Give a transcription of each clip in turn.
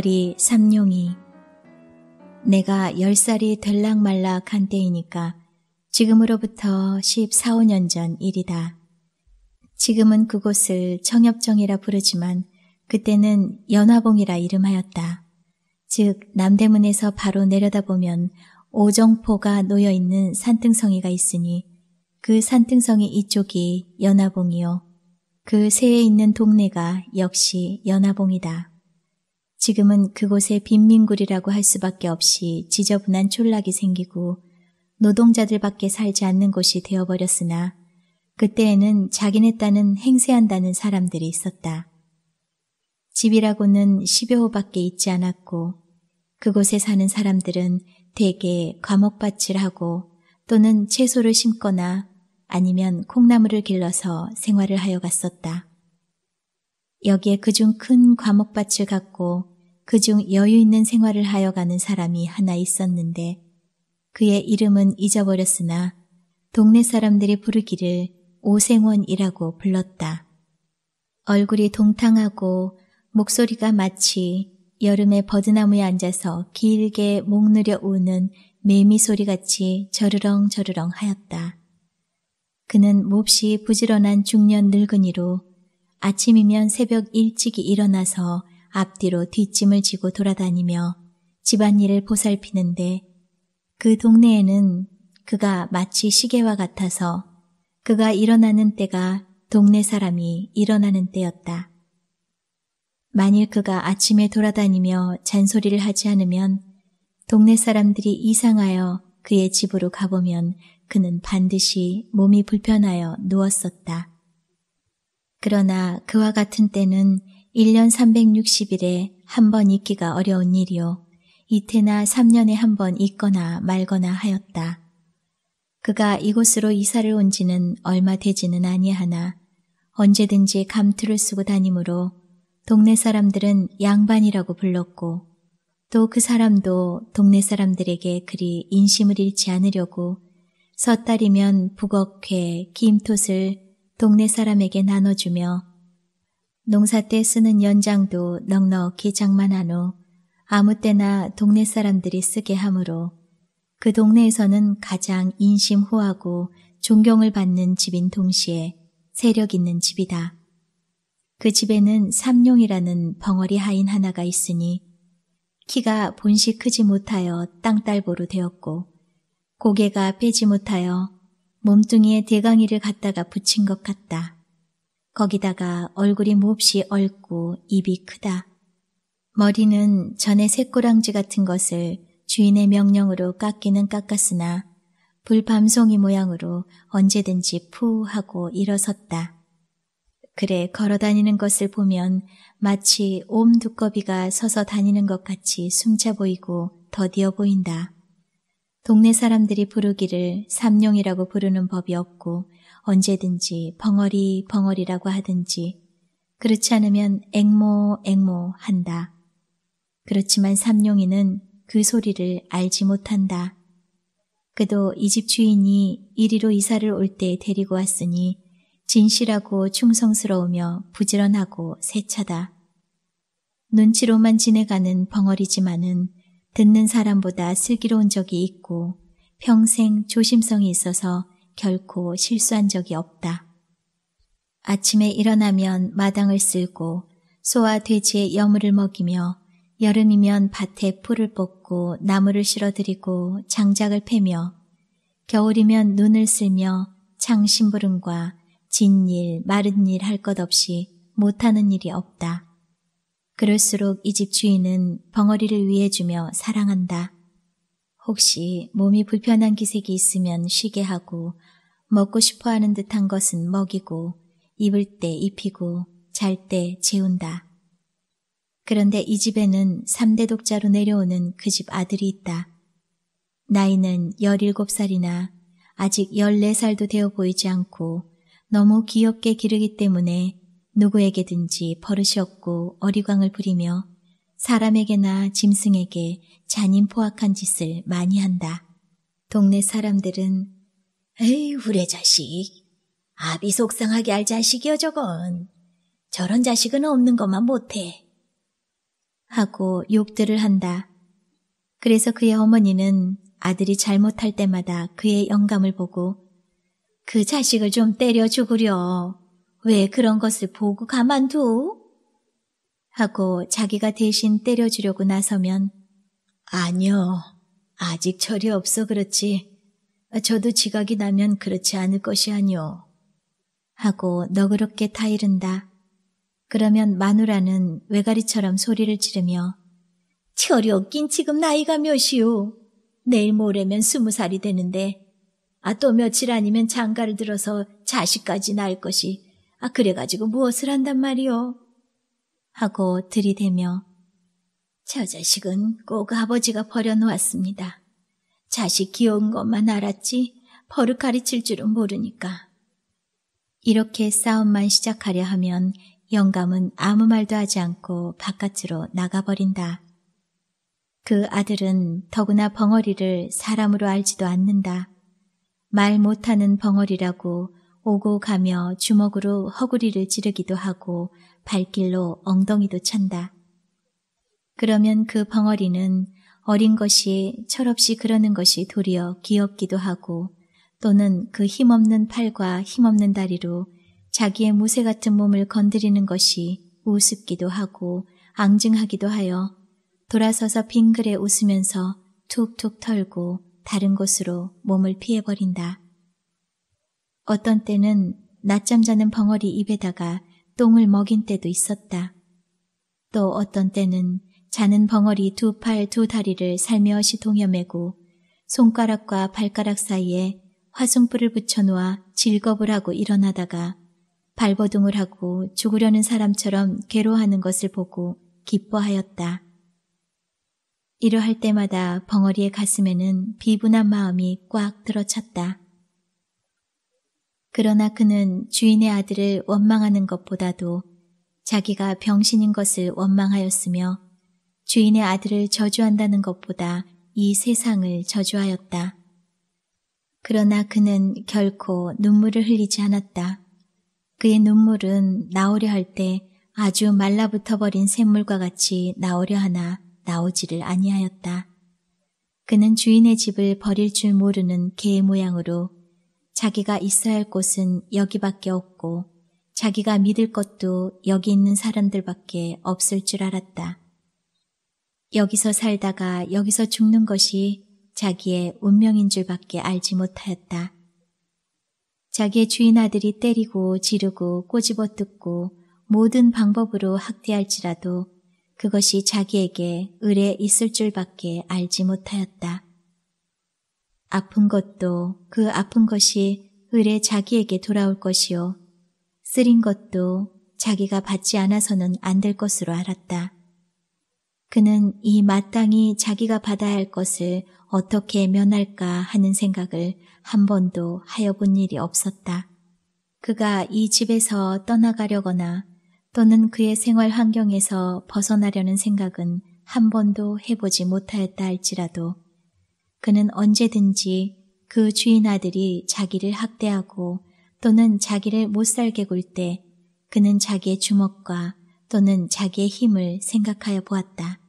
벙어리 삼룡이 내가 열 살이 될락말락 한 때이니까 지금으로부터 14, 5년 전 일이다. 지금은 그곳을 청엽정이라 부르지만 그때는 연화봉이라 이름하였다. 즉 남대문에서 바로 내려다보면 오정포가 놓여있는 산등성이가 있으니 그 산등성이 이쪽이 연화봉이요. 그 세에 있는 동네가 역시 연화봉이다. 지금은 그곳에 빈민굴이라고 할 수밖에 없이 지저분한 촌락이 생기고 노동자들밖에 살지 않는 곳이 되어버렸으나 그때에는 자기네 딴은 행세한다는 사람들이 있었다. 집이라고는 10여 호밖에 있지 않았고 그곳에 사는 사람들은 대개 과목밭을 하고 또는 채소를 심거나 아니면 콩나물을 길러서 생활을 하여 갔었다. 여기에 그중 큰 과목밭을 갖고 그중 여유 있는 생활을 하여 가는 사람이 하나 있었는데 그의 이름은 잊어버렸으나 동네 사람들이 부르기를 오생원이라고 불렀다. 얼굴이 동탕하고 목소리가 마치 여름에 버드나무에 앉아서 길게 목 누려 우는 매미 소리같이 저르렁저르렁 하였다. 그는 몹시 부지런한 중년 늙은이로 아침이면 새벽 일찍이 일어나서 앞뒤로 뒷짐을 지고 돌아다니며 집안일을 보살피는데 그 동네에는 그가 마치 시계와 같아서 그가 일어나는 때가 동네 사람이 일어나는 때였다. 만일 그가 아침에 돌아다니며 잔소리를 하지 않으면 동네 사람들이 이상하여 그의 집으로 가보면 그는 반드시 몸이 불편하여 누웠었다. 그러나 그와 같은 때는 1년 360일에 한 번 있기가 어려운 일이요. 이태나 3년에 한 번 있거나 말거나 하였다. 그가 이곳으로 이사를 온 지는 얼마 되지는 아니하나 언제든지 감투를 쓰고 다니므로 동네 사람들은 양반이라고 불렀고 또 그 사람도 동네 사람들에게 그리 인심을 잃지 않으려고 섣달이면 북어회, 김톳을 동네 사람에게 나눠주며 농사 때 쓰는 연장도 넉넉히 장만한 후 아무 때나 동네 사람들이 쓰게 하므로 그 동네에서는 가장 인심후하고 존경을 받는 집인 동시에 세력 있는 집이다. 그 집에는 삼룡이라는 벙어리 하인 하나가 있으니 키가 본시 크지 못하여 땅딸보로 되었고 고개가 빼지 못하여 몸뚱이에 대강이를 갖다가 붙인 것 같다. 거기다가 얼굴이 몹시 얼고 입이 크다. 머리는 전에 새꼬랑지 같은 것을 주인의 명령으로 깎기는 깎았으나 불밤송이 모양으로 언제든지 푸 하고 일어섰다. 그래 걸어 다니는 것을 보면 마치 옴 두꺼비가 서서 다니는 것 같이 숨차 보이고 더디어 보인다. 동네 사람들이 부르기를 삼룡이라고 부르는 법이 없고 언제든지 벙어리 벙어리라고 하든지 그렇지 않으면 앵모 앵모 한다. 그렇지만 삼룡이는 그 소리를 알지 못한다. 그도 이 집 주인이 이리로 이사를 올 때 데리고 왔으니 진실하고 충성스러우며 부지런하고 세차다. 눈치로만 지내가는 벙어리지만은 듣는 사람보다 슬기로운 적이 있고 평생 조심성이 있어서 결코 실수한 적이 없다. 아침에 일어나면 마당을 쓸고 소와 돼지의 여물을 먹이며 여름이면 밭에 풀을 뽑고 나무를 실어드리고 장작을 패며 겨울이면 눈을 쓸며 창심부름과 진일, 마른 일 할 것 없이 못하는 일이 없다. 그럴수록 이 집 주인은 벙어리를 위해 주며 사랑한다. 혹시 몸이 불편한 기색이 있으면 쉬게 하고 먹고 싶어 하는 듯한 것은 먹이고 입을 때 입히고 잘 때 재운다. 그런데 이 집에는 3대 독자로 내려오는 그 집 아들이 있다. 나이는 17살이나 아직 14살도 되어 보이지 않고 너무 귀엽게 기르기 때문에 누구에게든지 버릇이 없고 어리광을 부리며 사람에게나 짐승에게 잔인 포악한 짓을 많이 한다. 동네 사람들은 에이 우리 자식 아비 속상하게 할 자식이여 저건 저런 자식은 없는 것만 못해. 하고 욕들을 한다. 그래서 그의 어머니는 아들이 잘못할 때마다 그의 영감을 보고 그 자식을 좀 때려 죽으려. 왜 그런 것을 보고 가만둬? 하고 자기가 대신 때려주려고 나서면 아니요. 아직 철이 없어 그렇지. 저도 지각이 나면 그렇지 않을 것이 아니오. 하고 너그럽게 타이른다. 그러면 마누라는 외가리처럼 소리를 지르며 철이 없긴 지금 나이가 몇이오. 내일 모레면 스무 살이 되는데 아 또 며칠 아니면 장가를 들어서 자식까지 낳을 것이 아 그래가지고 무엇을 한단 말이오. 하고 들이대며 저 자식은 꼭 아버지가 버려놓았습니다. 자식 귀여운 것만 알았지 버릇 가르칠 줄은 모르니까. 이렇게 싸움만 시작하려 하면 영감은 아무 말도 하지 않고 바깥으로 나가버린다. 그 아들은 더구나 벙어리를 사람으로 알지도 않는다. 말 못하는 벙어리라고 오고 가며 주먹으로 허구리를 찌르기도 하고 발길로 엉덩이도 찬다. 그러면 그 벙어리는 어린 것이 철없이 그러는 것이 도리어 귀엽기도 하고 또는 그 힘없는 팔과 힘없는 다리로 자기의 무쇠 같은 몸을 건드리는 것이 우습기도 하고 앙증하기도 하여 돌아서서 빙그레 웃으면서 툭툭 털고 다른 곳으로 몸을 피해버린다. 어떤 때는 낮잠 자는 벙어리 입에다가 똥을 먹인 때도 있었다. 또 어떤 때는 자는 벙어리 두 팔 두 다리를 살며시 동여매고 손가락과 발가락 사이에 화승불을 붙여놓아 질겁을 하고 일어나다가 발버둥을 하고 죽으려는 사람처럼 괴로워하는 것을 보고 기뻐하였다. 이러할 때마다 벙어리의 가슴에는 비분한 마음이 꽉 들어찼다. 그러나 그는 주인의 아들을 원망하는 것보다도 자기가 병신인 것을 원망하였으며 주인의 아들을 저주한다는 것보다 이 세상을 저주하였다. 그러나 그는 결코 눈물을 흘리지 않았다. 그의 눈물은 나오려 할 때 아주 말라붙어 버린 샘물과 같이 나오려 하나 나오지를 아니하였다. 그는 주인의 집을 버릴 줄 모르는 개 모양으로 자기가 있어야 할 곳은 여기밖에 없고 자기가 믿을 것도 여기 있는 사람들밖에 없을 줄 알았다. 여기서 살다가 여기서 죽는 것이 자기의 운명인 줄밖에 알지 못하였다. 자기의 주인 아들이 때리고 지르고 꼬집어 뜯고 모든 방법으로 학대할지라도 그것이 자기에게 을에 있을 줄밖에 알지 못하였다. 아픈 것도 그 아픈 것이 을에 자기에게 돌아올 것이요. 쓰린 것도 자기가 받지 않아서는 안 될 것으로 알았다. 그는 이 마땅히 자기가 받아야 할 것을 어떻게 면할까 하는 생각을 한 번도 하여 본 일이 없었다. 그가 이 집에서 떠나가려거나 또는 그의 생활 환경에서 벗어나려는 생각은 한 번도 해보지 못하였다 할지라도 그는 언제든지 그 주인 아들이 자기를 학대하고 또는 자기를 못 살게 굴 때 그는 자기의 주먹과 또는 자기의 힘을 생각하여 보았다.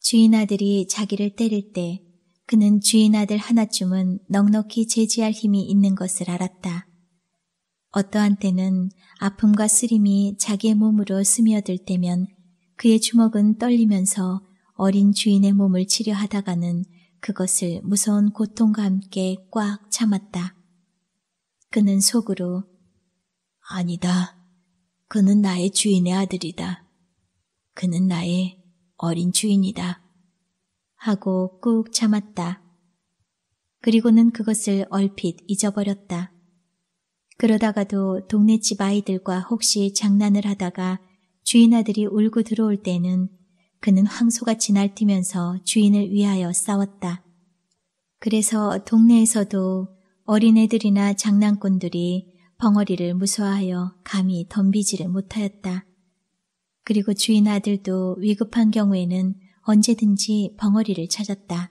주인 아들이 자기를 때릴 때 그는 주인 아들 하나쯤은 넉넉히 제지할 힘이 있는 것을 알았다. 어떠한 때는 아픔과 쓰림이 자기의 몸으로 스며들 때면 그의 주먹은 떨리면서 어린 주인의 몸을 치료하다가는 그것을 무서운 고통과 함께 꽉 참았다. 그는 속으로 아니다. 그는 나의 주인의 아들이다. 그는 나의 어린 주인이다. 하고 꾹 참았다. 그리고는 그것을 얼핏 잊어버렸다. 그러다가도 동네 집 아이들과 혹시 장난을 하다가 주인 아들이 울고 들어올 때는 그는 황소같이 날뛰면서 주인을 위하여 싸웠다. 그래서 동네에서도 어린애들이나 장난꾼들이 벙어리를 무서워하여 감히 덤비지를 못하였다. 그리고 주인 아들도 위급한 경우에는 언제든지 벙어리를 찾았다.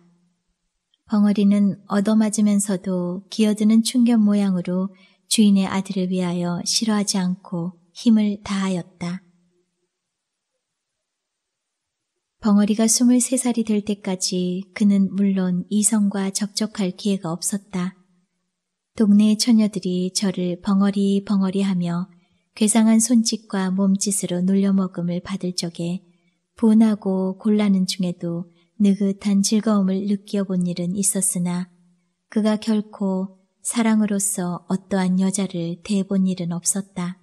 벙어리는 얻어맞으면서도 기어드는 충격 모양으로 주인의 아들을 위하여 싫어하지 않고 힘을 다하였다. 벙어리가 23살이 될 때까지 그는 물론 이성과 접촉할 기회가 없었다. 동네의 처녀들이 저를 벙어리 벙어리 하며 괴상한 손짓과 몸짓으로 놀려먹음을 받을 적에 분하고 곤란한 중에도 느긋한 즐거움을 느껴본 일은 있었으나 그가 결코 사랑으로서 어떠한 여자를 대본 일은 없었다.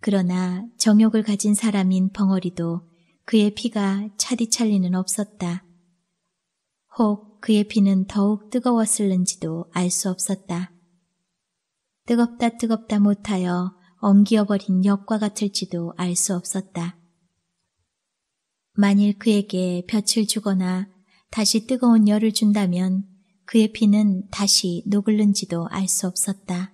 그러나 정욕을 가진 사람인 벙어리도 그의 피가 차디찰 리는 없었다. 혹 그의 피는 더욱 뜨거웠을는지도 알 수 없었다. 뜨겁다 뜨겁다 못하여 엉기어버린 역과 같을지도 알 수 없었다. 만일 그에게 볕을 주거나 다시 뜨거운 열을 준다면 그의 피는 다시 녹을는지도 알 수 없었다.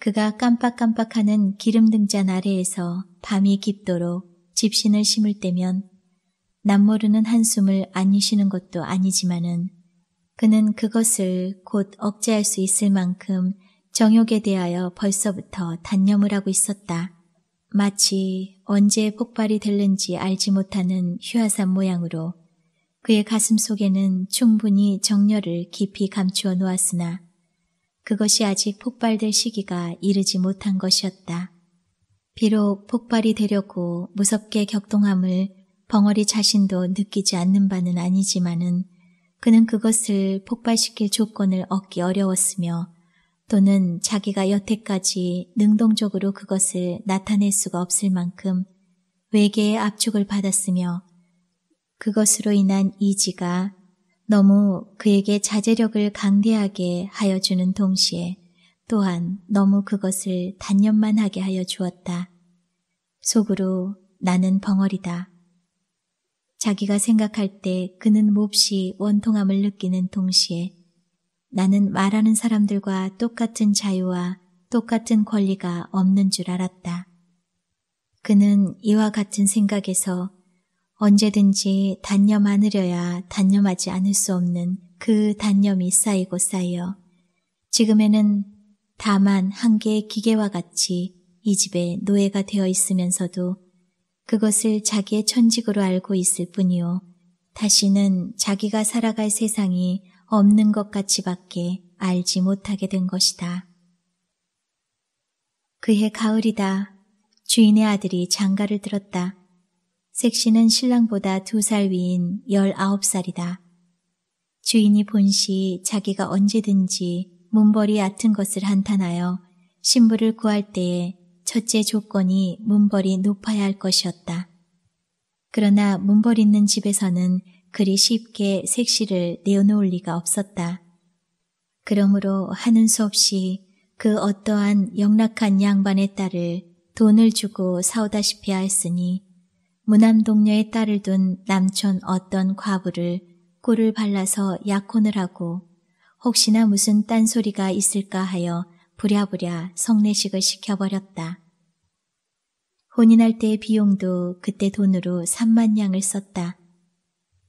그가 깜빡깜빡하는 기름 등잔 아래에서 밤이 깊도록 집신을 심을 때면 남모르는 한숨을 안 쉬는 것도 아니지만은 그는 그것을 곧 억제할 수 있을 만큼 정욕에 대하여 벌써부터 단념을 하고 있었다. 마치 언제 폭발이 될는지 알지 못하는 휴화산 모양으로 그의 가슴 속에는 충분히 정열을 깊이 감추어 놓았으나 그것이 아직 폭발될 시기가 이르지 못한 것이었다. 비록 폭발이 되려고 무섭게 격동함을 벙어리 자신도 느끼지 않는 바는 아니지만은 그는 그것을 폭발시킬 조건을 얻기 어려웠으며 또는 자기가 여태까지 능동적으로 그것을 나타낼 수가 없을 만큼 외계의 압축을 받았으며 그것으로 인한 이지가 너무 그에게 자제력을 강대하게 하여 주는 동시에 또한 너무 그것을 단념만 하게 하여 주었다. 속으로 나는 벙어리다. 자기가 생각할 때 그는 몹시 원통함을 느끼는 동시에 나는 말하는 사람들과 똑같은 자유와 똑같은 권리가 없는 줄 알았다. 그는 이와 같은 생각에서 언제든지 단념 하느려야 단념하지 않을 수 없는 그 단념이 쌓이고 쌓여 지금에는 다만 한 개의 기계와 같이 이 집에 노예가 되어 있으면서도 그것을 자기의 천직으로 알고 있을 뿐이요. 다시는 자기가 살아갈 세상이 없는 것 같이밖에 알지 못하게 된 것이다. 그해 가을이다. 주인의 아들이 장가를 들었다. 색시는 신랑보다 두 살 위인 열아홉 살이다. 주인이 본시 자기가 언제든지 문벌이 얕은 것을 한탄하여 신부를 구할 때에 첫째 조건이 문벌이 높아야 할 것이었다. 그러나 문벌 있는 집에서는 그리 쉽게 색시를 내어놓을 리가 없었다. 그러므로 하는 수 없이 그 어떠한 영락한 양반의 딸을 돈을 주고 사오다시피 하였으니 무남동녀의 딸을 둔 남촌 어떤 과부를 꿀을 발라서 약혼을 하고 혹시나 무슨 딴소리가 있을까 하여 부랴부랴 성내식을 시켜버렸다. 혼인할 때의 비용도 그때 돈으로 3만 양을 썼다.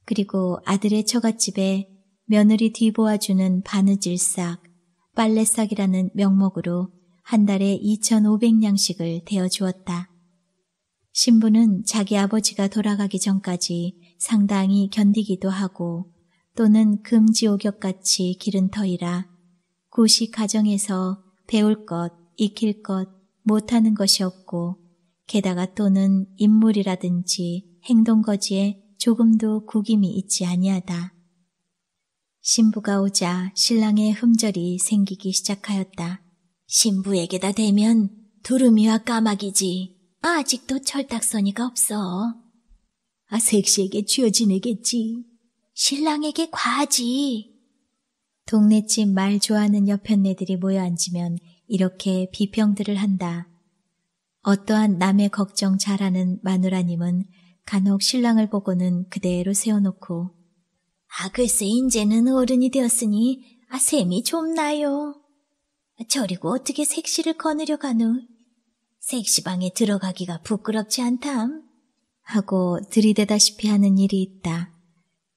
그리고 아들의 처갓집에 며느리 뒤보아주는 바느질싹, 빨래싹이라는 명목으로 한 달에 2,500냥씩을 대어 주었다. 신부는 자기 아버지가 돌아가기 전까지 상당히 견디기도 하고 또는 금지오격같이 기른 터이라 구식 가정에서 배울 것, 익힐 것, 못하는 것이 없고 게다가 또는 인물이라든지 행동거지에 조금도 구김이 있지 아니하다. 신부가 오자 신랑의 흠절이 생기기 시작하였다. 신부에게다 대면 두루미와 까마귀지. 아직도 철딱서니가 없어. 아, 섹시에게 쥐어지내겠지. 신랑에게 과하지. 동네집 말 좋아하는 여편네들이 모여 앉으면 이렇게 비평들을 한다. 어떠한 남의 걱정 잘하는 마누라님은 간혹 신랑을 보고는 그대로 세워놓고 아 글쎄 인제는 어른이 되었으니 아 셈이 좀 나요. 저리고 어떻게 색시를 거느려 가누. 색시방에 들어가기가 부끄럽지 않담. 하고 들이대다시피 하는 일이 있다.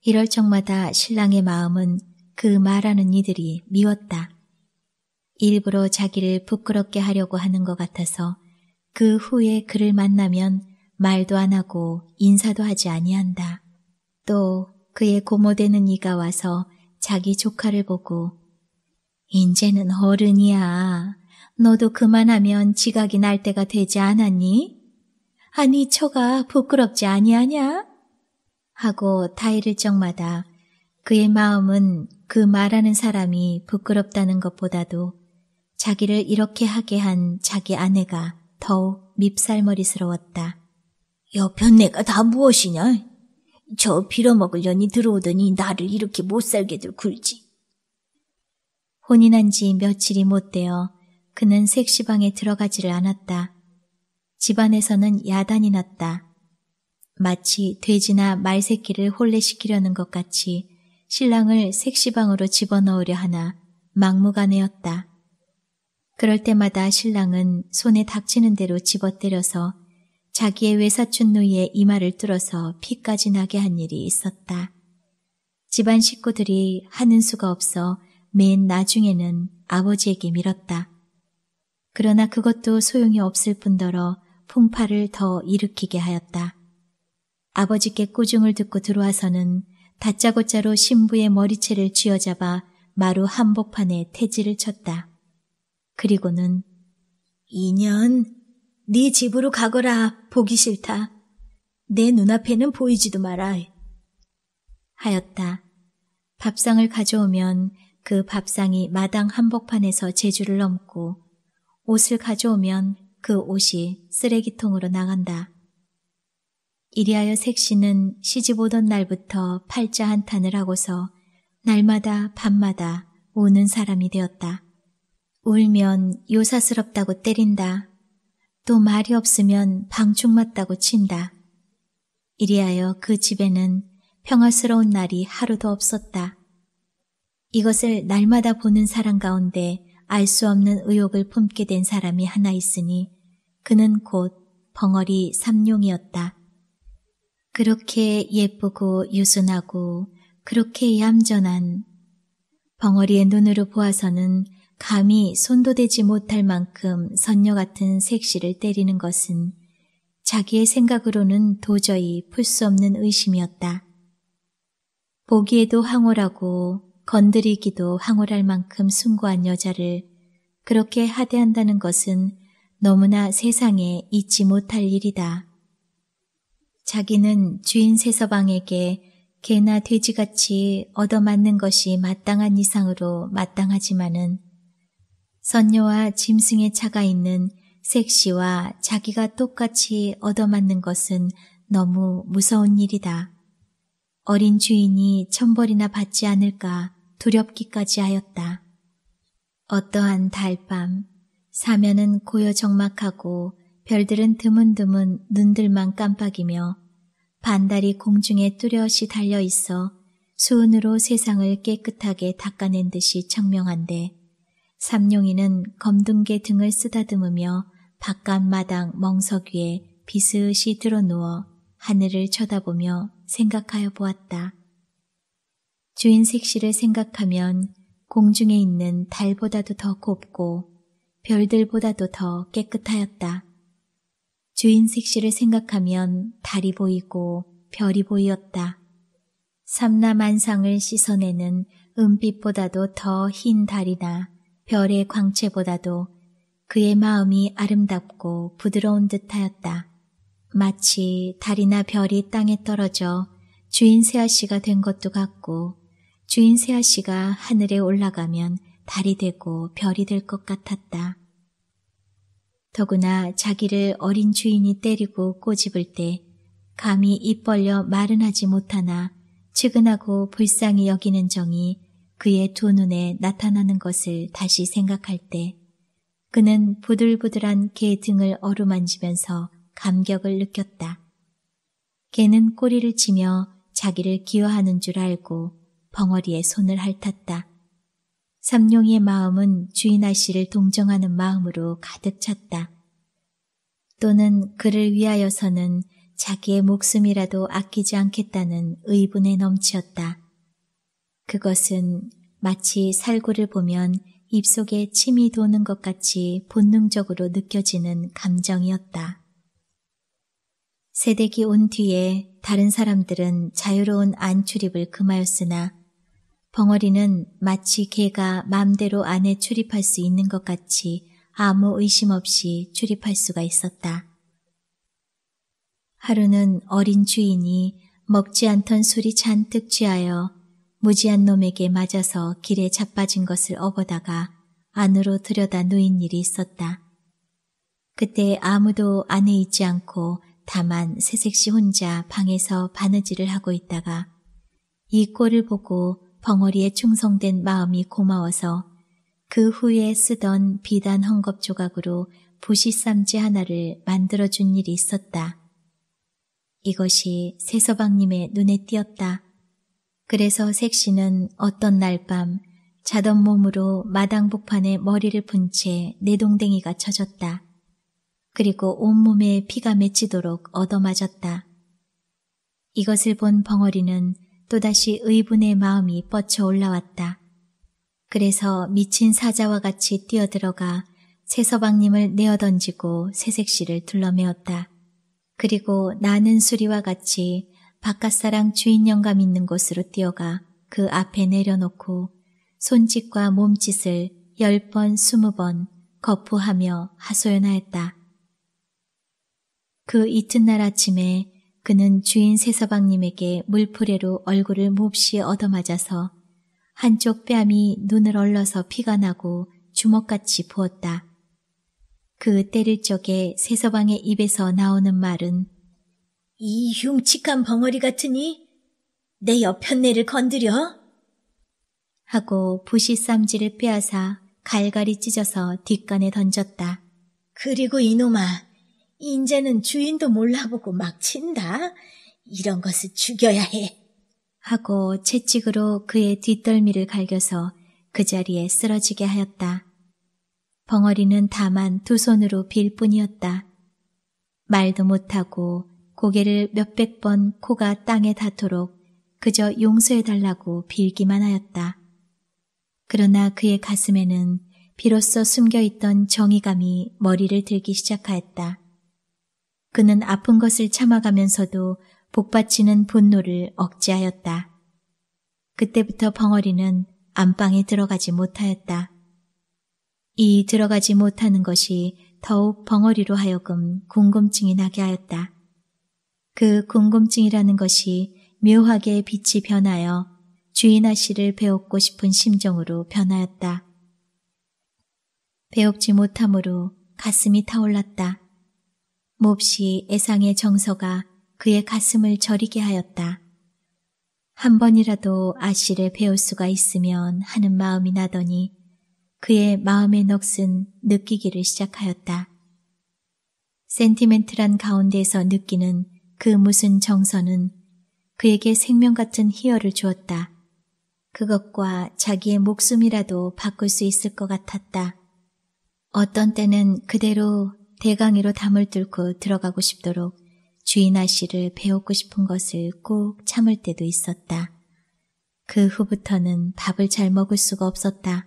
이럴 적마다 신랑의 마음은 그 말하는 이들이 미웠다. 일부러 자기를 부끄럽게 하려고 하는 것 같아서 그 후에 그를 만나면 말도 안 하고 인사도 하지 아니한다. 또 그의 고모되는 이가 와서 자기 조카를 보고 인제는 어른이야. 너도 그만하면 지각이 날 때가 되지 않았니? 아니 처가 부끄럽지 아니하냐? 하고 타이를 적마다 그의 마음은 그 말하는 사람이 부끄럽다는 것보다도 자기를 이렇게 하게 한 자기 아내가 더욱 밉살머리스러웠다. 여편 내가 다 무엇이냐? 저 빌어먹으려니 들어오더니 나를 이렇게 못살게들 굴지. 혼인한 지 며칠이 못 되어 그는 색시방에 들어가지를 않았다. 집안에서는 야단이 났다. 마치 돼지나 말새끼를 혼례시키려는 것 같이 신랑을 색시방으로 집어넣으려 하나 막무가내였다. 그럴 때마다 신랑은 손에 닥치는 대로 집어때려서 자기의 외사촌 누이의 이마를 뚫어서 피까지 나게 한 일이 있었다. 집안 식구들이 하는 수가 없어 맨 나중에는 아버지에게 밀었다. 그러나 그것도 소용이 없을 뿐더러 풍파를 더 일으키게 하였다. 아버지께 꾸중을 듣고 들어와서는 다짜고짜로 신부의 머리채를 쥐어잡아 마루 한복판에 태지를 쳤다. 그리고는 이년 네 집으로 가거라 보기 싫다. 내 눈앞에는 보이지도 마라. 하였다. 밥상을 가져오면 그 밥상이 마당 한복판에서 제주를 넘고 옷을 가져오면 그 옷이 쓰레기통으로 나간다. 이리하여 색시는 시집 오던 날부터 팔자 한탄을 하고서 날마다 밤마다 우는 사람이 되었다. 울면 요사스럽다고 때린다. 또 말이 없으면 방충 맞다고 친다. 이리하여 그 집에는 평화스러운 날이 하루도 없었다. 이것을 날마다 보는 사람 가운데 알 수 없는 의욕을 품게 된 사람이 하나 있으니 그는 곧 벙어리 삼룡이었다. 그렇게 예쁘고 유순하고 그렇게 얌전한 벙어리의 눈으로 보아서는 감히 손도 대지 못할 만큼 선녀 같은 색시를 때리는 것은 자기의 생각으로는 도저히 풀 수 없는 의심이었다. 보기에도 황홀하고 건드리기도 황홀할 만큼 숭고한 여자를 그렇게 하대한다는 것은 너무나 세상에 잊지 못할 일이다. 자기는 주인 세서방에게 개나 돼지같이 얻어맞는 것이 마땅한 이상으로 마땅하지만은 선녀와 짐승의 차가 있는 색시와 자기가 똑같이 얻어맞는 것은 너무 무서운 일이다. 어린 주인이 천벌이나 받지 않을까 두렵기까지 하였다. 어떠한 달밤, 사면은 고요 적막하고 별들은 드문드문 눈들만 깜빡이며 반달이 공중에 뚜렷이 달려 있어 수은으로 세상을 깨끗하게 닦아낸 듯이 청명한데 삼룡이는 검둥개 등을 쓰다듬으며 바깥 마당 멍석 위에 비스시 드러누워 하늘을 쳐다보며 생각하여 보았다. 주인 색시를 생각하면 공중에 있는 달보다도 더 곱고 별들보다도 더 깨끗하였다. 주인 색시를 생각하면 달이 보이고 별이 보이었다. 삼라만상을 씻어내는 은빛보다도 더 흰 달이나 별의 광채보다도 그의 마음이 아름답고 부드러운 듯하였다. 마치 달이나 별이 땅에 떨어져 주인 새아씨가 된 것도 같고 주인 새아씨가 하늘에 올라가면 달이 되고 별이 될 것 같았다. 더구나 자기를 어린 주인이 때리고 꼬집을 때 감히 입 벌려 말은 하지 못하나 측은하고 불쌍히 여기는 정이 그의 두 눈에 나타나는 것을 다시 생각할 때 그는 부들부들한 개 등을 어루만지면서 감격을 느꼈다. 개는 꼬리를 치며 자기를 기어하는 줄 알고 벙어리에 손을 핥았다. 삼룡이의 마음은 주인 아씨를 동정하는 마음으로 가득 찼다. 또는 그를 위하여서는 자기의 목숨이라도 아끼지 않겠다는 의분에 넘치었다. 그것은 마치 살구를 보면 입속에 침이 도는 것 같이 본능적으로 느껴지는 감정이었다. 세대기 온 뒤에 다른 사람들은 자유로운 안출입을 금하였으나 벙어리는 마치 개가 맘대로 안에 출입할 수 있는 것 같이 아무 의심 없이 출입할 수가 있었다. 하루는 어린 주인이 먹지 않던 술이 잔뜩 취하여 무지한 놈에게 맞아서 길에 자빠진 것을 업어다가 안으로 들여다 누인 일이 있었다. 그때 아무도 안에 있지 않고 다만 새색시 혼자 방에서 바느질을 하고 있다가 이 꼴을 보고 벙어리에 충성된 마음이 고마워서 그 후에 쓰던 비단 헝겊 조각으로 부시쌈지 하나를 만들어준 일이 있었다. 이것이 세서방님의 눈에 띄었다. 그래서 색시는 어떤 날 밤 자던 몸으로 마당 복판에 머리를 푼채 내동댕이가 쳐졌다. 그리고 온몸에 피가 맺히도록 얻어맞았다. 이것을 본 벙어리는 또다시 의분의 마음이 뻗쳐 올라왔다. 그래서 미친 사자와 같이 뛰어들어가 새서방님을 내어던지고 새색시를 둘러매었다. 그리고 나는 수리와 같이 바깥사랑 주인 영감 있는 곳으로 뛰어가 그 앞에 내려놓고 손짓과 몸짓을 열 번, 스무 번 거푸하며 하소연하였다. 그 이튿날 아침에 그는 주인 세서방님에게 물풀레로 얼굴을 몹시 얻어맞아서 한쪽 뺨이 눈을 얼러서 피가 나고 주먹같이 부었다. 그 때릴 적에 세서방의 입에서 나오는 말은 이 흉측한 벙어리 같으니 내 옆편내를 건드려? 하고 부시 쌈지를 빼앗아 갈갈이 찢어서 뒷간에 던졌다. 그리고 이놈아, 인제는 주인도 몰라보고 막 친다. 이런 것을 죽여야 해. 하고 채찍으로 그의 뒷덜미를 갈겨서 그 자리에 쓰러지게 하였다. 벙어리는 다만 두 손으로 빌 뿐이었다. 말도 못하고 고개를 몇백 번 코가 땅에 닿도록 그저 용서해달라고 빌기만 하였다. 그러나 그의 가슴에는 비로소 숨겨있던 정의감이 머리를 들기 시작하였다. 그는 아픈 것을 참아가면서도 복받치는 분노를 억제하였다. 그때부터 벙어리는 안방에 들어가지 못하였다. 이 들어가지 못하는 것이 더욱 벙어리로 하여금 궁금증이 나게 하였다. 그 궁금증이라는 것이 묘하게 빛이 변하여 주인 아 씨를 배웠고 싶은 심정으로 변하였다. 배웁지 못함으로 가슴이 타올랐다. 몹시 애상의 정서가 그의 가슴을 저리게 하였다. 한 번이라도 아씨를 배울 수가 있으면 하는 마음이 나더니 그의 마음의 넋은 느끼기를 시작하였다. 센티멘트란 가운데에서 느끼는 그 무슨 정서는 그에게 생명 같은 희열을 주었다. 그것과 자기의 목숨이라도 바꿀 수 있을 것 같았다. 어떤 때는 그대로 대강이로 담을 뚫고 들어가고 싶도록 주인 아씨를 배우고 싶은 것을 꼭 참을 때도 있었다. 그 후부터는 밥을 잘 먹을 수가 없었다.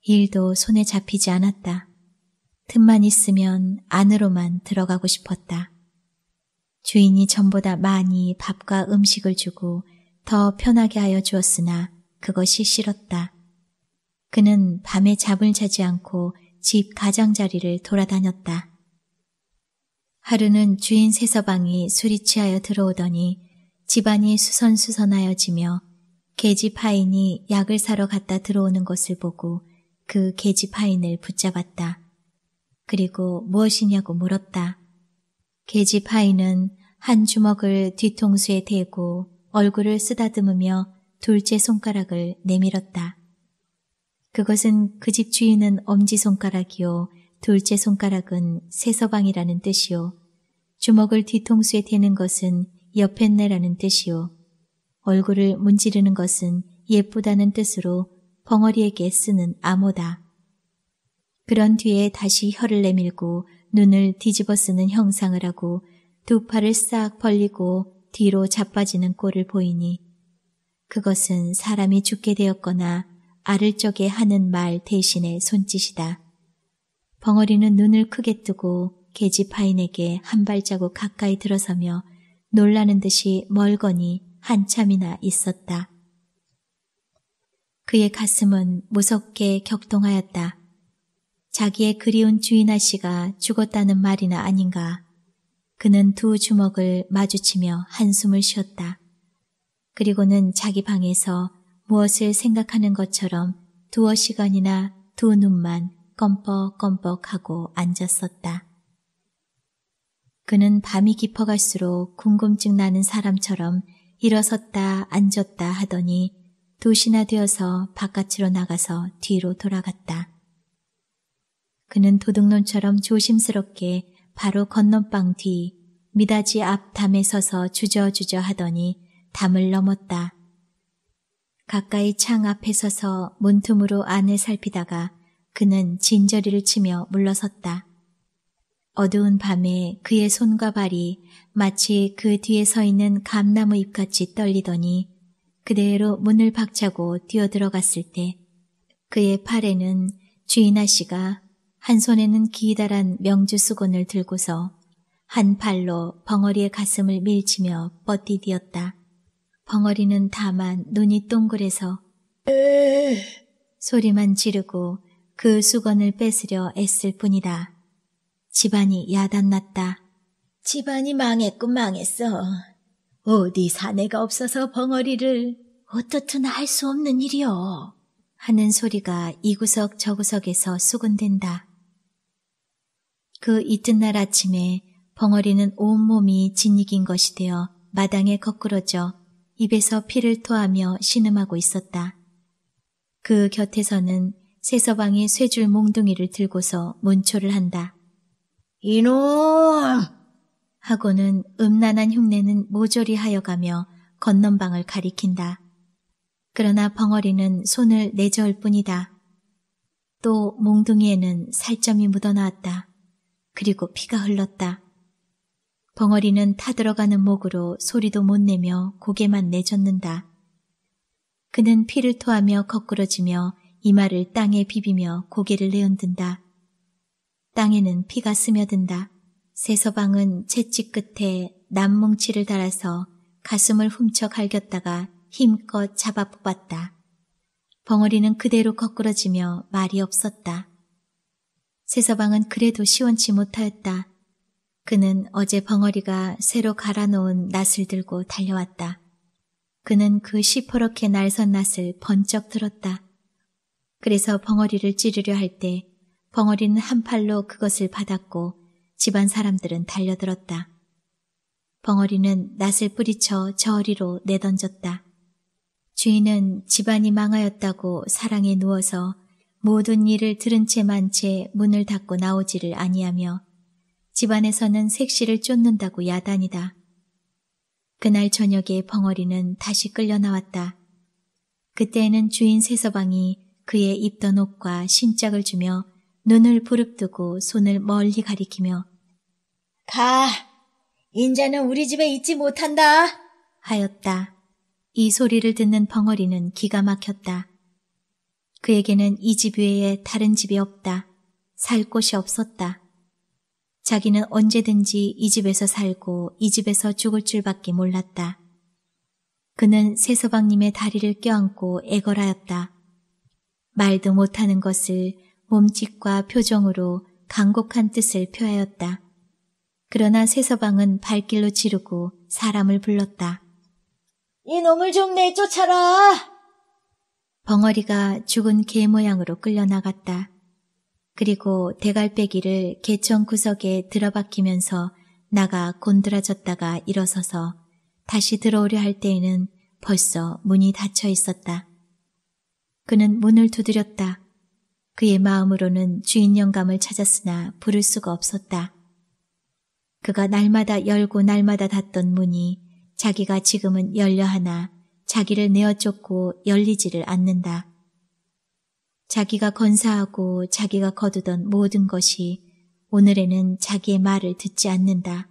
일도 손에 잡히지 않았다. 틈만 있으면 안으로만 들어가고 싶었다. 주인이 전보다 많이 밥과 음식을 주고 더 편하게 하여 주었으나 그것이 싫었다. 그는 밤에 잠을 자지 않고 집 가장자리를 돌아다녔다. 하루는 주인 세서방이 술이 취하여 들어오더니 집안이 수선수선하여지며 계집 하인이 약을 사러 갔다 들어오는 것을 보고 그 계집 하인을 붙잡았다. 그리고 무엇이냐고 물었다. 계집 하인은 한 주먹을 뒤통수에 대고 얼굴을 쓰다듬으며 둘째 손가락을 내밀었다. 그것은 그 집 주인은 엄지손가락이요 둘째 손가락은 세서방이라는 뜻이요. 주먹을 뒤통수에 대는 것은 옆했네라는 뜻이요. 얼굴을 문지르는 것은 예쁘다는 뜻으로 벙어리에게 쓰는 암호다. 그런 뒤에 다시 혀를 내밀고 눈을 뒤집어 쓰는 형상을 하고 두 팔을 싹 벌리고 뒤로 자빠지는 꼴을 보이니 그것은 사람이 죽게 되었거나 알을 쪽에 하는 말 대신에 손짓이다. 벙어리는 눈을 크게 뜨고 계집파인에게 한 발자국 가까이 들어서며 놀라는 듯이 멀거니 한참이나 있었다. 그의 가슴은 무섭게 격동하였다. 자기의 그리운 주인 아씨가 죽었다는 말이나 아닌가. 그는 두 주먹을 마주치며 한숨을 쉬었다. 그리고는 자기 방에서 무엇을 생각하는 것처럼 두어 시간이나 두 눈만 껌뻑껌뻑하고 앉았었다. 그는 밤이 깊어갈수록 궁금증 나는 사람처럼 일어섰다 앉았다 하더니 두시나 되어서 바깥으로 나가서 뒤로 돌아갔다. 그는 도둑놈처럼 조심스럽게 바로 건넌방 뒤 미닫이 앞 담에 서서 주저주저 하더니 담을 넘었다. 가까이 창 앞에 서서 문틈으로 안을 살피다가 그는 진저리를 치며 물러섰다. 어두운 밤에 그의 손과 발이 마치 그 뒤에 서 있는 감나무 잎같이 떨리더니 그대로 문을 박차고 뛰어들어갔을 때 그의 팔에는 주인 아 씨가 한 손에는 기다란 명주 수건을 들고서 한 팔로 벙어리의 가슴을 밀치며 뻗디디었다. 벙어리는 다만 눈이 동그래서 에... 소리만 지르고 그 수건을 뺏으려 애쓸 뿐이다. 집안이 야단났다. 집안이 망했군 망했어. 어디 사내가 없어서 벙어리를 어떻든 할 수 없는 일이여. 하는 소리가 이구석 저구석에서 수군댄다. 그 이튿날 아침에 벙어리는 온몸이 진익인 것이 되어 마당에 거꾸러져 입에서 피를 토하며 신음하고 있었다. 그 곁에서는 세서방이 쇠줄 몽둥이를 들고서 문초를 한다. 이놈! 하고는 음란한 흉내는 모조리 하여가며 건넌방을 가리킨다. 그러나 벙어리는 손을 내저을 뿐이다. 또 몽둥이에는 살점이 묻어나왔다. 그리고 피가 흘렀다. 벙어리는 타들어가는 목으로 소리도 못 내며 고개만 내젓는다. 그는 피를 토하며 거꾸러지며 이마를 땅에 비비며 고개를 내흔든다. 땅에는 피가 스며든다. 세서방은 채찍 끝에 남뭉치를 달아서 가슴을 훔쳐 갈겼다가 힘껏 잡아 뽑았다. 벙어리는 그대로 거꾸러지며 말이 없었다. 세서방은 그래도 시원치 못하였다. 그는 어제 벙어리가 새로 갈아놓은 낫을 들고 달려왔다. 그는 그 시퍼렇게 날선 낫을 번쩍 들었다. 그래서 벙어리를 찌르려 할 때 벙어리는 한 팔로 그것을 받았고 집안 사람들은 달려들었다. 벙어리는 낫을 뿌리쳐 저리로 내던졌다. 주인은 집안이 망하였다고 사랑에 누워서 모든 일을 들은 채만 채 문을 닫고 나오지를 아니하며 집안에서는 색시를 쫓는다고 야단이다. 그날 저녁에 벙어리는 다시 끌려 나왔다. 그때에는 주인 세서방이 그의 입던 옷과 신짝을 주며 눈을 부릅뜨고 손을 멀리 가리키며 가! 인자는 우리 집에 있지 못한다! 하였다. 이 소리를 듣는 벙어리는 기가 막혔다. 그에게는 이 집 외에 다른 집이 없다. 살 곳이 없었다. 자기는 언제든지 이 집에서 살고 이 집에서 죽을 줄밖에 몰랐다. 그는 세서방님의 다리를 껴안고 애걸하였다. 말도 못하는 것을 몸짓과 표정으로 간곡한 뜻을 표하였다. 그러나 세서방은 발길로 지르고 사람을 불렀다. 이놈을 좀 내쫓아라! 벙어리가 죽은 개 모양으로 끌려나갔다. 그리고 대갈배기를 개천 구석에 들어박히면서 나가 곤드라졌다가 일어서서 다시 들어오려 할 때에는 벌써 문이 닫혀 있었다. 그는 문을 두드렸다. 그의 마음으로는 주인 영감을 찾았으나 부를 수가 없었다. 그가 날마다 열고 날마다 닫던 문이 자기가 지금은 열려 하나 자기를 내어 쫓고 열리지를 않는다. 자기가 건사하고 자기가 거두던 모든 것이 오늘에는 자기의 말을 듣지 않는다.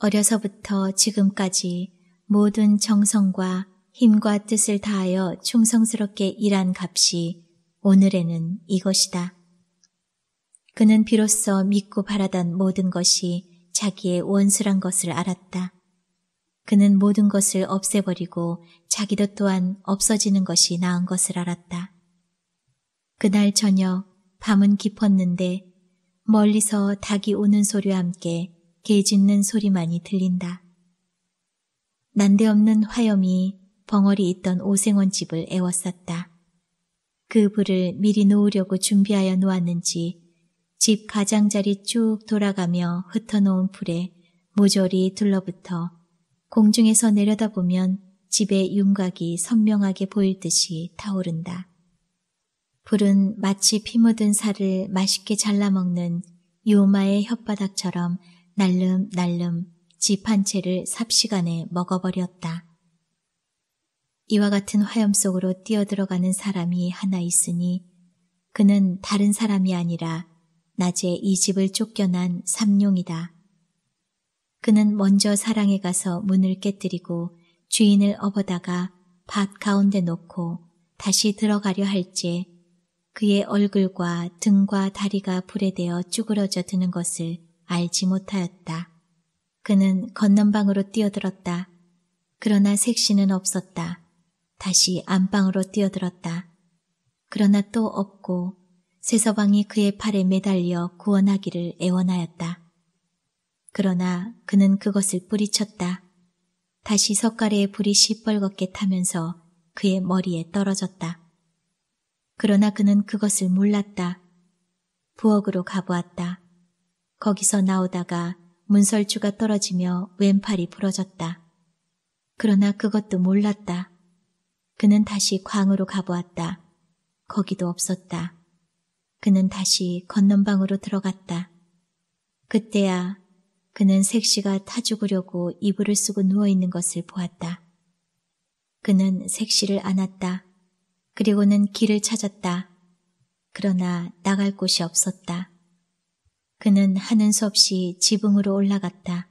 어려서부터 지금까지 모든 정성과 힘과 뜻을 다하여 충성스럽게 일한 값이 오늘에는 이것이다. 그는 비로소 믿고 바라던 모든 것이 자기의 원수란 것을 알았다. 그는 모든 것을 없애버리고 자기도 또한 없어지는 것이 나은 것을 알았다. 그날 저녁 밤은 깊었는데 멀리서 닭이 우는 소리와 함께 개 짖는 소리만이 들린다. 난데없는 화염이 벙어리 있던 오생원 집을 애워쌌다. 그 불을 미리 놓으려고 준비하여 놓았는지 집 가장자리 쭉 돌아가며 흩어놓은 풀에 모조리 둘러붙어 공중에서 내려다보면 집의 윤곽이 선명하게 보일 듯이 타오른다. 불은 마치 피 묻은 살을 맛있게 잘라먹는 요마의 혓바닥처럼 날름날름 집 한 채를 삽시간에 먹어버렸다. 이와 같은 화염 속으로 뛰어들어가는 사람이 하나 있으니 그는 다른 사람이 아니라 낮에 이 집을 쫓겨난 삼룡이다. 그는 먼저 사랑에 가서 문을 깨뜨리고 주인을 업어다가 밭 가운데 놓고 다시 들어가려 할지 그의 얼굴과 등과 다리가 불에 대어 쭈그러져 드는 것을 알지 못하였다. 그는 건넌방으로 뛰어들었다. 그러나 색시는 없었다. 다시 안방으로 뛰어들었다. 그러나 또 없고 세서방이 그의 팔에 매달려 구원하기를 애원하였다. 그러나 그는 그것을 뿌리쳤다. 다시 석가래의 불이 시뻘겋게 타면서 그의 머리에 떨어졌다. 그러나 그는 그것을 몰랐다. 부엌으로 가보았다. 거기서 나오다가 문설주가 떨어지며 왼팔이 부러졌다. 그러나 그것도 몰랐다. 그는 다시 광으로 가보았다. 거기도 없었다. 그는 다시 건넌방으로 들어갔다. 그때야 그는 색시가 타 죽으려고 이불을 쓰고 누워있는 것을 보았다. 그는 색시를 안았다. 그리고는 길을 찾았다. 그러나 나갈 곳이 없었다. 그는 하는 수 없이 지붕으로 올라갔다.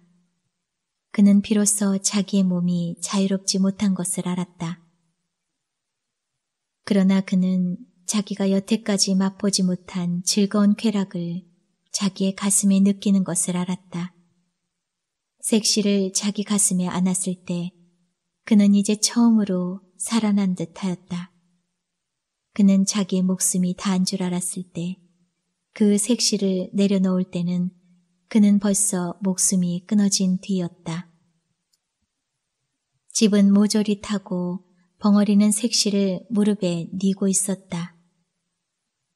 그는 비로소 자기의 몸이 자유롭지 못한 것을 알았다. 그러나 그는 자기가 여태까지 맛보지 못한 즐거운 쾌락을 자기의 가슴에 느끼는 것을 알았다. 색시를 자기 가슴에 안았을 때 그는 이제 처음으로 살아난 듯 하였다. 그는 자기의 목숨이 다한 줄 알았을 때 그 색시를 내려놓을 때는 그는 벌써 목숨이 끊어진 뒤였다. 집은 모조리 타고 벙어리는 색시를 무릎에 뉘고 있었다.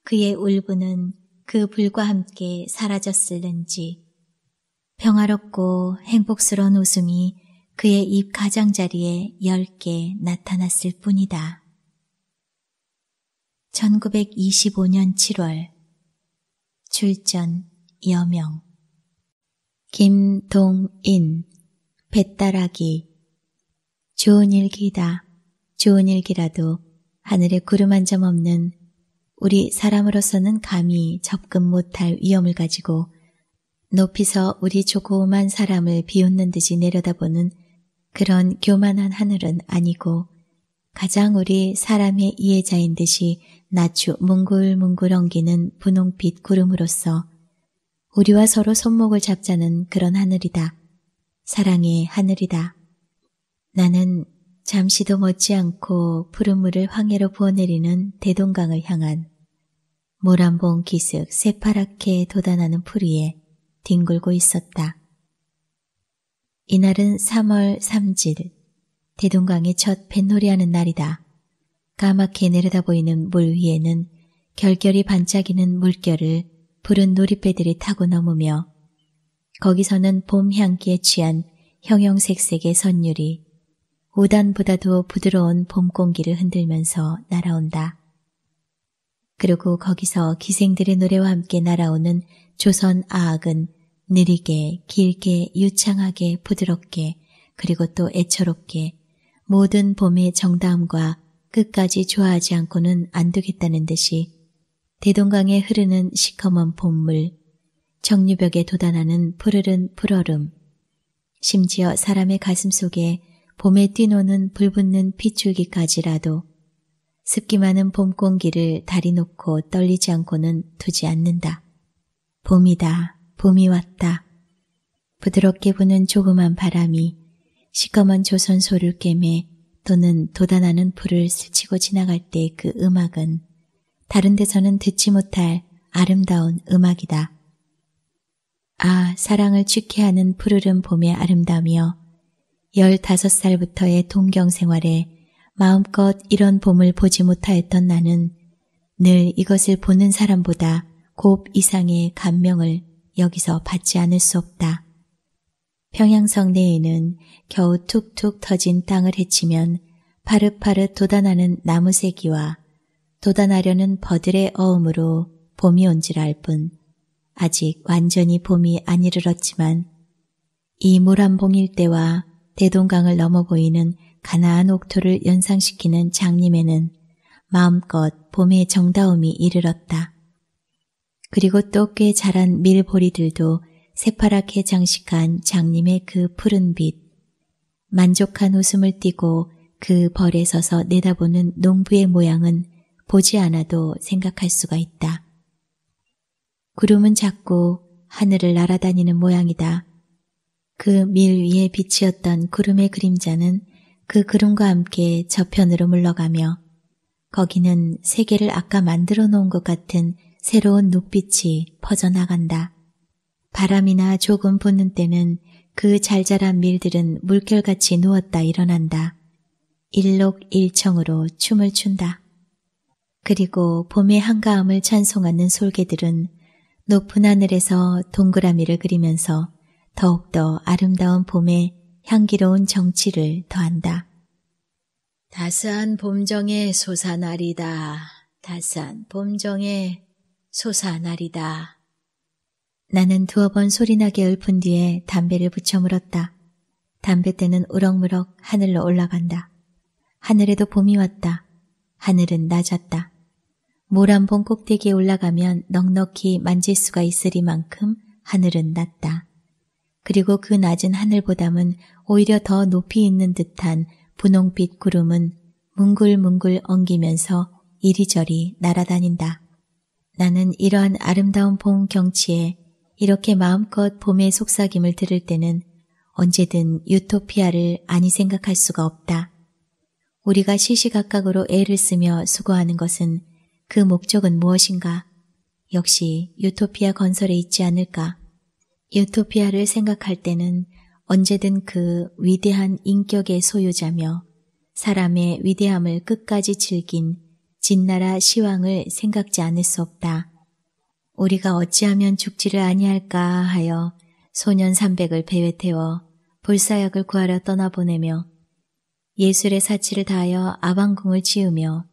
그의 울분은 그 불과 함께 사라졌을는지 평화롭고 행복스러운 웃음이 그의 입 가장자리에 열개 나타났을 뿐이다. 1925년 7월 출전 여명 김동인 배따라기 좋은 일기다. 좋은 일기라도 하늘에 구름 한 점 없는 우리 사람으로서는 감히 접근 못할 위험을 가지고 높이서 우리 조그만 사람을 비웃는 듯이 내려다보는 그런 교만한 하늘은 아니고 가장 우리 사람의 이해자인 듯이 낮추 뭉글뭉글 엉기는 분홍빛 구름으로서 우리와 서로 손목을 잡자는 그런 하늘이다. 사랑의 하늘이다. 나는 잠시도 멎지않고 푸른 물을 황해로 부어내리는 대동강을 향한 모란봉 기슭 새파랗게 돋아나는 풀 위에 뒹굴고 있었다. 이날은 3월 3일 대동강의 첫 뱃놀이하는 날이다. 까맣게 내려다 보이는 물 위에는 결결이 반짝이는 물결을 푸른 놀이배들이 타고 넘으며 거기서는 봄 향기에 취한 형형색색의 선율이 우단보다도 부드러운 봄 공기를 흔들면서 날아온다. 그리고 거기서 기생들의 노래와 함께 날아오는 조선 아악은 느리게, 길게, 유창하게, 부드럽게, 그리고 또 애처롭게 모든 봄의 정다움과 끝까지 좋아하지 않고는 안 되겠다는 듯이 대동강에 흐르는 시커먼 봄물, 정류벽에 돋아나는 푸르른 푸러름, 심지어 사람의 가슴 속에 봄에 뛰노는 불붙는 핏줄기까지라도 습기 많은 봄 공기를 다리 놓고 떨리지 않고는 두지 않는다. 봄이다. 봄이 왔다. 부드럽게 부는 조그만 바람이 시꺼먼 조선 소를 꿰매 또는 돋아나는 풀을 스치고 지나갈 때 그 음악은 다른 데서는 듣지 못할 아름다운 음악이다. 아, 사랑을 취케하는 푸르른 봄의 아름다며 15살부터의 동경 생활에 마음껏 이런 봄을 보지 못하였던 나는 늘 이것을 보는 사람보다 곱 이상의 감명을 여기서 받지 않을 수 없다. 평양성 내에는 겨우 툭툭 터진 땅을 헤치면 파릇파릇 돋아나는 나무새기와 돋아나려는 버들의 어음으로 봄이 온 줄 알 뿐 아직 완전히 봄이 안 이르렀지만 이 모란봉일 때와 대동강을 넘어 보이는 가나안 옥토를 연상시키는 장림에는 마음껏 봄의 정다움이 이르렀다. 그리고 또 꽤 자란 밀보리들도 새파랗게 장식한 장님의 그 푸른 빛, 만족한 웃음을 띠고 그 벌에 서서 내다보는 농부의 모양은 보지 않아도 생각할 수가 있다. 구름은 작고 하늘을 날아다니는 모양이다. 그 밀 위에 비치었던 구름의 그림자는 그 구름과 함께 저편으로 물러가며 거기는 세계를 아까 만들어 놓은 것 같은 새로운 눈빛이 퍼져나간다. 바람이나 조금 부는 때는 그 잘자란 밀들은 물결같이 누웠다 일어난다. 일록일청으로 춤을 춘다. 그리고 봄의 한가함을 찬송하는 솔개들은 높은 하늘에서 동그라미를 그리면서 더욱더 아름다운 봄의 향기로운 정치를 더한다. 다스한 봄정의 소사날이다. 다스한 봄정의 소사날이다. 나는 두어 번 소리나게 읊은 뒤에 담배를 붙여 물었다. 담배대는 우럭무럭 하늘로 올라간다. 하늘에도 봄이 왔다. 하늘은 낮았다. 모란봉 꼭대기에 올라가면 넉넉히 만질 수가 있으리만큼 하늘은 낮다. 그리고 그 낮은 하늘보다는 오히려 더 높이 있는 듯한 분홍빛 구름은 뭉글뭉글 엉기면서 이리저리 날아다닌다. 나는 이러한 아름다운 봄 경치에 이렇게 마음껏 봄의 속삭임을 들을 때는 언제든 유토피아를 아니 생각할 수가 없다. 우리가 시시각각으로 애를 쓰며 수고하는 것은 그 목적은 무엇인가? 역시 유토피아 건설에 있지 않을까? 유토피아를 생각할 때는 언제든 그 위대한 인격의 소유자며 사람의 위대함을 끝까지 즐긴 진나라 시왕을 생각지 않을 수 없다. 우리가 어찌하면 죽지를 아니할까 하여 소년 300을 배에 태워 불사약을 구하러 떠나보내며 예술의 사치를 다하여 아방궁을 지으며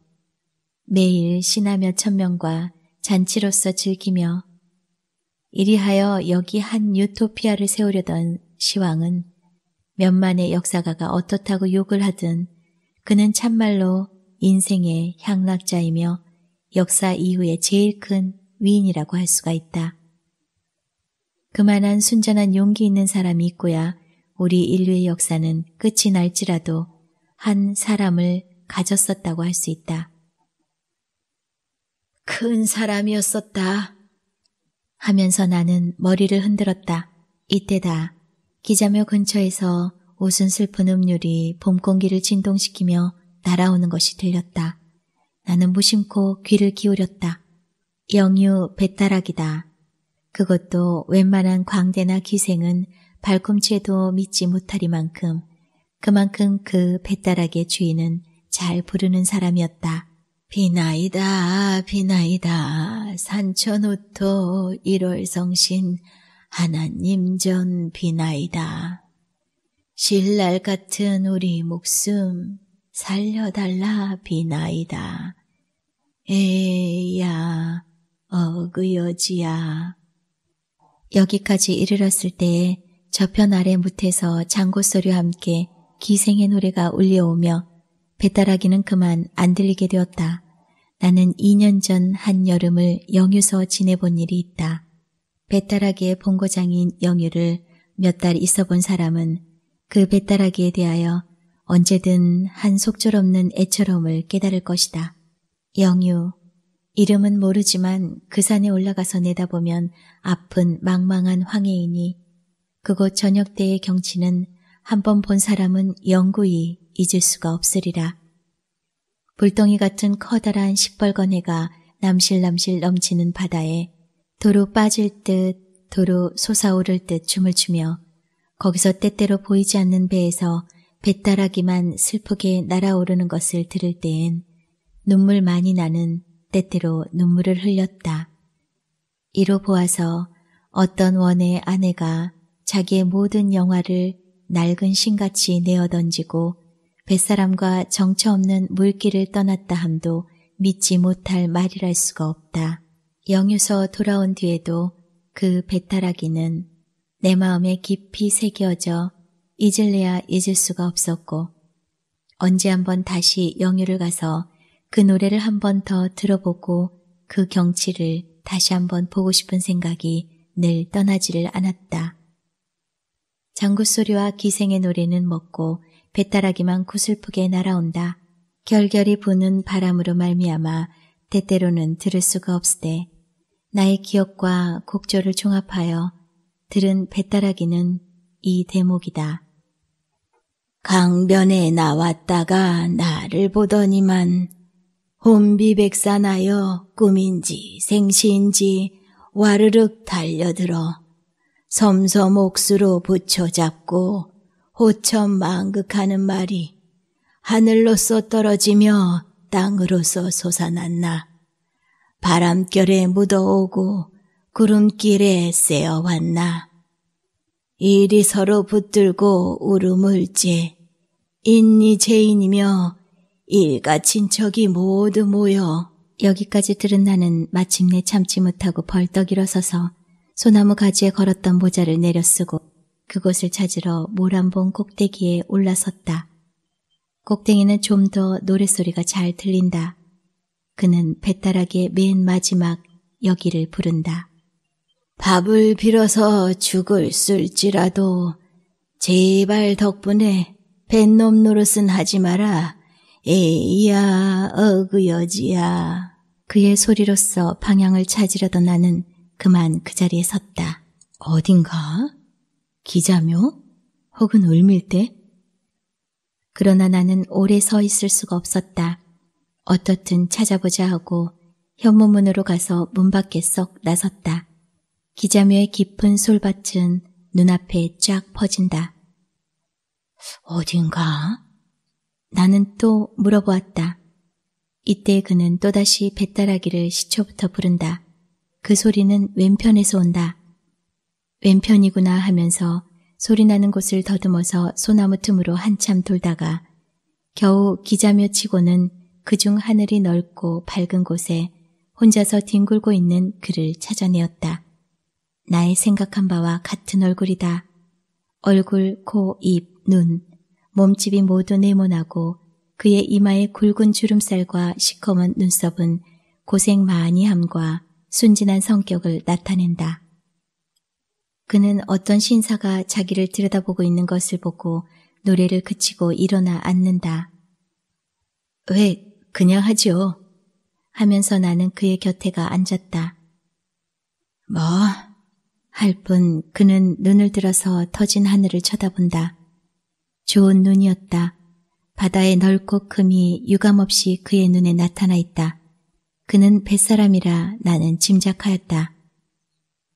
매일 신하 몇 천 명과 잔치로서 즐기며 이리하여 여기 한 유토피아를 세우려던 시왕은 몇만의 역사가가 어떻다고 욕을 하든 그는 참말로 인생의 향락자이며 역사 이후에 제일 큰 위인이라고 할 수가 있다. 그만한 순전한 용기 있는 사람이 있고야 우리 인류의 역사는 끝이 날지라도 한 사람을 가졌었다고 할 수 있다. 큰 사람이었었다. 하면서 나는 머리를 흔들었다. 이때다. 기자묘 근처에서 웃은 슬픈 음률이 봄 공기를 진동시키며 날아오는 것이 들렸다. 나는 무심코 귀를 기울였다. 영유 배따락이다. 그것도 웬만한 광대나 기생은 발꿈치에도 믿지 못하리만큼 그만큼 그 배따락의 주인은 잘 부르는 사람이었다. 비나이다 비나이다 산천우토 1월 성신 하나님 전 비나이다. 신랄 같은 우리 목숨 살려달라 비나이다. 에야 어그여지야. 여기까지 이르렀을 때에 저편 아래 무태서 장고 소리와 함께 기생의 노래가 울려오며 배따라기는 그만 안 들리게 되었다. 나는 2년 전 한 여름을 영유서 지내본 일이 있다. 배따라기의 본고장인 영유를 몇 달 있어 본 사람은 그 배따라기에 대하여 언제든 한 속절없는 애처로움을 깨달을 것이다. 영유, 이름은 모르지만 그 산에 올라가서 내다보면 앞은 망망한 황해이니 그곳 저녁 때의 경치는 한 번 본 사람은 영구히 잊을 수가 없으리라. 불덩이 같은 커다란 시뻘건 해가 남실남실 넘치는 바다에 도로 빠질 듯 도로 솟아오를 듯 춤을 추며 거기서 때때로 보이지 않는 배에서 배따라기만 슬프게 날아오르는 것을 들을 때엔 눈물 많이 나는 때때로 눈물을 흘렸다. 이로 보아서 어떤 원의 아내가 자기의 모든 영화를 낡은 신같이 내어 던지고 뱃사람과 정처 없는 물길을 떠났다 함도 믿지 못할 말이랄 수가 없다. 영유서 돌아온 뒤에도 그 배타라기는 내 마음에 깊이 새겨져 잊을래야 잊을 수가 없었고 언제 한번 다시 영유를 가서 그 노래를 한 번 더 들어보고 그 경치를 다시 한번 보고 싶은 생각이 늘 떠나지를 않았다. 장구 소리와 기생의 노래는 먹고 배따라기만 구슬프게 날아온다. 결결이 부는 바람으로 말미암아 때때로는 들을 수가 없으되 나의 기억과 곡조를 종합하여 들은 배따라기는 이 대목이다. 강변에 나왔다가 나를 보더니만 혼비백산하여 꿈인지 생시인지 와르륵 달려들어 섬섬 옥수로 붙여잡고 호천 망극하는 말이 하늘로서 떨어지며 땅으로서 솟아났나. 바람결에 묻어오고 구름길에 쐬어왔나. 일이 서로 붙들고 울음을째 인니 죄인이며 일가 친척이 모두 모여 여기까지 들은 나는 마침내 참지 못하고 벌떡 일어서서 소나무 가지에 걸었던 모자를 내려쓰고 그곳을 찾으러 모란봉 꼭대기에 올라섰다. 꼭대기는 좀 더 노랫소리가 잘 들린다. 그는 배따라기의 맨 마지막 여기를 부른다. 밥을 빌어서 죽을 쓸지라도 제발 덕분에 뱃놈 노릇은 하지 마라. 에이야 어그여지야. 그의 소리로서 방향을 찾으려던 나는 그만 그 자리에 섰다. 어딘가? 기자묘? 혹은 을밀대? 그러나 나는 오래 서 있을 수가 없었다. 어떻든 찾아보자 하고 현무문으로 가서 문 밖에 쏙 나섰다. 기자묘의 깊은 솔밭은 눈앞에 쫙 퍼진다. 어딘가? 나는 또 물어보았다. 이때 그는 또다시 배따라기를 시초부터 부른다. 그 소리는 왼편에서 온다. 왼편이구나 하면서 소리나는 곳을 더듬어서 소나무 틈으로 한참 돌다가 겨우 기자며 치고는 그중 하늘이 넓고 밝은 곳에 혼자서 뒹굴고 있는 그를 찾아내었다. 나의 생각한 바와 같은 얼굴이다. 얼굴, 코, 입, 눈, 몸집이 모두 네모나고 그의 이마에 굵은 주름살과 시커먼 눈썹은 고생 많이 함과 순진한 성격을 나타낸다. 그는 어떤 신사가 자기를 들여다보고 있는 것을 보고 노래를 그치고 일어나 앉는다. 왜, 그냥 하지요. 하면서 나는 그의 곁에가 앉았다. 뭐, 할 뿐 그는 눈을 들어서 터진 하늘을 쳐다본다. 좋은 눈이었다. 바다의 넓고 큼이 유감없이 그의 눈에 나타나 있다. 그는 뱃사람이라 나는 짐작하였다.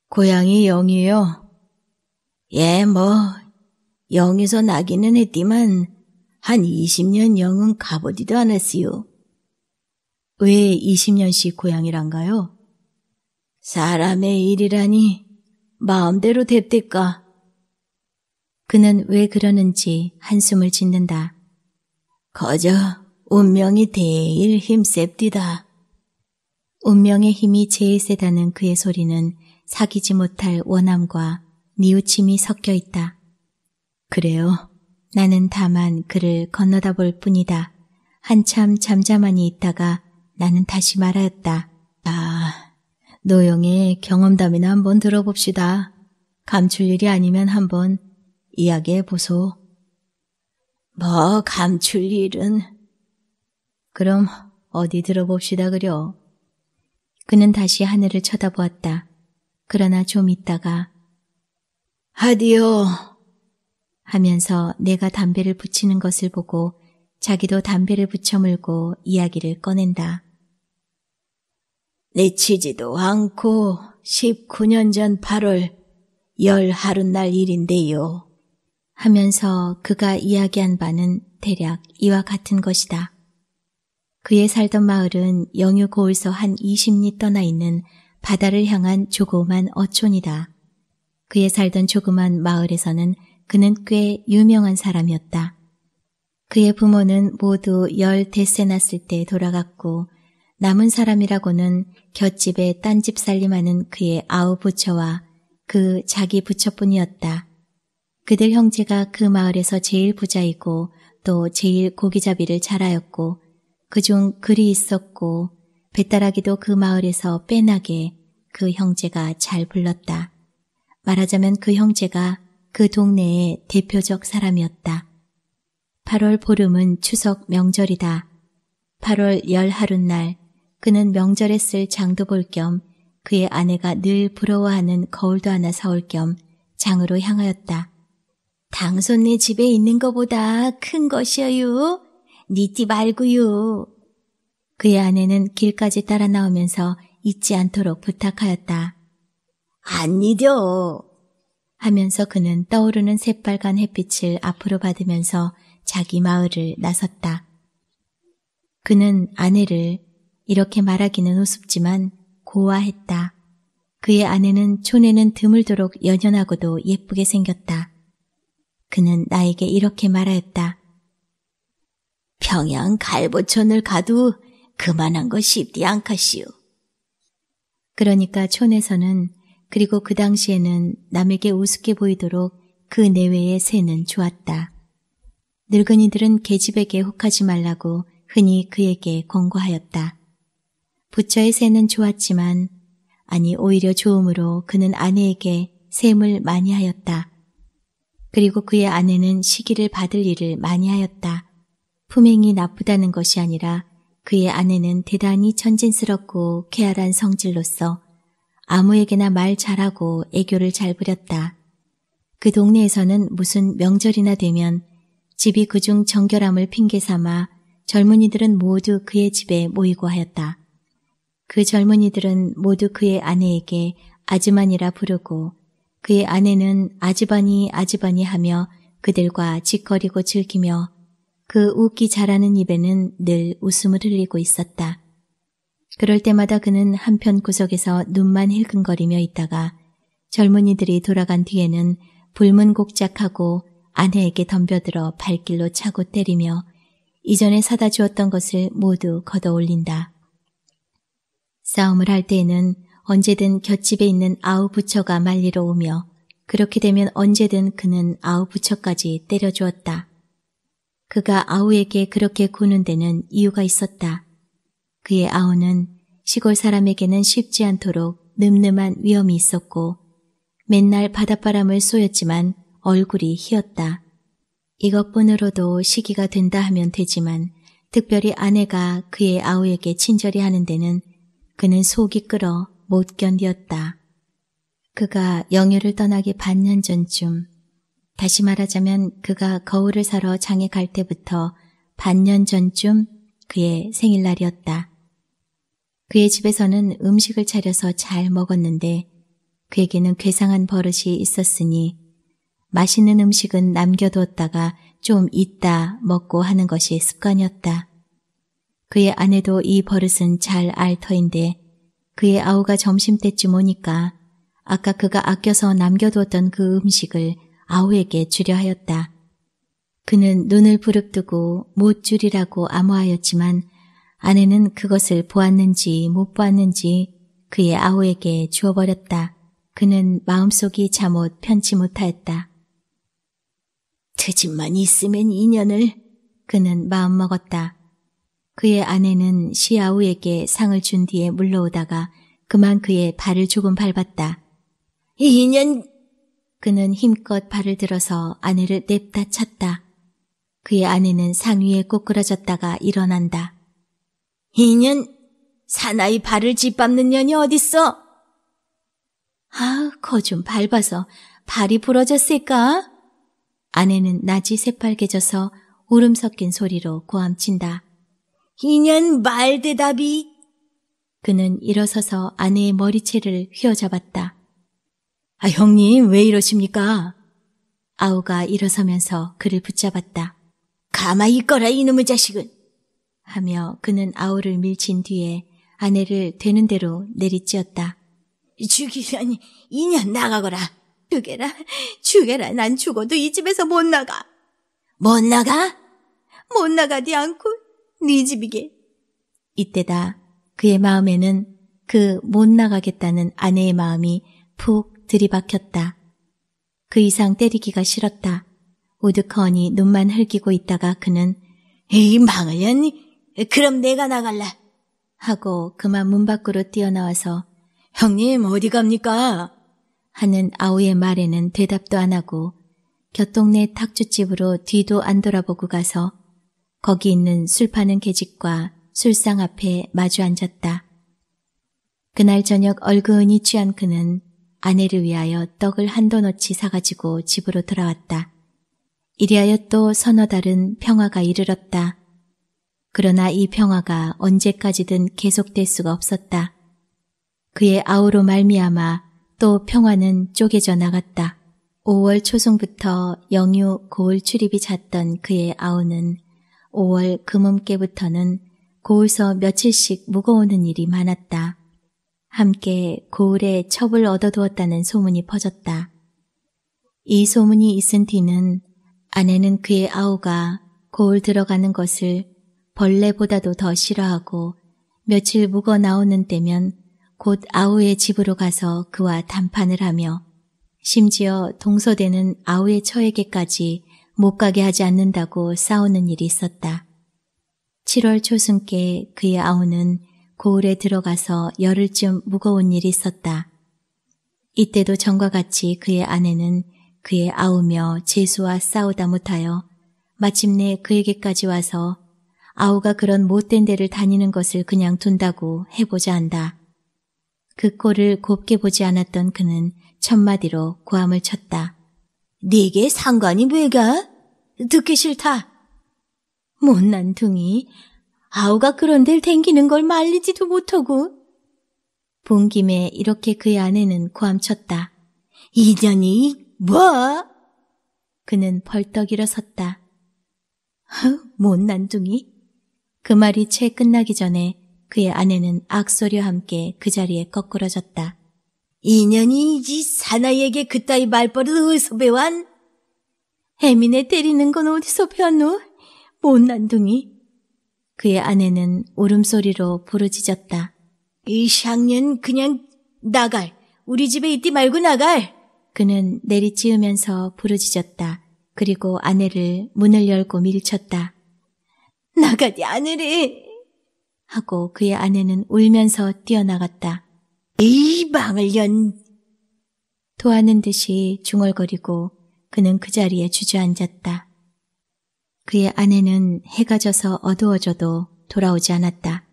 고향이 영이요? 예, 뭐, 영에서 나기는 했디만 한 20년 영은 가보지도 않았지요. 왜 20년씩 고향이란가요? 사람의 일이라니 마음대로 됐대까. 그는 왜 그러는지 한숨을 짓는다. 거저 운명이 대일 힘셉디다. 운명의 힘이 제일 세다는 그의 소리는 사귀지 못할 원함과 뉘우침이 섞여 있다. 그래요. 나는 다만 그를 건너다 볼 뿐이다. 한참 잠잠하니 있다가 나는 다시 말하였다. 아, 노영의 경험담이나 한번 들어봅시다. 감출 일이 아니면 한번 이야기해 보소. 뭐 감출 일은 그럼 어디 들어봅시다 그려. 그는 다시 하늘을 쳐다보았다. 그러나 좀 있다가 하디오 하면서 내가 담배를 붙이는 것을 보고 자기도 담배를 붙여 물고 이야기를 꺼낸다. 내치지도 않고 19년 전 8월 열 하룻날 일인데요. 하면서 그가 이야기한 바는 대략 이와 같은 것이다. 그의 살던 마을은 영유 고을서 한 20리 떠나 있는 바다를 향한 조그만 어촌이다. 그의 살던 조그만 마을에서는 그는 꽤 유명한 사람이었다. 그의 부모는 모두 열 대세 났을 때 돌아갔고 남은 사람이라고는 곁집에 딴집 살림하는 그의 아우 부처와 그 자기 부처뿐이었다. 그들 형제가 그 마을에서 제일 부자이고 또 제일 고기잡이를 잘하였고 그중 글이 있었고 배따라기도 그 마을에서 빼나게 그 형제가 잘 불렀다. 말하자면 그 형제가 그 동네의 대표적 사람이었다. 8월 보름은 추석 명절이다. 8월 열 하룻날 그는 명절에 쓸 장도 볼 겸 그의 아내가 늘 부러워하는 거울도 하나 사올 겸 장으로 향하였다. 당손네 집에 있는 것보다 큰 것이여요. 니띠 말고요. 그의 아내는 길까지 따라 나오면서 잊지 않도록 부탁하였다. 안 잊어. 하면서 그는 떠오르는 새빨간 햇빛을 앞으로 받으면서 자기 마을을 나섰다. 그는 아내를 이렇게 말하기는 우습지만 고와했다. 그의 아내는 촌에는 드물도록 연연하고도 예쁘게 생겼다. 그는 나에게 이렇게 말하였다. 평양 갈보촌을 가도 그만한 거 쉽디 않카시오. 그러니까 촌에서는 그리고 그 당시에는 남에게 우습게 보이도록 그 내외의 새는 좋았다. 늙은이들은 계집에게 혹하지 말라고 흔히 그에게 권고하였다. 부처의 새는 좋았지만 아니 오히려 좋음으로 그는 아내에게 샘을 많이 하였다. 그리고 그의 아내는 시기를 받을 일을 많이 하였다. 품행이 나쁘다는 것이 아니라 그의 아내는 대단히 천진스럽고 쾌활한 성질로서 아무에게나 말 잘하고 애교를 잘 부렸다. 그 동네에서는 무슨 명절이나 되면 집이 그중 정결함을 핑계 삼아 젊은이들은 모두 그의 집에 모이고 하였다. 그 젊은이들은 모두 그의 아내에게 아즈만이라 부르고 그의 아내는 아즈바니 아즈바니 하며 그들과 짓거리고 즐기며 그 웃기 잘하는 입에는 늘 웃음을 흘리고 있었다. 그럴 때마다 그는 한편 구석에서 눈만 힐끔거리며 있다가 젊은이들이 돌아간 뒤에는 불문곡작하고 아내에게 덤벼들어 발길로 차고 때리며 이전에 사다 주었던 것을 모두 걷어 올린다. 싸움을 할 때에는 언제든 곁집에 있는 아우 부처가 말리러 오며 그렇게 되면 언제든 그는 아우 부처까지 때려주었다. 그가 아우에게 그렇게 구는 데는 이유가 있었다. 그의 아우는 시골 사람에게는 쉽지 않도록 늠름한 위험이 있었고 맨날 바닷바람을 쏘였지만 얼굴이 희었다. 이것뿐으로도 시기가 된다 하면 되지만 특별히 아내가 그의 아우에게 친절히 하는 데는 그는 속이 끓어 못 견디었다. 그가 영유를 떠나기 반년 전쯤 다시 말하자면 그가 거울을 사러 장에 갈 때부터 반년 전쯤 그의 생일날이었다. 그의 집에서는 음식을 차려서 잘 먹었는데 그에게는 괴상한 버릇이 있었으니 맛있는 음식은 남겨두었다가 좀 있다 먹고 하는 것이 습관이었다. 그의 아내도 이 버릇은 잘 알 터인데 그의 아우가 점심때쯤 오니까 아까 그가 아껴서 남겨두었던 그 음식을 아우에게 주려 하였다. 그는 눈을 부릅뜨고 못 주리라고 암호하였지만 아내는 그것을 보았는지 못 보았는지 그의 아우에게 주어버렸다. 그는 마음속이 잠옷 편치 못하였다. 트집만 있으면 인연을 그는 마음먹었다. 그의 아내는 시아우에게 상을 준 뒤에 물러오다가 그만 그의 발을 조금 밟았다. 인연 그는 힘껏 발을 들어서 아내를 냅다 찼다. 그의 아내는 상위에 꼬꾸라졌다가 일어난다. 이년 사나이 발을 짓밟는 년이 어딨어? 아, 거 좀 밟아서 발이 부러졌을까? 아내는 낮이 새빨개져서 울음 섞인 소리로 고함친다. 이년 말 대답이 그는 일어서서 아내의 머리채를 휘어잡았다. 아, 형님, 왜 이러십니까? 아우가 일어서면서 그를 붙잡았다. 가만히 있거라, 이놈의 자식은. 하며 그는 아우를 밀친 뒤에 아내를 되는 대로 내리찌었다. 죽이려니, 이년 나가거라. 죽여라, 죽여라. 난 죽어도 이 집에서 못 나가. 못 나가? 못 나가디 않고 네 집이게. 이때다 그의 마음에는 그 못 나가겠다는 아내의 마음이 푹 들이박혔다. 그 이상 때리기가 싫었다. 우드커니 눈만 흘기고 있다가 그는 에이 망을렸니? 그럼 내가 나갈라. 하고 그만 문 밖으로 뛰어나와서 형님 어디 갑니까? 하는 아우의 말에는 대답도 안 하고 곁동네 탁주집으로 뒤도 안 돌아보고 가서 거기 있는 술 파는 계집과 술상 앞에 마주 앉았다. 그날 저녁 얼그은이 취한 그는 아내를 위하여 떡을 한 도너치 사가지고 집으로 돌아왔다. 이리하여 또 서너 달은 평화가 이르렀다. 그러나 이 평화가 언제까지든 계속될 수가 없었다. 그의 아우로 말미암아 또 평화는 쪼개져 나갔다. 5월 초송부터 영유 고을 출입이 잦던 그의 아우는 5월 금음께부터는 고을서 며칠씩 묵어오는 일이 많았다. 함께 고을에 첩을 얻어두었다는 소문이 퍼졌다. 이 소문이 있은 뒤는 아내는 그의 아우가 고을 들어가는 것을 벌레보다도 더 싫어하고 며칠 묵어 나오는 때면 곧 아우의 집으로 가서 그와談판을 하며 심지어 동서되는 아우의 처에게까지 못 가게 하지 않는다고 싸우는 일이 있었다. 7월 초승께 그의 아우는 고을에 들어가서 열흘쯤 무거운 일이 있었다. 이때도 전과 같이 그의 아내는 그의 아우며 제수와 싸우다 못하여 마침내 그에게까지 와서 아우가 그런 못된 데를 다니는 것을 그냥 둔다고 해보자 한다. 그 꼴을 곱게 보지 않았던 그는 첫마디로 고함을 쳤다. 네게 상관이 왜 가? 듣기 싫다. 못난 둥이 아우가 그런 데를 댕기는 걸 말리지도 못하고. 본 김에 이렇게 그의 아내는 고함쳤다. 이년이 뭐? 그는 벌떡 일어섰다. 못난 둥이. 그 말이 채 끝나기 전에 그의 아내는 악소리와 함께 그 자리에 거꾸러졌다. 이년이 이 사나이에게 그따위 말버릇 어디서 배완? 혜민에 때리는 건 어디서 배웠노? 못난 둥이. 그의 아내는 울음소리로 부르짖었다. 이 샹년 그냥 나갈. 우리 집에 있디 말고 나갈. 그는 내리찌으면서 부르짖었다. 그리고 아내를 문을 열고 밀쳤다. 나가지 않으래. 하고 그의 아내는 울면서 뛰어나갔다. 이 방을 연. 토하는 듯이 중얼거리고 그는 그 자리에 주저앉았다. 그의 아내는 해가 져서 어두워져도 돌아오지 않았다.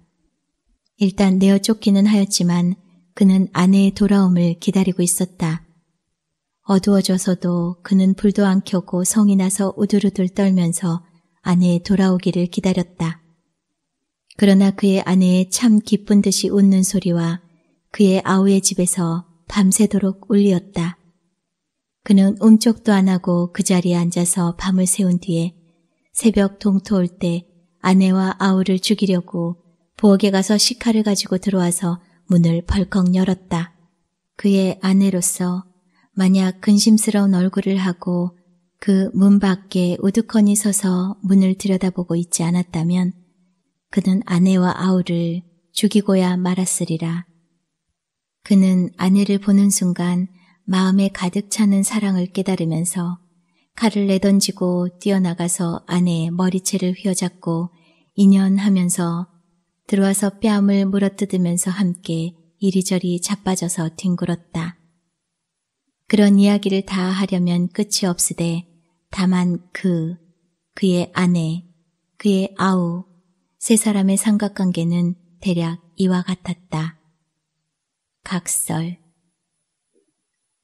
일단 내어 쫓기는 하였지만 그는 아내의 돌아옴을 기다리고 있었다. 어두워져서도 그는 불도 안 켜고 성이 나서 우두루들 떨면서 아내의 돌아오기를 기다렸다. 그러나 그의 아내의 참 기쁜 듯이 웃는 소리와 그의 아우의 집에서 밤새도록 울리었다. 그는 움쩍도 안 하고 그 자리에 앉아서 밤을 새운 뒤에 새벽 동토올 때 아내와 아우를 죽이려고 부엌에 가서 식칼을 가지고 들어와서 문을 벌컥 열었다. 그의 아내로서 만약 근심스러운 얼굴을 하고 그 문 밖에 우두커니 서서 문을 들여다보고 있지 않았다면 그는 아내와 아우를 죽이고야 말았으리라. 그는 아내를 보는 순간 마음에 가득 차는 사랑을 깨달으면서 칼을 내던지고 뛰어나가서 아내의 머리채를 휘어잡고 인연하면서 들어와서 뺨을 물어뜯으면서 함께 이리저리 자빠져서 뒹굴었다. 그런 이야기를 다 하려면 끝이 없으되 다만 그, 그의 아내, 그의 아우, 세 사람의 삼각관계는 대략 이와 같았다. 각설.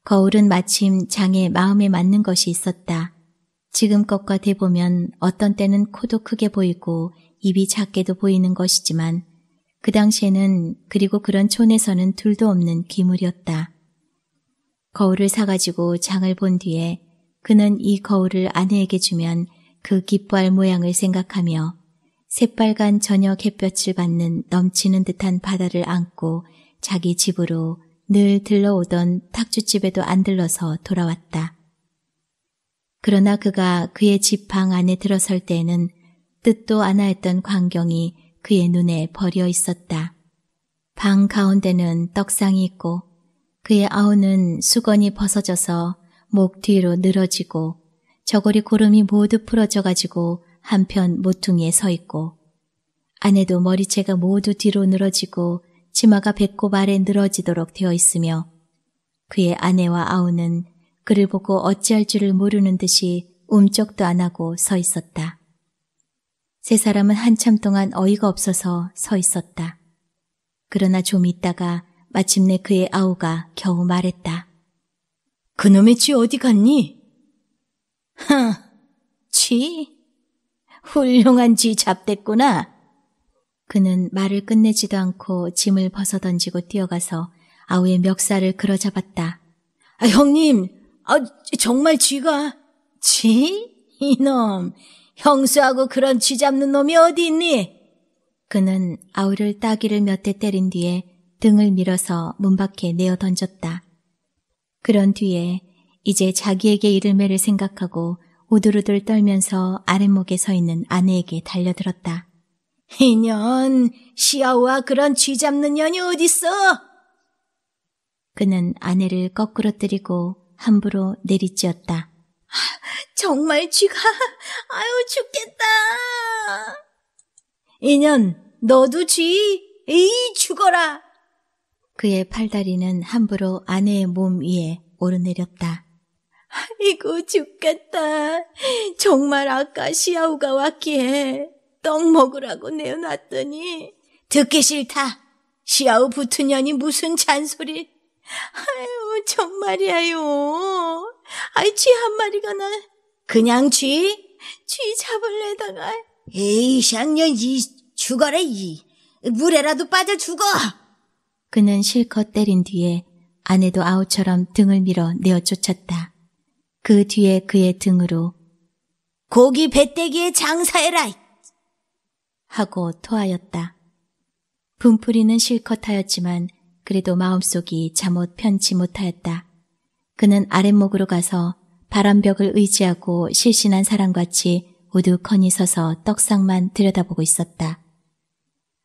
거울은 마침 장의 마음에 맞는 것이 있었다. 지금 것과 대보면 어떤 때는 코도 크게 보이고 입이 작게도 보이는 것이지만 그 당시에는 그리고 그런 촌에서는 둘도 없는 기물이었다. 거울을 사가지고 장을 본 뒤에 그는 이 거울을 아내에게 주면 그 기뻐할 모양을 생각하며 새빨간 저녁 햇볕을 받는 넘치는 듯한 바다를 안고 자기 집으로 늘 들러오던 탁주집에도 안 들러서 돌아왔다. 그러나 그가 그의 집 방 안에 들어설 때에는 뜻도 않아했던 광경이 그의 눈에 버려 있었다. 방 가운데는 떡상이 있고 그의 아우는 수건이 벗어져서 목 뒤로 늘어지고 저고리 고름이 모두 풀어져 가지고 한편 모퉁이에 서 있고 아내도 머리채가 모두 뒤로 늘어지고 치마가 배꼽 아래 늘어지도록 되어 있으며 그의 아내와 아우는 그를 보고 어찌할 줄을 모르는 듯이 움쩍도 안 하고 서 있었다. 세 사람은 한참 동안 어이가 없어서 서 있었다. 그러나 좀 있다가 마침내 그의 아우가 겨우 말했다. 그놈의 쥐 어디 갔니? 흥, 쥐? 훌륭한 쥐 잡댔구나. 그는 말을 끝내지도 않고 짐을 벗어던지고 뛰어가서 아우의 멱살을 그어잡았다. 아, 형님, 아, 정말 쥐가, 쥐? 이놈, 형수하고 그런 쥐 잡는 놈이 어디 있니? 그는 아우를 따기를 몇 대 때린 뒤에 등을 밀어서 문 밖에 내어 던졌다. 그런 뒤에 이제 자기에게 이를 매를 생각하고 우두루들 떨면서 아랫목에 서 있는 아내에게 달려들었다. 이년, 시아우와 그런 쥐 잡는 년이 어딨어? 그는 아내를 거꾸로 뜨리고 함부로 내리찌었다. 정말 쥐가, 아유, 죽겠다. 이년, 너도 쥐, 에이, 죽어라. 그의 팔다리는 함부로 아내의 몸 위에 오르내렸다. 아이고, 죽겠다. 정말 아까 시아우가 왔기에 떡 먹으라고 내어놨더니 듣기 싫다. 시아우 년이 무슨 잔소리. 아유, 정말이야요. 아이, 쥐 한 마리가 나. 그냥 쥐? 쥐 잡을래다가. 에이, 샹년, 이, 죽어라, 이. 물에라도 빠져 죽어. 그는 실컷 때린 뒤에 아내도 아우처럼 등을 밀어 내어 쫓았다. 그 뒤에 그의 등으로 고기 배때기에 장사해라! 하고 토하였다. 분풀이는 실컷 하였지만 그래도 마음속이 잠옷 편치 못하였다. 그는 아랫목으로 가서 바람벽을 의지하고 실신한 사람같이 우두커니 서서 떡상만 들여다보고 있었다.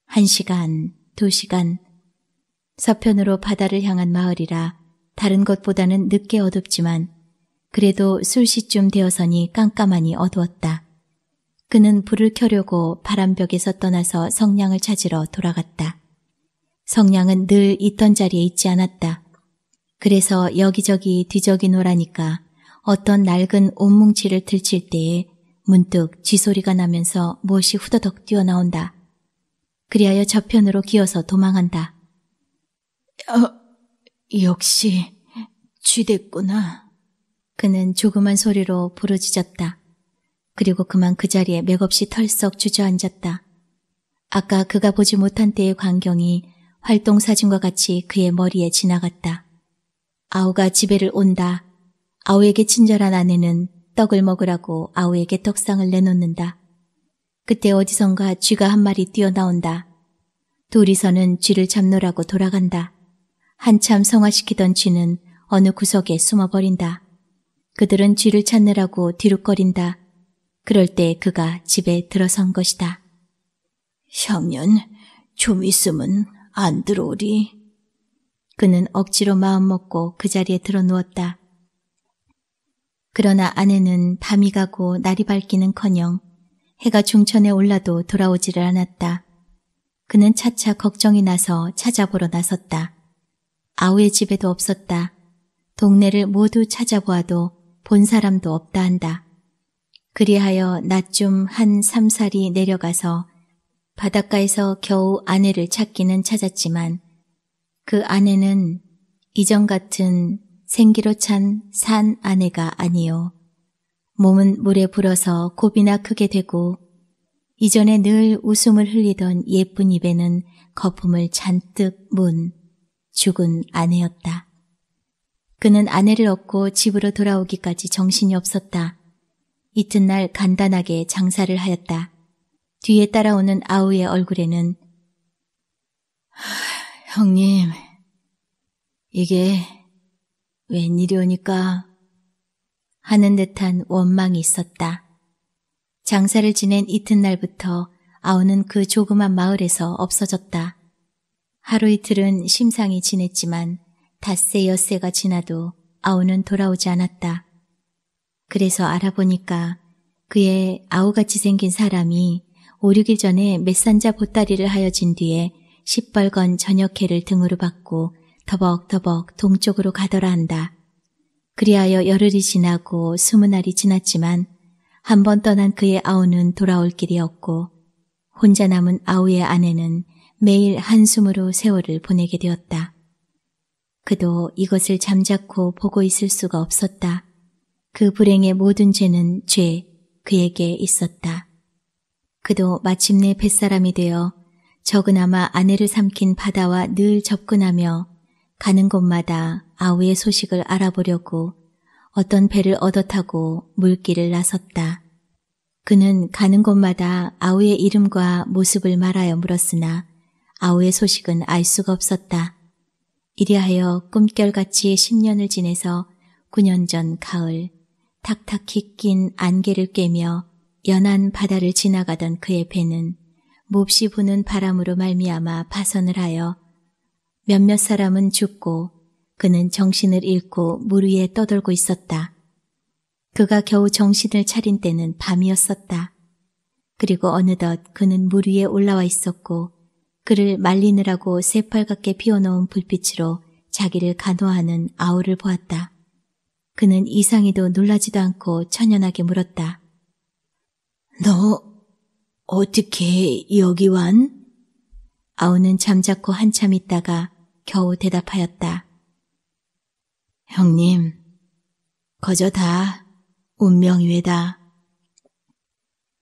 한 시간, 두 시간, 서편으로 바다를 향한 마을이라 다른 것보다는 늦게 어둡지만 그래도 술시쯤 되어서니 깜깜하니 어두웠다. 그는 불을 켜려고 바람벽에서 떠나서 성냥을 찾으러 돌아갔다. 성냥은 늘 있던 자리에 있지 않았다. 그래서 여기저기 뒤적이 노라니까 어떤 낡은 옷뭉치를 들칠 때에 문득 쥐소리가 나면서 무엇이 후더덕 뛰어나온다. 그리하여 저편으로 기어서 도망한다. 어, 역시 쥐 됐구나. 그는 조그만 소리로 부르짖었다. 그리고 그만 그 자리에 맥없이 털썩 주저앉았다. 아까 그가 보지 못한 때의 광경이 활동 사진과 같이 그의 머리에 지나갔다. 아우가 집에를 온다. 아우에게 친절한 아내는 떡을 먹으라고 아우에게 떡상을 내놓는다. 그때 어디선가 쥐가 한 마리 뛰어나온다. 둘이서는 쥐를 잡노라고 돌아간다. 한참 성화시키던 쥐는 어느 구석에 숨어버린다. 그들은 쥐를 찾느라고 뒤룩거린다. 그럴 때 그가 집에 들어선 것이다. 형년, 좀 있으면 안 들어오리. 그는 억지로 마음먹고 그 자리에 들어 누웠다. 그러나 아내는 밤이 가고 날이 밝기는커녕 해가 중천에 올라도 돌아오지를 않았다. 그는 차차 걱정이 나서 찾아보러 나섰다. 아우의 집에도 없었다. 동네를 모두 찾아보아도 본 사람도 없다 한다. 그리하여 낮 좀 한 삼살이 내려가서 바닷가에서 겨우 아내를 찾기는 찾았지만 그 아내는 이전 같은 생기로 찬 산 아내가 아니요. 몸은 물에 불어서 곱이나 크게 되고 이전에 늘 웃음을 흘리던 예쁜 입에는 거품을 잔뜩 문 죽은 아내였다. 그는 아내를 얻고 집으로 돌아오기까지 정신이 없었다. 이튿날 간단하게 장사를 하였다. 뒤에 따라오는 아우의 얼굴에는 형님, 이게 웬일이오니까 하는 듯한 원망이 있었다. 장사를 지낸 이튿날부터 아우는 그 조그만 마을에서 없어졌다. 하루 이틀은 심상이 지냈지만 닷새 엿새가 지나도 아우는 돌아오지 않았다. 그래서 알아보니까 그의 아우같이 생긴 사람이 5, 6일 전에 맷산자 보따리를 하여진 뒤에 시뻘건 저녁회를 등으로 받고 더벅더벅 동쪽으로 가더라 한다. 그리하여 열흘이 지나고 스무 날이 지났지만 한 번 떠난 그의 아우는 돌아올 길이 없고 혼자 남은 아우의 아내는 매일 한숨으로 세월을 보내게 되었다. 그도 이것을 잠자코 보고 있을 수가 없었다. 그 불행의 모든 죄는 죄, 그에게 있었다. 그도 마침내 뱃사람이 되어 적으나마 아내를 삼킨 바다와 늘 접근하며 가는 곳마다 아우의 소식을 알아보려고 어떤 배를 얻어 타고 물길을 나섰다. 그는 가는 곳마다 아우의 이름과 모습을 말하여 물었으나 아우의 소식은 알 수가 없었다. 이리하여 꿈결같이 10년을 지내서 9년 전 가을 탁탁히 낀 안개를 꿰며 연한 바다를 지나가던 그의 배는 몹시 부는 바람으로 말미암아 파선을 하여 몇몇 사람은 죽고 그는 정신을 잃고 물 위에 떠돌고 있었다. 그가 겨우 정신을 차린 때는 밤이었었다. 그리고 어느덧 그는 물 위에 올라와 있었고 그를 말리느라고 새빨갛게 피워놓은 불빛으로 자기를 간호하는 아우를 보았다. 그는 이상히도 놀라지도 않고 천연하게 물었다. 너 어떻게 여기 완? 아우는 잠자코 한참 있다가 겨우 대답하였다. 형님, 거저 다 운명이외다.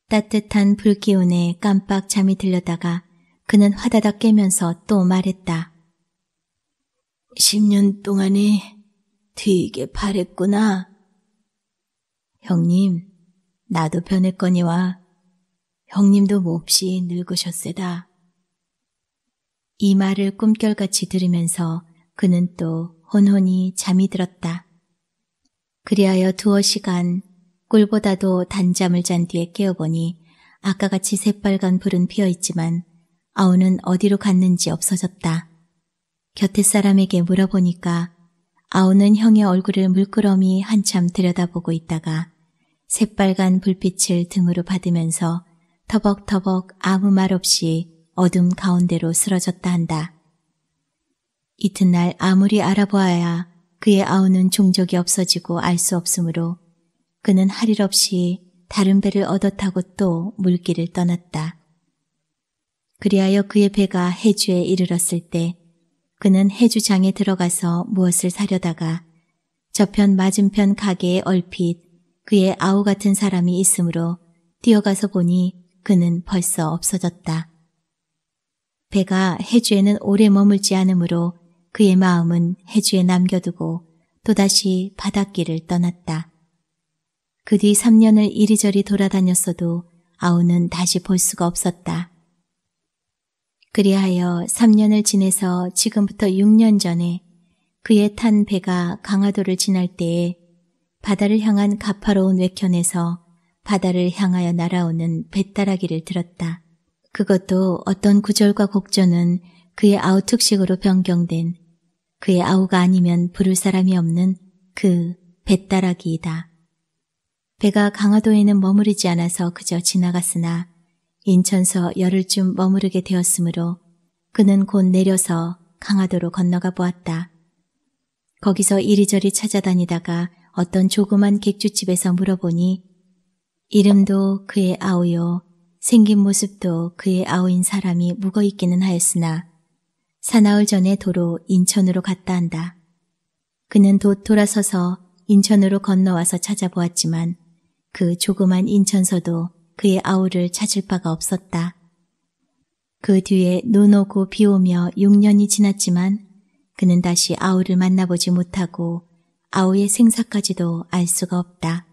따뜻한 불기운에 깜빡 잠이 들려다가 그는 화다닥 깨면서 또 말했다. 10년 동안에 되게 바랬구나. 형님, 나도 변했거니와 형님도 몹시 늙으셨세다. 이 말을 꿈결같이 들으면서 그는 또 혼혼히 잠이 들었다. 그리하여 두어 시간 꿀보다도 단잠을 잔 뒤에 깨어보니 아까같이 새빨간 불은 피어있지만 아우는 어디로 갔는지 없어졌다. 곁에 사람에게 물어보니까 아우는 형의 얼굴을 물끄러미 한참 들여다보고 있다가 새빨간 불빛을 등으로 받으면서 터벅터벅 아무 말 없이 어둠 가운데로 쓰러졌다 한다. 이튿날 아무리 알아보아야 그의 아우는 종적이 없어지고 알 수 없으므로 그는 할 일 없이 다른 배를 얻어 타고 또 물길을 떠났다. 그리하여 그의 배가 해주에 이르렀을 때 그는 해주장에 들어가서 무엇을 사려다가 저편 맞은편 가게에 얼핏 그의 아우 같은 사람이 있으므로 뛰어가서 보니 그는 벌써 없어졌다. 배가 해주에는 오래 머물지 않으므로 그의 마음은 해주에 남겨두고 또다시 바닷길을 떠났다. 그 뒤 3년을 이리저리 돌아다녔어도 아우는 다시 볼 수가 없었다. 그리하여 3년을 지내서 지금부터 6년 전에 그의 탄 배가 강화도를 지날 때에 바다를 향한 가파로운 외편에서 바다를 향하여 날아오는 배따라기를 들었다. 그것도 어떤 구절과 곡조는 그의 아우 특식으로 변경된 그의 아우가 아니면 부를 사람이 없는 그 배따라기이다. 배가 강화도에는 머무르지 않아서 그저 지나갔으나 인천서 열흘쯤 머무르게 되었으므로 그는 곧 내려서 강화도로 건너가 보았다. 거기서 이리저리 찾아다니다가 어떤 조그만 객주집에서 물어보니 이름도 그의 아우요, 생긴 모습도 그의 아우인 사람이 묵어있기는 하였으나 사나흘 전에 도로 인천으로 갔다 한다. 그는 곧 돌아서서 인천으로 건너와서 찾아보았지만 그 조그만 인천서도 그의 아우를 찾을 바가 없었다. 그 뒤에 눈 오고 비 오며 6년이 지났지만 그는 다시 아우를 만나보지 못하고 아우의 생사까지도 알 수가 없다.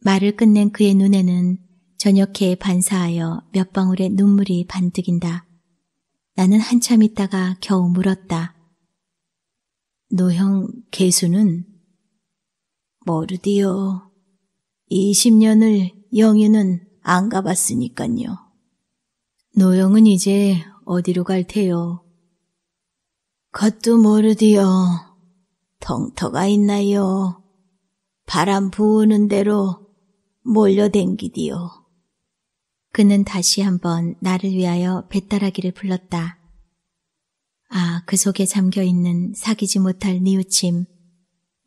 말을 끝낸 그의 눈에는 저녁해 반사하여 몇 방울의 눈물이 반뜩인다. 나는 한참 있다가 겨우 물었다. 노형 개수는 모르디요. 20년을 영유는 안 가봤으니깐요. 노형은 이제 어디로 갈 테요? 겉도 모르디요. 덩터가 있나요? 바람 부으는 대로 몰려댕기디요. 그는 다시 한번 나를 위하여 배따라기를 불렀다. 아, 그 속에 잠겨 있는 사귀지 못할 뉘우침,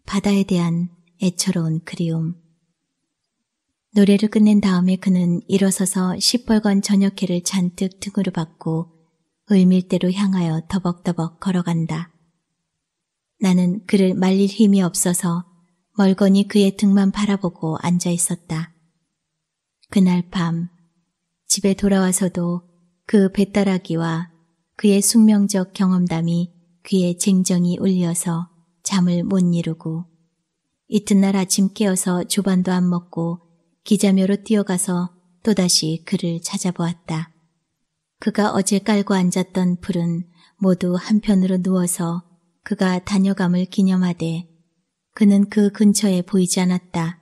바다에 대한 애처로운 그리움. 노래를 끝낸 다음에 그는 일어서서 시뻘건 저녁해를 잔뜩 등으로 받고 을밀대로 향하여 더벅더벅 걸어간다. 나는 그를 말릴 힘이 없어서 멀거니 그의 등만 바라보고 앉아 있었다. 그날 밤 집에 돌아와서도 그 배따라기와 그의 숙명적 경험담이 귀에 쟁정이 울려서 잠을 못 이루고 이튿날 아침 깨어서 조반도 안 먹고 기자묘로 뛰어가서 또다시 그를 찾아보았다. 그가 어제 깔고 앉았던 풀은 모두 한편으로 누워서 그가 다녀감을 기념하되 그는 그 근처에 보이지 않았다.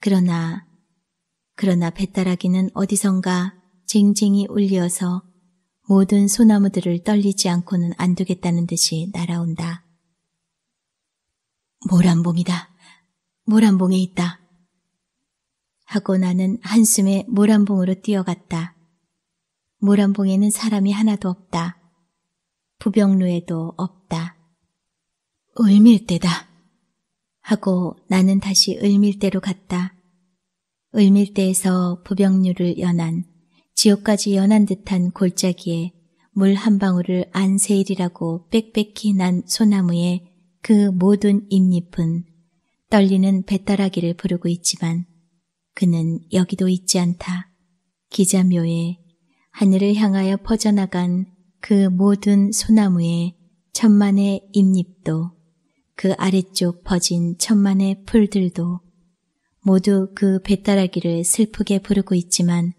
그러나, 그러나 배따라기는 어디선가 쟁쟁이 울려서 모든 소나무들을 떨리지 않고는 안 되겠다는 듯이 날아온다. 모란봉이다. 모란봉에 있다. 하고 나는 한숨에 모란봉으로 뛰어갔다. 모란봉에는 사람이 하나도 없다. 부병로에도 없다. 을밀대다. 하고 나는 다시 을밀대로 갔다. 을밀대에서 부병류를 연한 지옥까지 연한 듯한 골짜기에 물 한 방울을 안 세일이라고 빽빽히 난 소나무에 그 모든 잎잎은 떨리는 배따라기를 부르고 있지만 그는 여기도 있지 않다. 기자묘에 하늘을 향하여 퍼져나간 그 모든 소나무의 천만의 잎잎도 그 아래쪽 퍼진 천만의 풀들도 모두 그 배따라기를 슬프게 부르고 있지만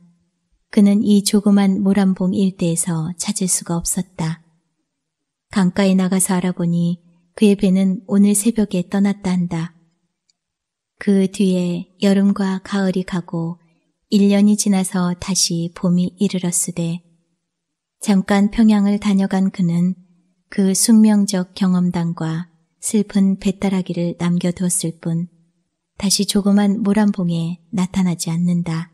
그는 이 조그만 모란봉 일대에서 찾을 수가 없었다. 강가에 나가서 알아보니 그의 배는 오늘 새벽에 떠났다 한다. 그 뒤에 여름과 가을이 가고 1년이 지나서 다시 봄이 이르렀으되 잠깐 평양을 다녀간 그는 그 숙명적 경험담과 슬픈 배따라기를 남겨두었을 뿐 다시 조그만 모란봉에 나타나지 않는다.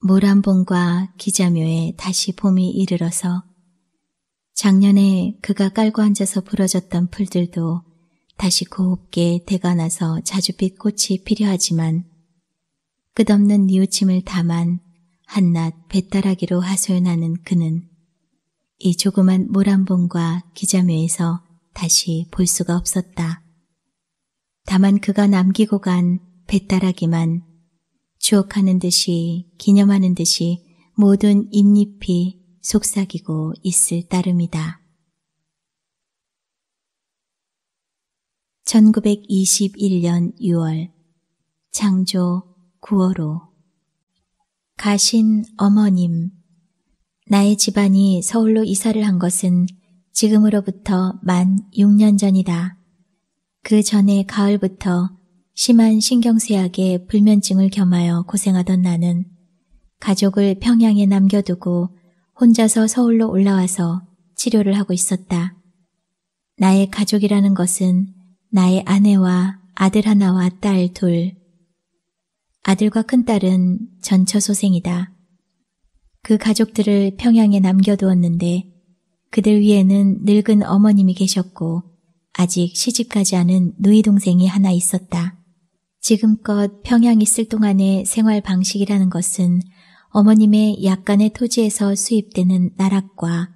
모란봉과 기자묘에 다시 봄이 이르러서 작년에 그가 깔고 앉아서 부러졌던 풀들도 다시 곱게 대가 나서 자주빛 꽃이 필요하지만 끝없는 뉘우침을 담한 한낱 배따라기로 하소연하는 그는 이 조그만 모란봉과 기자묘에서 다시 볼 수가 없었다. 다만 그가 남기고 간 배따라기만 추억하는 듯이 기념하는 듯이 모든 잎잎이 속삭이고 있을 따름이다. 1921년 6월 창조 9월호 가신 어머님 나의 집안이 서울로 이사를 한 것은 지금으로부터 만 6년 전이다. 그 전에 가을부터 심한 신경쇠약에 불면증을 겸하여 고생하던 나는 가족을 평양에 남겨두고 혼자서 서울로 올라와서 치료를 하고 있었다. 나의 가족이라는 것은 나의 아내와 아들 하나와 딸 둘. 아들과 큰딸은 전처소생이다. 그 가족들을 평양에 남겨두었는데 그들 위에는 늙은 어머님이 계셨고 아직 시집가지 않은 누이 동생이 하나 있었다. 지금껏 평양 있을 동안의 생활 방식이라는 것은 어머님의 약간의 토지에서 수입되는 나락과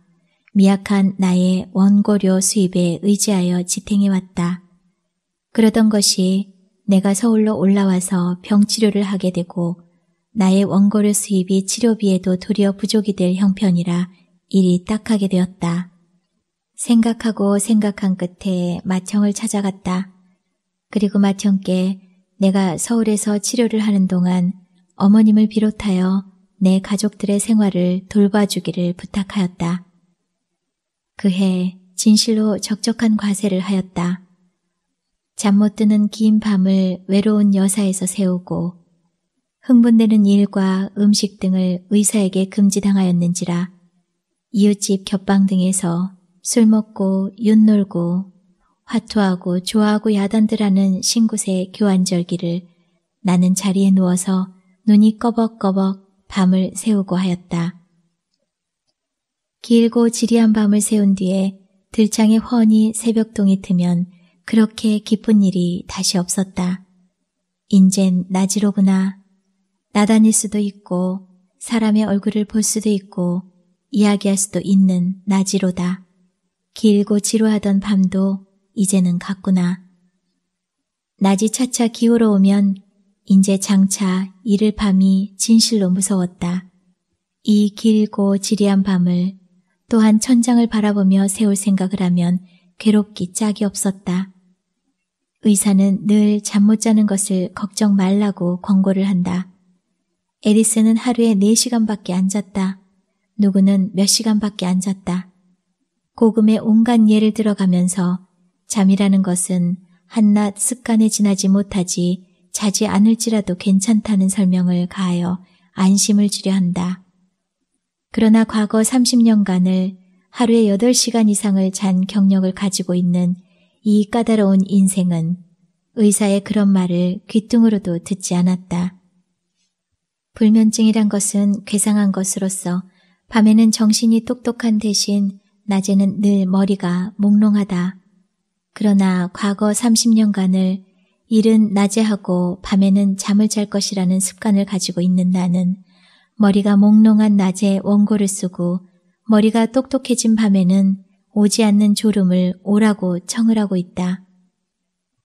미약한 나의 원고료 수입에 의지하여 지탱해왔다. 그러던 것이 내가 서울로 올라와서 병치료를 하게 되고 나의 원고료 수입이 치료비에도 도리어 부족이 될 형편이라 일이 딱하게 되었다. 생각하고 생각한 끝에 마청을 찾아갔다. 그리고 마청께 내가 서울에서 치료를 하는 동안 어머님을 비롯하여 내 가족들의 생활을 돌봐주기를 부탁하였다. 그해 진실로 적적한 과세를 하였다. 잠 못 드는 긴 밤을 외로운 여사에서 세우고 흥분되는 일과 음식 등을 의사에게 금지당하였는지라 이웃집 겹방 등에서 술 먹고 윤 놀고 화투하고 좋아하고 야단들하는 신굿의 교환절기를 나는 자리에 누워서 눈이 꺼벅꺼벅 밤을 세우고 하였다. 길고 지리한 밤을 세운 뒤에 들창에 훤히 새벽동이 트면 그렇게 기쁜 일이 다시 없었다. 인젠 낮이로구나. 나다닐 수도 있고 사람의 얼굴을 볼 수도 있고 이야기할 수도 있는 낮이로다. 길고 지루하던 밤도 이제는 갔구나. 낮이 차차 기울어오면 인제 장차 이를 밤이 진실로 무서웠다. 이 길고 지리한 밤을 또한 천장을 바라보며 세울 생각을 하면 괴롭기 짝이 없었다. 의사는 늘 잠 못 자는 것을 걱정 말라고 권고를 한다. 에리스는 하루에 4시간밖에 안 잤다. 누구는 몇 시간밖에 안 잤다. 고금의 온갖 예를 들어가면서 잠이라는 것은 한낱 습관에 지나지 못하지 자지 않을지라도 괜찮다는 설명을 가하여 안심을 주려 한다. 그러나 과거 30년간을 하루에 8시간 이상을 잔 경력을 가지고 있는 이 까다로운 인생은 의사의 그런 말을 귀뚱으로도 듣지 않았다. 불면증이란 것은 괴상한 것으로서 밤에는 정신이 똑똑한 대신 낮에는 늘 머리가 몽롱하다. 그러나 과거 30년간을 일은 낮에 하고 밤에는 잠을 잘 것이라는 습관을 가지고 있는 나는 머리가 몽롱한 낮에 원고를 쓰고 머리가 똑똑해진 밤에는 오지 않는 졸음을 오라고 청을 하고 있다.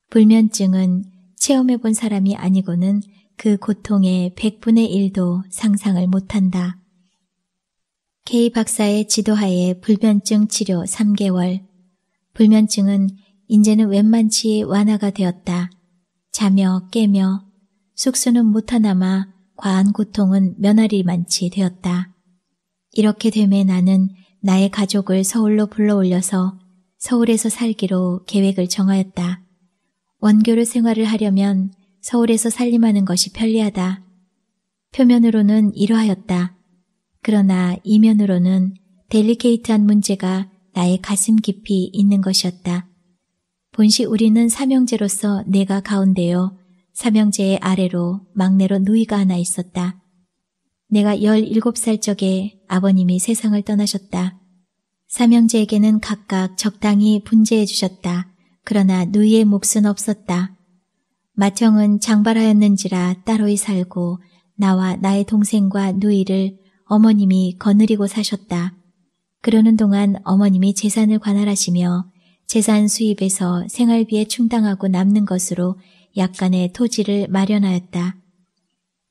불면증은 체험해 본 사람이 아니고는 그 고통의 100분의 1도 상상을 못한다. K 박사의 지도하에 불면증 치료 3개월. 불면증은 이제는 웬만치 완화가 되었다. 자며 깨며 숙소는 못하나마 과한 고통은 면하리만치 되었다. 이렇게 되매 나는 나의 가족을 서울로 불러올려서 서울에서 살기로 계획을 정하였다. 원교로 생활을 하려면 서울에서 살림하는 것이 편리하다. 표면으로는 이러하였다. 그러나 이면으로는 델리케이트한 문제가 나의 가슴 깊이 있는 것이었다. 본시 우리는 삼형제로서 내가 가운데요. 삼형제의 아래로 막내로 누이가 하나 있었다. 내가 17살 적에 아버님이 세상을 떠나셨다. 삼형제에게는 각각 적당히 분재해 주셨다. 그러나 누이의 몫은 없었다. 마청은 장발하였는지라 따로이 살고 나와 나의 동생과 누이를 어머님이 거느리고 사셨다. 그러는 동안 어머님이 재산을 관할하시며 재산 수입에서 생활비에 충당하고 남는 것으로 약간의 토지를 마련하였다.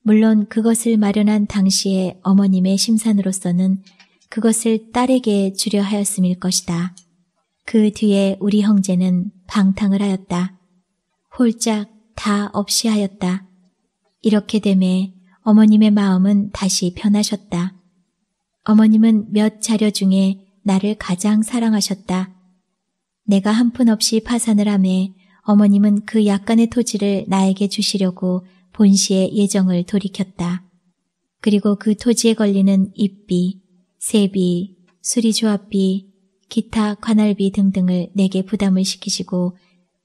물론 그것을 마련한 당시에 어머님의 심산으로서는 그것을 딸에게 주려 하였음일 것이다. 그 뒤에 우리 형제는 방탕을 하였다. 홀짝 다 없이 하였다. 이렇게 되매 어머님의 마음은 다시 변하셨다. 어머님은 몇 자녀 중에 나를 가장 사랑하셨다. 내가 한 푼 없이 파산을 하매 어머님은 그 약간의 토지를 나에게 주시려고 본시의 예정을 돌이켰다. 그리고 그 토지에 걸리는 입비, 세비, 수리조합비, 기타 관할비 등등을 내게 부담을 시키시고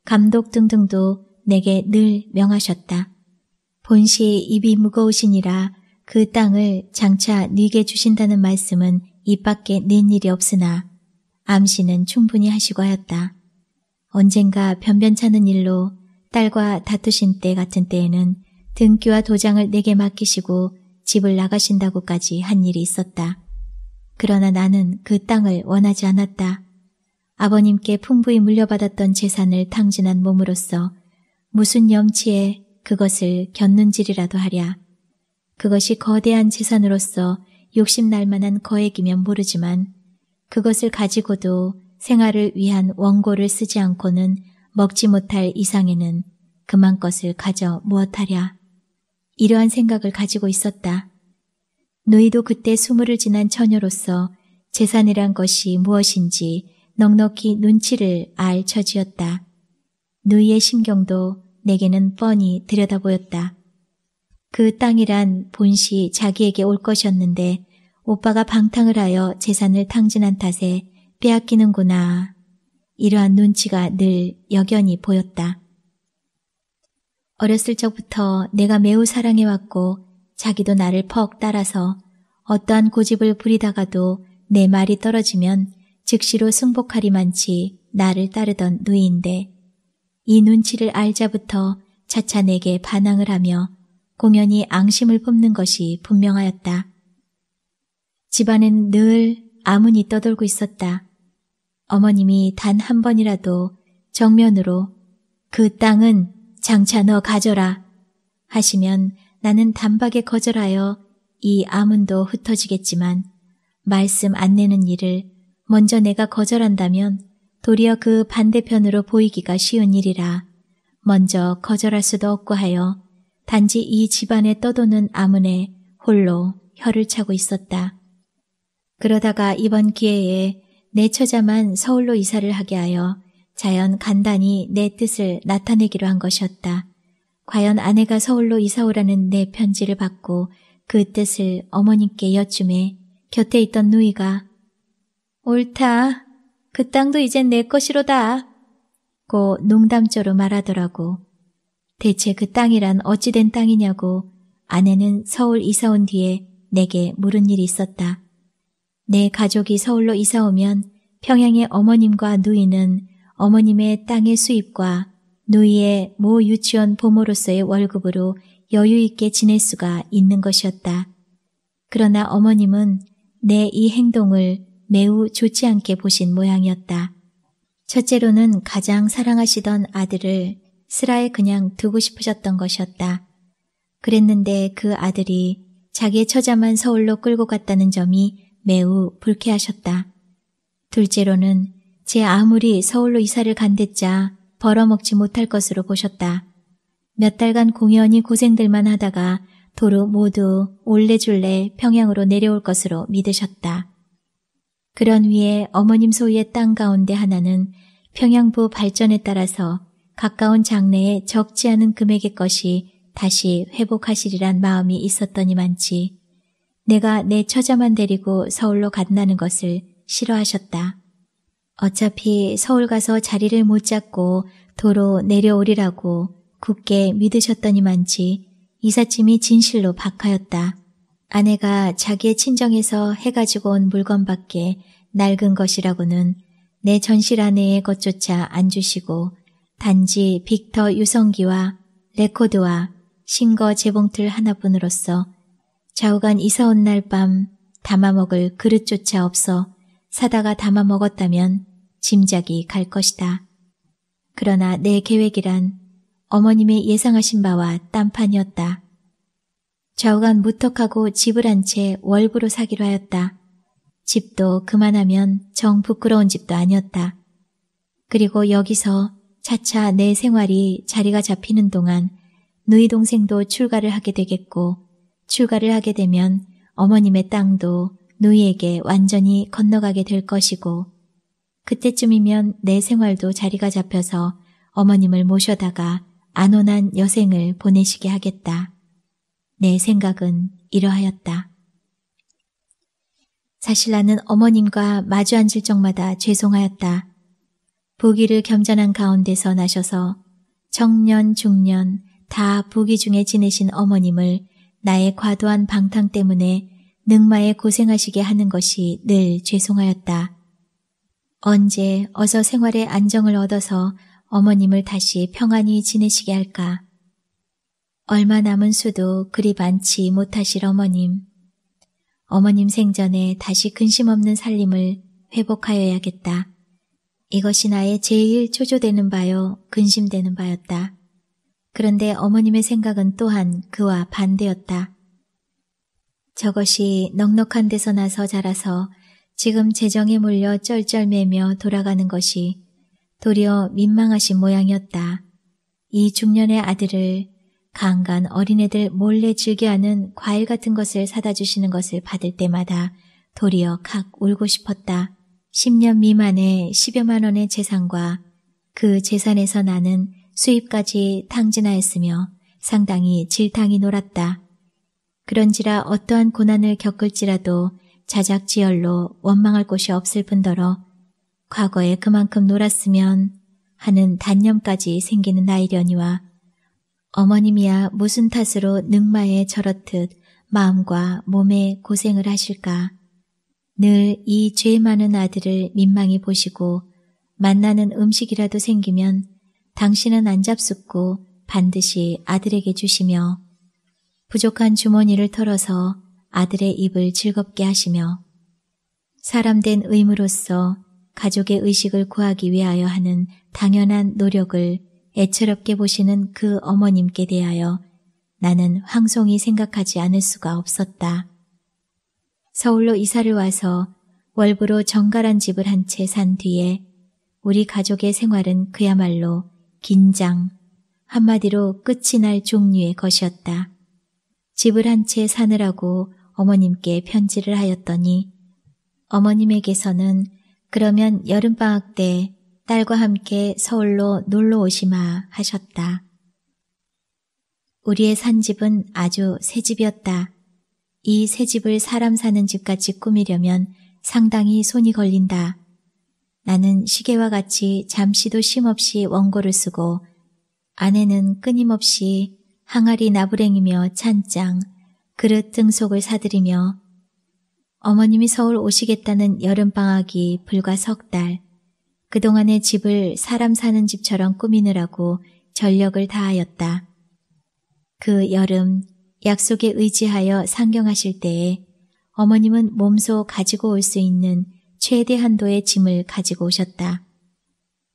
감독 등등도 내게 늘 명하셨다. 본시 입이 무거우시니라 그 땅을 장차 네게 주신다는 말씀은 입 밖에 낸 일이 없으나 암시는 충분히 하시고 하였다. 언젠가 변변찮은 일로 딸과 다투신 때 같은 때에는 등기와 도장을 내게 맡기시고 집을 나가신다고까지 한 일이 있었다. 그러나 나는 그 땅을 원하지 않았다. 아버님께 풍부히 물려받았던 재산을 탕진한 몸으로써 무슨 염치에 그것을 견눈질이라도 하랴. 그것이 거대한 재산으로서 욕심날 만한 거액이면 모르지만 그것을 가지고도 생활을 위한 원고를 쓰지 않고는 먹지 못할 이상에는 그만 것을 가져 무엇하랴. 이러한 생각을 가지고 있었다. 너희도 그때 스물을 지난 처녀로서 재산이란 것이 무엇인지 넉넉히 눈치를 알 처지였다. 누이의 심경도 내게는 뻔히 들여다보였다. 그 땅이란 본시 자기에게 올 것이었는데 오빠가 방탕을 하여 재산을 탕진한 탓에 빼앗기는구나. 이러한 눈치가 늘 여견히 보였다. 어렸을 적부터 내가 매우 사랑해왔고 자기도 나를 퍽 따라서 어떠한 고집을 부리다가도 내 말이 떨어지면 즉시로 승복하리만치 나를 따르던 누이인데 이 눈치를 알자부터 차차 내게 반항을 하며 공연히 앙심을 뽑는 것이 분명하였다. 집안엔 늘 아문이 떠돌고 있었다. 어머님이 단 한 번이라도 정면으로 그 땅은 장차 너 가져라 하시면 나는 단박에 거절하여 이 아문도 흩어지겠지만 말씀 안 내는 일을 먼저 내가 거절한다면 도리어 그 반대편으로 보이기가 쉬운 일이라 먼저 거절할 수도 없고 하여 단지 이 집안에 떠도는 아문에 홀로 혀를 차고 있었다. 그러다가 이번 기회에 내 처자만 서울로 이사를 하게 하여 자연 간단히 내 뜻을 나타내기로 한 것이었다. 과연 아내가 서울로 이사 오라는 내 편지를 받고 그 뜻을 어머님께 여쭈매 곁에 있던 누이가 옳다. 그 땅도 이젠 내 것이로다. 고 농담조로 말하더라고. 대체 그 땅이란 어찌된 땅이냐고 아내는 서울 이사 온 뒤에 내게 물은 일이 있었다. 내 가족이 서울로 이사 오면 평양의 어머님과 누이는 어머님의 땅의 수입과 누이의 모 유치원 보모로서의 월급으로 여유 있게 지낼 수가 있는 것이었다. 그러나 어머님은 내 이 행동을 매우 좋지 않게 보신 모양이었다. 첫째로는 가장 사랑하시던 아들을 슬하에 그냥 두고 싶으셨던 것이었다. 그랬는데 그 아들이 자기의 처자만 서울로 끌고 갔다는 점이 매우 불쾌하셨다. 둘째로는 제 아무리 서울로 이사를 간댔자 벌어먹지 못할 것으로 보셨다. 몇 달간 공연히 고생들만 하다가 도로 모두 올레줄레 평양으로 내려올 것으로 믿으셨다. 그런 위에 어머님 소유의 땅 가운데 하나는 평양부 발전에 따라서 가까운 장래에 적지 않은 금액의 것이 다시 회복하시리란 마음이 있었더니만치 내가 내 처자만 데리고 서울로 간다는 것을 싫어하셨다. 어차피 서울 가서 자리를 못 잡고 도로 내려오리라고 굳게 믿으셨더니만치 이삿짐이 진실로 박하였다. 아내가 자기의 친정에서 해가지고 온 물건밖에 낡은 것이라고는 내 전실 아내의 것조차 안 주시고 단지 빅터 유성기와 레코드와 신거 재봉틀 하나뿐으로서 좌우간 이사 온 날 밤 담아먹을 그릇조차 없어 사다가 담아 먹었다면 짐작이 갈 것이다. 그러나 내 계획이란 어머님의 예상하신 바와 딴판이었다. 좌우간 무턱하고 집을 한 채 월부로 사기로 하였다. 집도 그만하면 정 부끄러운 집도 아니었다. 그리고 여기서 차차 내 생활이 자리가 잡히는 동안 누이 동생도 출가를 하게 되겠고 출가를 하게 되면 어머님의 땅도 누이에게 완전히 건너가게 될 것이고 그때쯤이면 내 생활도 자리가 잡혀서 어머님을 모셔다가 안온한 여생을 보내시게 하겠다. 내 생각은 이러하였다. 사실 나는 어머님과 마주 앉을 적마다 죄송하였다. 부기를 겸전한 가운데서 나셔서 청년, 중년 다 부기 중에 지내신 어머님을 나의 과도한 방탕 때문에 늑마에 고생하시게 하는 것이 늘 죄송하였다. 언제 어서 생활의 안정을 얻어서 어머님을 다시 평안히 지내시게 할까? 얼마 남은 수도 그리 많지 못하실 어머님. 어머님 생전에 다시 근심 없는 살림을 회복하여야겠다. 이것이 나의 제일 초조되는 바요, 근심되는 바였다. 그런데 어머님의 생각은 또한 그와 반대였다. 저것이 넉넉한 데서 나서 자라서 지금 재정에 몰려 쩔쩔매며 돌아가는 것이 도리어 민망하신 모양이었다. 이 중년의 아들을 강간 어린애들 몰래 즐겨하는 과일 같은 것을 사다 주시는 것을 받을 때마다 도리어 각 울고 싶었다. 10년 미만의 10여만 원의 재산과 그 재산에서 나는 수입까지 탕진하였으며 상당히 질탕이 놀았다. 그런지라 어떠한 고난을 겪을지라도 자작지열로 원망할 곳이 없을 뿐더러 과거에 그만큼 놀았으면 하는 단념까지 생기는 나이려니와 어머님이야 무슨 탓으로 늑마에 절었듯 마음과 몸에 고생을 하실까. 늘 이 죄 많은 아들을 민망히 보시고 만나는 음식이라도 생기면 당신은 안 잡숫고 반드시 아들에게 주시며 부족한 주머니를 털어서 아들의 입을 즐겁게 하시며 사람된 의무로서 가족의 의식을 구하기 위하여 하는 당연한 노력을 애처롭게 보시는 그 어머님께 대하여 나는 황송히 생각하지 않을 수가 없었다. 서울로 이사를 와서 월부로 정갈한 집을 한 채 산 뒤에 우리 가족의 생활은 그야말로 긴장, 한마디로 끝이 날 종류의 것이었다. 집을 한 채 사느라고 어머님께 편지를 하였더니 어머님에게서는 그러면 여름방학 때 딸과 함께 서울로 놀러 오시마 하셨다. 우리의 산 집은 아주 새 집이었다. 이 새 집을 사람 사는 집같이 꾸미려면 상당히 손이 걸린다. 나는 시계와 같이 잠시도 쉼없이 원고를 쓰고 아내는 끊임없이 항아리 나부랭이며 찬장, 그릇 등속을 사들이며 어머님이 서울 오시겠다는 여름방학이 불과 석 달, 그동안의 집을 사람 사는 집처럼 꾸미느라고 전력을 다하였다. 그 여름 약속에 의지하여 상경하실 때에 어머님은 몸소 가지고 올 수 있는 최대 한도의 짐을 가지고 오셨다.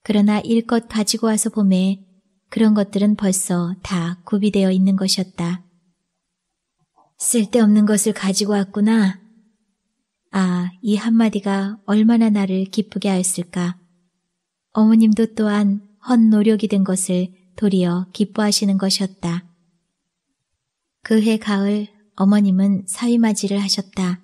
그러나 일껏 가지고 와서 봄에 그런 것들은 벌써 다 구비되어 있는 것이었다. 쓸데없는 것을 가지고 왔구나. 아, 이 한마디가 얼마나 나를 기쁘게 하였을까. 어머님도 또한 헛 노력이 된 것을 도리어 기뻐하시는 것이었다. 그 해 가을 어머님은 사위맞이를 하셨다.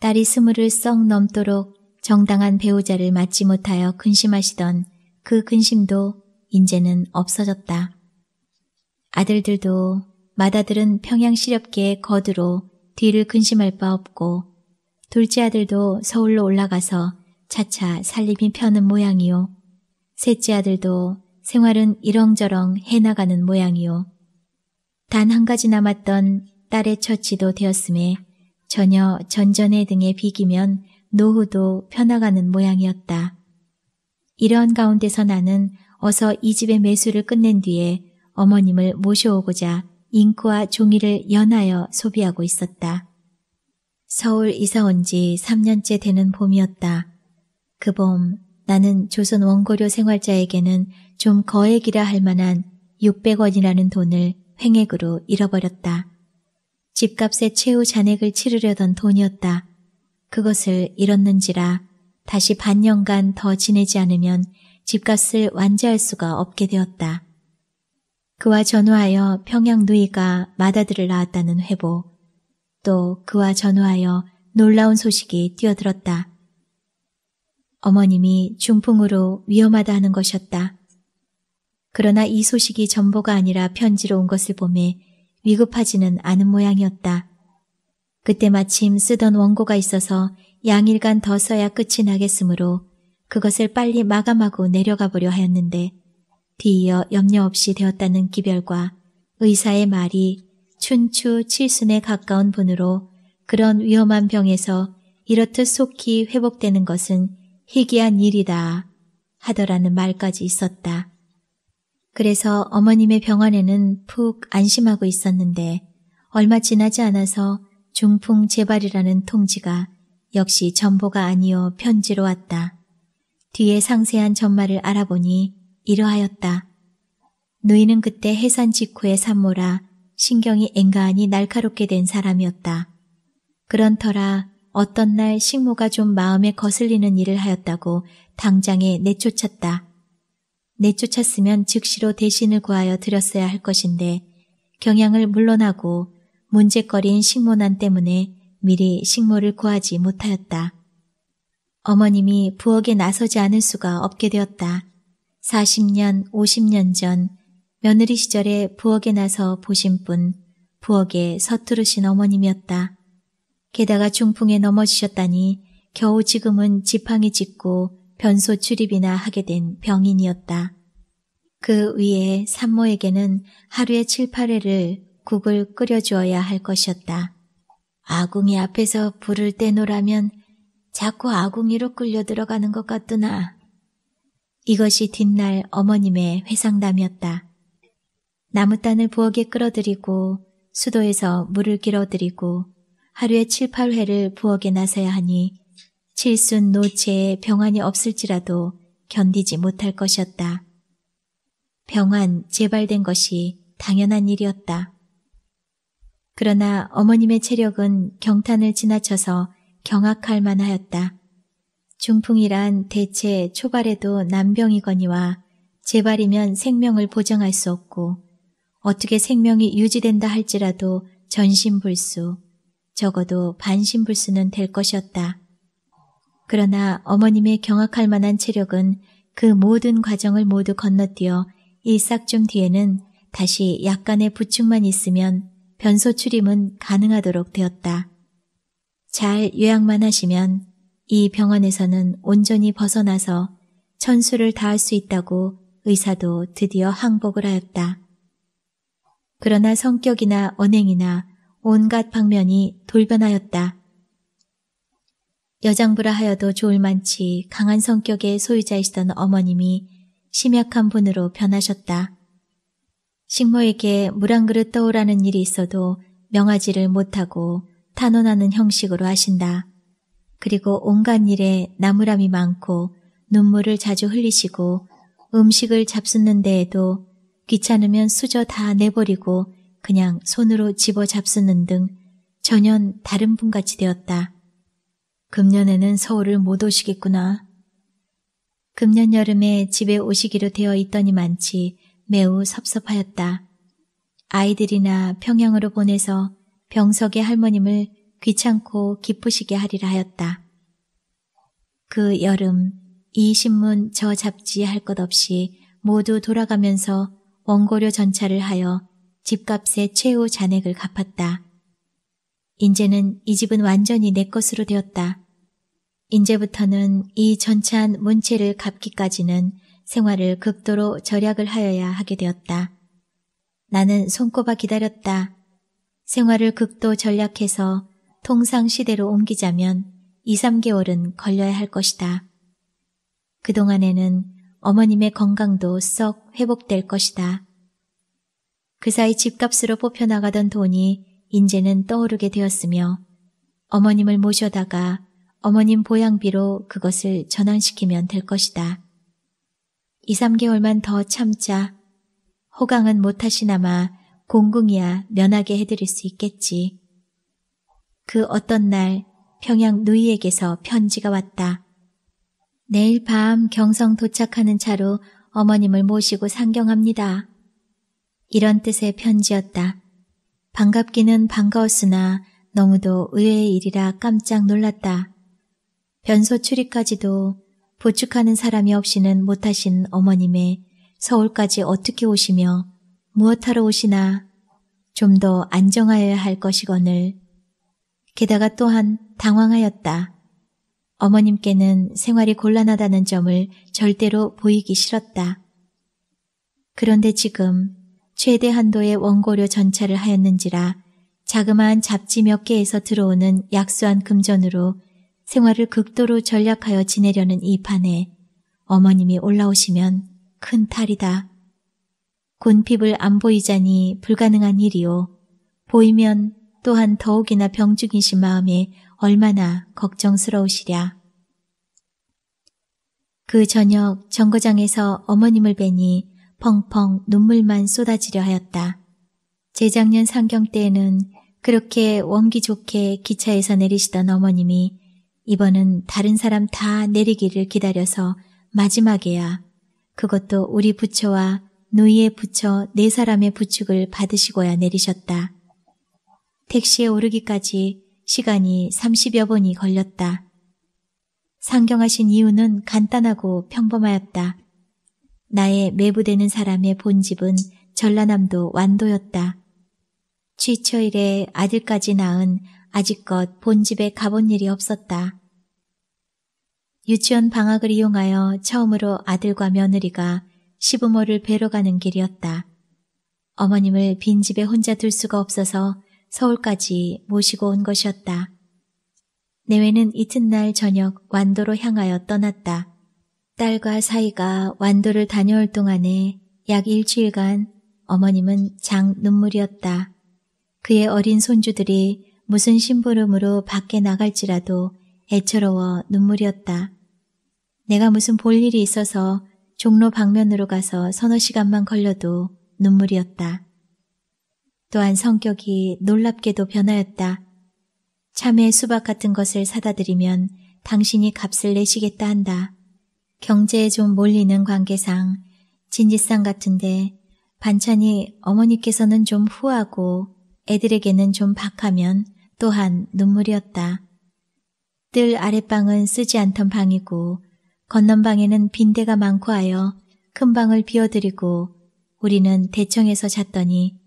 딸이 스물을 썩 넘도록 정당한 배우자를 맞지 못하여 근심하시던 그 근심도 이제는 없어졌다. 아들들도 맏아들은 평양시렵게 거두로 뒤를 근심할 바 없고 둘째 아들도 서울로 올라가서 차차 살림이 펴는 모양이요. 셋째 아들도 생활은 이렁저렁 해나가는 모양이요. 단 한 가지 남았던 딸의 처치도 되었음에 전혀 전전의 등에 비기면 노후도 펴나가는 모양이었다. 이런 가운데서 나는 어서 이 집의 매수를 끝낸 뒤에 어머님을 모셔오고자 잉크와 종이를 연하여 소비하고 있었다. 서울 이사 온 지 3년째 되는 봄이었다. 그 봄 나는 조선 원고료 생활자에게는 좀 거액이라 할 만한 600원이라는 돈을 횡액으로 잃어버렸다. 집값의 최후 잔액을 치르려던 돈이었다. 그것을 잃었는지라 다시 반년간 더 지내지 않으면 집값을 완제할 수가 없게 되었다. 그와 전후하여 평양 누이가 맏아들을 낳았다는 회보, 또 그와 전후하여 놀라운 소식이 뛰어들었다. 어머님이 중풍으로 위험하다 하는 것이었다. 그러나 이 소식이 전보가 아니라 편지로 온 것을 보매 위급하지는 않은 모양이었다. 그때 마침 쓰던 원고가 있어서 양일간 더 써야 끝이 나겠으므로 그것을 빨리 마감하고 내려가 보려 하였는데 뒤이어 염려 없이 되었다는 기별과 의사의 말이 춘추 칠순에 가까운 분으로 그런 위험한 병에서 이렇듯 속히 회복되는 것은 희귀한 일이다 하더라는 말까지 있었다. 그래서 어머님의 병원에는 푹 안심하고 있었는데 얼마 지나지 않아서 중풍 재발이라는 통지가 역시 전보가 아니어 편지로 왔다. 뒤에 상세한 전말을 알아보니 이러하였다. 누이는 그때 해산 직후의 산모라 신경이 앵간히 날카롭게 된 사람이었다. 그런 터라 어떤 날 식모가 좀 마음에 거슬리는 일을 하였다고 당장에 내쫓았다. 내쫓았으면 즉시로 대신을 구하여 드렸어야 할 것인데 경향을 물러나고 문제거리인 식모난 때문에 미리 식모를 구하지 못하였다. 어머님이 부엌에 나서지 않을 수가 없게 되었다. 40년, 50년 전 며느리 시절에 부엌에 나서 보신 분, 부엌에 서투르신 어머님이었다. 게다가 중풍에 넘어지셨다니 겨우 지금은 지팡이 짚고 변소 출입이나 하게 된 병인이었다. 그 위에 산모에게는 하루에 7, 8회를 국을 끓여주어야 할 것이었다. 아궁이 앞에서 불을 떼놓으라면 자꾸 아궁이로 끌려 들어가는 것 같더나. 이것이 뒷날 어머님의 회상담이었다. 나무단을 부엌에 끌어들이고 수도에서 물을 길어들이고 하루에 7, 8회를 부엌에 나서야 하니 칠순 노체에 병환이 없을지라도 견디지 못할 것이었다. 병환 재발된 것이 당연한 일이었다. 그러나 어머님의 체력은 경탄을 지나쳐서 경악할 만하였다. 중풍이란 대체 초발에도 난병이거니와 재발이면 생명을 보장할 수 없고 어떻게 생명이 유지된다 할지라도 전신불수, 적어도 반신불수는 될 것이었다. 그러나 어머님의 경악할 만한 체력은 그 모든 과정을 모두 건너뛰어 일삭쯤 뒤에는 다시 약간의 부축만 있으면 변소 출임은 가능하도록 되었다. 잘 요약만 하시면 이 병원에서는 온전히 벗어나서 천수를 다할 수 있다고 의사도 드디어 항복을 하였다. 그러나 성격이나 언행이나 온갖 방면이 돌변하였다. 여장부라 하여도 좋을 만치 강한 성격의 소유자이시던 어머님이 심약한 분으로 변하셨다. 식모에게 물 한 그릇 떠오라는 일이 있어도 명하지를 못하고 탄원하는 형식으로 하신다. 그리고 온갖 일에 나무람이 많고 눈물을 자주 흘리시고 음식을 잡수는 데에도 귀찮으면 수저 다 내버리고 그냥 손으로 집어 잡수는 등 전혀 다른 분같이 되었다. 금년에는 서울을 못 오시겠구나. 금년 여름에 집에 오시기로 되어 있더니만치 매우 섭섭하였다. 아이들이나 평양으로 보내서 병석의 할머님을 귀찮고 기쁘시게 하리라 하였다. 그 여름 이 신문 저 잡지 할 것 없이 모두 돌아가면서 원고료 전차를 하여 집값의 최후 잔액을 갚았다. 인제는 이 집은 완전히 내 것으로 되었다. 인제부터는 이 전차한 문체를 갚기까지는 생활을 극도로 절약을 하여야 하게 되었다. 나는 손꼽아 기다렸다. 생활을 극도 전략해서 통상 시대로 옮기자면 2, 3개월은 걸려야 할 것이다. 그동안에는 어머님의 건강도 썩 회복될 것이다. 그 사이 집값으로 뽑혀나가던 돈이 인제는 떠오르게 되었으며 어머님을 모셔다가 어머님 보양비로 그것을 전환시키면 될 것이다. 2, 3개월만 더 참자. 호강은 못하시나마 공궁이야 면하게 해드릴 수 있겠지. 그 어떤 날 평양 누이에게서 편지가 왔다. 내일 밤 경성 도착하는 차로 어머님을 모시고 상경합니다. 이런 뜻의 편지였다. 반갑기는 반가웠으나 너무도 의외의 일이라 깜짝 놀랐다. 변소 출입까지도 보축하는 사람이 없이는 못하신 어머님의 서울까지 어떻게 오시며 무엇하러 오시나 좀 더 안정하여야 할 것이거늘. 게다가 또한 당황하였다. 어머님께는 생활이 곤란하다는 점을 절대로 보이기 싫었다. 그런데 지금 최대 한도의 원고료 전차를 하였는지라 자그마한 잡지 몇 개에서 들어오는 약수한 금전으로 생활을 극도로 전략하여 지내려는 이 판에 어머님이 올라오시면 큰 탈이다. 곤핍을 안 보이자니 불가능한 일이요. 보이면 또한 더욱이나 병중이신 마음에 얼마나 걱정스러우시랴. 그 저녁 정거장에서 어머님을 뵈니 펑펑 눈물만 쏟아지려 하였다. 재작년 상경 때에는 그렇게 원기 좋게 기차에서 내리시던 어머님이 이번은 다른 사람 다 내리기를 기다려서 마지막에야 그것도 우리 부처와 누이의 부처 네 사람의 부축을 받으시고야 내리셨다. 택시에 오르기까지 시간이 30여 분이 걸렸다. 상경하신 이유는 간단하고 평범하였다. 나의 매부되는 사람의 본집은 전라남도 완도였다. 취처일에 아들까지 낳은 아직껏 본집에 가본 일이 없었다. 유치원 방학을 이용하여 처음으로 아들과 며느리가 시부모를 뵈러 가는 길이었다. 어머님을 빈집에 혼자 둘 수가 없어서 서울까지 모시고 온 것이었다. 내외는 이튿날 저녁 완도로 향하여 떠났다. 딸과 사이가 완도를 다녀올 동안에 약 일주일간 어머님은 장 눈물이었다. 그의 어린 손주들이 무슨 심부름으로 밖에 나갈지라도 애처로워 눈물이었다. 내가 무슨 볼 일이 있어서 종로 방면으로 가서 서너 시간만 걸려도 눈물이었다. 또한 성격이 놀랍게도 변하였다. 참외 수박 같은 것을 사다 드리면 당신이 값을 내시겠다 한다. 경제에 좀 몰리는 관계상 진지상 같은데 반찬이 어머니께서는 좀 후하고 애들에게는 좀 박하면 또한 눈물이었다. 뜰 아랫방은 쓰지 않던 방이고 건넌방에는 빈대가 많고 하여 큰 방을 비워드리고 우리는 대청에서 잤더니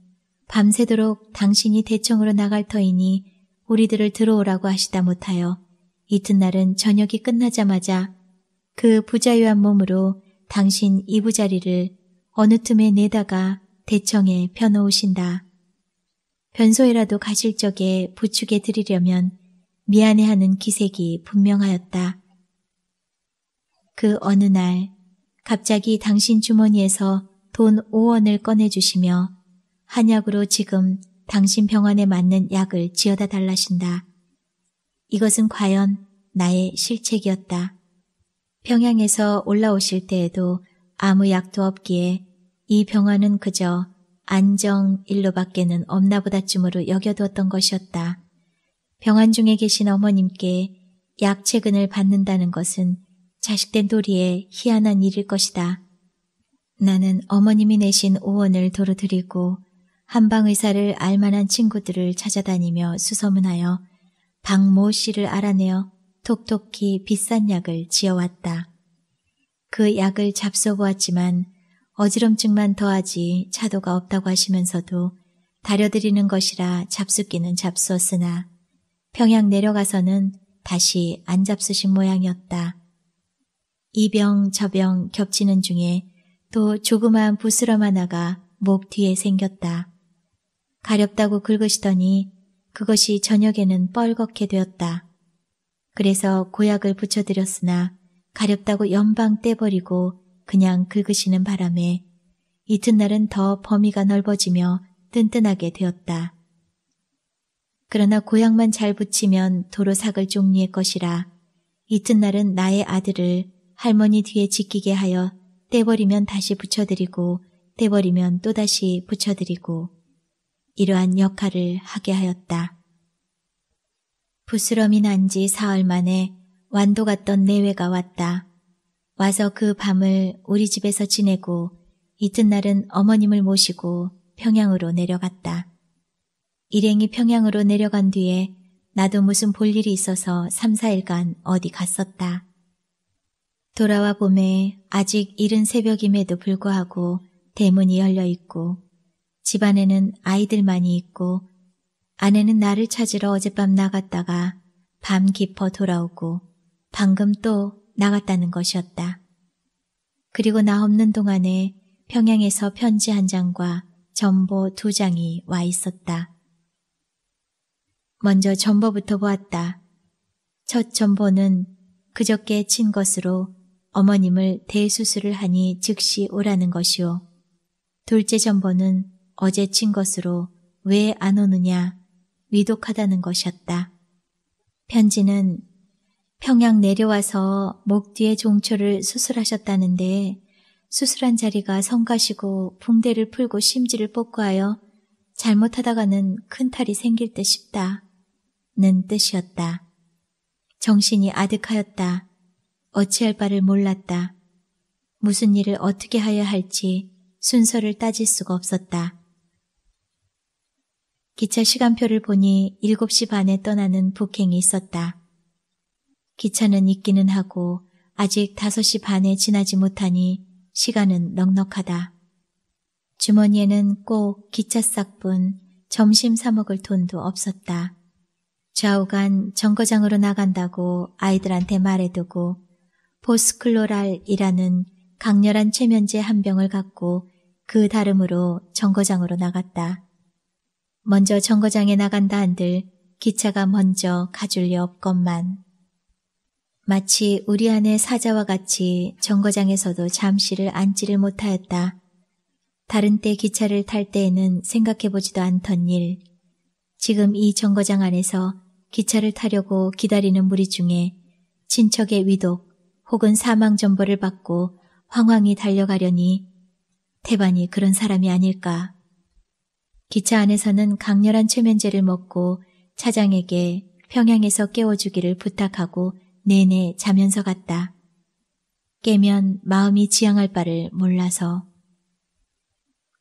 밤새도록 당신이 대청으로 나갈 터이니 우리들을 들어오라고 하시다 못하여 이튿날은 저녁이 끝나자마자 그 부자유한 몸으로 당신 이부자리를 어느 틈에 내다가 대청에 펴놓으신다. 변소에라도 가실 적에 부축에 드리려면 미안해하는 기색이 분명하였다. 그 어느 날 갑자기 당신 주머니에서 돈 5원을 꺼내주시며 한약으로 지금 당신 병원에 맞는 약을 지어다 달라신다. 이것은 과연 나의 실책이었다. 평양에서 올라오실 때에도 아무 약도 없기에 이 병원은 그저 안정 일로밖에는 없나 보다쯤으로 여겨두었던 것이었다. 병원 중에 계신 어머님께 약 채근을 받는다는 것은 자식된 도리에 희한한 일일 것이다. 나는 어머님이 내신 5원을 도로 드리고 한방의사를 알만한 친구들을 찾아다니며 수소문하여 박모 씨를 알아내어 톡톡히 비싼 약을 지어왔다. 그 약을 잡숴 보았지만 어지럼증만 더하지 차도가 없다고 하시면서도 다려드리는 것이라 잡숫기는 잡수었으나 평양 내려가서는 다시 안 잡수신 모양이었다. 이병 저병 겹치는 중에 또 조그마한 부스럼 하나가 목 뒤에 생겼다. 가렵다고 긁으시더니 그것이 저녁에는 뻘겋게 되었다. 그래서 고약을 붙여드렸으나 가렵다고 연방 떼버리고 그냥 긁으시는 바람에 이튿날은 더 범위가 넓어지며 뜬뜬하게 되었다. 그러나 고약만 잘 붙이면 도로 삭을 종류의 것이라 이튿날은 나의 아들을 할머니 뒤에 지키게 하여 떼버리면 다시 붙여드리고 떼버리면 또다시 붙여드리고 이러한 역할을 하게 하였다. 부스럼이 난 지 사흘 만에 완도 갔던 내외가 왔다. 와서 그 밤을 우리 집에서 지내고 이튿날은 어머님을 모시고 평양으로 내려갔다. 일행이 평양으로 내려간 뒤에 나도 무슨 볼 일이 있어서 3, 4일간 어디 갔었다. 돌아와 봄에 아직 이른 새벽임에도 불구하고 대문이 열려 있고 집안에는 아이들만이 있고 아내는 나를 찾으러 어젯밤 나갔다가 밤 깊어 돌아오고 방금 또 나갔다는 것이었다. 그리고 나 없는 동안에 평양에서 편지 한 장과 전보 두 장이 와 있었다. 먼저 전보부터 보았다. 첫 전보는 그저께 친 것으로 어머님을 대수술을 하니 즉시 오라는 것이오. 둘째 전보는 어제 친 것으로 왜 안 오느냐 위독하다는 것이었다. 편지는 평양 내려와서 목 뒤에 종초를 수술하셨다는데 수술한 자리가 성가시고 붕대를 풀고 심지를 뽑고 하여 잘못하다가는 큰 탈이 생길 듯 싶다. 는 뜻이었다. 정신이 아득하였다. 어찌할 바를 몰랐다. 무슨 일을 어떻게 하여야 할지 순서를 따질 수가 없었다. 기차 시간표를 보니 7시 반에 떠나는 북행이 있었다. 기차는 있기는 하고 아직 5시 반에 지나지 못하니 시간은 넉넉하다. 주머니에는 꼭 기차 싹뿐 점심 사 먹을 돈도 없었다. 좌우간 정거장으로 나간다고 아이들한테 말해두고 보스클로랄이라는 강렬한 체면제 한 병을 갖고 그 다름으로 정거장으로 나갔다. 먼저 정거장에 나간다 한들 기차가 먼저 가줄 리 없건만. 마치 우리 안의 사자와 같이 정거장에서도 잠시를 앉지를 못하였다. 다른 때 기차를 탈 때에는 생각해보지도 않던 일. 지금 이 정거장 안에서 기차를 타려고 기다리는 무리 중에 친척의 위독 혹은 사망 전보를 받고 황황히 달려가려니 태반이 그런 사람이 아닐까. 기차 안에서는 강렬한 최면제를 먹고 차장에게 평양에서 깨워주기를 부탁하고 내내 자면서 갔다. 깨면 마음이 지향할 바를 몰라서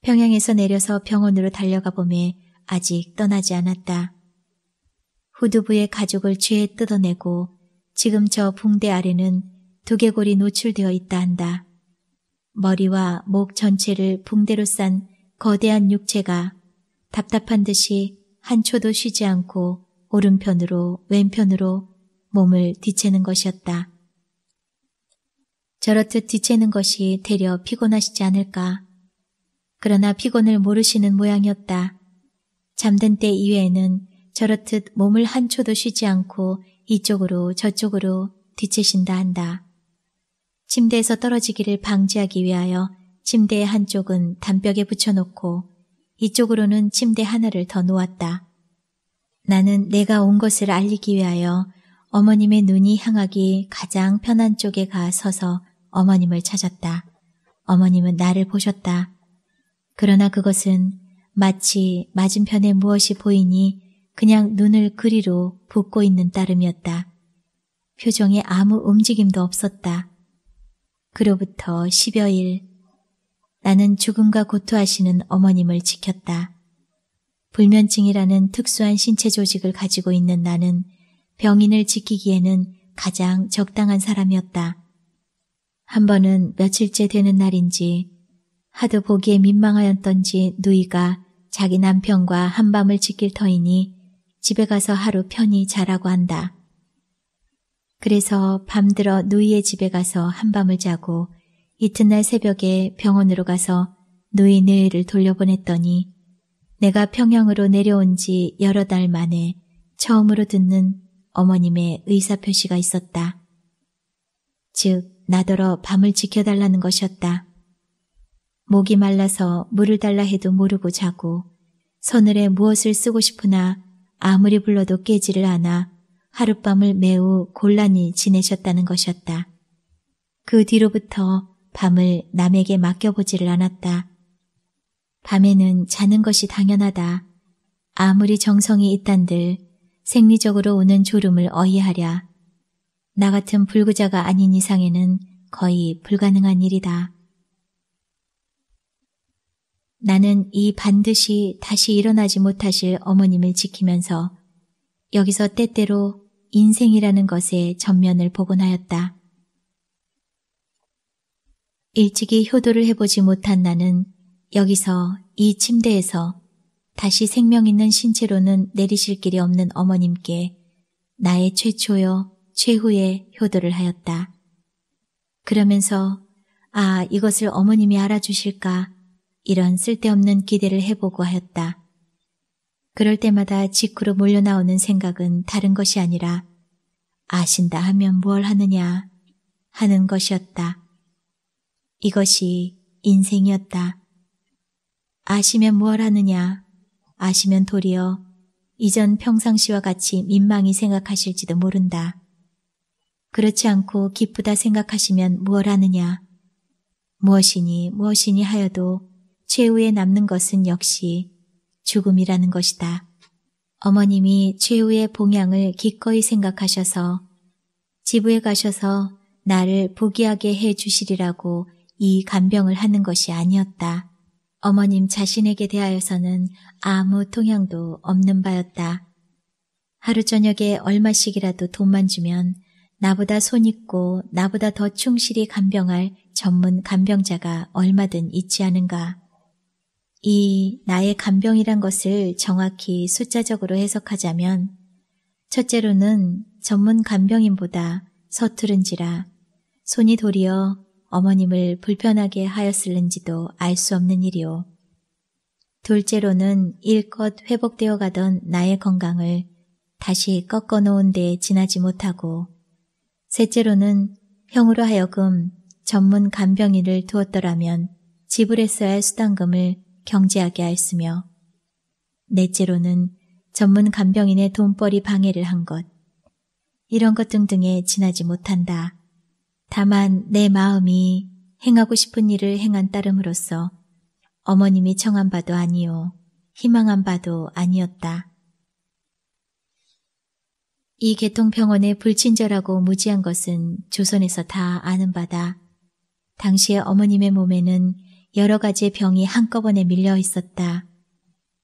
평양에서 내려서 병원으로 달려가 보매 아직 떠나지 않았다. 후두부의 가죽을 죄에 뜯어내고 지금 저 붕대 아래는 두개골이 노출되어 있다 한다. 머리와 목 전체를 붕대로 싼 거대한 육체가 답답한 듯이 한 초도 쉬지 않고 오른편으로 왼편으로 몸을 뒤채는 것이었다. 저렇듯 뒤채는 것이 되려 피곤하시지 않을까. 그러나 피곤을 모르시는 모양이었다. 잠든 때 이외에는 저렇듯 몸을 한 초도 쉬지 않고 이쪽으로 저쪽으로 뒤채신다 한다. 침대에서 떨어지기를 방지하기 위하여 침대의 한쪽은 담벽에 붙여놓고 이쪽으로는 침대 하나를 더 놓았다. 나는 내가 온 것을 알리기 위하여 어머님의 눈이 향하기 가장 편한 쪽에 가 서서 어머님을 찾았다. 어머님은 나를 보셨다. 그러나 그것은 마치 맞은편에 무엇이 보이니 그냥 눈을 그리로 붓고 있는 따름이었다. 표정에 아무 움직임도 없었다. 그로부터 10여일 나는 죽음과 고토하시는 어머님을 지켰다. 불면증이라는 특수한 신체 조직을 가지고 있는 나는 병인을 지키기에는 가장 적당한 사람이었다. 한 번은 며칠째 되는 날인지 하도 보기에 민망하였던지 누이가 자기 남편과 한밤을 지킬 터이니 집에 가서 하루 편히 자라고 한다. 그래서 밤들어 누이의 집에 가서 한밤을 자고 이튿날 새벽에 병원으로 가서 뇌를 돌려보냈더니 내가 평양으로 내려온 지 여러 달 만에 처음으로 듣는 어머님의 의사표시가 있었다. 즉, 나더러 밤을 지켜달라는 것이었다. 목이 말라서 물을 달라 해도 모르고 자고 서늘에 무엇을 쓰고 싶으나 아무리 불러도 깨지를 않아 하룻밤을 매우 곤란히 지내셨다는 것이었다. 그 뒤로부터 밤을 남에게 맡겨보지를 않았다. 밤에는 자는 것이 당연하다. 아무리 정성이 있단들 생리적으로 오는 졸음을 어이하랴. 나 같은 불구자가 아닌 이상에는 거의 불가능한 일이다. 나는 이 반드시 다시 일어나지 못하실 어머님을 지키면서 여기서 때때로 인생이라는 것의 전면을 보곤 하였다. 일찍이 효도를 해보지 못한 나는 여기서 이 침대에서 다시 생명 있는 신체로는 내리실 길이 없는 어머님께 나의 최초요, 최후의 효도를 하였다. 그러면서 아, 이것을 어머님이 알아주실까? 이런 쓸데없는 기대를 해보고 하였다. 그럴 때마다 직후로 몰려나오는 생각은 다른 것이 아니라 아신다 하면 무얼 하느냐 하는 것이었다. 이것이 인생이었다. 아시면 무얼 하느냐? 아시면 도리어 이전 평상시와 같이 민망히 생각하실지도 모른다. 그렇지 않고 기쁘다 생각하시면 무얼 하느냐? 무엇이니 무엇이니 하여도 최후에 남는 것은 역시 죽음이라는 것이다. 어머님이 최후의 봉양을 기꺼이 생각하셔서 지부에 가셔서 나를 포기하게 해 주시리라고 이 간병을 하는 것이 아니었다. 어머님 자신에게 대하여서는 아무 통향도 없는 바였다. 하루 저녁에 얼마씩이라도 돈만 주면 나보다 손있고 나보다 더 충실히 간병할 전문 간병자가 얼마든 있지 않은가. 이 나의 간병이란 것을 정확히 숫자적으로 해석하자면 첫째로는 전문 간병인보다 서투른지라 손이 도리어 어머님을 불편하게 하였을는지도 알 수 없는 일이오. 둘째로는 일껏 회복되어 가던 나의 건강을 다시 꺾어 놓은 데 지나지 못하고 셋째로는 형으로 하여금 전문 간병인을 두었더라면 지불했어야 할 수당금을 경제하게 하였으며 넷째로는 전문 간병인의 돈벌이 방해를 한 것. 이런 것 등등에 지나지 못한다. 다만 내 마음이 행하고 싶은 일을 행한 따름으로써 어머님이 청한 바도 아니요, 희망한 바도 아니었다. 이 개통병원의 불친절하고 무지한 것은 조선에서 다 아는 바다. 당시에 어머님의 몸에는 여러 가지의 병이 한꺼번에 밀려 있었다.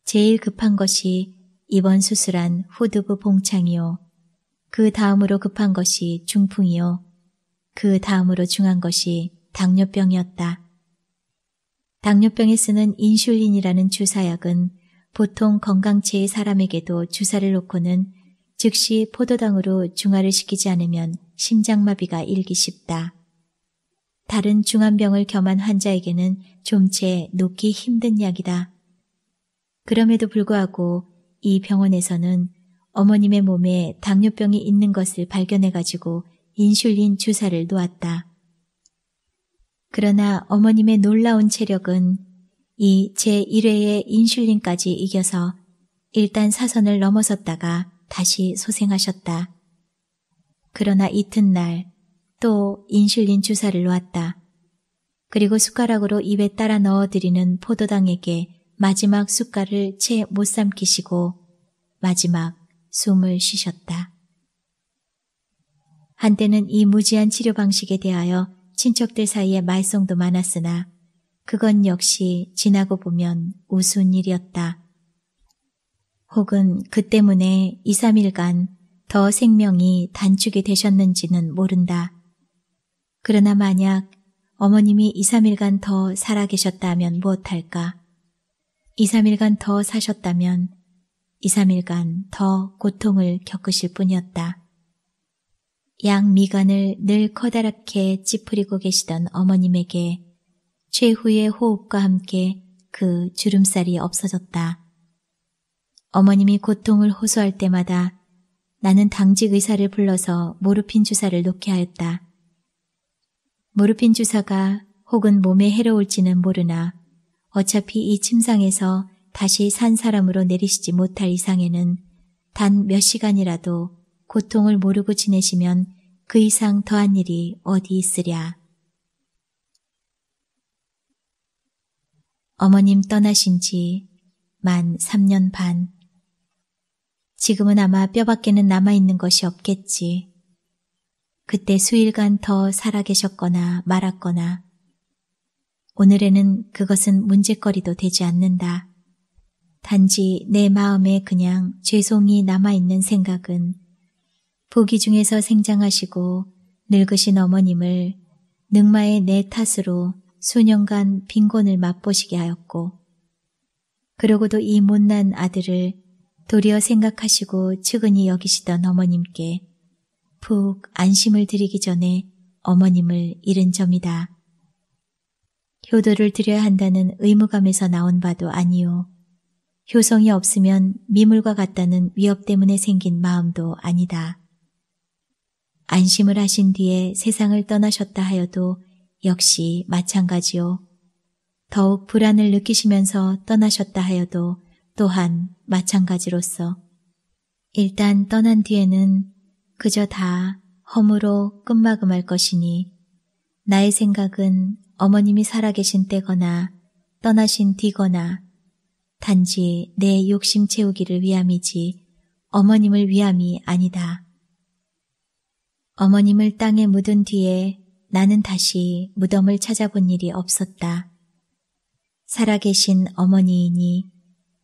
제일 급한 것이 이번 수술한 후두부 봉창이요. 그 다음으로 급한 것이 중풍이요. 그 다음으로 중한 것이 당뇨병이었다. 당뇨병에 쓰는 인슐린이라는 주사약은 보통 건강체의 사람에게도 주사를 놓고는 즉시 포도당으로 중화를 시키지 않으면 심장마비가 일기 쉽다. 다른 중환병을 겸한 환자에게는 좀 채 놓기 힘든 약이다. 그럼에도 불구하고 이 병원에서는 어머님의 몸에 당뇨병이 있는 것을 발견해가지고 인슐린 주사를 놓았다. 그러나 어머님의 놀라운 체력은 이 제1회의 인슐린까지 이겨서 일단 사선을 넘어섰다가 다시 소생하셨다. 그러나 이튿날 또 인슐린 주사를 놓았다. 그리고 숟가락으로 입에 따라 넣어드리는 포도당에게 마지막 숟갈을 채 못 삼키시고 마지막 숨을 쉬셨다. 한때는 이 무지한 치료 방식에 대하여 친척들 사이에 말썽도 많았으나 그건 역시 지나고 보면 우스운 일이었다. 혹은 그 때문에 2, 3일간 더 생명이 단축이 되셨는지는 모른다. 그러나 만약 어머님이 2, 3일간 더 살아 계셨다면 무엇할까? 2, 3일간 더 사셨다면 2, 3일간 더 고통을 겪으실 뿐이었다. 양 미간을 늘 커다랗게 찌푸리고 계시던 어머님에게 최후의 호흡과 함께 그 주름살이 없어졌다. 어머님이 고통을 호소할 때마다 나는 당직 의사를 불러서 모르핀 주사를 놓게 하였다. 모르핀 주사가 혹은 몸에 해로울지는 모르나 어차피 이 침상에서 다시 산 사람으로 내리시지 못할 이상에는 단 몇 시간이라도 고통을 모르고 지내시면 그 이상 더한 일이 어디 있으랴. 어머님 떠나신 지 만 3년 반. 지금은 아마 뼈밖에는 남아있는 것이 없겠지. 그때 수일간 더 살아계셨거나 말았거나 오늘에는 그것은 문제거리도 되지 않는다. 단지 내 마음에 그냥 죄송이 남아있는 생각은 부기 중에서 생장하시고 늙으신 어머님을 늑마의 내 탓으로 수년간 빈곤을 맛보시게 하였고 그러고도 이 못난 아들을 도리어 생각하시고 측은히 여기시던 어머님께 푹 안심을 드리기 전에 어머님을 잃은 점이다. 효도를 드려야 한다는 의무감에서 나온 바도 아니요. 효성이 없으면 미물과 같다는 위협 때문에 생긴 마음도 아니다. 안심을 하신 뒤에 세상을 떠나셨다 하여도 역시 마찬가지요. 더욱 불안을 느끼시면서 떠나셨다 하여도 또한 마찬가지로서 일단 떠난 뒤에는 그저 다 허무로 끝마금할 것이니 나의 생각은 어머님이 살아계신 때거나 떠나신 뒤거나 단지 내 욕심 채우기를 위함이지 어머님을 위함이 아니다. 어머님을 땅에 묻은 뒤에 나는 다시 무덤을 찾아본 일이 없었다. 살아계신 어머니이니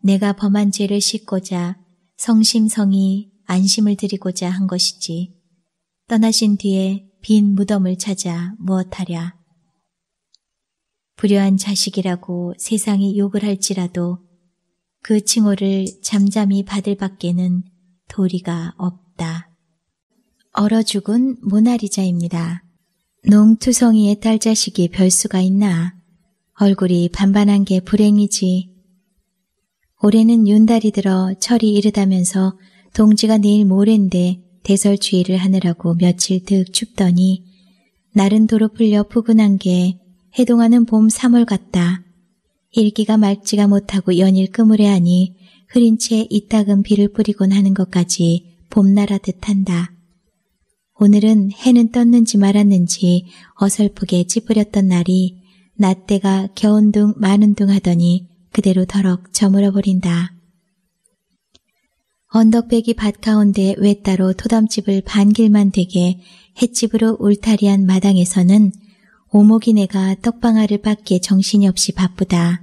내가 범한 죄를 씻고자 성심성이 안심을 드리고자 한 것이지 떠나신 뒤에 빈 무덤을 찾아 무엇하랴. 불효한 자식이라고 세상이 욕을 할지라도 그 칭호를 잠잠히 받을 밖에는 도리가 없다. 얼어 죽은 모나리자입니다. 농투성이의 딸 자식이 별수가 있나. 얼굴이 반반한 게 불행이지. 올해는 윤달이 들어 철이 이르다면서 동지가 내일 모레인데 대설주의를 하느라고 며칠 득 춥더니 날은 도로 풀려 푸근한 게 해동하는 봄 3월 같다. 일기가 맑지가 못하고 연일 그물해하니 흐린 채 이따금 비를 뿌리곤 하는 것까지 봄나라 듯한다. 오늘은 해는 떴는지 말았는지 어설프게 찌푸렸던 날이 낮때가 겨운둥 마는둥 하더니 그대로 더럭 저물어 버린다. 언덕배기 밭 가운데 외따로 토담집을 반길만 되게 햇집으로 울타리한 마당에서는 오목이네가 떡방아를 받기에 정신이 없이 바쁘다.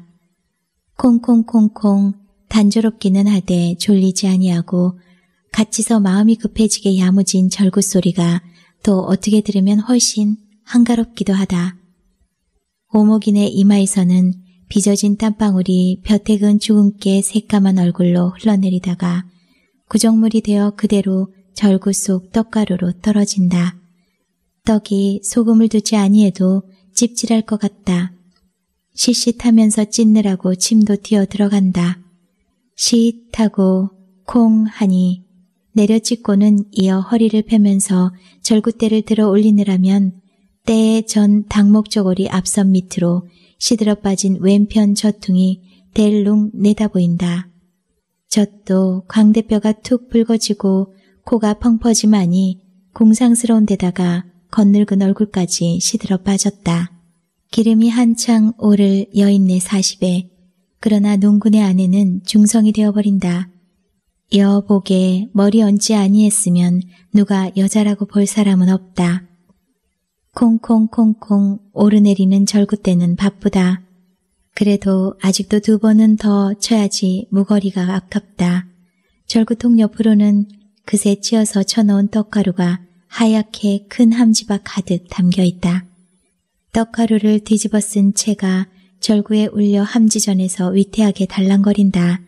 콩콩콩콩 단조롭기는 하되 졸리지 아니하고 갇히서 마음이 급해지게 야무진 절구 소리가 또 어떻게 들으면 훨씬 한가롭기도 하다. 오목이네 이마에서는 빚어진 땀방울이 벼태근 주근깨 새까만 얼굴로 흘러내리다가 구정물이 되어 그대로 절구 속 떡가루로 떨어진다. 떡이 소금을 두지 아니해도 찝찝할 것 같다. 시시하면서 찢느라고 침도 튀어 들어간다. 시하고 콩 하니 내려찍고는 이어 허리를 펴면서 절구대를 들어 올리느라면 때에 전 닭목 저고리 앞선 밑으로 시들어 빠진 왼편 젖퉁이 델룽 내다 보인다. 젖도 광대뼈가 툭 붉어지고 코가 펑 퍼지만이 공상스러운 데다가 건늙은 얼굴까지 시들어 빠졌다. 기름이 한창 오를 여인네 사십에 그러나 농군의 아내는 중성이 되어버린다. 여복에 머리 얹지 아니했으면 누가 여자라고 볼 사람은 없다. 콩콩콩콩 오르내리는 절구때는 바쁘다. 그래도 아직도 두 번은 더 쳐야지 무거리가 아깝다. 절구통 옆으로는 그새 찧어서 쳐놓은 떡가루가 하얗게 큰 함지박 가득 담겨 있다. 떡가루를 뒤집어 쓴 채가 절구에 울려 함지전에서 위태하게 달랑거린다.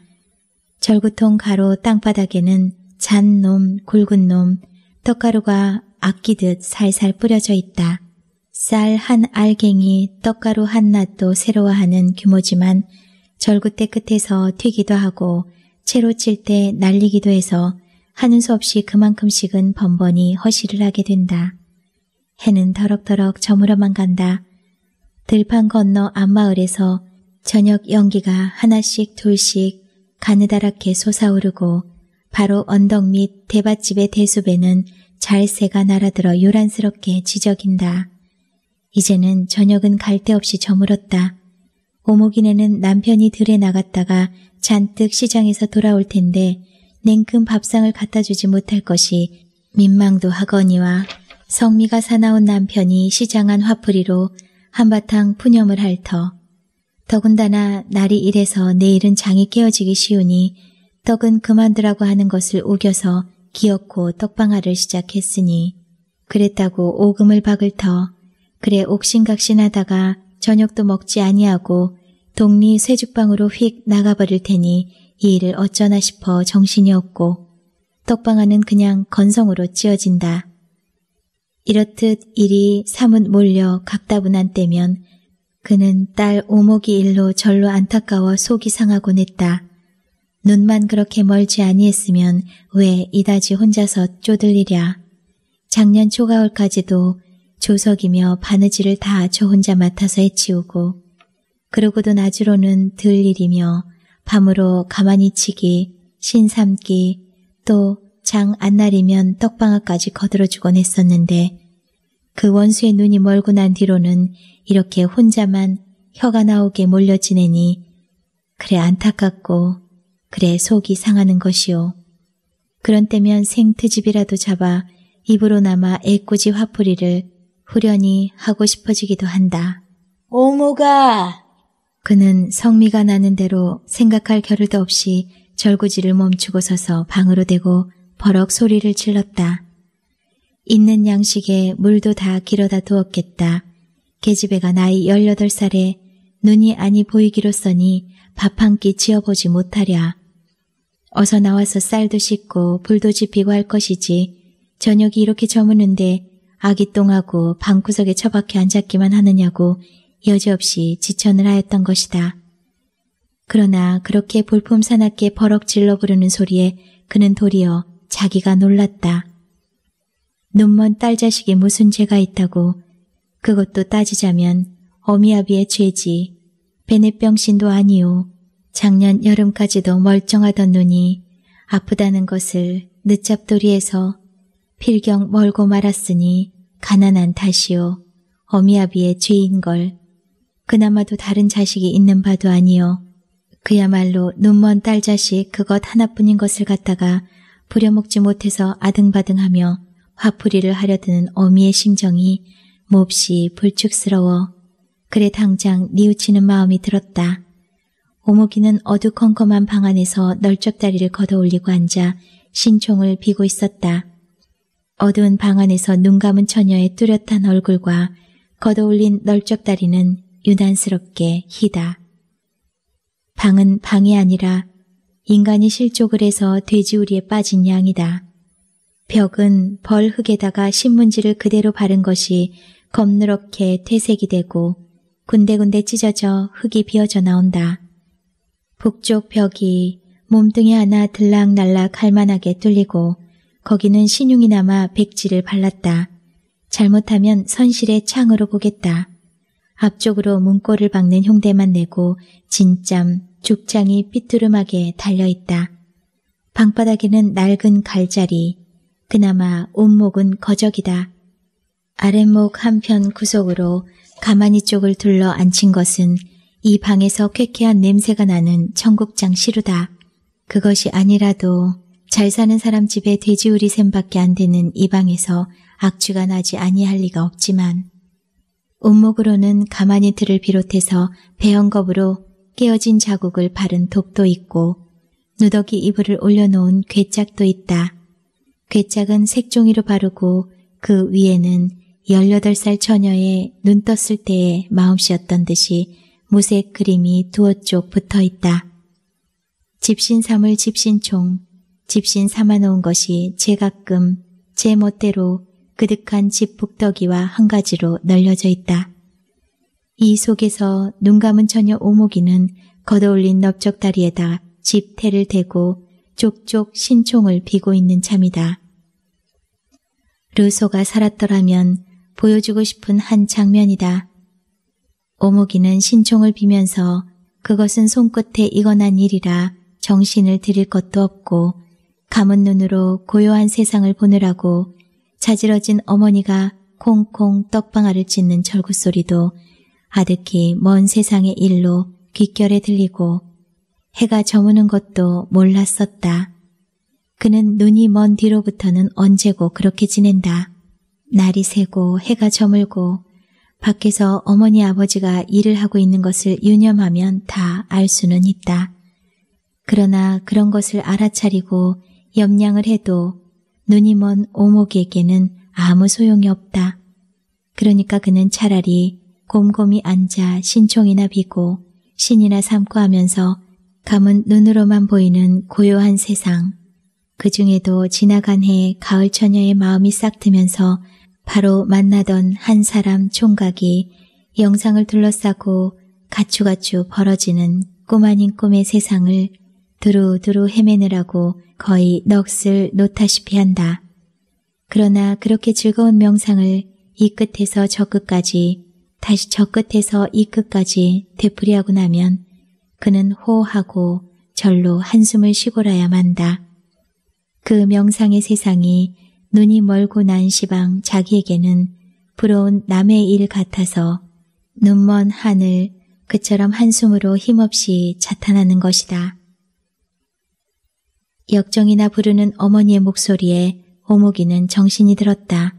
절구통 가로 땅바닥에는 잔 놈, 굵은 놈, 떡가루가 아끼듯 살살 뿌려져 있다. 쌀 한 알갱이, 떡가루 한 낫도 새로워하는 규모지만 절구대 끝에서 튀기도 하고 채로 칠 때 날리기도 해서 하는 수 없이 그만큼씩은 번번이 허시를 하게 된다. 해는 더럭더럭 저물어만 간다. 들판 건너 앞마을에서 저녁 연기가 하나씩 둘씩 가느다랗게 솟아오르고 바로 언덕 밑 대밭집의 대숲에는 잘 새가 날아들어 요란스럽게 지저긴다. 이제는 저녁은 갈 데 없이 저물었다. 오목이네는 남편이 들에 나갔다가 잔뜩 시장에서 돌아올 텐데 냉큼 밥상을 갖다 주지 못할 것이 민망도 하거니와 성미가 사나운 남편이 시장한 화풀이로 한바탕 푸념을 할 터. 더군다나 날이 이래서 내일은 장이 깨어지기 쉬우니 떡은 그만두라고 하는 것을 우겨서 기어코 떡방아를 시작했으니 그랬다고 오금을 박을 터 그래 옥신각신하다가 저녁도 먹지 아니하고 동리 쇠죽방으로 휙 나가버릴 테니 이 일을 어쩌나 싶어 정신이 없고 떡방아는 그냥 건성으로 찌어진다. 이렇듯 일이 사뭇 몰려 각다분한 때면 그는 딸 오목이 일로 절로 안타까워 속이 상하곤 했다. 눈만 그렇게 멀지 아니했으면 왜 이다지 혼자서 쪼들리랴. 작년 초가을까지도 조석이며 바느질을 다 저 혼자 맡아서 해치우고 그러고도 낮으로는 들 일이며 밤으로 가만히 치기, 신삼기, 또 장 안날이면 떡방아까지 거들어주곤 했었는데 그 원수의 눈이 멀고 난 뒤로는 이렇게 혼자만 혀가 나오게 몰려 지내니 그래 안타깝고 그래 속이 상하는 것이오. 그런 때면 생트집이라도 잡아 입으로 남아 애꿎이 화풀이를 후련히 하고 싶어지기도 한다. 오모가 그는 성미가 나는 대로 생각할 겨를도 없이 절구지를 멈추고 서서 방으로 대고 버럭 소리를 질렀다. 있는 양식에 물도 다 길어다 두었겠다. 계집애가 나이 18살에 눈이 아니 보이기로 써니 밥 한 끼 지어보지 못하랴. 어서 나와서 쌀도 씻고 불도 지피고 할 것이지 저녁이 이렇게 저무는데 아기 똥하고 방구석에 처박혀 앉았기만 하느냐고 여지없이 지천을 하였던 것이다. 그러나 그렇게 볼품 사납게 버럭 질러 부르는 소리에 그는 도리어 자기가 놀랐다. 눈먼 딸 자식이 무슨 죄가 있다고 그것도 따지자면 어미아비의 죄지 베네병신도 아니오. 작년 여름까지도 멀쩡하던 눈이 아프다는 것을 늦잡돌이에서 필경 멀고 말았으니 가난한 탓이오. 어미아비의 죄인걸. 그나마도 다른 자식이 있는 바도 아니요. 그야말로 눈먼 딸 자식 그것 하나뿐인 것을 갖다가 부려먹지 못해서 아등바등하며 화풀이를 하려 드는 어미의 심정이 몹시 불축스러워 그래 당장 뉘우치는 마음이 들었다. 오목이는 어두컴컴한 방 안에서 널쩍다리를 걷어올리고 앉아 신총을 비고 있었다. 어두운 방 안에서 눈 감은 처녀의 뚜렷한 얼굴과 걷어올린 널쩍다리는 유난스럽게 희다. 방은 방이 아니라 인간이 실족을 해서 돼지우리에 빠진 양이다. 벽은 벌 흙에다가 신문지를 그대로 바른 것이 검누렇게 퇴색이 되고 군데군데 찢어져 흙이 비어져 나온다. 북쪽 벽이 몸뚱이 하나 들락날락 할만하게 뚫리고 거기는 신용이 남아 백지를 발랐다. 잘못하면 선실의 창으로 보겠다. 앞쪽으로 문고를 박는 흉대만 내고 진짬, 죽창이 삐뚤음하게 달려있다. 방바닥에는 낡은 갈자리, 그나마 온목은 거적이다. 아랫목 한편 구석으로 가만히 쪽을 둘러 앉힌 것은 이 방에서 쾌쾌한 냄새가 나는 청국장 시루다. 그것이 아니라도 잘 사는 사람 집에 돼지우리 샘밖에 안 되는 이 방에서 악취가 나지 아니할 리가 없지만 온목으로는 가만히 들을 비롯해서 배영겁으로 깨어진 자국을 바른 독도 있고 누더기 이불을 올려놓은 괴짝도 있다. 괴짝은 색종이로 바르고 그 위에는 18살 처녀의 눈 떴을 때의 마음씨였던 듯이 무색 그림이 두어 쪽 붙어 있다. 집신삼을 집신총, 집신 삼아놓은 것이 제 가끔 제 멋대로 그득한 집북덕이와 한 가지로 널려져 있다. 이 속에서 눈 감은 처녀 오목이는 걷어올린 넓적다리에다 집태를 대고 족족 신총을 비고 있는 참이다. 르소가 살았더라면 보여주고 싶은 한 장면이다. 오목이는 신총을 비면서 그것은 손끝에 익어난 일이라 정신을 들일 것도 없고 감은 눈으로 고요한 세상을 보느라고 자지러진 어머니가 콩콩 떡방아를 찢는 절구 소리도 아득히 먼 세상의 일로 귓결에 들리고 해가 저무는 것도 몰랐었다. 그는 눈이 먼 뒤로부터는 언제고 그렇게 지낸다. 날이 새고 해가 저물고 밖에서 어머니 아버지가 일을 하고 있는 것을 유념하면 다 알 수는 있다. 그러나 그런 것을 알아차리고 염량을 해도 눈이 먼 오목에게는 아무 소용이 없다. 그러니까 그는 차라리 곰곰이 앉아 신총이나 비고 신이나 삼고 하면서 감은 눈으로만 보이는 고요한 세상, 그 중에도 지나간 해 가을 처녀의 마음이 싹 트면서 바로 만나던 한 사람 총각이 영상을 둘러싸고 가추가추 벌어지는 꿈 아닌 꿈의 세상을 두루두루 헤매느라고 거의 넋을 놓다시피 한다. 그러나 그렇게 즐거운 명상을 이 끝에서 저 끝까지 다시 저 끝에서 이 끝까지 되풀이하고 나면 그는 호하고 절로 한숨을 쉬고라야 만다. 그 명상의 세상이 눈이 멀고 난 시방 자기에게는 부러운 남의 일 같아서 눈먼 하늘 그처럼 한숨으로 힘없이 자탄하는 것이다. 역정이나 부르는 어머니의 목소리에 오목이는 정신이 들었다.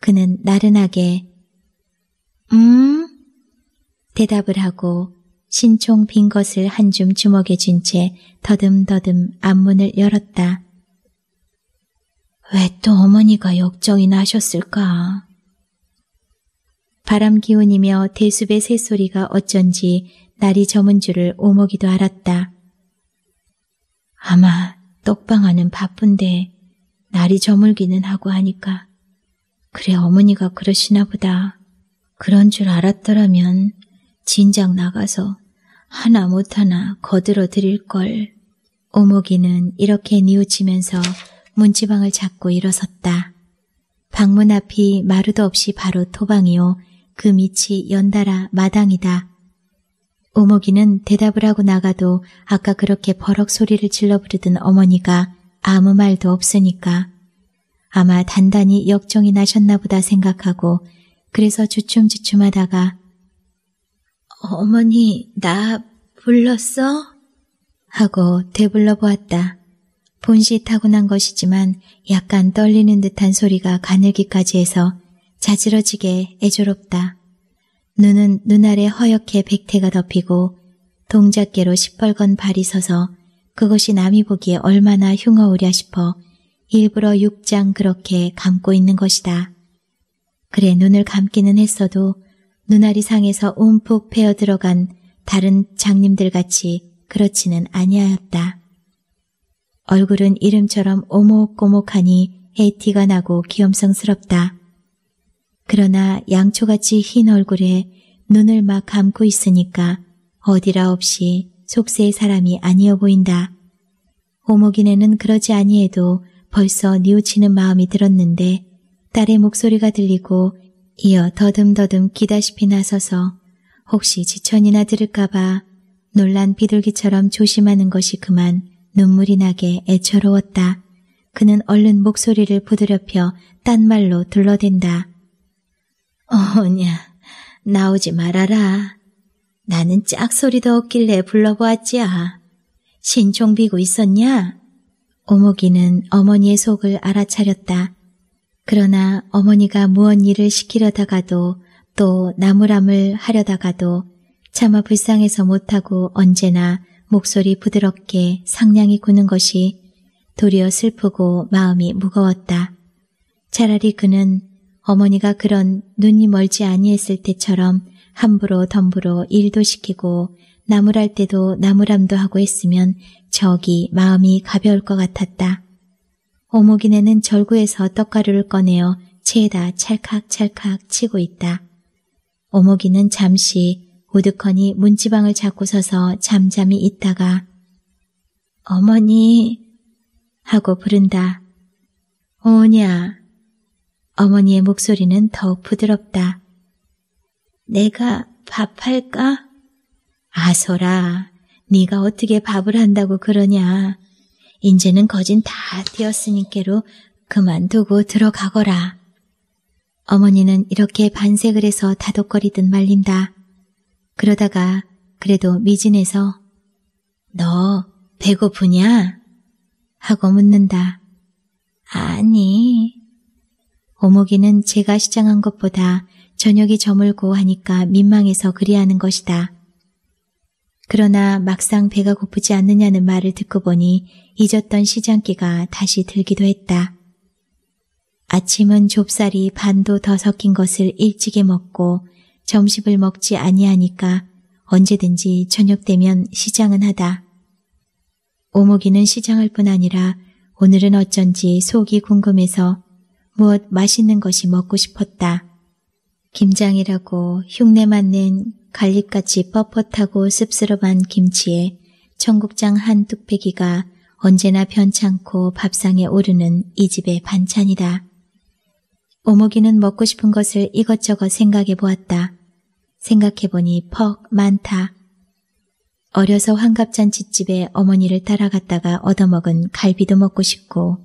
그는 나른하게 음? 대답을 하고 신총 빈 것을 한 줌 주먹에 쥔 채 더듬더듬 앞문을 열었다. 왜 또 어머니가 역정이나 하셨을까? 바람 기운이며 대숲의 새소리가 어쩐지 날이 저문 줄을 오목이도 알았다. 아마 떡방하는 바쁜데 날이 저물기는 하고 하니까 그래 어머니가 그러시나 보다. 그런 줄 알았더라면 진작 나가서 하나 못하나 거들어 드릴 걸. 오목이는 이렇게 뉘우치면서 문지방을 잡고 일어섰다. 방문 앞이 마루도 없이 바로 토방이요. 그 밑이 연달아 마당이다. 오목이는 대답을 하고 나가도 아까 그렇게 버럭 소리를 질러 부르던 어머니가 아무 말도 없으니까 아마 단단히 역정이 나셨나 보다 생각하고 그래서 주춤주춤하다가 어머니 나 불렀어? 하고 되불러 보았다. 본시 타고난 것이지만 약간 떨리는 듯한 소리가 가늘기까지 해서 자지러지게 애조롭다. 눈은 눈알에 허옇게 백태가 덮이고 동작계로 시뻘건 발이 서서 그것이 남이 보기에 얼마나 흉어우랴 싶어 일부러 육장 그렇게 감고 있는 것이다. 그래 눈을 감기는 했어도 눈알이 상에서 움푹 패어 들어간 다른 장님들 같이 그렇지는 아니하였다. 얼굴은 이름처럼 오목고목하니 애티가 나고 귀염성스럽다. 그러나 양초같이 흰 얼굴에 눈을 막 감고 있으니까 어디라 없이 속세의 사람이 아니어 보인다. 오목이네는 그러지 아니해도 벌써 뉘우치는 마음이 들었는데 딸의 목소리가 들리고 이어 더듬더듬 기다시피 나서서 혹시 지천이나 들을까봐 놀란 비둘기처럼 조심하는 것이 그만 눈물이 나게 애처로웠다. 그는 얼른 목소리를 부드럽혀 딴 말로 둘러댄다. 어냐, 나오지 말아라. 나는 짝소리도 없길래 불러보았지야. 신총 비고 있었냐? 오목이는 어머니의 속을 알아차렸다. 그러나 어머니가 무언 일을 시키려다가도 또 나무람을 하려다가도 차마 불쌍해서 못하고 언제나 목소리 부드럽게 상냥히 구는 것이 도리어 슬프고 마음이 무거웠다. 차라리 그는 어머니가 그런 눈이 멀지 아니했을 때처럼 함부로 덤부로 일도 시키고 나무랄 때도 나무람도 하고 했으면 저기 마음이 가벼울 것 같았다. 오목이네는 절구에서 떡가루를 꺼내어 체에다 찰칵찰칵 치고 있다. 오목이는 잠시 우두커니 문지방을 잡고 서서 잠잠히 있다가 어머니 하고 부른다. 오냐 어머니의 목소리는 더욱 부드럽다. 내가 밥할까? 아소라, 네가 어떻게 밥을 한다고 그러냐. 인제는 거진 다 되었으니께로 그만두고 들어가거라. 어머니는 이렇게 반색을 해서 다독거리듯 말린다. 그러다가 그래도 미진해서 너 배고프냐? 하고 묻는다. 아니, 오목이는 제가 시장한 것보다 저녁이 저물고 하니까 민망해서 그리하는 것이다. 그러나 막상 배가 고프지 않느냐는 말을 듣고 보니 잊었던 시장기가 다시 들기도 했다. 아침은 좁쌀이 반도 더 섞인 것을 일찍이 먹고 점심을 먹지 아니하니까 언제든지 저녁 되면 시장은 하다. 오목이는 시장할 뿐 아니라 오늘은 어쩐지 속이 궁금해서 무엇 맛있는 것이 먹고 싶었다. 김장이라고 흉내 맞는 갈릭같이 뻣뻣하고 씁쓸한 김치에 청국장 한 뚝배기가 언제나 변찮고 밥상에 오르는 이 집의 반찬이다. 오목이는 먹고 싶은 것을 이것저것 생각해 보았다. 생각해보니 퍽 많다. 어려서 환갑잔치집에 어머니를 따라갔다가 얻어먹은 갈비도 먹고 싶고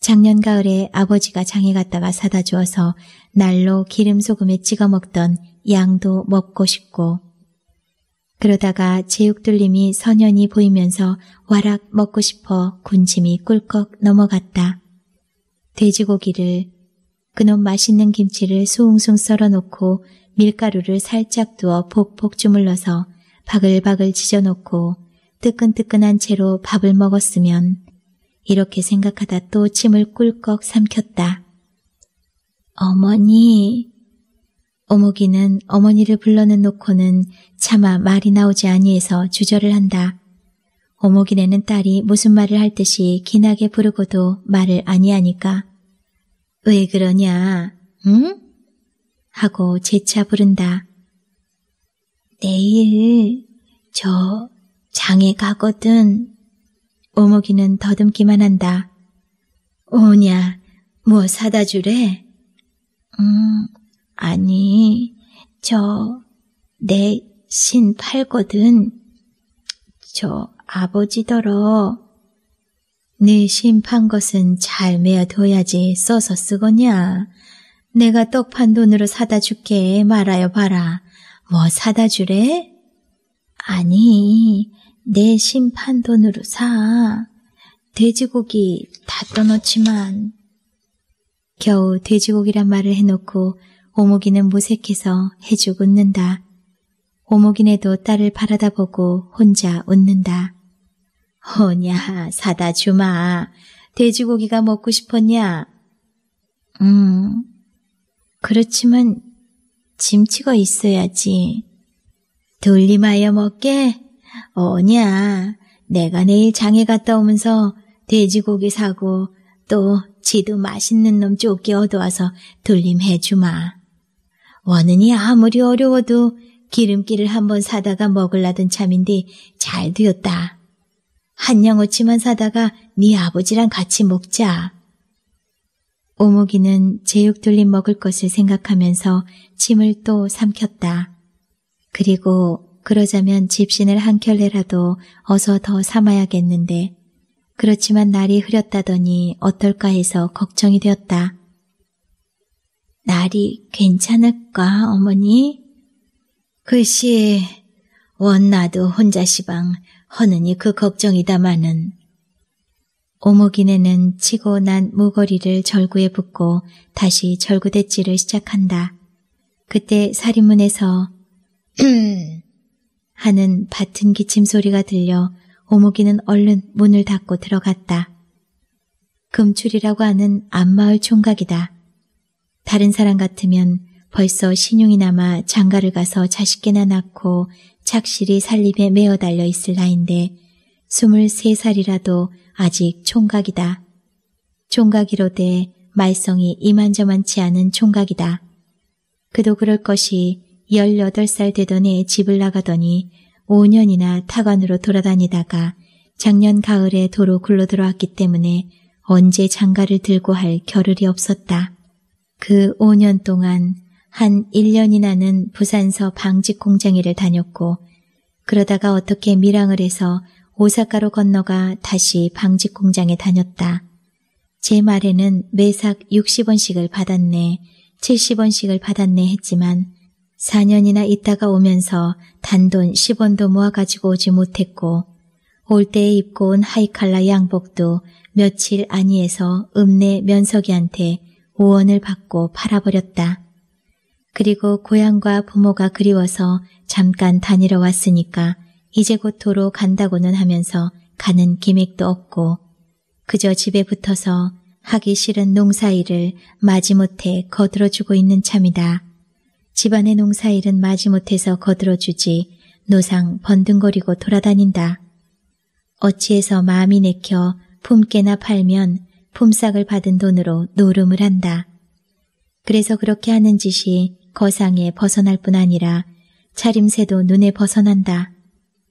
작년 가을에 아버지가 장에 갔다가 사다 주어서 날로 기름 소금에 찍어 먹던 양도 먹고 싶고 그러다가 제육들림이 선연히 보이면서 와락 먹고 싶어 군침이 꿀꺽 넘어갔다. 돼지고기를 그놈 맛있는 김치를 숭숭 썰어놓고 밀가루를 살짝 두어 폭폭 주물러서 바글바글 지져놓고 뜨끈뜨끈한 채로 밥을 먹었으면 이렇게 생각하다 또 침을 꿀꺽 삼켰다. 어머니. 오목이는 어머니를 불러는 놓고는 차마 말이 나오지 아니해서 주저를 한다. 오목이네는 딸이 무슨 말을 할 듯이 기나게 부르고도 말을 아니하니까 왜 그러냐, 응? 하고 재차 부른다. 내일 저 장에 가거든. 오목이는 더듬기만 한다. 오냐, 뭐 사다 주래? 음, 아니, 저, 내 신 팔거든. 저 아버지더러. 네신판 것은 잘 메어둬야지 써서 쓰거냐. 내가 떡 판 돈으로 사다 줄게 말아요 봐라. 뭐 사다 주래? 아니, 내 심판 돈으로 사. 돼지고기 다 떠놓지만. 겨우 돼지고기란 말을 해놓고 오목이는 무색해서 해죽 웃는다. 오목이네도 딸을 바라다 보고 혼자 웃는다. 호냐, 사다 주마. 돼지고기가 먹고 싶었냐? 음, 그렇지만 짐치가 있어야지. 돌림하여 먹게? 오냐, 내가 내일 장에 갔다 오면서 돼지고기 사고 또 지도 맛있는 놈 쫓기 얻어와서 돌림해 주마. 원은이 아무리 어려워도 기름기를 한번 사다가 먹을라던 참인데 잘 되었다. 한 양어치만 사다가 네 아버지랑 같이 먹자. 오목이는 제육 돌림 먹을 것을 생각하면서 침을 또 삼켰다. 그리고 그러자면 집신을 한 켤레라도 어서 더 삼아야겠는데 그렇지만 날이 흐렸다더니 어떨까 해서 걱정이 되었다. 날이 괜찮을까, 어머니? 글쎄, 원나도 혼자 시방 허느니 그 걱정이다마는 오목이네는 치고 난 무거리를 절구에 붓고 다시 절구대찌를 시작한다. 그때 살인문에서 하는 밭은 기침 소리가 들려 오목이는 얼른 문을 닫고 들어갔다. 금출이라고 하는 앞마을 총각이다. 다른 사람 같으면 벌써 신용이 남아 장가를 가서 자식개나 낳고 착실히 살림에 매어 달려 있을 나인데 스물세 살이라도 아직 총각이다. 총각이로되 말썽이 이만저만치 않은 총각이다. 그도 그럴 것이 18살 되던 해 집을 나가더니 5년이나 타관으로 돌아다니다가 작년 가을에 도로 굴러 들어왔기 때문에 언제 장가를 들고 할 겨를이 없었다. 그 5년 동안 한 1년이나는 부산서 방직 공장일을 다녔고 그러다가 어떻게 밀항을 해서 오사카로 건너가 다시 방직 공장에 다녔다. 제 말에는 매삭 60원씩을 받았네, 70원씩을 받았네 했지만 4년이나 있다가 오면서 단돈 10원도 모아가지고 오지 못했고 올 때에 입고 온 하이칼라 양복도 며칠 아니해서 읍내 면석이한테 5원을 받고 팔아버렸다. 그리고 고향과 부모가 그리워서 잠깐 다니러 왔으니까 이제 곧 도로 간다고는 하면서 가는 기맥도 없고 그저 집에 붙어서 하기 싫은 농사일을 마지못해 거들어주고 있는 참이다. 집안의 농사일은 마지못해서 거들어주지 노상 번등거리고 돌아다닌다. 어찌해서 마음이 내켜 품깨나 팔면 품삯을 받은 돈으로 노름을 한다. 그래서 그렇게 하는 짓이 거상에 벗어날 뿐 아니라 차림새도 눈에 벗어난다.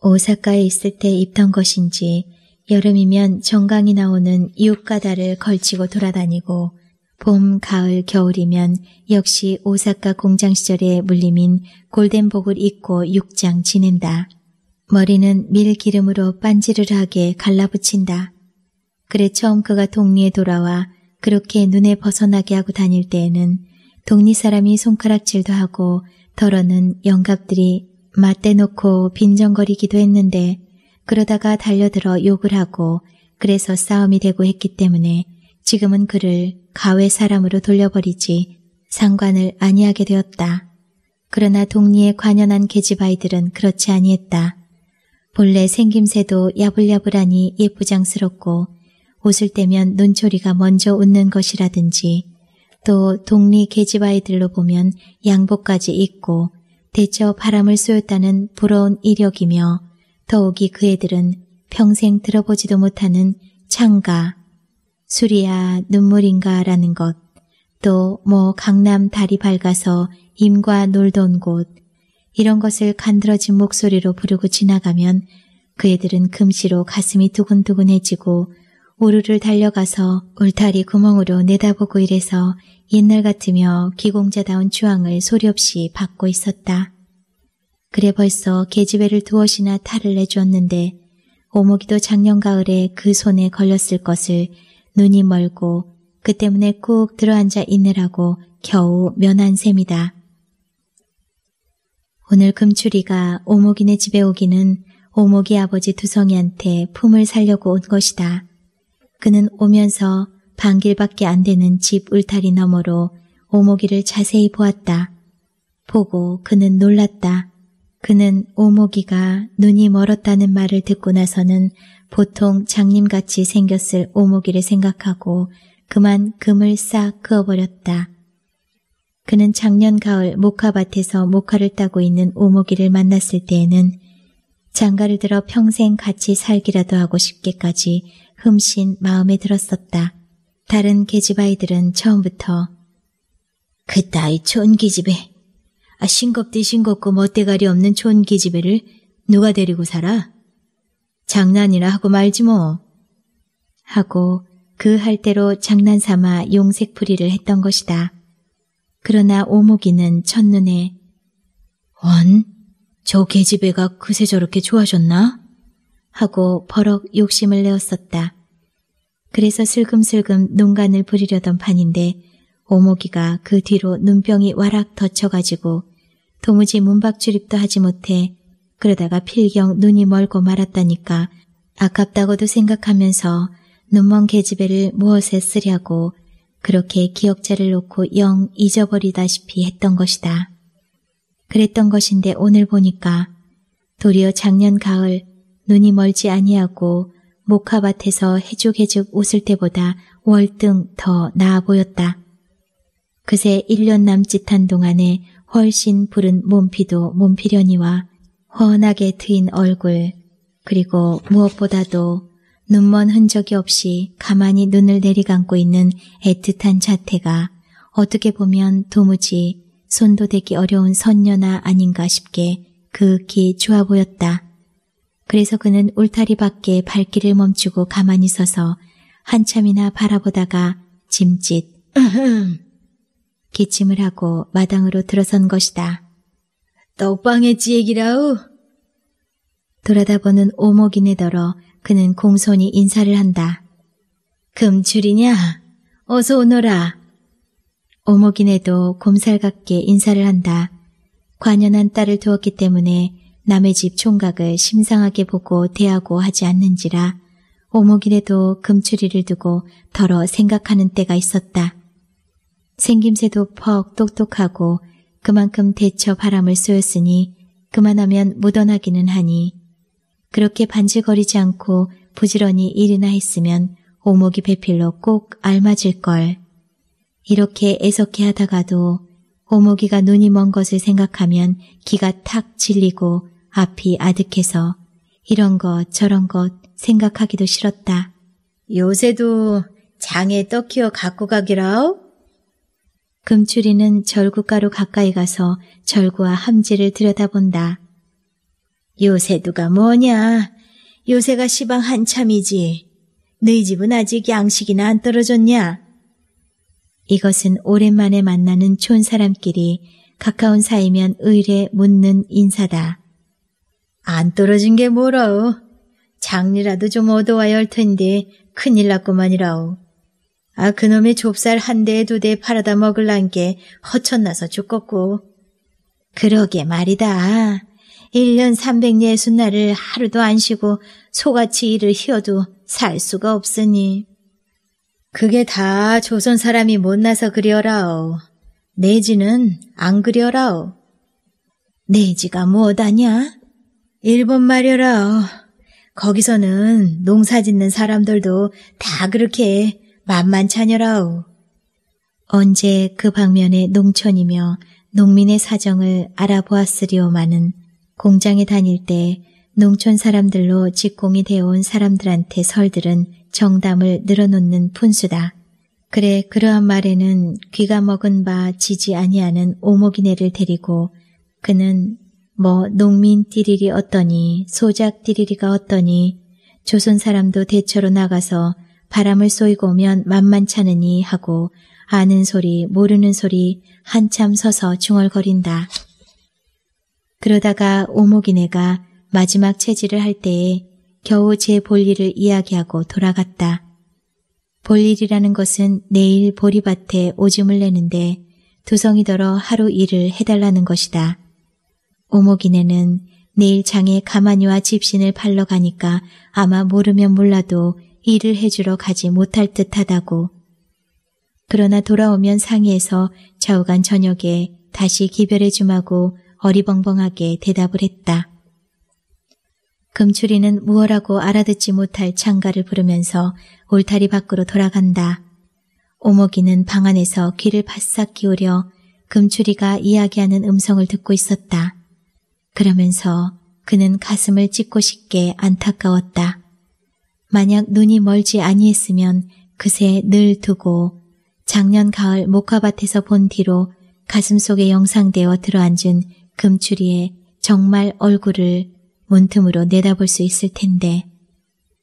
오사카에 있을 때 입던 것인지 여름이면 정강이 나오는 이웃가다를 걸치고 돌아다니고 봄, 가을, 겨울이면 역시 오사카 공장 시절의 물림인 골덴복을 입고 육장 지낸다. 머리는 밀기름으로 빤지르르하게 갈라붙인다. 그래 처음 그가 동리에 돌아와 그렇게 눈에 벗어나게 하고 다닐 때에는 동리 사람이 손가락질도 하고 덜어는 영갑들이 맞대놓고 빈정거리기도 했는데 그러다가 달려들어 욕을 하고 그래서 싸움이 되고 했기 때문에 지금은 그를 가외 사람으로 돌려버리지 상관을 아니하게 되었다. 그러나 동리에 관연한 계집아이들은 그렇지 아니했다. 본래 생김새도 야불야불하니 예쁘장스럽고 웃을 때면 눈초리가 먼저 웃는 것이라든지 또 동리 계집아이들로 보면 양복까지 입고 대처 바람을 쏘였다는 부러운 이력이며 더욱이 그 애들은 평생 들어보지도 못하는 창가, 술이야 눈물인가라는 것, 또 뭐 강남 다리 밝아서 임과 놀던 곳, 이런 것을 간드러진 목소리로 부르고 지나가면 그 애들은 금시로 가슴이 두근두근해지고 우르르 달려가서 울타리 구멍으로 내다보고 이래서 옛날 같으며 기공자다운 주황을 소리 없이 받고 있었다. 그래 벌써 계집애를 두엇이나 탈을 내주었는데 오목이도 작년 가을에 그 손에 걸렸을 것을 눈이 멀고 그 때문에 꾹 들어앉아 있느라고 겨우 면한 셈이다. 오늘 금추리가 오목이네 집에 오기는 오목이 아버지 두성이한테 품을 살려고 온 것이다. 그는 오면서 반길밖에 안 되는 집 울타리 너머로 오목이를 자세히 보았다. 보고 그는 놀랐다. 그는 오목이가 눈이 멀었다는 말을 듣고 나서는 보통 장님같이 생겼을 오목이를 생각하고 그만 금을 싹 그어버렸다. 그는 작년 가을 모카밭에서 모카를 따고 있는 오목이를 만났을 때에는 장가를 들어 평생 같이 살기라도 하고 싶게까지 흠씬 마음에 들었었다. 다른 계집 아이들은 처음부터 그 따위 촌기집애 아, 싱겁디 싱겁고 멋대가리 없는 촌기집애를 누가 데리고 살아? 장난이나 하고 말지 뭐. 하고 그 할 대로 장난삼아 용색풀이를 했던 것이다. 그러나 오목이는 첫눈에 원? 저 계집애가 그새 저렇게 좋아졌나? 하고 버럭 욕심을 내었었다. 그래서 슬금슬금 농간을 부리려던 판인데 오목이가 그 뒤로 눈병이 와락 덧쳐가지고 도무지 문밖 출입도 하지 못해 그러다가 필경 눈이 멀고 말았다니까 아깝다고도 생각하면서 눈먼 계집애를 무엇에 쓰려고 그렇게 기억자를 놓고 영 잊어버리다시피 했던 것이다. 그랬던 것인데 오늘 보니까 도리어 작년 가을 눈이 멀지 아니하고 목화밭에서 해죽해죽 웃을 때보다 월등 더 나아 보였다. 그새 1년 남짓한 동안에 훨씬 부른 몸피도 몸피려니와 훤하게 트인 얼굴 그리고 무엇보다도 눈먼 흔적이 없이 가만히 눈을 내리감고 있는 애틋한 자태가 어떻게 보면 도무지 손도 대기 어려운 선녀나 아닌가 싶게 극히 좋아 보였다. 그래서 그는 울타리 밖에 발길을 멈추고 가만히 서서 한참이나 바라보다가 짐짓 기침을 하고 마당으로 들어선 것이다. 떡방의 지얘기라우. 돌아다보는 오목이네더러 그는 공손히 인사를 한다. 금출이냐? 어서 오너라. 오목이네도 곰살갑게 인사를 한다. 관연한 딸을 두었기 때문에 남의 집 총각을 심상하게 보고 대하고 하지 않는지라 오목이네도 금추리를 두고 덜어 생각하는 때가 있었다. 생김새도 퍽 똑똑하고 그만큼 대처 바람을 쏘였으니 그만하면 묻어나기는 하니 그렇게 반질거리지 않고 부지런히 일이나 했으면 오목이 배필로 꼭 알맞을 걸. 이렇게 애석해 하다가도 오목이가 눈이 먼 것을 생각하면 기가 탁 질리고 앞이 아득해서 이런 것 저런 것 생각하기도 싫었다. 요새도 장에 떡 키워 갖고 가기라우? 금추리는 절구가로 가까이 가서 절구와 함지를 들여다본다. 요새 누가 뭐냐? 요새가 시방 한참이지. 너희 집은 아직 양식이나 안 떨어졌냐? 이것은 오랜만에 만나는 촌 사람끼리 가까운 사이면 의뢰 묻는 인사다. 안 떨어진 게 뭐라오? 장리라도 좀 얻어와야 할 텐데 큰일 났구만이라오. 아 그놈의 좁쌀 한대두대 팔아다 먹을란 게 허천나서 죽겠고. 그러게 말이다. 1년 360날을 하루도 안 쉬고 소같이 일을 희어도 살 수가 없으니. 그게 다 조선 사람이 못나서 그려라오. 내지는 안 그려라오. 내지가 뭐다냐? 일본 말이라오. 거기서는 농사 짓는 사람들도 다 그렇게 만만찮여라오. 언제 그 방면의 농촌이며 농민의 사정을 알아보았으리오마는 공장에 다닐 때 농촌 사람들로 직공이 되어온 사람들한테 설들은 정담을 늘어놓는 푼수다. 그래 그러한 말에는 귀가 먹은 바 지지 아니하는 오목이네를 데리고 그는 뭐 농민 띠리리 어떠니 소작 띠리리가 어떠니 조선 사람도 대처로 나가서 바람을 쏘이고 오면 만만찮으니 하고 아는 소리 모르는 소리 한참 서서 중얼거린다. 그러다가 오목이네가 마지막 체질을 할 때에 겨우 제 볼일을 이야기하고 돌아갔다. 볼일이라는 것은 내일 보리밭에 오줌을 내는데 두성이더러 하루 일을 해달라는 것이다. 오목이네는 내일 장에 가마니와 집신을 팔러 가니까 아마 모르면 몰라도 일을 해주러 가지 못할 듯하다고. 그러나 돌아오면 상의에서 좌우간 저녁에 다시 기별해 주마고 어리벙벙하게 대답을 했다. 금추리는 무엇라고 알아듣지 못할 창가를 부르면서 울타리 밖으로 돌아간다. 오목이는 방 안에서 귀를 바싹 기울여 금추리가 이야기하는 음성을 듣고 있었다. 그러면서 그는 가슴을 찢고 싶게 안타까웠다. 만약 눈이 멀지 아니했으면 그새 늘 두고 작년 가을 목화밭에서 본 뒤로 가슴속에 영상되어 들어앉은 금추리의 정말 얼굴을 문틈으로 내다볼 수 있을 텐데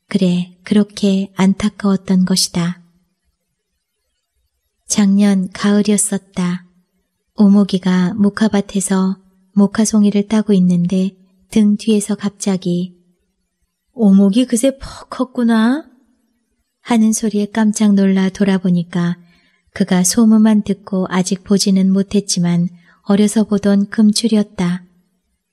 그래 그렇게 안타까웠던 것이다. 작년 가을이었었다. 오목이가 목화밭에서 목화송이를 따고 있는데 등 뒤에서 갑자기 오목이 그새 퍽 컸구나 하는 소리에 깜짝 놀라 돌아보니까 그가 소문만 듣고 아직 보지는 못했지만 어려서 보던 금출이었다.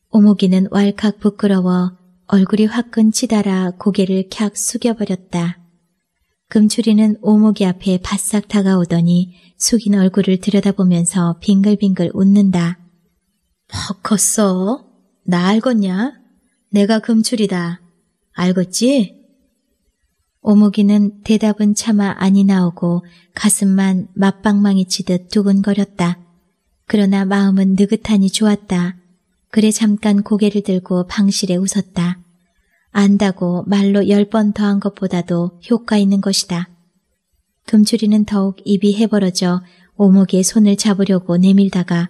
오목이는 왈칵 부끄러워 얼굴이 화끈 치달아 고개를 캬 숙여버렸다. 금추리는 오목이 앞에 바싹 다가오더니 숙인 얼굴을 들여다보면서 빙글빙글 웃는다. 퍽 컸어? 나 알겠냐? 내가 금출이다. 알겠지? 오목이는 대답은 차마 아니 나오고 가슴만 맞방망이 치듯 두근거렸다. 그러나 마음은 느긋하니 좋았다. 그래 잠깐 고개를 들고 방실에 웃었다. 안다고 말로 열 번 더한 것보다도 효과 있는 것이다. 금추리는 더욱 입이 해벌어져 오목의 손을 잡으려고 내밀다가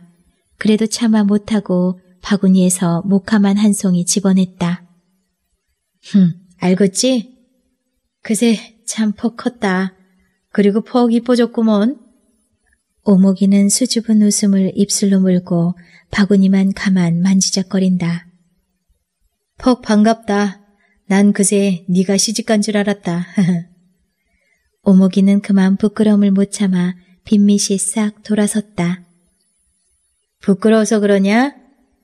그래도 차마 못하고 바구니에서 모카만 한 송이 집어냈다. 흠, 알겠지? 그새 참퍽 컸다. 그리고 퍽 이뻐졌구먼. 오목이는 수줍은 웃음을 입술로 물고 바구니만 가만 만지작거린다. 퍽 반갑다. 난 그새 네가 시집간 줄 알았다. 오목이는 그만 부끄러움을 못 참아 빈밋이 싹 돌아섰다. 부끄러워서 그러냐?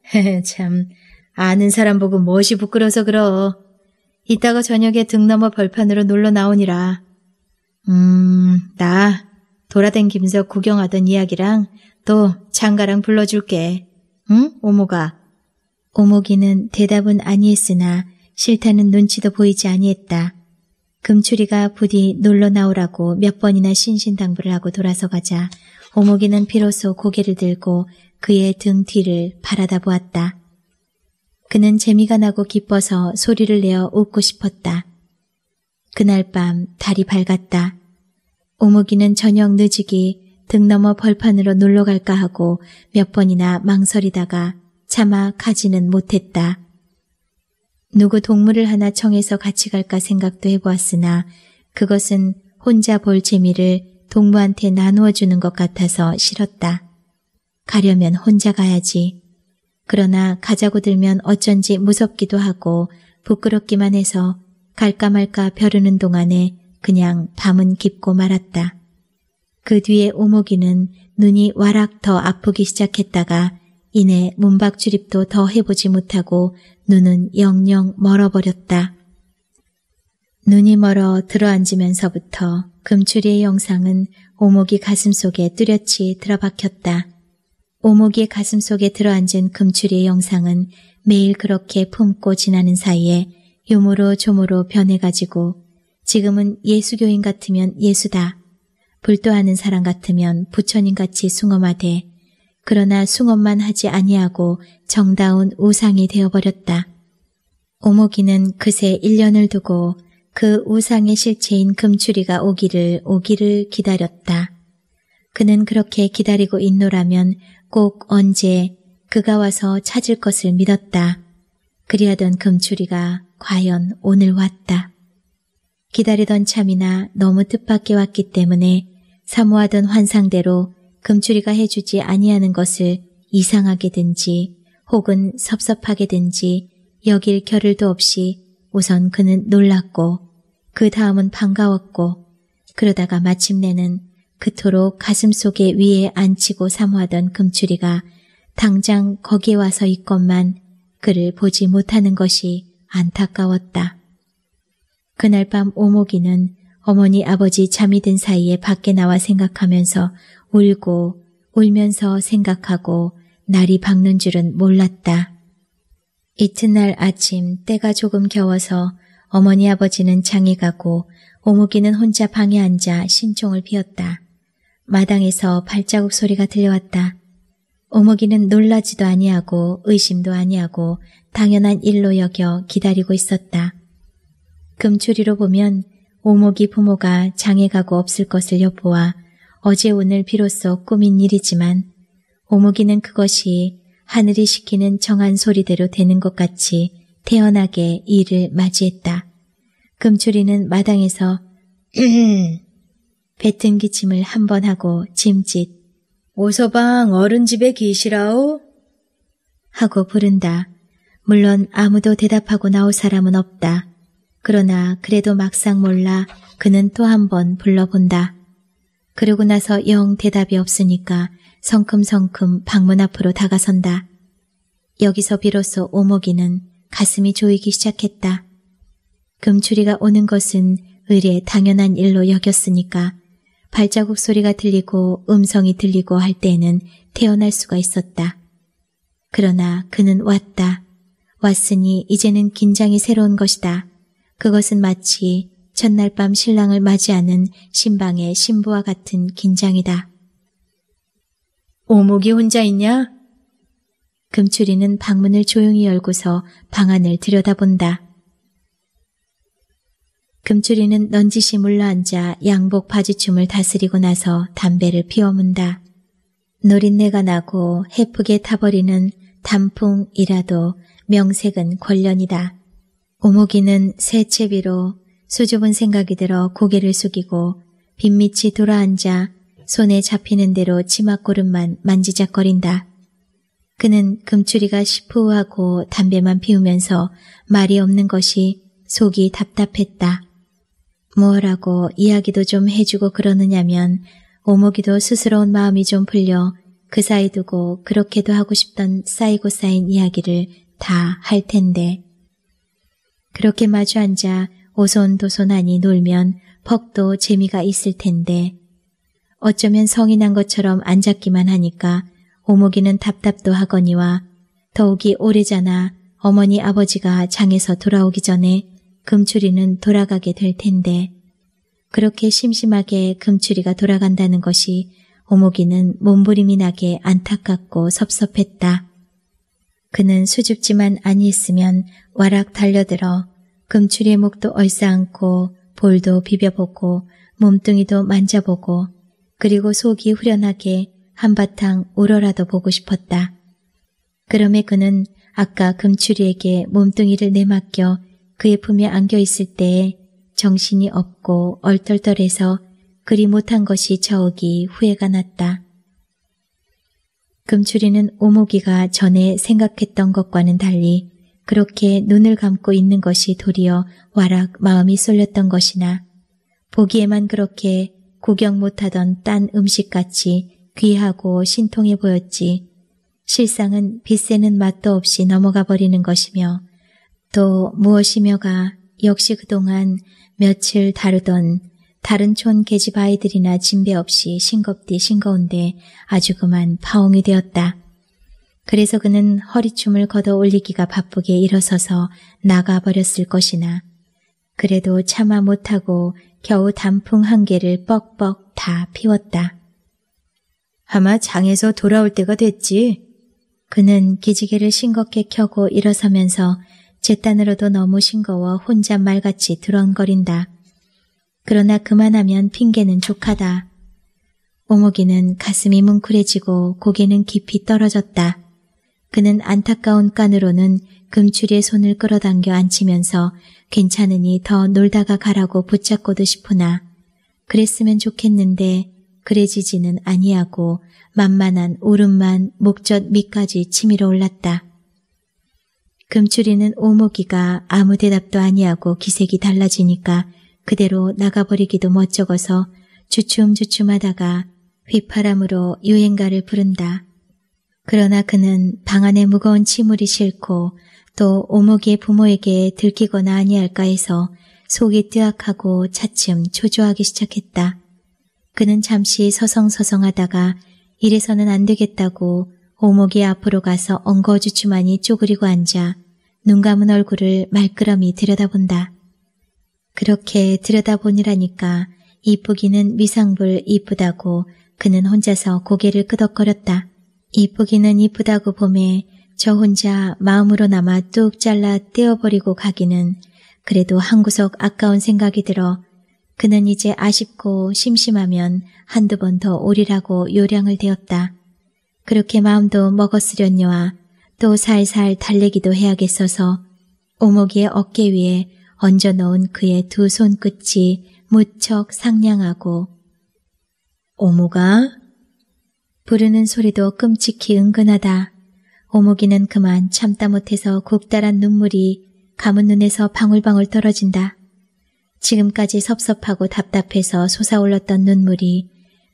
참, 아는 사람 보고 무엇이 부끄러워서 그러. 이따가 저녁에 등 넘어 벌판으로 놀러 나오니라. 음, 나 돌아댕기면서 구경하던 이야기랑 또 장가랑 불러줄게. 응, 오모가? 오목이는 대답은 아니했으나 싫다는 눈치도 보이지 아니했다. 금추리가 부디 놀러 나오라고 몇 번이나 신신당부를 하고 돌아서 가자 오목이는 비로소 고개를 들고 그의 등 뒤를 바라다 보았다. 그는 재미가 나고 기뻐서 소리를 내어 웃고 싶었다. 그날 밤 달이 밝았다. 오목이는 저녁 늦으기 등 넘어 벌판으로 놀러 갈까 하고 몇 번이나 망설이다가 차마 가지는 못했다. 누구 동물을 하나 청해서 같이 갈까 생각도 해보았으나 그것은 혼자 볼 재미를 동무한테 나누어 주는 것 같아서 싫었다. 가려면 혼자 가야지. 그러나 가자고 들면 어쩐지 무섭기도 하고 부끄럽기만 해서 갈까 말까 벼르는 동안에 그냥 밤은 깊고 말았다. 그 뒤에 오목이는 눈이 와락 더 아프기 시작했다가 이내 문박 출입도 더 해보지 못하고 눈은 영영 멀어버렸다. 눈이 멀어 들어앉으면서부터 금추리의 영상은 오목이 가슴속에 뚜렷이 들어박혔다. 오목이 가슴 속에 들어앉은 금추리의 영상은 매일 그렇게 품고 지나는 사이에 요모로 조모로 변해가지고 지금은 예수교인 같으면 예수다. 불도하는 사람 같으면 부처님같이 숭엄하되 그러나 숭엄만 하지 아니하고 정다운 우상이 되어버렸다. 오목이는 그새 1년을 두고 그 우상의 실체인 금추리가 오기를 오기를 기다렸다. 그는 그렇게 기다리고 있노라면 꼭 언제 그가 와서 찾을 것을 믿었다. 그리하던 금추리가 과연 오늘 왔다. 기다리던 참이나 너무 뜻밖에 왔기 때문에 사모하던 환상대로 금추리가 해주지 아니하는 것을 이상하게든지 혹은 섭섭하게든지 여길 겨를도 없이 우선 그는 놀랐고 그 다음은 반가웠고 그러다가 마침내는 그토록 가슴속에 위에 앉히고 사모하던 금추리가 당장 거기에 와서 있건만 그를 보지 못하는 것이 안타까웠다. 그날 밤 오목이는 어머니 아버지 잠이 든 사이에 밖에 나와 생각하면서 울고 울면서 생각하고 날이 밝는 줄은 몰랐다. 이튿날 아침 때가 조금 겨워서 어머니 아버지는 장에 가고 오목이는 혼자 방에 앉아 신총을 피웠다. 마당에서 발자국 소리가 들려왔다. 오목이는 놀라지도 아니하고 의심도 아니하고 당연한 일로 여겨 기다리고 있었다. 금추리로 보면 오목이 부모가 장에 가고 없을 것을 엿보아 어제 오늘 비로소 꾸민 일이지만 오목이는 그것이 하늘이 시키는 정한 소리대로 되는 것 같이 태연하게 이를 맞이했다. 금추리는 마당에서 뱉은 기침을 한 번 하고 짐짓 오서방 어른 집에 계시라오? 하고 부른다. 물론 아무도 대답하고 나올 사람은 없다. 그러나 그래도 막상 몰라 그는 또 한 번 불러본다. 그러고 나서 영 대답이 없으니까 성큼성큼 방문 앞으로 다가선다. 여기서 비로소 오목이는 가슴이 조이기 시작했다. 금추리가 오는 것은 의례 당연한 일로 여겼으니까 발자국 소리가 들리고 음성이 들리고 할 때에는 태어날 수가 있었다. 그러나 그는 왔다. 왔으니 이제는 긴장이 새로운 것이다. 그것은 마치 첫날 밤 신랑을 맞이하는 신방의 신부와 같은 긴장이다. 오목이 혼자 있냐? 금추리는 방문을 조용히 열고서 방 안을 들여다본다. 금추리는 넌지시 물러앉아 양복 바지춤을 다스리고 나서 담배를 피워문다. 노린내가 나고 해프게 타버리는 단풍이라도 명색은 권련이다. 오목이는 새 채비로 수줍은 생각이 들어 고개를 숙이고 빈밑이 돌아앉아 손에 잡히는 대로 치맛고름만 만지작거린다. 그는 금추리가 시푸하고 담배만 피우면서 말이 없는 것이 속이 답답했다. 뭐라고 이야기도 좀 해주고 그러느냐면 오목이도 스스러운 마음이 좀 풀려 그 사이 두고 그렇게도 하고 싶던 쌓이고 쌓인 이야기를 다 할 텐데. 그렇게 마주 앉아 오손도손하니 놀면 퍽도 재미가 있을 텐데 어쩌면 성이 난 것처럼 앉았기만 하니까 오목이는 답답도 하거니와 더욱이 오래잖아 어머니 아버지가 장에서 돌아오기 전에 금추리는 돌아가게 될 텐데 그렇게 심심하게 금추리가 돌아간다는 것이 오목이는 몸부림이 나게 안타깝고 섭섭했다. 그는 수줍지만 아니했으면 와락 달려들어 금추리의 목도 얼싸안고 볼도 비벼보고 몸뚱이도 만져보고 그리고 속이 후련하게 한바탕 울어라도 보고 싶었다. 그럼에 그는 아까 금추리에게 몸뚱이를 내맡겨 그의 품에 안겨 있을 때에 정신이 없고 얼떨떨해서 그리 못한 것이 저욱이 후회가 났다. 금추리는 오목이가 전에 생각했던 것과는 달리 그렇게 눈을 감고 있는 것이 도리어 와락 마음이 쏠렸던 것이나 보기에만 그렇게 구경 못하던 딴 음식같이 귀하고 신통해 보였지 실상은 빗새는 맛도 없이 넘어가 버리는 것이며 또 무엇이며가 역시 그동안 며칠 다르던 다른 촌 계집 아이들이나 진배 없이 싱겁디 싱거운데 아주 그만 파옹이 되었다. 그래서 그는 허리춤을 걷어 올리기가 바쁘게 일어서서 나가버렸을 것이나 그래도 참아 못하고 겨우 단풍 한 개를 뻑뻑 다 피웠다. 아마 장에서 돌아올 때가 됐지. 그는 기지개를 싱겁게 켜고 일어서면서 제 딴으로도 너무 싱거워 혼자 말같이 드렁거린다. 그러나 그만하면 핑계는 족하다. 오목이는 가슴이 뭉클해지고 고개는 깊이 떨어졌다. 그는 안타까운 깐으로는 금추리의 손을 끌어당겨 앉히면서 괜찮으니 더 놀다가 가라고 붙잡고도 싶으나 그랬으면 좋겠는데 그래지지는 아니하고 만만한 울음만 목젖 밑까지 치밀어 올랐다. 금추리는 오목이가 아무 대답도 아니하고 기색이 달라지니까 그대로 나가버리기도 멋쩍어서 주춤주춤하다가 휘파람으로 유행가를 부른다. 그러나 그는 방 안에 무거운 침울이 싫고 또 오목의 부모에게 들키거나 아니할까 해서 속이 뜨악하고 차츰 초조하기 시작했다. 그는 잠시 서성서성하다가 이래서는 안 되겠다고 오목이 앞으로 가서 엉거주춤하니 쪼그리고 앉아 눈 감은 얼굴을 말끄러미 들여다본다. 그렇게 들여다보니라니까 이쁘기는 미상불 이쁘다고 그는 혼자서 고개를 끄덕거렸다. 이쁘기는 이쁘다고 봄에 저 혼자 마음으로나마 뚝 잘라 떼어버리고 가기는 그래도 한 구석 아까운 생각이 들어 그는 이제 아쉽고 심심하면 한두 번 더 오리라고 요량을 대었다. 그렇게 마음도 먹었으련니와 또 살살 달래기도 해야겠어서 오목이의 어깨 위에 얹어 놓은 그의 두 손끝이 무척 상냥하고 오목아 부르는 소리도 끔찍히 은근하다. 오목이는 그만 참다 못해서 곡달한 눈물이 감은 눈에서 방울방울 떨어진다. 지금까지 섭섭하고 답답해서 솟아올랐던 눈물이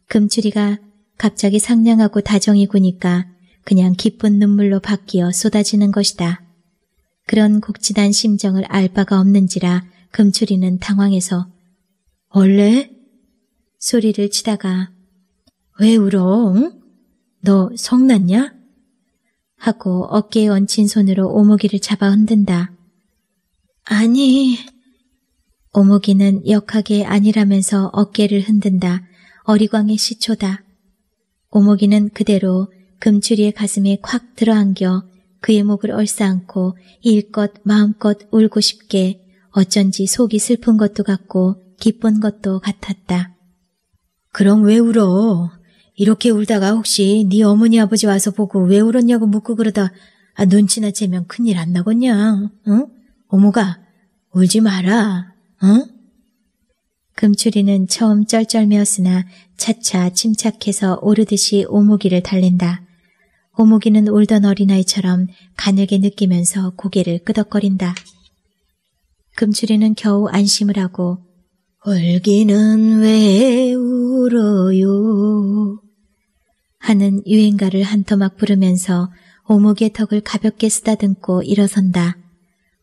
금추리가 갑자기 상냥하고 다정이 구니까 그냥 기쁜 눈물로 바뀌어 쏟아지는 것이다. 그런 곡지단 심정을 알 바가 없는지라 금추리는 당황해서 원래? 소리를 치다가 왜 울어? 응? 너 성났냐? 하고 어깨에 얹힌 손으로 오목이를 잡아 흔든다. 아니. 오목이는 역하게 아니라면서 어깨를 흔든다. 어리광의 시초다. 오목이는 그대로 금추리의 가슴에 콱 들어안겨 그의 목을 얼싸안고 일껏 마음껏 울고 싶게 어쩐지 속이 슬픈 것도 같고 기쁜 것도 같았다. 그럼 왜 울어? 이렇게 울다가 혹시 네 어머니 아버지 와서 보고 왜 울었냐고 묻고 그러다 아, 눈치나 채면 큰일 안 나겠냐? 응? 어머가 울지 마라. 응? 금추리는 처음 쩔쩔매었으나 차차 침착해서 오르듯이 오목이를 달랜다. 오목이는 울던 어린아이처럼 가늘게 느끼면서 고개를 끄덕거린다. 금추리는 겨우 안심을 하고 울기는 왜 울어요 하는 유행가를 한 토막 부르면서 오목의 턱을 가볍게 쓰다듬고 일어선다.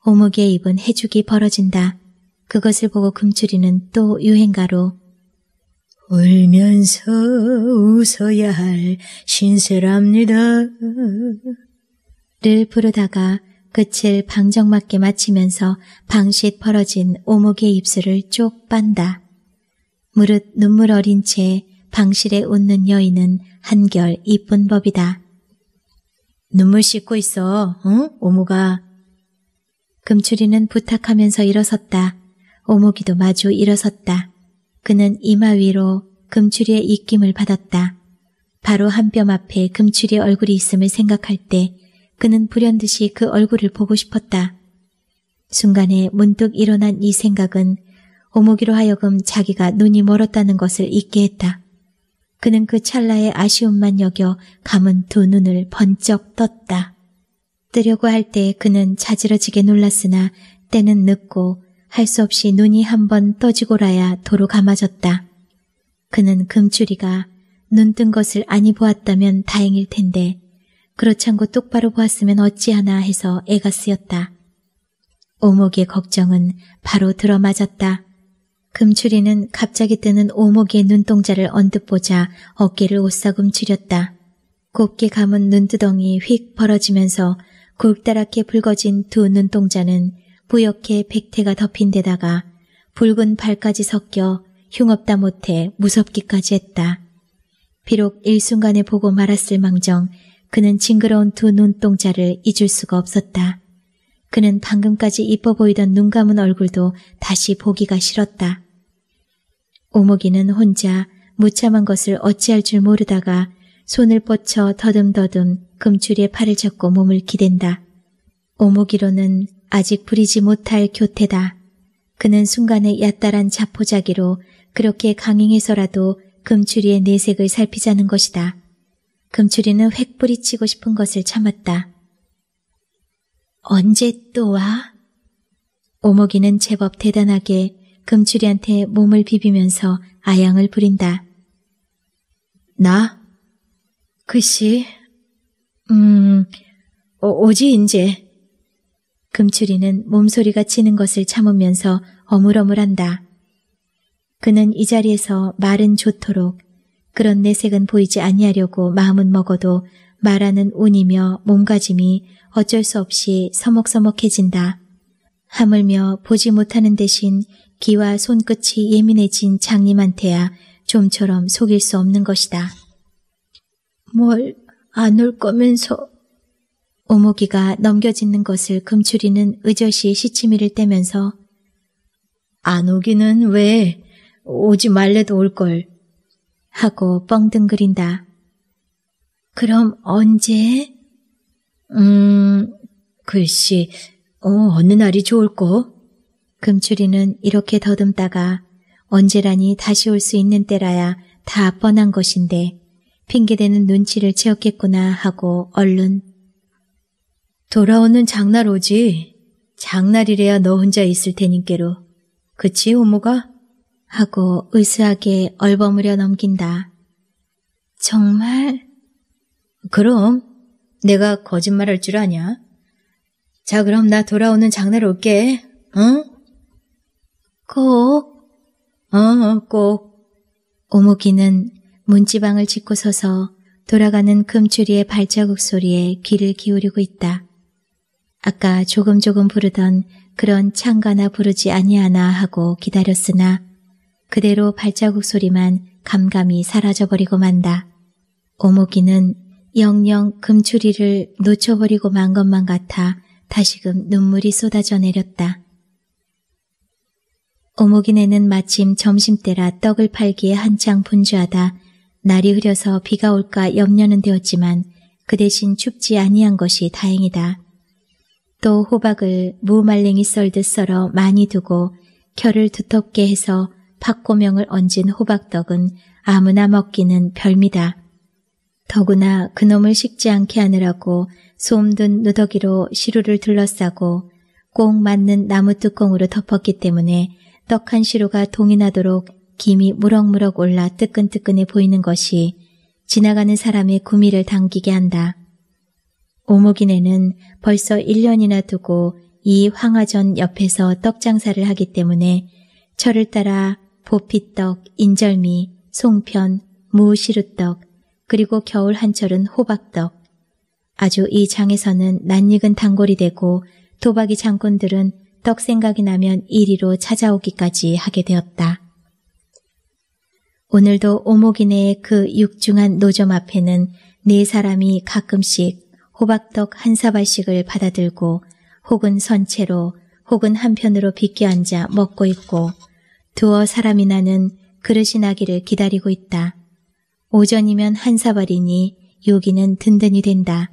오목의 입은 해죽이 벌어진다. 그것을 보고 금추리는 또 유행가로 울면서 웃어야 할 신세랍니다. 를 부르다가 끝을 방정맞게 마치면서 방싯 벌어진 오목의 입술을 쪽 빤다. 무릇 눈물 어린 채 방실에 웃는 여인은 한결 이쁜 법이다. 눈물 씻고 있어, 응? 오목아. 금추리는 부탁하면서 일어섰다. 오목이도 마주 일어섰다. 그는 이마 위로 금추리의 입김을 받았다. 바로 한 뼘 앞에 금추리의 얼굴이 있음을 생각할 때 그는 불현듯이 그 얼굴을 보고 싶었다. 순간에 문득 일어난 이 생각은 오목이로 하여금 자기가 눈이 멀었다는 것을 잊게 했다. 그는 그 찰나의 아쉬움만 여겨 감은 두 눈을 번쩍 떴다. 뜨려고 할 때 그는 자지러지게 놀랐으나 때는 늦고 할 수 없이 눈이 한번 떠지고라야 도로 감아졌다. 그는 금추리가 눈 뜬 것을 아니 보았다면 다행일 텐데 그렇지 않고 똑바로 보았으면 어찌하나 해서 애가 쓰였다. 오목의 걱정은 바로 들어맞았다. 금추리는 갑자기 뜨는 오목의 눈동자를 언뜻 보자 어깨를 오싹음 추렸다. 곱게 감은 눈두덩이 휙 벌어지면서 굵다랗게 붉어진 두 눈동자는 뿌옇게 백태가 덮인 데다가 붉은 발까지 섞여 흉없다 못해 무섭기까지 했다. 비록 일순간에 보고 말았을 망정 그는 징그러운 두 눈동자를 잊을 수가 없었다. 그는 방금까지 이뻐 보이던 눈 감은 얼굴도 다시 보기가 싫었다. 오목이는 혼자 무참한 것을 어찌할 줄 모르다가 손을 뻗쳐 더듬더듬 금추리에 팔을 잡고 몸을 기댄다. 오목이로는 아직 부리지 못할 교태다. 그는 순간의 얕다란 자포자기로 그렇게 강행해서라도 금추리의 내색을 살피자는 것이다. 금추리는 획 뿌리치고 싶은 것을 참았다. 언제 또 와? 오목이는 제법 대단하게 금추리한테 몸을 비비면서 아양을 부린다. 나? 글씨, 음, 어, 오지 인제. 금추리는 몸소리가 치는 것을 참으면서 어물어물한다. 그는 이 자리에서 말은 좋도록 그런 내색은 보이지 아니하려고 마음은 먹어도 말하는 운이며 몸가짐이 어쩔 수 없이 서먹서먹해진다. 하물며 보지 못하는 대신 귀와 손끝이 예민해진 장님한테야 좀처럼 속일 수 없는 것이다. 뭘 안 올 거면서 오목이가 넘겨짓는 것을 금추리는 의젓이 시치미를 떼면서 안 오기는 왜 오지 말래도 올걸 하고 뻥등그린다. 그럼 언제? 음, 글씨, 어, 어느 날이 좋을꼬? 금추리는 이렇게 더듬다가 언제라니 다시 올 수 있는 때라야 다 뻔한 것인데 핑계대는 눈치를 채웠겠구나 하고 얼른 돌아오는 장날 오지. 장날이래야 너 혼자 있을 테니께로. 그치, 오모가? 하고 으스하게 얼버무려 넘긴다. 정말? 그럼 내가 거짓말할 줄 아냐? 자, 그럼 나 돌아오는 장날 올게. 응? 꼭? 어, 꼭. 오목이는 문지방을 짚고 서서 돌아가는 금추리의 발자국 소리에 귀를 기울이고 있다. 아까 조금 조금 부르던 그런 창가나 부르지 아니하나 하고 기다렸으나 그대로 발자국 소리만 감감이 사라져버리고 만다. 오목이는 영영 금추리를 놓쳐버리고 만 것만 같아 다시금 눈물이 쏟아져 내렸다. 오목이네는 마침 점심때라 떡을 팔기에 한창 분주하다 날이 흐려서 비가 올까 염려는 되었지만 그 대신 춥지 아니한 것이 다행이다. 또 호박을 무말랭이 썰듯 썰어 많이 두고 결을 두텁게 해서 팥고명을 얹은 호박떡은 아무나 먹기는 별미다. 더구나 그놈을 식지 않게 하느라고 솜든 누더기로 시루를 둘러싸고 꼭 맞는 나무 뚜껑으로 덮었기 때문에 떡 한 시루가 동이 나도록 김이 무럭무럭 올라 뜨끈뜨끈해 보이는 것이 지나가는 사람의 구미를 당기게 한다. 오목이네는 벌써 1년이나 두고 이 황화전 옆에서 떡 장사를 하기 때문에 철을 따라 보피떡, 인절미, 송편, 무시루떡, 그리고 겨울 한철은 호박떡. 아주 이 장에서는 낯익은 단골이 되고 도박이 장꾼들은 떡 생각이 나면 이리로 찾아오기까지 하게 되었다. 오늘도 오목이네의 그 육중한 노점 앞에는 네 사람이 가끔씩 호박떡 한 사발씩을 받아들고 혹은 선체로 혹은 한편으로 비껴 앉아 먹고 있고 두어 사람이 나 는 그릇이 나기를 기다리고 있다. 오전이면 한 사발이니 요기는 든든히 된다.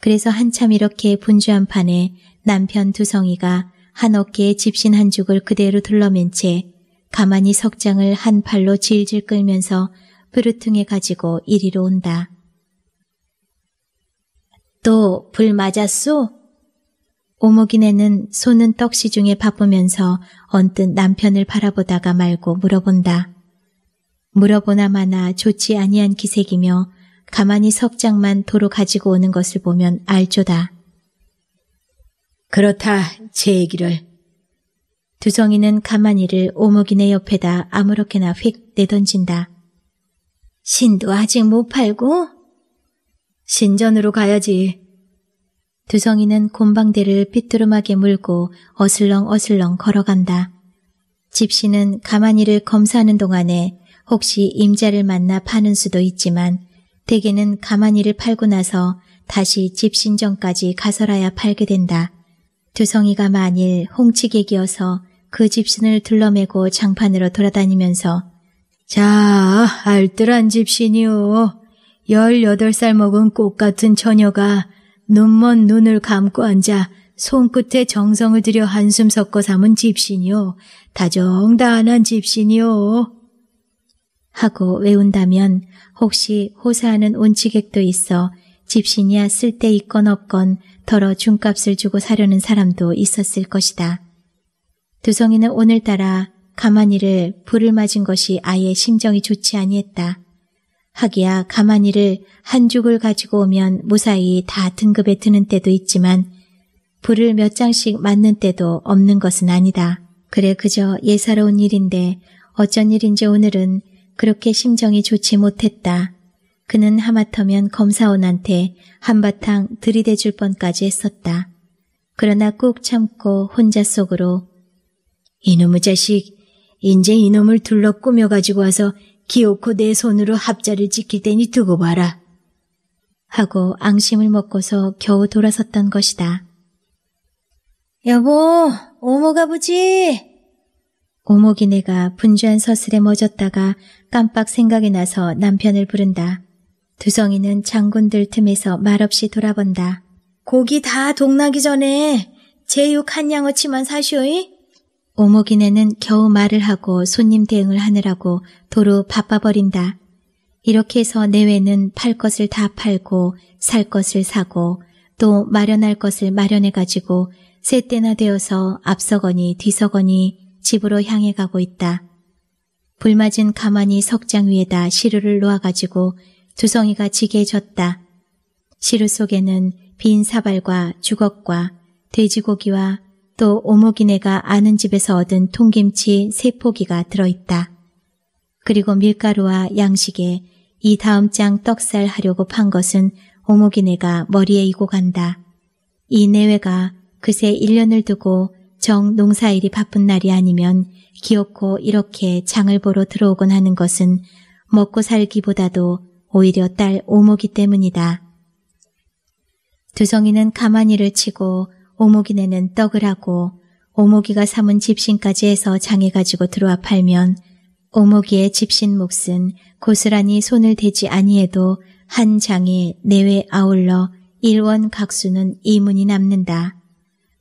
그래서 한참 이렇게 분주한 판에 남편 두성이가 한 어깨에 집신 한 죽을 그대로 둘러맨 채 가만히 석장을 한 팔로 질질 끌면서 브루퉁에 가지고 이리로 온다. 또 불 맞았소? 오목이네는 손은 떡시 중에 바쁘면서 언뜻 남편을 바라보다가 말고 물어본다. 물어보나 마나 좋지 아니한 기색이며 가만히 석장만 도로 가지고 오는 것을 보면 알조다. 그렇다, 제 얘기를. 두성이는 가만히를 오목이네 옆에다 아무렇게나 휙 내던진다. 신도 아직 못 팔고? 신전으로 가야지. 두성이는 곰방대를 삐뚤음하게 물고 어슬렁 어슬렁 걸어간다. 집시는 가만히를 검사하는 동안에 혹시 임자를 만나 파는 수도 있지만 대개는 가만히를 팔고 나서 다시 집신전까지 가서라야 팔게 된다. 두성이가 만일 홍치객이어서 그 집신을 둘러매고 장판으로 돌아다니면서 자, 알뜰한 집신이 오. 18살 먹은 꽃 같은 처녀가 눈먼 눈을 감고 앉아 손끝에 정성을 들여 한숨 섞어 삼은 집신이요. 다정다안한 집신이요. 하고 외운다면 혹시 호사하는 온치객도 있어 집신이야 쓸데 있건 없건 덜어 중값을 주고 사려는 사람도 있었을 것이다. 두성이는 오늘따라 가만히를 불을 맞은 것이 아예 심정이 좋지 아니했다. 하기야 가만히를 한 죽을 가지고 오면 무사히 다 등급에 드는 때도 있지만 불을 몇 장씩 맞는 때도 없는 것은 아니다. 그래 그저 예사로운 일인데 어쩐 일인지 오늘은 그렇게 심정이 좋지 못했다. 그는 하마터면 검사원한테 한바탕 들이대줄 뻔까지 했었다. 그러나 꾹 참고 혼자 속으로 이놈의 자식 인제 이놈을 둘러 꾸며가지고 와서 기어코 내 손으로 합자를 지킬 테니 두고 봐라. 하고 앙심을 먹고서 겨우 돌아섰던 것이다. 여보, 오목 아버지! 오목이네가 분주한 서슬에 멎었다가 깜빡 생각이 나서 남편을 부른다. 두성이는 장군들 틈에서 말없이 돌아본다. 고기 다 동나기 전에 제육 한 양어치만 사시오이? 오목이네는 겨우 말을 하고 손님 대응을 하느라고 도로 바빠버린다. 이렇게 해서 내외는 팔 것을 다 팔고 살 것을 사고 또 마련할 것을 마련해가지고 세 때나 되어서 앞서거니 뒤서거니 집으로 향해 가고 있다. 불맞은 가만히 석장 위에다 시루를 놓아가지고 두성이가 지게 졌다. 시루 속에는 빈 사발과 주걱과 돼지고기와 또 오목이네가 아는 집에서 얻은 통김치 세 포기가 들어있다. 그리고 밀가루와 양식에 이 다음 장 떡살 하려고 판 것은 오목이네가 머리에 이고 간다. 이 내외가 그새 1년을 두고 정 농사일이 바쁜 날이 아니면 기어코 이렇게 장을 보러 들어오곤 하는 것은 먹고 살기보다도 오히려 딸 오목이 때문이다. 두성이는 가만히를 치고 오목이네는 떡을 하고 오목이가 삼은 집신까지 해서 장에 가지고 들어와 팔면 오목이의 집신 몫은 고스란히 손을 대지 아니해도 한 장에 내외 아울러 일원 각수는 이문이 남는다.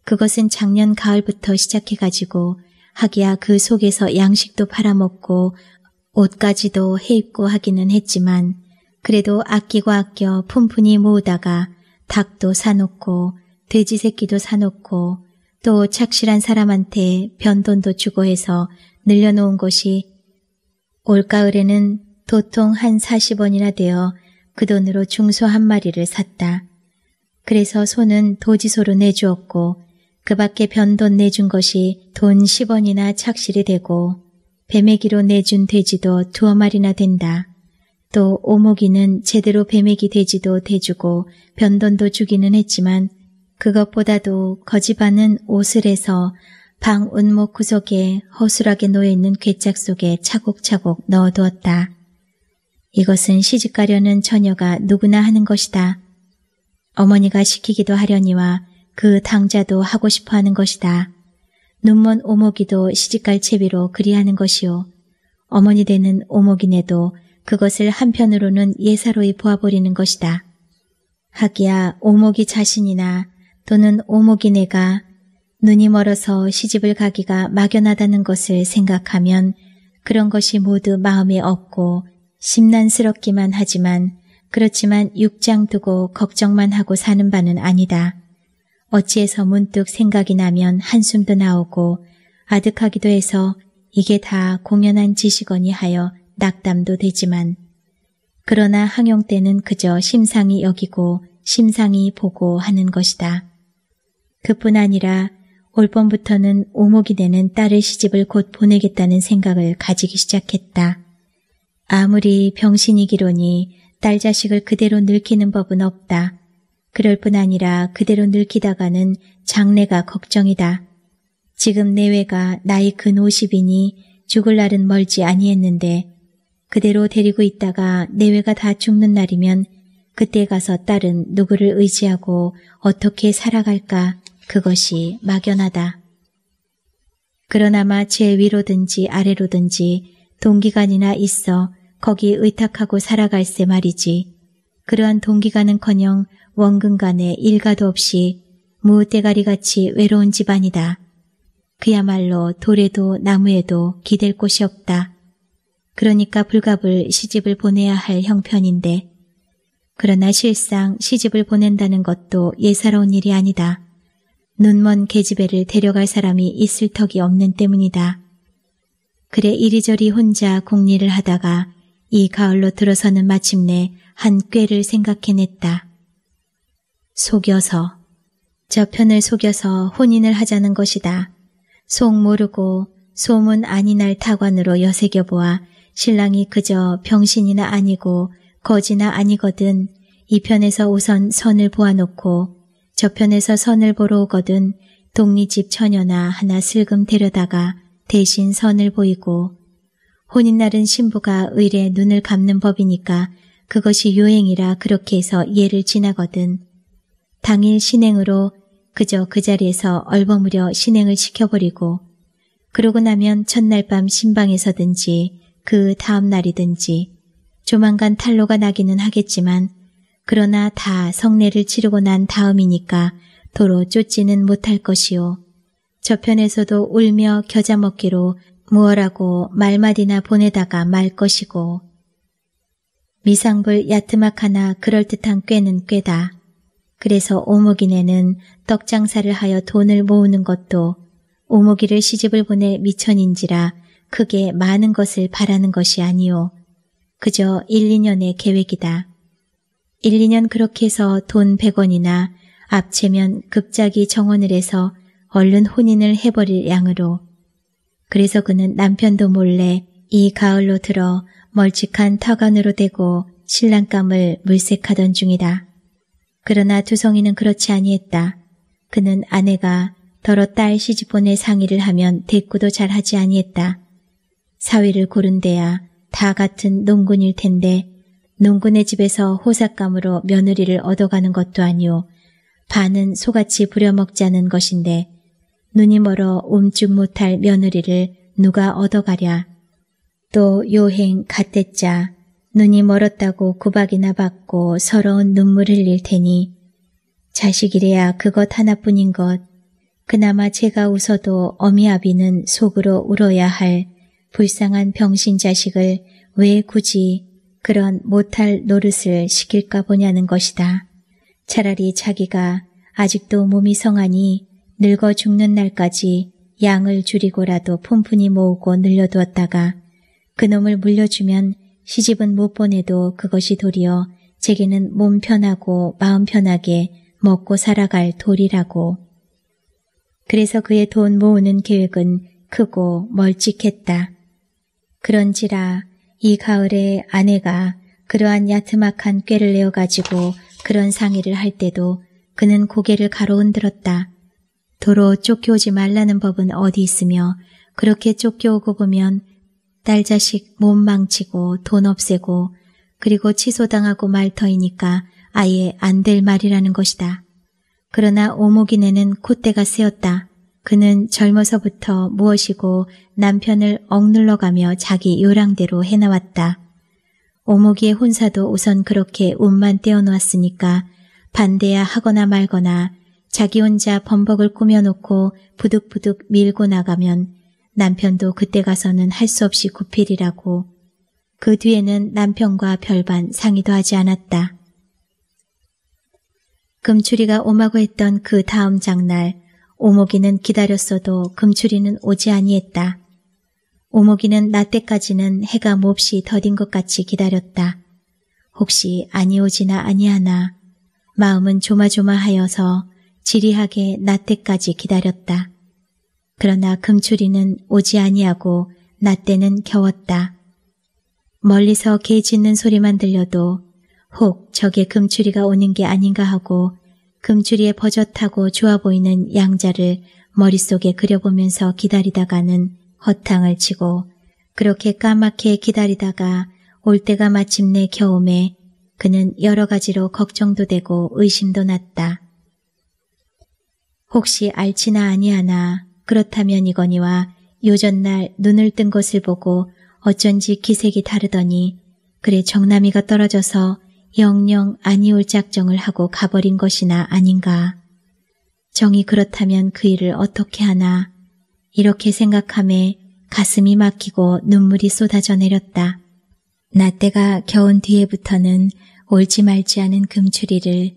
그것은 작년 가을부터 시작해가지고 하기야 그 속에서 양식도 팔아먹고 옷까지도 해입고 하기는 했지만 그래도 아끼고 아껴 푼푼히 모으다가 닭도 사놓고 돼지 새끼도 사놓고 또 착실한 사람한테 변돈도 주고 해서 늘려놓은 것이 올가을에는 도통 한 40원이나 되어 그 돈으로 중소 한 마리를 샀다. 그래서 소는 도지소로 내주었고 그 밖에 변돈 내준 것이 돈 10원이나 착실이 되고 배매기로 내준 돼지도 두어 마리나 된다. 또 오목이는 제대로 배매기 돼지도 대주고 변돈도 주기는 했지만 그것보다도 거지반은 옷을 해서 방 운목 구석에 허술하게 놓여있는 괴짝 속에 차곡차곡 넣어두었다. 이것은 시집가려는 처녀가 누구나 하는 것이다. 어머니가 시키기도 하려니와 그 당자도 하고 싶어 하는 것이다. 눈먼 오목이도 시집갈 채비로 그리하는 것이요. 어머니 되는 오목이네도 그것을 한편으로는 예사로이 보아버리는 것이다. 하기야 오목이 자신이나 또는 오목이네가 눈이 멀어서 시집을 가기가 막연하다는 것을 생각하면 그런 것이 모두 마음에 없고 심란스럽기만 하지만 그렇지만 육장 두고 걱정만 하고 사는 바는 아니다. 어찌해서 문득 생각이 나면 한숨도 나오고 아득하기도 해서 이게 다 공연한 지시거니 하여 낙담도 되지만 그러나 항용 때는 그저 심상이 여기고 심상이 보고 하는 것이다. 그뿐 아니라 올 봄부터는 오목이 되는 딸의 시집을 곧 보내겠다는 생각을 가지기 시작했다. 아무리 병신이기로니 딸 자식을 그대로 늙히는 법은 없다. 그럴 뿐 아니라 그대로 늙히다가는 장래가 걱정이다. 지금 내외가 나이 근 50이니 죽을 날은 멀지 아니했는데 그대로 데리고 있다가 내외가 다 죽는 날이면 그때 가서 딸은 누구를 의지하고 어떻게 살아갈까 그것이 막연하다. 그러나마 제 위로든지 아래로든지 동기간이나 있어 거기 의탁하고 살아갈세 말이지. 그러한 동기간은커녕 원근간에 일가도 없이 무대가리같이 외로운 집안이다. 그야말로 돌에도 나무에도 기댈 곳이 없다. 그러니까 불갑을 시집을 보내야 할 형편인데 그러나 실상 시집을 보낸다는 것도 예사로운 일이 아니다. 눈먼 계집애를 데려갈 사람이 있을 턱이 없는 때문이다. 그래 이리저리 혼자 공리를 하다가 이 가을로 들어서는 마침내 한 꾀를 생각해냈다. 속여서 저 편을 속여서 혼인을 하자는 것이다. 속 모르고 소문 아니날 타관으로 여새겨보아 신랑이 그저 병신이나 아니고 거지나 아니거든 이 편에서 우선 선을 보아놓고 저 편에서 선을 보러 오거든 독립집 처녀나 하나 슬금 데려다가 대신 선을 보이고 혼인날은 신부가 의례 눈을 감는 법이니까 그것이 요행이라 그렇게 해서 예를 지나거든. 당일 신행으로 그저 그 자리에서 얼버무려 신행을 시켜버리고 그러고 나면 첫날 밤 신방에서든지 그 다음 날이든지 조만간 탈로가 나기는 하겠지만 그러나 다 성례를 치르고 난 다음이니까 도로 쫓지는 못할 것이요. 저편에서도 울며 겨자 먹기로 무엇라고 말마디나 보내다가 말 것이고 미상불 야트막 하나 그럴듯한 꾀는 꾀다. 그래서 오목이네는 떡장사를 하여 돈을 모으는 것도 오목이를 시집을 보내 미천인지라 크게 많은 것을 바라는 것이 아니오. 그저 1, 2년의 계획이다. 1, 2년 그렇게 해서 돈 100원이나 앞채면 급작이 정원을 해서 얼른 혼인을 해버릴 양으로. 그래서 그는 남편도 몰래 이 가을로 들어 멀찍한 터간으로 대고 신랑감을 물색하던 중이다. 그러나 두성이는 그렇지 아니했다. 그는 아내가 더러 딸 시집 보내 상의를 하면 대꾸도 잘 하지 아니했다. 사위를 고른 데야 다 같은 농군일 텐데 농군의 집에서 호삭감으로 며느리를 얻어가는 것도 아니오. 반은 소같이 부려먹지 않은 것인데 눈이 멀어 옴쭉 못할 며느리를 누가 얻어가랴. 또 요행 갓대자 눈이 멀었다고 구박이나 받고 서러운 눈물 흘릴 테니 자식이래야 그것 하나뿐인 것 그나마 제가 웃어도 어미 아비는 속으로 울어야 할 불쌍한 병신 자식을 왜 굳이 그런 못할 노릇을 시킬까 보냐는 것이다. 차라리 자기가 아직도 몸이 성하니 늙어 죽는 날까지 양을 줄이고라도 푼푼히 모으고 늘려두었다가 그놈을 물려주면 시집은 못 보내도 그것이 도리어 제게는 몸 편하고 마음 편하게 먹고 살아갈 돌이라고. 그래서 그의 돈 모으는 계획은 크고 멀찍했다. 그런지라 이 가을에 아내가 그러한 야트막한 꾀를 내어가지고 그런 상의를 할 때도 그는 고개를 가로흔들었다. 도로 쫓겨오지 말라는 법은 어디 있으며 그렇게 쫓겨오고 보면 딸 자식 몸 망치고 돈 없애고 그리고 취소당하고 말 터이니까 아예 안 될 말이라는 것이다. 그러나 오목이네는 콧대가 세었다. 그는 젊어서부터 무엇이고 남편을 억눌러가며 자기 요랑대로 해나왔다. 오목이의 혼사도 우선 그렇게 운만 떼어놓았으니까 반대야 하거나 말거나 자기 혼자 범벅을 꾸며놓고 부득부득 밀고 나가면 남편도 그때 가서는 할 수 없이 구필이라고 그 뒤에는 남편과 별반 상의도 하지 않았다. 금추리가 오마고 했던 그 다음 장날 오목이는 기다렸어도 금추리는 오지 아니했다. 오목이는 나 때까지는 해가 몹시 더딘 것 같이 기다렸다. 혹시 아니오지나 아니하나 마음은 조마조마하여서 지리하게 나 때까지 기다렸다. 그러나 금추리는 오지 아니하고 나 때는 겨웠다. 멀리서 개 짖는 소리만 들려도 혹 저게 금추리가 오는 게 아닌가 하고 금추리의 버젓하고 좋아 보이는 양자를 머릿속에 그려보면서 기다리다가는 허탕을 치고 그렇게 까맣게 기다리다가 올 때가 마침내 겨움에 그는 여러 가지로 걱정도 되고 의심도 났다. 혹시 알지나 아니하나 그렇다면 이거니와 요전날 눈을 뜬 것을 보고 어쩐지 기색이 다르더니 그래 정남이가 떨어져서 영영 아니올 작정을 하고 가버린 것이나 아닌가. 정이 그렇다면 그 일을 어떻게 하나. 이렇게 생각함에 가슴이 막히고 눈물이 쏟아져 내렸다. 나 때가 겨운 뒤에부터는 옳지 말지 않은 금추리를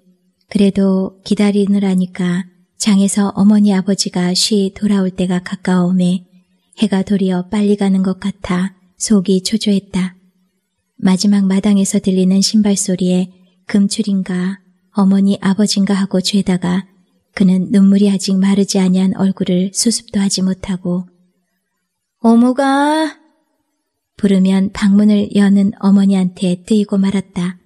그래도 기다리느라니까 장에서 어머니 아버지가 쉬 돌아올 때가 가까움에 해가 도리어 빨리 가는 것 같아 속이 초조했다. 마지막 마당에서 들리는 신발 소리에 금출인가 어머니 아버진가 하고 죄다가 그는 눈물이 아직 마르지 아니한 얼굴을 수습도 하지 못하고 어머가 부르면 방문을 여는 어머니한테 뜨이고 말았다.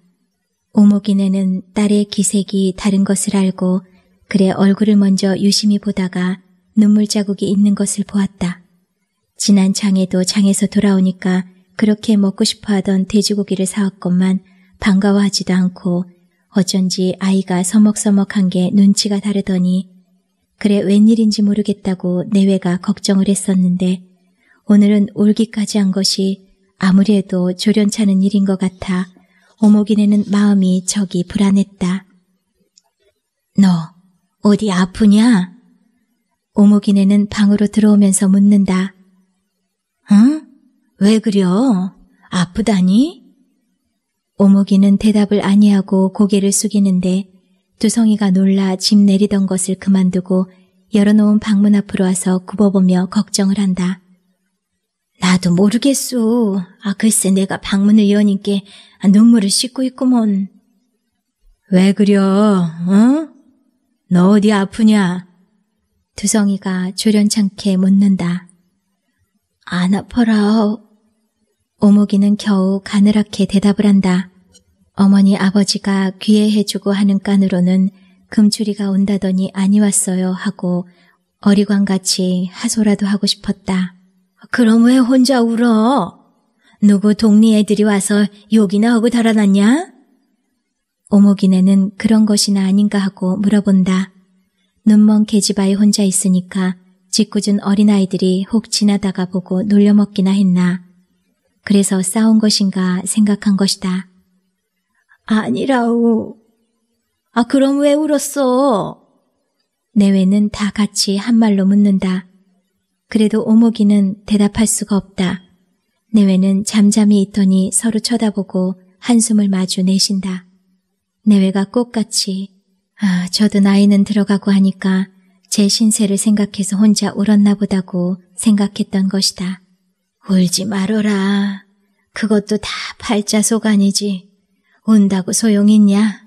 오목이네는 딸의 기색이 다른 것을 알고 그래 얼굴을 먼저 유심히 보다가 눈물 자국이 있는 것을 보았다. 지난 장에도 장에서 돌아오니까 그렇게 먹고 싶어 하던 돼지고기를 사왔건만 반가워하지도 않고 어쩐지 아이가 서먹서먹한 게 눈치가 다르더니 그래 웬일인지 모르겠다고 내외가 걱정을 했었는데 오늘은 울기까지 한 것이 아무리 해도 조련차는 일인 것 같아 오목이네는 마음이 저기 불안했다. 너 어디 아프냐? 오목이네는 방으로 들어오면서 묻는다. 응? 왜 그려? 아프다니? 오목이는 대답을 아니하고 고개를 숙이는데 두성이가 놀라 집 내리던 것을 그만두고 열어놓은 방문 앞으로 와서 굽어보며 걱정을 한다. 나도 모르겠소. 아, 글쎄 내가 방문을 여니께 눈물을 씻고 있구먼. 왜 그려, 어? 너 어디 아프냐? 두성이가 조련찮게 묻는다. 안 아파라. 오목이는 겨우 가느랗게 대답을 한다. 어머니 아버지가 귀해해주고 하는 깐으로는 금추리가 온다더니 아니 왔어요 하고 어리광같이 하소라도 하고 싶었다. 그럼 왜 혼자 울어? 누구 동네 애들이 와서 욕이나 하고 달아났냐? 오목이네는 그런 것이나 아닌가 하고 물어본다. 눈먼 계집아이 혼자 있으니까 짓궂은 어린아이들이 혹 지나다가 보고 놀려먹기나 했나. 그래서 싸운 것인가 생각한 것이다. 아니라우. 아, 그럼 왜 울었어? 내외는 다 같이 한 말로 묻는다. 그래도 오목이는 대답할 수가 없다. 내외는 잠잠히 있더니 서로 쳐다보고 한숨을 마주 내신다. 내외가 꽃같이 아, 저도 나이는 들어가고 하니까 제 신세를 생각해서 혼자 울었나 보다고 생각했던 것이다. 울지 말어라. 그것도 다 팔자속 아니지. 운다고 소용있냐?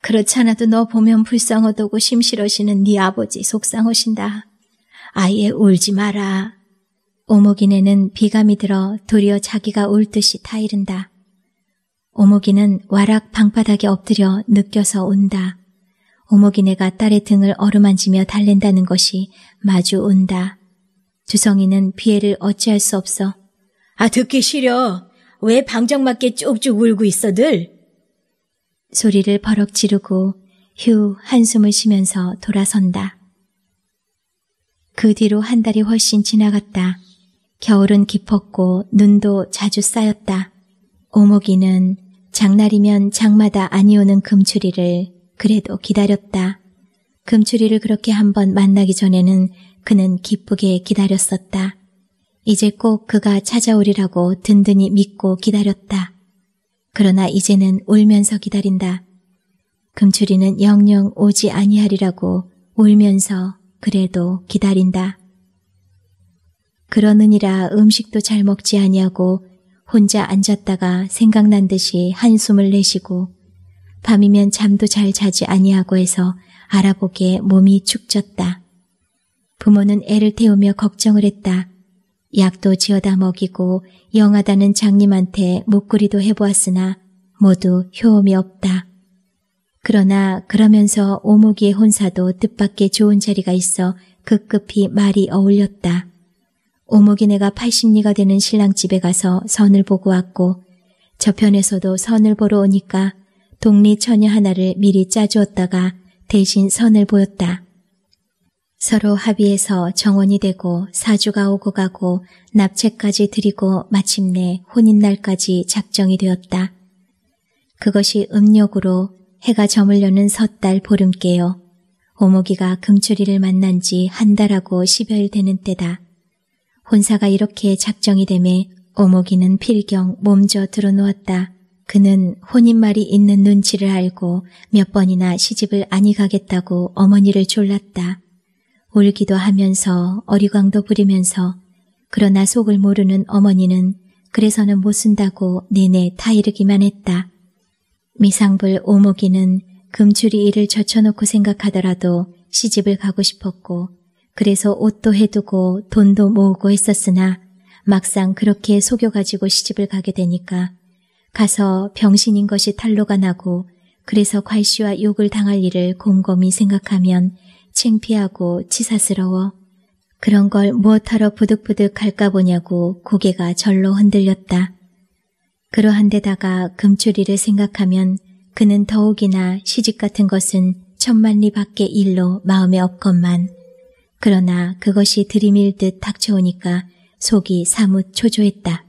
그렇잖아도 너 보면 불쌍하다고 심실하시는 네 아버지 속상하신다. 아예 울지 마라. 오목이네는 비감이 들어 도리어 자기가 울 듯이 타이른다. 오목이는 와락 방바닥에 엎드려 느껴서 온다. 오목이네가 딸의 등을 어루만지며 달랜다는 것이 마주 온다. 주성이는 피해를 어찌할 수 없어. 아, 듣기 싫어. 왜 방정맞게 쭉쭉 울고 있어 들? 소리를 버럭 지르고 휴 한숨을 쉬면서 돌아선다. 그 뒤로 한 달이 훨씬 지나갔다. 겨울은 깊었고 눈도 자주 쌓였다. 오목이는 장날이면 장마다 아니오는 금추리를 그래도 기다렸다. 금추리를 그렇게 한번 만나기 전에는 그는 기쁘게 기다렸었다. 이제 꼭 그가 찾아오리라고 든든히 믿고 기다렸다. 그러나 이제는 울면서 기다린다. 금추리는 영영 오지 아니하리라고 울면서 그래도 기다린다. 그러느니라 음식도 잘 먹지 아니하고 혼자 앉았다가 생각난 듯이 한숨을 내쉬고 밤이면 잠도 잘 자지 아니하고 해서 알아보기에 몸이 축졌다. 부모는 애를 태우며 걱정을 했다. 약도 지어다 먹이고 영하다는 장님한테 목구리도 해보았으나 모두 효험이 없다. 그러나 그러면서 오목이의 혼사도 뜻밖의 좋은 자리가 있어 급급히 말이 어울렸다. 오목이네가 80리가 되는 신랑 집에 가서 선을 보고 왔고 저편에서도 선을 보러 오니까 독리 처녀 하나를 미리 짜주었다가 대신 선을 보였다. 서로 합의해서 정원이 되고 사주가 오고 가고 납체까지 드리고 마침내 혼인날까지 작정이 되었다. 그것이 음력으로 해가 저물려는 섣달 보름께요. 오목이가 금추리를 만난 지 한 달하고 10여일 되는 때다. 혼사가 이렇게 작정이 되매 오목이는 필경 몸져 들어놓았다. 그는 혼인말이 있는 눈치를 알고 몇 번이나 시집을 아니 가겠다고 어머니를 졸랐다. 울기도 하면서 어리광도 부리면서 그러나 속을 모르는 어머니는 그래서는 못 쓴다고 내내 타이르기만 했다. 미상불 오목이는 금추리 일을 젖혀놓고 생각하더라도 시집을 가고 싶었고 그래서 옷도 해두고 돈도 모으고 했었으나 막상 그렇게 속여가지고 시집을 가게 되니까 가서 병신인 것이 탄로가 나고 그래서 괄시와 욕을 당할 일을 곰곰이 생각하면 창피하고 치사스러워 그런 걸 무엇하러 부득부득 할까 보냐고 고개가 절로 흔들렸다. 그러한 데다가 금추리를 생각하면 그는 더욱이나 시집 같은 것은 천만리 밖의 일로 마음에 없건만 그러나 그것이 들이밀 듯 닥쳐오니까 속이 사뭇 초조했다.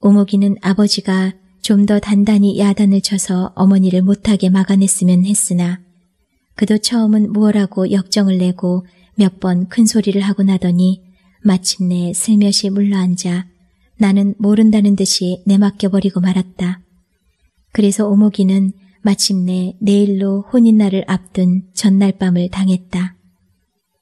오목이는 아버지가 좀 더 단단히 야단을 쳐서 어머니를 못하게 막아냈으면 했으나 그도 처음은 무엇라고 역정을 내고 몇 번 큰 소리를 하고 나더니 마침내 슬며시 물러앉아 나는 모른다는 듯이 내맡겨버리고 말았다. 그래서 오목이는 마침내 내일로 혼인날을 앞둔 전날 밤을 당했다.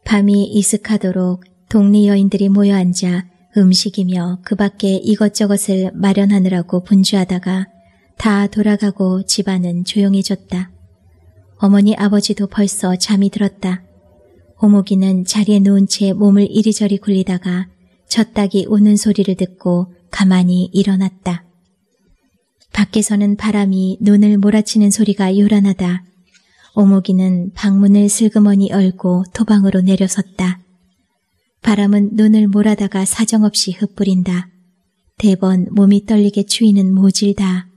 밤이 이슥하도록 동네 여인들이 모여 앉아 음식이며 그 밖에 이것저것을 마련하느라고 분주하다가 다 돌아가고 집안은 조용해졌다. 어머니 아버지도 벌써 잠이 들었다. 오목이는 자리에 누운 채 몸을 이리저리 굴리다가 젖닭이 우는 소리를 듣고 가만히 일어났다. 밖에서는 바람이 눈을 몰아치는 소리가 요란하다. 오목이는 방문을 슬그머니 열고 토방으로 내려섰다. 바람은 눈을 몰아다가 사정없이 흩뿌린다. 대번 몸이 떨리게 추위는 모질다.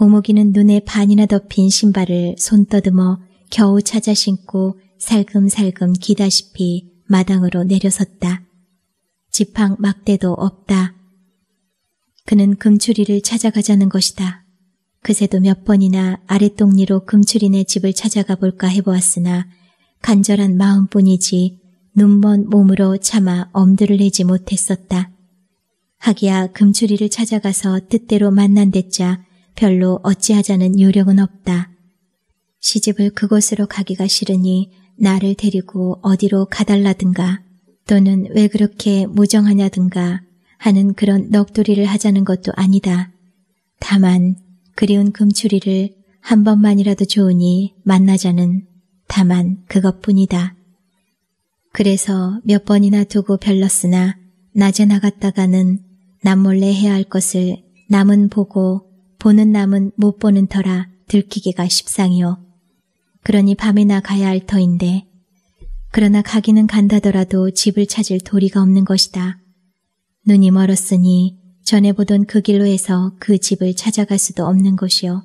오목이는 눈에 반이나 덮인 신발을 손 떠듬어 겨우 찾아 신고 살금살금 기다시피 마당으로 내려섰다. 지팡 막대도 없다. 그는 금추리를 찾아가자는 것이다. 그새도 몇 번이나 아랫동리로 금추리네 집을 찾아가 볼까 해보았으나 간절한 마음뿐이지 눈먼 몸으로 차마 엄두를 내지 못했었다. 하기야 금추리를 찾아가서 뜻대로 만난 데자 별로 어찌하자는 요령은 없다. 시집을 그곳으로 가기가 싫으니 나를 데리고 어디로 가달라든가 또는 왜 그렇게 무정하냐든가 하는 그런 넋두리를 하자는 것도 아니다. 다만 그리운 금추리를 한 번만이라도 좋으니 만나자는 다만 그것뿐이다. 그래서 몇 번이나 두고 별렀으나 낮에 나갔다가는 남몰래 해야 할 것을 남은 보고 보는 남은 못 보는 터라 들키기가 십상이요. 그러니 밤에나 가야 할 터인데 그러나 가기는 간다더라도 집을 찾을 도리가 없는 것이다. 눈이 멀었으니 전에 보던 그 길로 해서 그 집을 찾아갈 수도 없는 것이요.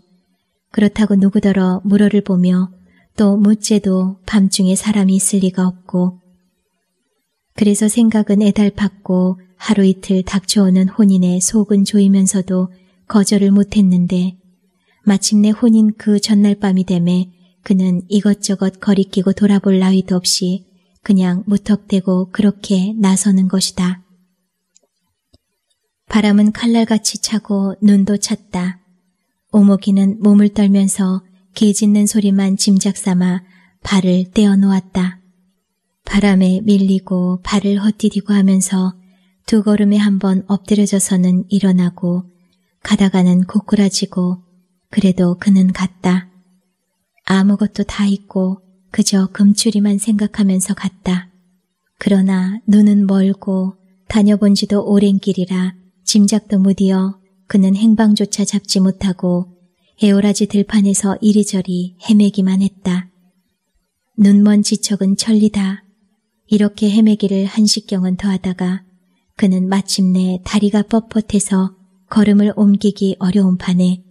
그렇다고 누구더러 물어를 보며 또 묻제도 밤중에 사람이 있을 리가 없고 그래서 생각은 애달팠고 하루 이틀 닥쳐오는 혼인에 속은 조이면서도 거절을 못했는데 마침내 혼인 그 전날 밤이 되매 그는 이것저것 거리끼고 돌아볼 나위도 없이 그냥 무턱대고 그렇게 나서는 것이다. 바람은 칼날같이 차고 눈도 찼다. 오목이는 몸을 떨면서 개 짖는 소리만 짐작 삼아 발을 떼어 놓았다. 바람에 밀리고 발을 헛디디고 하면서 두 걸음에 한 번 엎드려져서는 일어나고 가다가는 고꾸라지고 그래도 그는 갔다. 아무것도 다 잊고 그저 금추리만 생각하면서 갔다. 그러나 눈은 멀고 다녀본 지도 오랜 길이라 짐작도 무디어 그는 행방조차 잡지 못하고 에오라지 들판에서 이리저리 헤매기만 했다. 눈먼 지척은 천리다. 이렇게 헤매기를 한식경은 더하다가 그는 마침내 다리가 뻣뻣해서 걸음을 옮기기 어려운 판에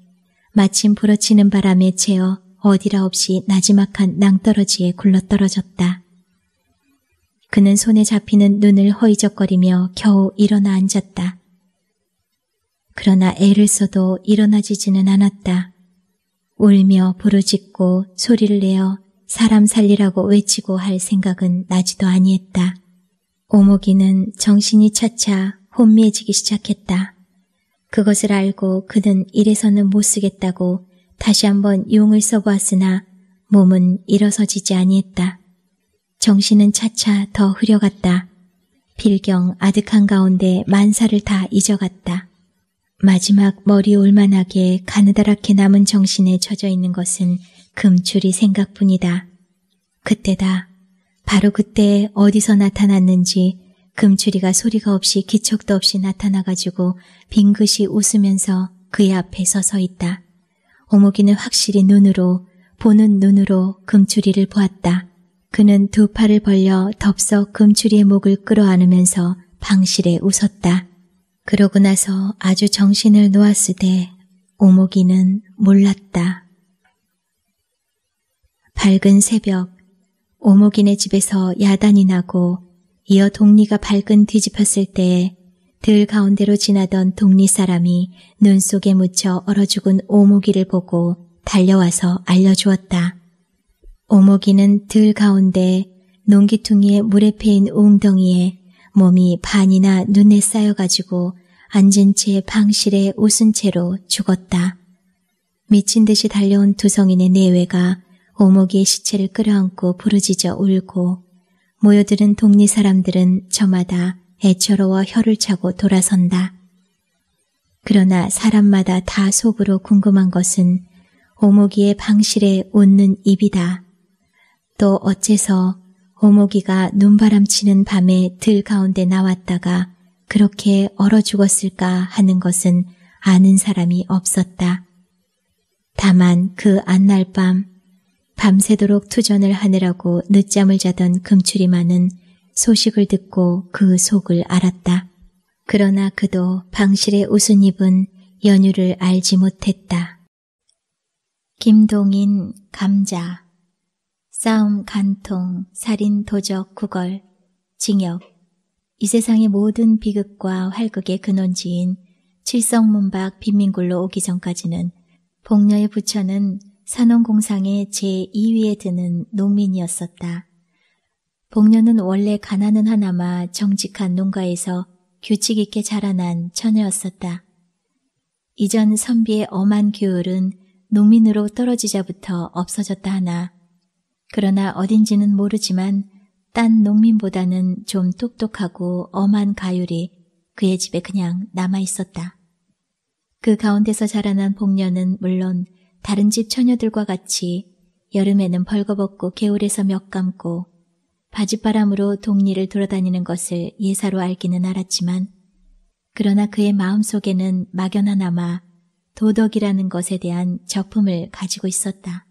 마침 불어치는 바람에 채어 어디라 없이 나지막한 낭떠러지에 굴러떨어졌다. 그는 손에 잡히는 눈을 허이적거리며 겨우 일어나 앉았다. 그러나 애를 써도 일어나지지는 않았다. 울며 부르짖고 소리를 내어 사람 살리라고 외치고 할 생각은 나지도 아니했다. 오목이는 정신이 차차 혼미해지기 시작했다. 그것을 알고 그는 이래서는 못 쓰겠다고 다시 한번 용을 써보았으나 몸은 일어서지지 아니했다. 정신은 차차 더 흐려갔다. 필경 아득한 가운데 만사를 다 잊어갔다. 마지막 머리 올만하게 가느다랗게 남은 정신에 젖어 있는 것은 금추리 생각뿐이다. 그때다. 바로 그때 어디서 나타났는지 금추리가 소리가 없이 기척도 없이 나타나가지고 빙긋이 웃으면서 그의 앞에 서서 있다. 오목이는 확실히 눈으로 보는 눈으로 금추리를 보았다. 그는 두 팔을 벌려 덥석 금추리의 목을 끌어안으면서 방실에 웃었다. 그러고 나서 아주 정신을 놓았으되 오목이는 몰랐다. 밝은 새벽 오목이네 집에서 야단이 나고 이어 동리가 밝은 뒤집혔을 때에 들 가운데로 지나던 동리 사람이 눈 속에 묻혀 얼어 죽은 오목이를 보고 달려와서 알려주었다. 오목이는 들 가운데 농기퉁이에 물에 패인 웅덩이에 몸이 반이나 눈에 쌓여가지고 앉은 채 방실에 웃은 채로 죽었다. 미친 듯이 달려온 두 성인의 내외가 오목이의 시체를 끌어안고 부르짖어 울고 모여들은 동리 사람들은 저마다 애처로워 혀를 차고 돌아선다. 그러나 사람마다 다 속으로 궁금한 것은 오목이의 방실에 웃는 입이다. 또 어째서 오목이가 눈바람치는 밤에 들 가운데 나왔다가 그렇게 얼어 죽었을까 하는 것은 아는 사람이 없었다. 다만 그 안날 밤 밤새도록 투전을 하느라고 늦잠을 자던 금추리만은 소식을 듣고 그 속을 알았다. 그러나 그도 방실의 웃은 입은 연유를 알지 못했다. 김동인 감자 싸움 간통 살인 도적 구걸 징역 이 세상의 모든 비극과 활극의 근원지인 칠성문박 빈민굴로 오기 전까지는 복녀의 부처는 산원공상의 제2위에 드는 농민이었었다. 복녀는 원래 가난은 하나마 정직한 농가에서 규칙 있게 자라난 처녀였었다. 이전 선비의 엄한 교율은 농민으로 떨어지자부터 없어졌다 하나 그러나 어딘지는 모르지만 딴 농민보다는 좀 똑똑하고 엄한 가율이 그의 집에 그냥 남아 있었다. 그 가운데서 자라난 복녀는 물론 다른 집 처녀들과 같이 여름에는 벌거벗고 개울에서 몇 감고 바짓바람으로 동리를 돌아다니는 것을 예사로 알기는 알았지만 그러나 그의 마음속에는 막연하나마 도덕이라는 것에 대한 적품을 가지고 있었다.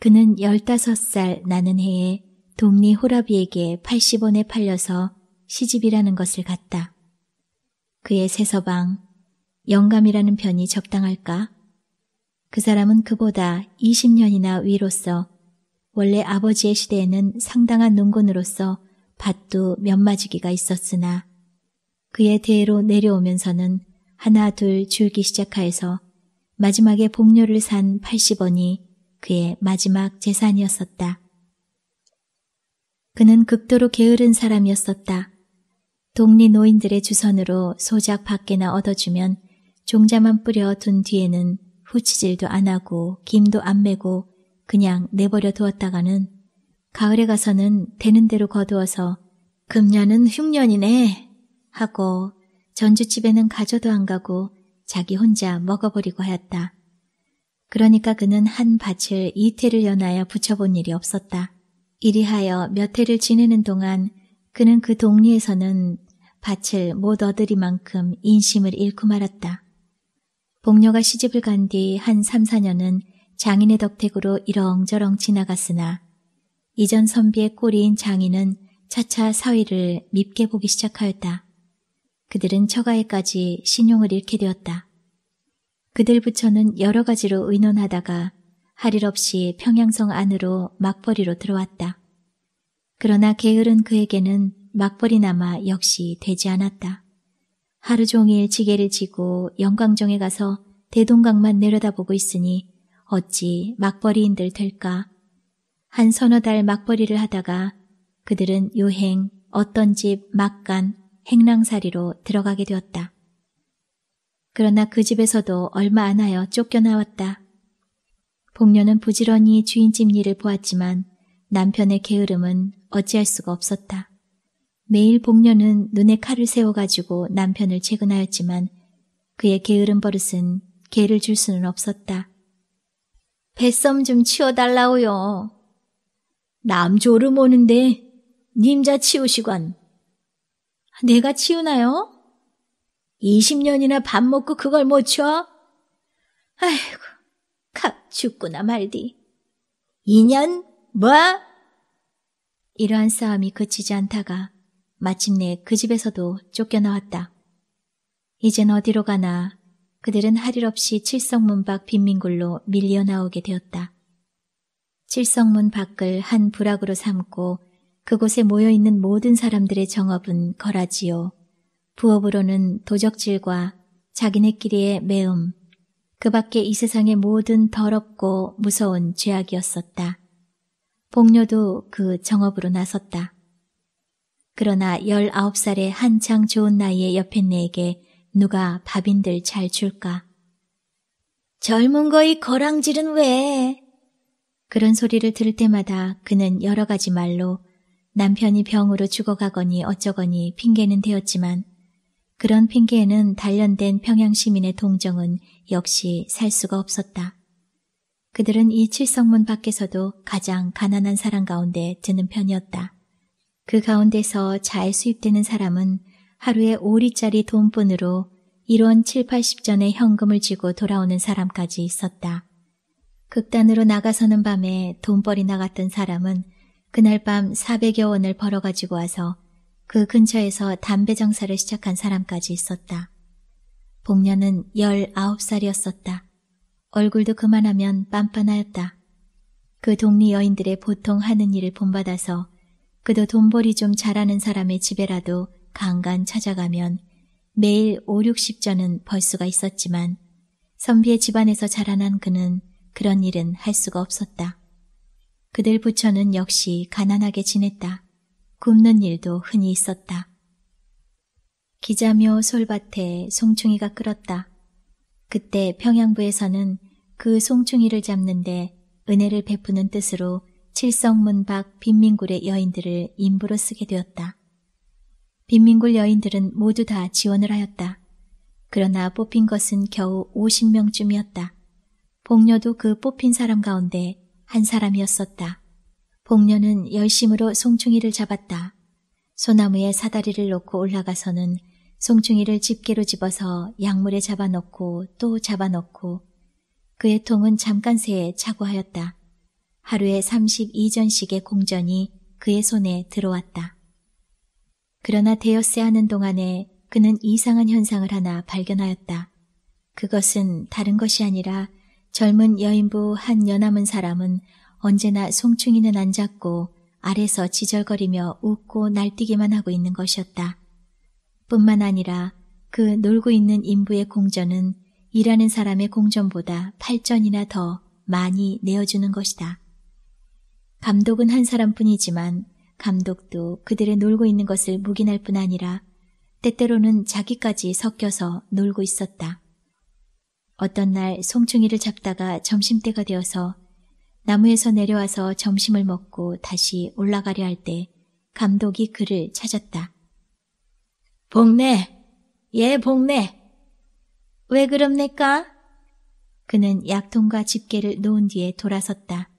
그는 15살 나는 해에 동리 호라비에게 80원에 팔려서 시집이라는 것을 갔다. 그의 새서방, 영감이라는 편이 적당할까? 그 사람은 그보다 20년이나 위로서 원래 아버지의 시대에는 상당한 농군으로서 밭도 몇 마지기가 있었으나 그의 대로 내려오면서는 하나 둘 줄기 시작하여서 마지막에 복료를 산 80원이 그의 마지막 재산이었었다. 그는 극도로 게으른 사람이었었다. 동리 노인들의 주선으로 소작 밖에나 얻어주면 종자만 뿌려 둔 뒤에는 후치질도 안 하고 김도 안 매고 그냥 내버려 두었다가는 가을에 가서는 되는 대로 거두어서 금년은 흉년이네 하고 전주집에는 가져도 안 가고 자기 혼자 먹어버리고 하였다. 그러니까 그는 한 밭을 이태를 연하여 붙여본 일이 없었다. 이리하여 몇 해를 지내는 동안 그는 그 동리에서는 밭을 못 얻으리만큼 인심을 잃고 말았다. 복녀가 시집을 간 뒤 한 3, 4년은 장인의 덕택으로 이렁저렁 지나갔으나 이전 선비의 꼬리인 장인은 차차 사위를 밉게 보기 시작하였다. 그들은 처가에까지 신용을 잃게 되었다. 그들 부처는 여러 가지로 의논하다가 할일 없이 평양성 안으로 막벌이로 들어왔다. 그러나 게으른 그에게는 막벌이나마 역시 되지 않았다. 하루 종일 지게를 지고 영광정에 가서 대동강만 내려다보고 있으니 어찌 막벌이인들 될까? 한 서너 달 막벌이를 하다가 그들은 요행 어떤 집 막간 행랑살이로 들어가게 되었다. 그러나 그 집에서도 얼마 안 하여 쫓겨나왔다. 복녀는 부지런히 주인집 일을 보았지만 남편의 게으름은 어찌할 수가 없었다. 매일 복녀는 눈에 칼을 세워가지고 남편을 채근하였지만 그의 게으른 버릇은 개를 줄 수는 없었다. 뱃섬 좀 치워달라오요. 남 졸음 오는데 님자 치우시관. 내가 치우나요? 20년이나 밥 먹고 그걸 못 치워? 아이고, 각 죽구나 말디. 2년? 뭐? 이러한 싸움이 그치지 않다가 마침내 그 집에서도 쫓겨나왔다. 이젠 어디로 가나 그들은 할일 없이 칠성문 밖 빈민굴로 밀려 나오게 되었다. 칠성문 밖을 한 부락으로 삼고 그곳에 모여 있는 모든 사람들의 정업은 거라지요. 부업으로는 도적질과 자기네끼리의 매음, 그 밖에 이 세상의 모든 더럽고 무서운 죄악이었었다. 복녀도 그 정업으로 나섰다. 그러나 19살의 한창 좋은 나이의 여편네에게 누가 밥인들 잘 줄까? 젊은 거이 거랑질은 왜? 그런 소리를 들을 때마다 그는 여러 가지 말로 남편이 병으로 죽어가거니 어쩌거니 핑계는 되었지만 그런 핑계에는 단련된 평양 시민의 동정은 역시 살 수가 없었다. 그들은 이 칠성문 밖에서도 가장 가난한 사람 가운데 드는 편이었다. 그 가운데서 잘 수입되는 사람은 하루에 5리짜리 돈분으로 1원 7, 80전의 현금을 쥐고 돌아오는 사람까지 있었다. 극단으로 나가서는 밤에 돈벌이 나갔던 사람은 그날 밤 400여 원을 벌어가지고 와서 그 근처에서 담배 장사를 시작한 사람까지 있었다. 복녀는 19살이었었다. 얼굴도 그만하면 빤빤하였다. 그 동리 여인들의 보통 하는 일을 본받아서 그도 돈벌이 좀 잘하는 사람의 집에라도 간간 찾아가면 매일 5, 60전은 벌 수가 있었지만 선비의 집안에서 자라난 그는 그런 일은 할 수가 없었다. 그들 부처는 역시 가난하게 지냈다. 굽는 일도 흔히 있었다. 기자묘 솔밭에 송충이가 끓었다. 그때 평양부에서는 그 송충이를 잡는데 은혜를 베푸는 뜻으로 칠성문 밖 빈민굴의 여인들을 인부로 쓰게 되었다. 빈민굴 여인들은 모두 다 지원을 하였다. 그러나 뽑힌 것은 겨우 50명쯤이었다. 복녀도 그 뽑힌 사람 가운데 한 사람이었었다. 복녀는 열심으로 송충이를 잡았다. 소나무에 사다리를 놓고 올라가서는 송충이를 집게로 집어서 약물에 잡아넣고 또 잡아넣고 그의 통은 잠깐 새에 차고 하였다. 하루에 32전씩의 공전이 그의 손에 들어왔다. 그러나 대여세 하는 동안에 그는 이상한 현상을 하나 발견하였다. 그것은 다른 것이 아니라 젊은 여인부 한 여남은 사람은 언제나 송충이는 안 잡고 아래서 지절거리며 웃고 날뛰기만 하고 있는 것이었다. 뿐만 아니라 그 놀고 있는 인부의 공전은 일하는 사람의 공전보다 8전이나 더 많이 내어주는 것이다. 감독은 한 사람뿐이지만 감독도 그들의 놀고 있는 것을 묵인할 뿐 아니라 때때로는 자기까지 섞여서 놀고 있었다. 어떤 날 송충이를 잡다가 점심때가 되어서 나무에서 내려와서 점심을 먹고 다시 올라가려 할 때 감독이 그를 찾았다. 복내, 예, 복내. 왜 그럽니까? 그는 약통과 집게를 놓은 뒤에 돌아섰다.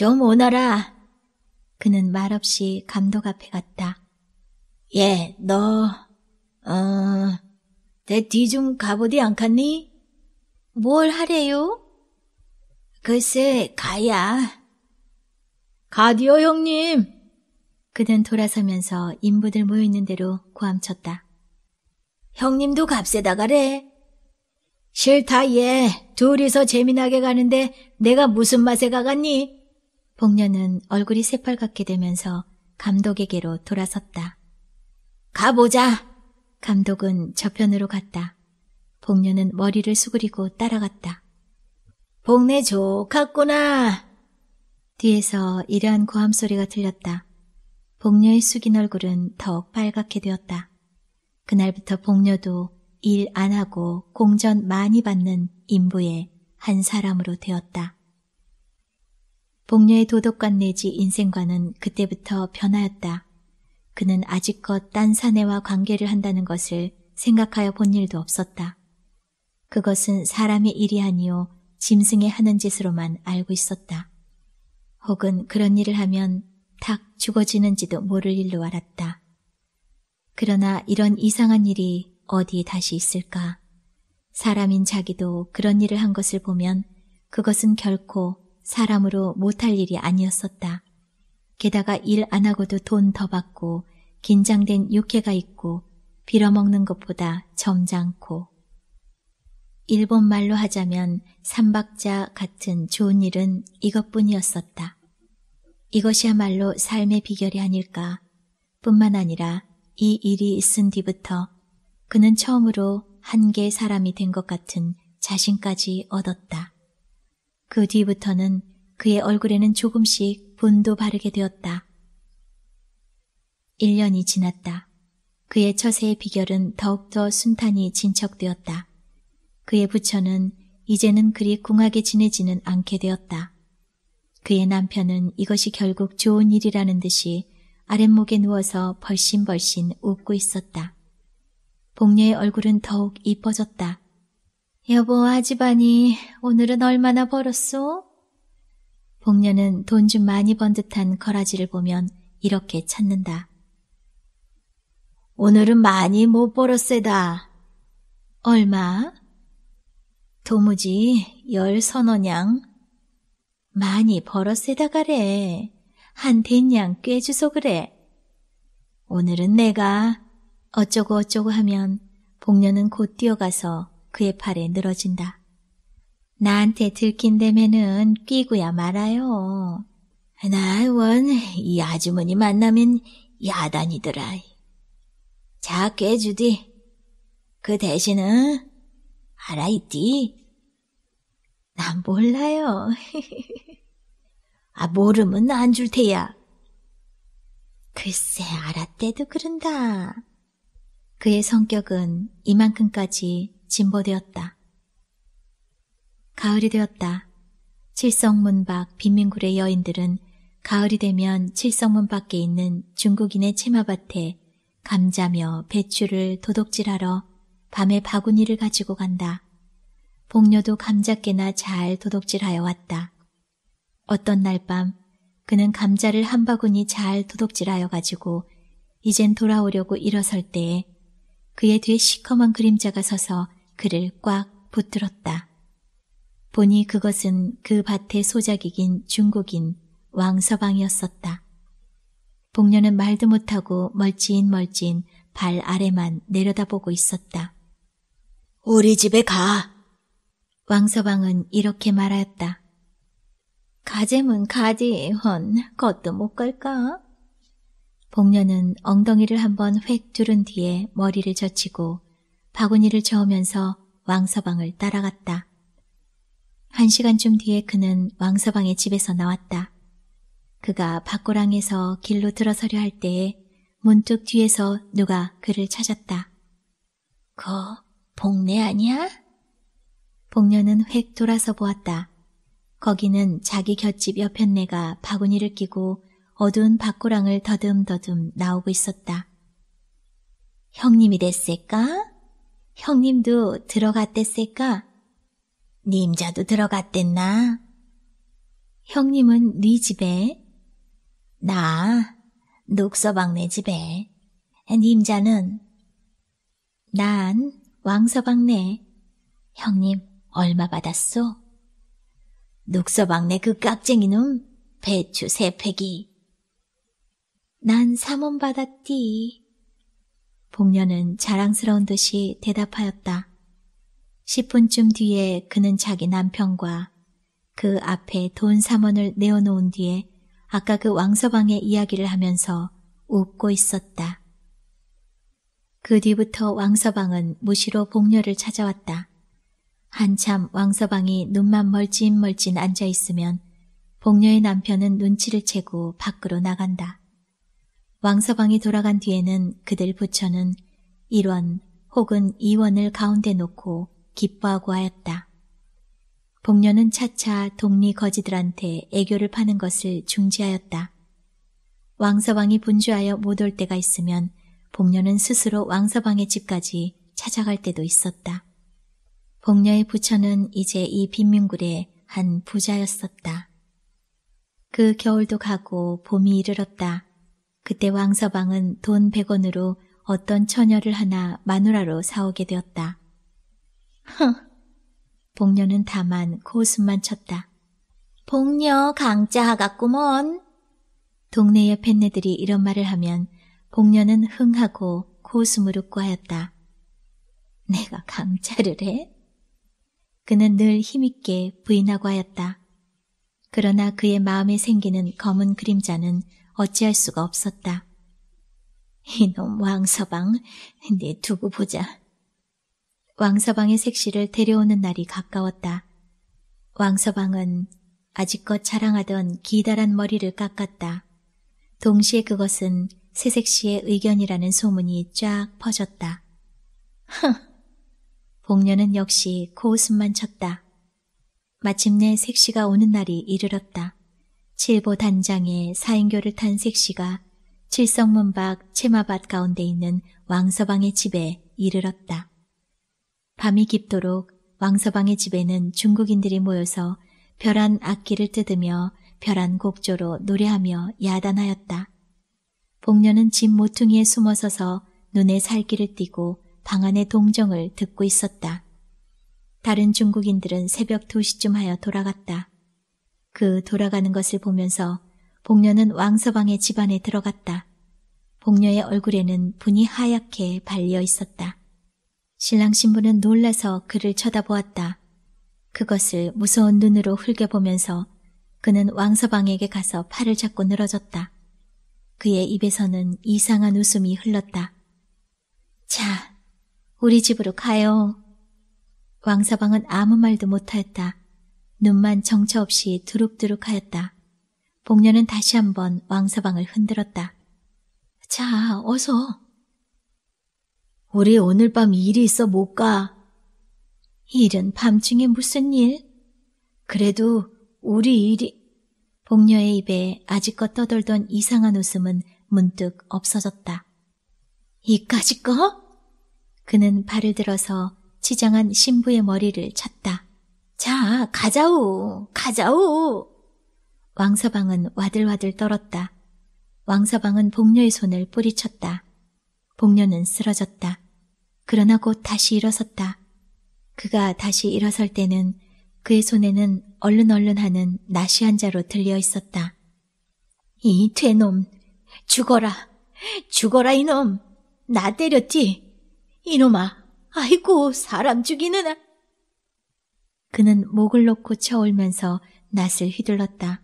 좀 오너라. 그는 말없이 감독 앞에 갔다. 예, 너, 어, 내 뒤 좀 가보디 않겠니? 뭘 하래요? 글쎄, 가야. 가디오 형님. 그는 돌아서면서 인부들 모여있는 대로 고함쳤다. 형님도 값세다 가래. 싫다, 얘. 둘이서 재미나게 가는데 내가 무슨 맛에 가갔니? 복녀는 얼굴이 새빨갛게 되면서 감독에게로 돌아섰다. 가보자. 감독은 저편으로 갔다. 복녀는 머리를 수그리고 따라갔다. 복내 좋았구나. 뒤에서 이러한 고함 소리가 들렸다. 복녀의 숙인 얼굴은 더욱 빨갛게 되었다. 그날부터 복녀도 일 안 하고 공전 많이 받는 인부의 한 사람으로 되었다. 복녀의 도덕관 내지 인생관은 그때부터 변하였다. 그는 아직껏 딴 사내와 관계를 한다는 것을 생각하여 본 일도 없었다. 그것은 사람의 일이 아니요 짐승의 하는 짓으로만 알고 있었다. 혹은 그런 일을 하면 탁 죽어지는지도 모를 일로 알았다. 그러나 이런 이상한 일이 어디에 다시 있을까? 사람인 자기도 그런 일을 한 것을 보면 그것은 결코 사람으로 못할 일이 아니었었다. 게다가 일 안 하고도 돈 더 받고 긴장된 육회가 있고 빌어먹는 것보다 점잖고 일본 말로 하자면 삼박자 같은 좋은 일은 이것뿐이었었다. 이것이야말로 삶의 비결이 아닐까. 뿐만 아니라 이 일이 있은 뒤부터 그는 처음으로 한 개의 사람이 된 것 같은 자신까지 얻었다. 그 뒤부터는 그의 얼굴에는 조금씩 분도 바르게 되었다. 1년이 지났다. 그의 처세의 비결은 더욱더 순탄히 진척되었다. 그의 부처는 이제는 그리 궁하게 지내지는 않게 되었다. 그의 남편은 이것이 결국 좋은 일이라는 듯이 아랫목에 누워서 벌신벌신 웃고 있었다. 복녀의 얼굴은 더욱 이뻐졌다. 여보, 아지바니, 오늘은 얼마나 벌었소? 복녀는 돈 좀 많이 번 듯한 거라지를 보면 이렇게 찾는다. 오늘은 많이 못 벌었세다. 얼마? 도무지 열 서너냥. 많이 벌었세다 가래. 한 대냥 꿰주소 그래. 오늘은 내가 어쩌고 어쩌고 하면 복녀는 곧 뛰어가서 그의 팔에 늘어진다. 나한테 들킨다면은 끼고야 말아요. 나 원 이 아주머니 만나면 야단이더라. 자 꿰주디. 그 대신은 알아있디? 난 몰라요. 아 모르면 안 줄 테야. 글쎄 알았대도 그런다. 그의 성격은 이만큼까지 진보되었다. 가을이 되었다. 칠성문 밖 빈민굴의 여인들은 가을이 되면 칠성문 밖에 있는 중국인의 채마밭에 감자며 배추를 도둑질하러 밤에 바구니를 가지고 간다. 복녀도 감자깨나 잘 도둑질하여 왔다. 어떤 날 밤 그는 감자를 한 바구니 잘 도둑질하여 가지고 이젠 돌아오려고 일어설 때에 그의 뒤에 시커먼 그림자가 서서 그를 꽉 붙들었다. 보니 그것은 그 밭의 소작이긴 중국인 왕서방이었었다. 복녀는 말도 못하고 멀찐 멀찐 발 아래만 내려다보고 있었다. 우리 집에 가. 왕서방은 이렇게 말하였다. 가재문 가디 헌 겉도 못 갈까? 복녀는 엉덩이를 한번 획 두른 뒤에 머리를 젖히고 바구니를 저으면서 왕서방을 따라갔다. 한 시간쯤 뒤에 그는 왕서방의 집에서 나왔다. 그가 밖고랑에서 길로 들어서려 할 때에 문득 뒤에서 누가 그를 찾았다. 거 복내 아니야? 복녀는 획 돌아서 보았다. 거기는 자기 곁집 여편네가 바구니를 끼고 어두운 밖고랑을 더듬더듬 나오고 있었다. 형님이 됐을까? 형님도 들어갔댔을까? 님자도 들어갔댔나? 형님은 네 집에? 나 녹서방네 집에. 님자는? 난 왕서방네. 형님 얼마 받았소? 녹서방네 그 깍쟁이 놈 배추 세 팩이. 난 삼원 받았디. 복녀는 자랑스러운 듯이 대답하였다. 10분쯤 뒤에 그는 자기 남편과 그 앞에 돈 3원을 내어놓은 뒤에 아까 그 왕서방의 이야기를 하면서 웃고 있었다. 그 뒤부터 왕서방은 무시로 복녀를 찾아왔다. 한참 왕서방이 눈만 멀찐멀찐 앉아있으면 복녀의 남편은 눈치를 채고 밖으로 나간다. 왕서방이 돌아간 뒤에는 그들 부처는 1원 혹은 2원을 가운데 놓고 기뻐하고 하였다. 복녀는 차차 동리 거지들한테 애교를 파는 것을 중지하였다. 왕서방이 분주하여 못 올 때가 있으면 복녀는 스스로 왕서방의 집까지 찾아갈 때도 있었다. 복녀의 부처는 이제 이 빈민굴의 한 부자였었다. 그 겨울도 가고 봄이 이르렀다. 그때 왕서방은 돈 100원으로 어떤 처녀를 하나 마누라로 사오게 되었다. 흥! 복녀는 다만 코웃음만 쳤다. 복녀 강짜 같구먼. 동네의 팬네들이 이런 말을 하면 복녀는 흥하고 코웃음을 웃고 하였다. 내가 강짜를 해? 그는 늘 힘있게 부인하고 하였다. 그러나 그의 마음에 생기는 검은 그림자는 어찌할 수가 없었다. 이놈 왕서방, 네 두고 보자. 왕서방의 색시를 데려오는 날이 가까웠다. 왕서방은 아직껏 자랑하던 기다란 머리를 깎았다. 동시에 그것은 새색시의 의견이라는 소문이 쫙 퍼졌다. 흥! 복녀는 역시 코웃음만 쳤다. 마침내 색시가 오는 날이 이르렀다. 칠보 단장에 사인교를 탄 색시가 칠성문 밖 채마밭 가운데 있는 왕서방의 집에 이르렀다. 밤이 깊도록 왕서방의 집에는 중국인들이 모여서 별한 악기를 뜯으며 별한 곡조로 노래하며 야단하였다. 복녀는 집 모퉁이에 숨어 서서 눈에 살기를 띠고 방 안의 동정을 듣고 있었다. 다른 중국인들은 새벽 2시쯤 하여 돌아갔다. 그 돌아가는 것을 보면서 복녀는 왕서방의 집안에 들어갔다. 복녀의 얼굴에는 분이 하얗게 발려 있었다. 신랑 신부는 놀라서 그를 쳐다보았다. 그것을 무서운 눈으로 흘겨보면서 그는 왕서방에게 가서 팔을 잡고 늘어졌다. 그의 입에서는 이상한 웃음이 흘렀다. 자, 우리 집으로 가요. 왕서방은 아무 말도 못하였다. 눈만 정처 없이 두룩두룩 하였다. 복녀는 다시 한번 왕서방을 흔들었다. 자, 어서. 우리 오늘 밤 일이 있어 못 가. 일은 밤중에 무슨 일? 그래도 우리 일이... 복녀의 입에 아직껏 떠돌던 이상한 웃음은 문득 없어졌다. 이까짓 거? 그는 발을 들어서 치장한 신부의 머리를 찼다. 자, 가자우, 가자우. 왕서방은 와들와들 떨었다. 왕서방은 복녀의 손을 뿌리쳤다. 복녀는 쓰러졌다. 그러나 곧 다시 일어섰다. 그가 다시 일어설 때는 그의 손에는 얼른 얼른 하는 나시 한 자로 들려 있었다. 이 되놈, 죽어라, 죽어라 이놈, 나 때렸지? 이놈아, 아이고 사람 죽이는 아. 그는 목을 놓고 쳐올면서 낯을 휘둘렀다.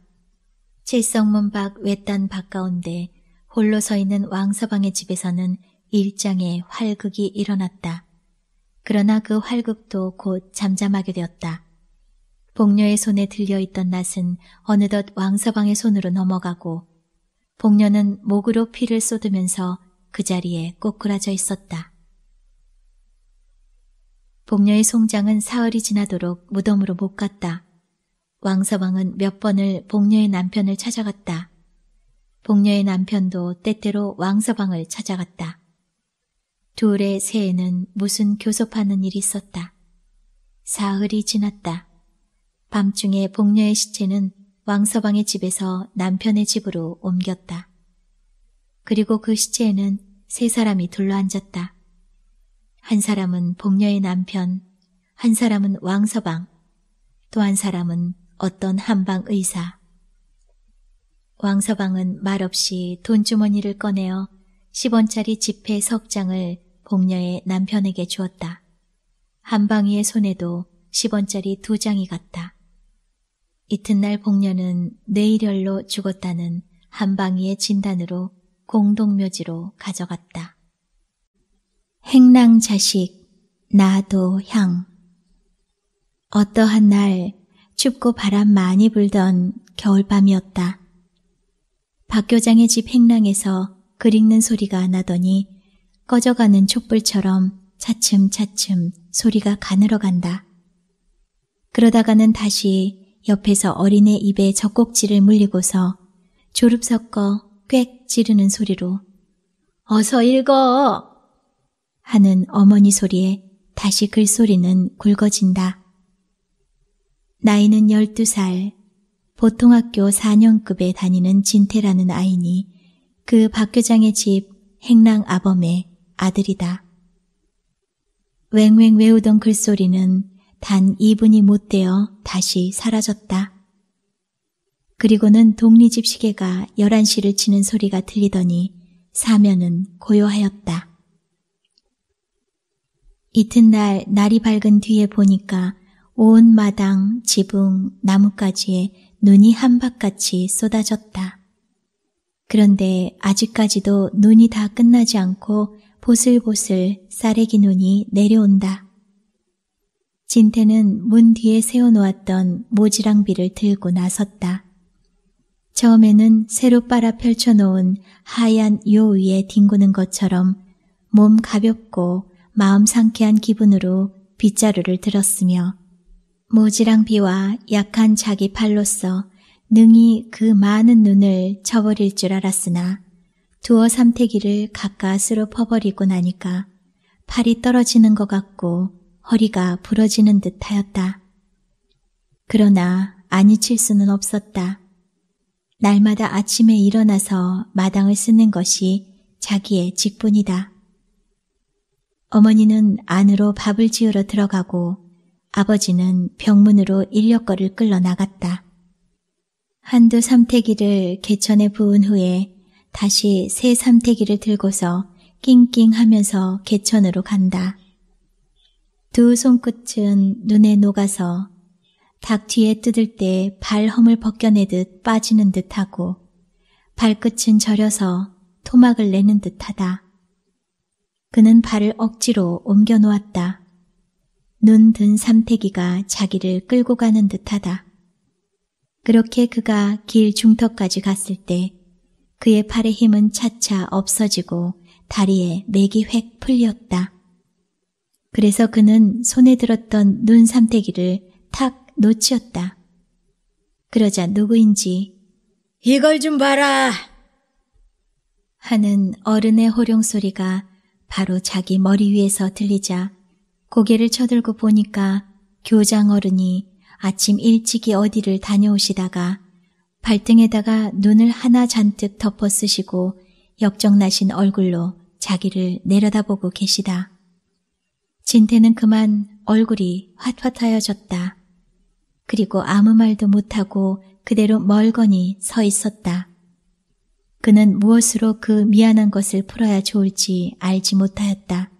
칠성문 밖 외딴 바가운데 홀로 서 있는 왕서방의 집에서는 일장의 활극이 일어났다. 그러나 그 활극도 곧 잠잠하게 되었다. 복녀의 손에 들려있던 낫은 어느덧 왕서방의 손으로 넘어가고 복녀는 목으로 피를 쏟으면서 그 자리에 꼬꾸라져 있었다. 복녀의 송장은 사흘이 지나도록 무덤으로 못 갔다. 왕서방은 몇 번을 복녀의 남편을 찾아갔다. 복녀의 남편도 때때로 왕서방을 찾아갔다. 둘의 새에는 무슨 교섭하는 일이 있었다. 사흘이 지났다. 밤중에 복녀의 시체는 왕서방의 집에서 남편의 집으로 옮겼다. 그리고 그 시체에는 세 사람이 둘러앉았다. 한 사람은 복녀의 남편, 한 사람은 왕서방, 또 한 사람은 어떤 한방 의사. 왕서방은 말없이 돈주머니를 꺼내어 10원짜리 지폐 석 장을 복녀의 남편에게 주었다. 한방이의 손에도 10원짜리 두 장이 갔다. 이튿날 복녀는 뇌일혈로 죽었다는 한방이의 진단으로 공동묘지로 가져갔다. 행랑 자식, 나도 향. 어떠한 날 춥고 바람 많이 불던 겨울밤이었다. 박 교장의 집 행랑에서 글 읽는 소리가 나더니 꺼져가는 촛불처럼 차츰차츰 소리가 가늘어 간다. 그러다가는 다시 옆에서 어린애 입에 젖꼭지를 물리고서 졸업 섞어 꽥 지르는 소리로 어서 읽어! 하는 어머니 소리에 다시 글소리는 굵어진다. 나이는 12살, 보통학교 4년급에 다니는 진태라는 아이니 그 박교장의 집 행랑 아범의 아들이다. 웽웽 외우던 글소리는 단 2분이 못 되어 다시 사라졌다. 그리고는 독립집 시계가 11시를 치는 소리가 들리더니 사면은 고요하였다. 이튿날 날이 밝은 뒤에 보니까 온 마당, 지붕, 나뭇가지에 눈이 한박같이 쏟아졌다. 그런데 아직까지도 눈이 다 끝나지 않고 보슬보슬 쌀래기 눈이 내려온다. 진태는 문 뒤에 세워놓았던 모지랑비를 들고 나섰다. 처음에는 새로 빨아 펼쳐놓은 하얀 요 위에 뒹구는 것처럼 몸 가볍고 마음 상쾌한 기분으로 빗자루를 들었으며 모지랑 비와 약한 자기 팔로써 능히 그 많은 눈을 쳐버릴 줄 알았으나 두어 삼태기를 가까스로 퍼버리고 나니까 팔이 떨어지는 것 같고 허리가 부러지는 듯 하였다. 그러나 아니칠 수는 없었다. 날마다 아침에 일어나서 마당을 쓰는 것이 자기의 직분이다. 어머니는 안으로 밥을 지으러 들어가고 아버지는 병문으로 인력거를 끌러 나갔다. 한두 삼태기를 개천에 부은 후에 다시 새 삼태기를 들고서 낑낑 하면서 개천으로 간다. 두 손끝은 눈에 녹아서 닭 뒤에 뜯을 때 발험을 벗겨내듯 빠지는 듯하고 발끝은 저려서 토막을 내는 듯하다. 그는 발을 억지로 옮겨 놓았다. 눈 든 삼태기가 자기를 끌고 가는 듯하다. 그렇게 그가 길 중턱까지 갔을 때 그의 팔의 힘은 차차 없어지고 다리에 맥이 획 풀렸다. 그래서 그는 손에 들었던 눈 삼태기를 탁 놓치었다. 그러자 누구인지 이걸 좀 봐라! 하는 어른의 호령 소리가 바로 자기 머리 위에서 들리자 고개를 쳐들고 보니까 교장 어른이 아침 일찍이 어디를 다녀오시다가 발등에다가 눈을 하나 잔뜩 덮어 쓰시고 역정나신 얼굴로 자기를 내려다보고 계시다. 진태는 그만 얼굴이 핫핫하여졌다. 그리고 아무 말도 못하고 그대로 멀거니 서 있었다. 그는 무엇으로 그 미안한 것을 풀어야 좋을지 알지 못하였다.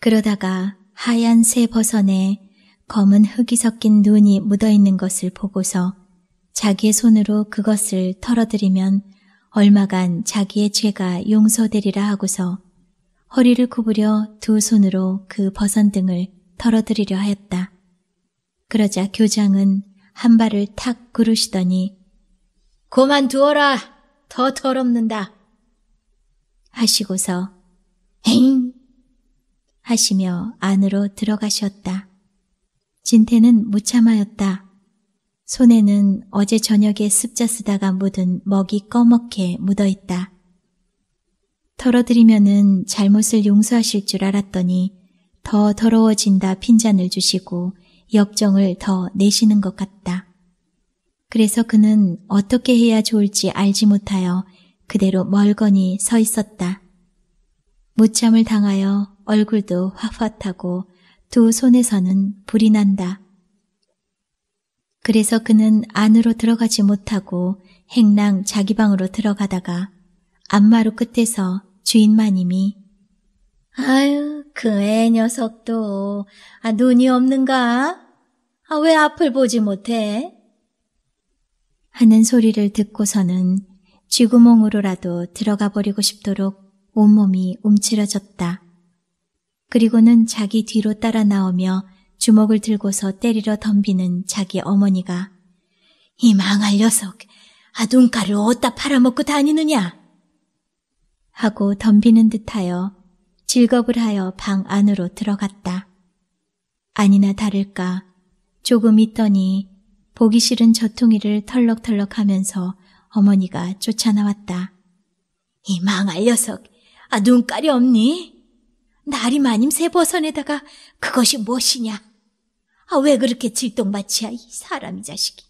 그러다가 하얀 새 버선에 검은 흙이 섞인 눈이 묻어 있는 것을 보고서 자기의 손으로 그것을 털어들이면 얼마간 자기의 죄가 용서되리라 하고서 허리를 구부려 두 손으로 그 버선 등을 털어드리려 하였다. 그러자 교장은 한 발을 탁 구르시더니 그만두어라. 더 더럽는다. 하시고서 엥 하시며 안으로 들어가셨다. 진태는 무참하였다. 손에는 어제 저녁에 습자 쓰다가 묻은 먹이 꺼멓게 묻어있다. 털어드리면은 잘못을 용서하실 줄 알았더니 더 더러워진다 핀잔을 주시고 역정을 더 내시는 것 같다. 그래서 그는 어떻게 해야 좋을지 알지 못하여 그대로 멀거니 서 있었다. 무참을 당하여 얼굴도 화화하고 두 손에서는 불이 난다. 그래서 그는 안으로 들어가지 못하고 행랑 자기 방으로 들어가다가 안마루 끝에서 주인 마님이 아유, 그 애 녀석도 아, 눈이 없는가? 아, 왜 앞을 보지 못해? 하는 소리를 듣고서는 쥐구멍으로라도 들어가 버리고 싶도록 온몸이 움츠러졌다. 그리고는 자기 뒤로 따라 나오며 주먹을 들고서 때리러 덤비는 자기 어머니가 이 망할 녀석, 아 눈가를 어디다 팔아먹고 다니느냐? 하고 덤비는 듯하여 질겁을 하여 방 안으로 들어갔다. 아니나 다를까 조금 있더니 보기 싫은 저퉁이를 털럭털럭 하면서 어머니가 쫓아나왔다. 이 망할 녀석, 아 눈깔이 없니? 날이 마님 새 버선에다가 그것이 무엇이냐? 아, 왜 그렇게 질동마치야, 이 사람 이 자식이.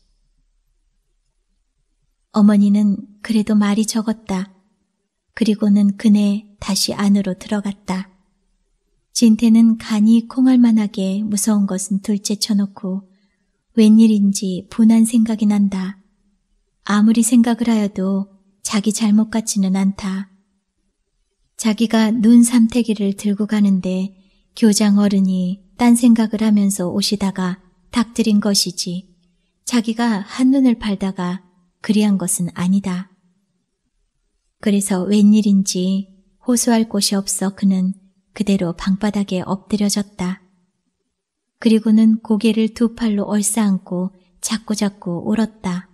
어머니는 그래도 말이 적었다. 그리고는 그네 다시 안으로 들어갔다. 진태는 간이 콩알만하게 무서운 것은 둘째 쳐놓고 웬일인지 분한 생각이 난다. 아무리 생각을 하여도 자기 잘못 같지는 않다. 자기가 눈 삼태기를 들고 가는데 교장 어른이 딴 생각을 하면서 오시다가 닥들인 것이지 자기가 한눈을 팔다가 그리한 것은 아니다. 그래서 웬일인지 호소할 곳이 없어 그는 그대로 방바닥에 엎드려졌다. 그리고는 고개를 두 팔로 얼싸안고 자꾸자꾸 울었다.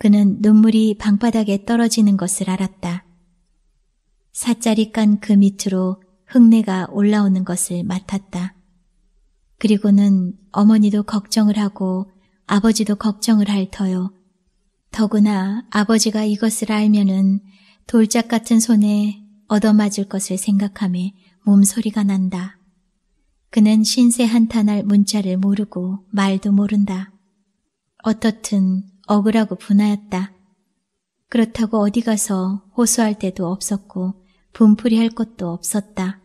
그는 눈물이 방바닥에 떨어지는 것을 알았다. 사짜리 깐 그 밑으로 흙내가 올라오는 것을 맡았다. 그리고는 어머니도 걱정을 하고 아버지도 걱정을 할 터요. 더구나 아버지가 이것을 알면은 돌짝 같은 손에 얻어맞을 것을 생각함에 몸소리가 난다. 그는 신세 한탄할 문자를 모르고 말도 모른다. 어떻든 억울하고 분하였다. 그렇다고 어디 가서 호소할 데도 없었고 분풀이 할 것도 없었다.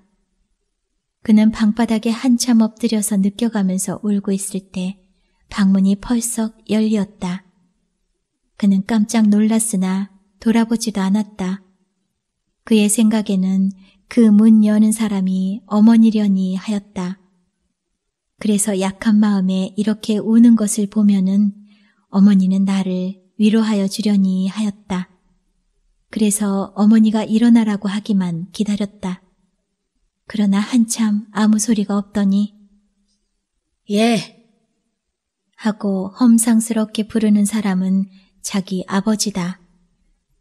그는 방바닥에 한참 엎드려서 느껴가면서 울고 있을 때 방문이 펄썩 열렸다. 그는 깜짝 놀랐으나 돌아보지도 않았다. 그의 생각에는 그 문 여는 사람이 어머니려니 하였다. 그래서 약한 마음에 이렇게 우는 것을 보면은 어머니는 나를 위로하여 주려니 하였다. 그래서 어머니가 일어나라고 하기만 기다렸다. 그러나 한참 아무 소리가 없더니 예 하고 험상스럽게 부르는 사람은 자기 아버지다.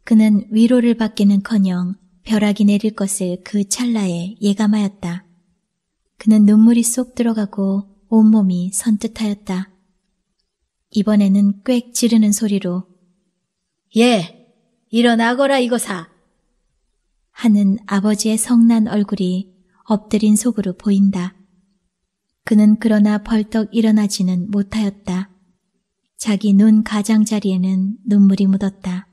그는 위로를 받기는커녕 벼락이 내릴 것을 그 찰나에 예감하였다. 그는 눈물이 쏙 들어가고 온몸이 선뜻하였다. 이번에는 꽥 지르는 소리로 예, 일어나거라 이거사. 하는 아버지의 성난 얼굴이 엎드린 속으로 보인다. 그는 그러나 벌떡 일어나지는 못하였다. 자기 눈 가장자리에는 눈물이 묻었다.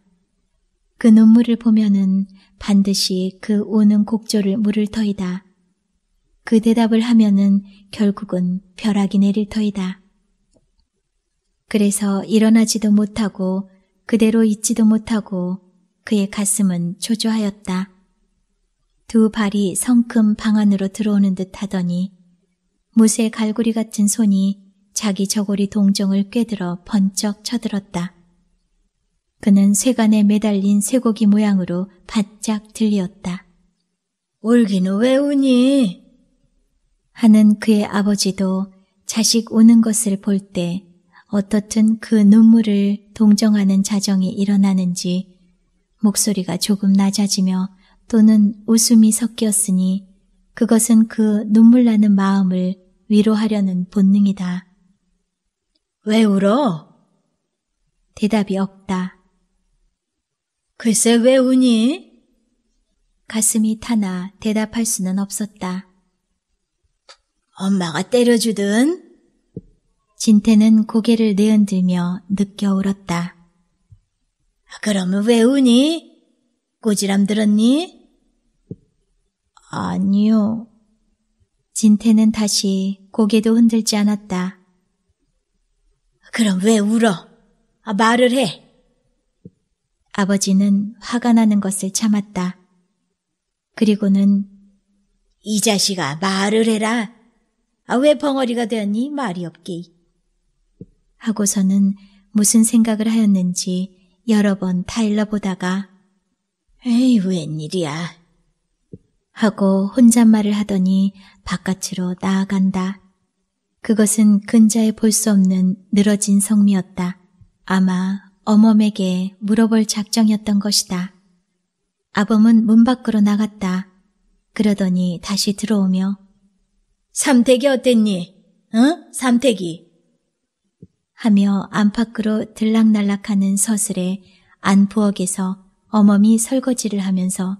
그 눈물을 보면은 반드시 그 오는 곡조를 물을 터이다. 그 대답을 하면은 결국은 벼락이 내릴 터이다. 그래서 일어나지도 못하고 그대로 있지도 못하고 그의 가슴은 초조하였다. 두 발이 성큼 방 안으로 들어오는 듯 하더니 무쇠 갈고리 같은 손이 자기 저고리 동정을 꿰들어 번쩍 쳐들었다. 그는 쇠간에 매달린 쇠고기 모양으로 바짝 들렸다. 울기는 왜 우니? 하는 그의 아버지도 자식 우는 것을 볼 때 어떻든 그 눈물을 동정하는 자정이 일어나는지 목소리가 조금 낮아지며 또는 웃음이 섞였으니 그것은 그 눈물 나는 마음을 위로하려는 본능이다. 왜 울어? 대답이 없다. 글쎄 왜 우니? 가슴이 타나 대답할 수는 없었다. 엄마가 때려주든? 진태는 고개를 내흔들며 느껴 울었다. 그러면 왜 우니? 꼬지람 들었니? 아니요. 진태는 다시 고개도 흔들지 않았다. 그럼 왜 울어? 아, 말을 해. 아버지는 화가 나는 것을 참았다. 그리고는 이 자식아 말을 해라. 아, 왜 벙어리가 되었니? 말이 없게. 하고서는 무슨 생각을 하였는지 여러 번 타일러 보다가 에이 웬일이야 하고 혼잣말을 하더니 바깥으로 나아간다. 그것은 근자에 볼 수 없는 늘어진 성미였다. 아마 어멈에게 물어볼 작정이었던 것이다. 아범은 문 밖으로 나갔다. 그러더니 다시 들어오며 삼택이 어땠니? 응? 삼택이. 하며 안팎으로 들락날락하는 서슬에 안부엌에서 어멈이 설거지를 하면서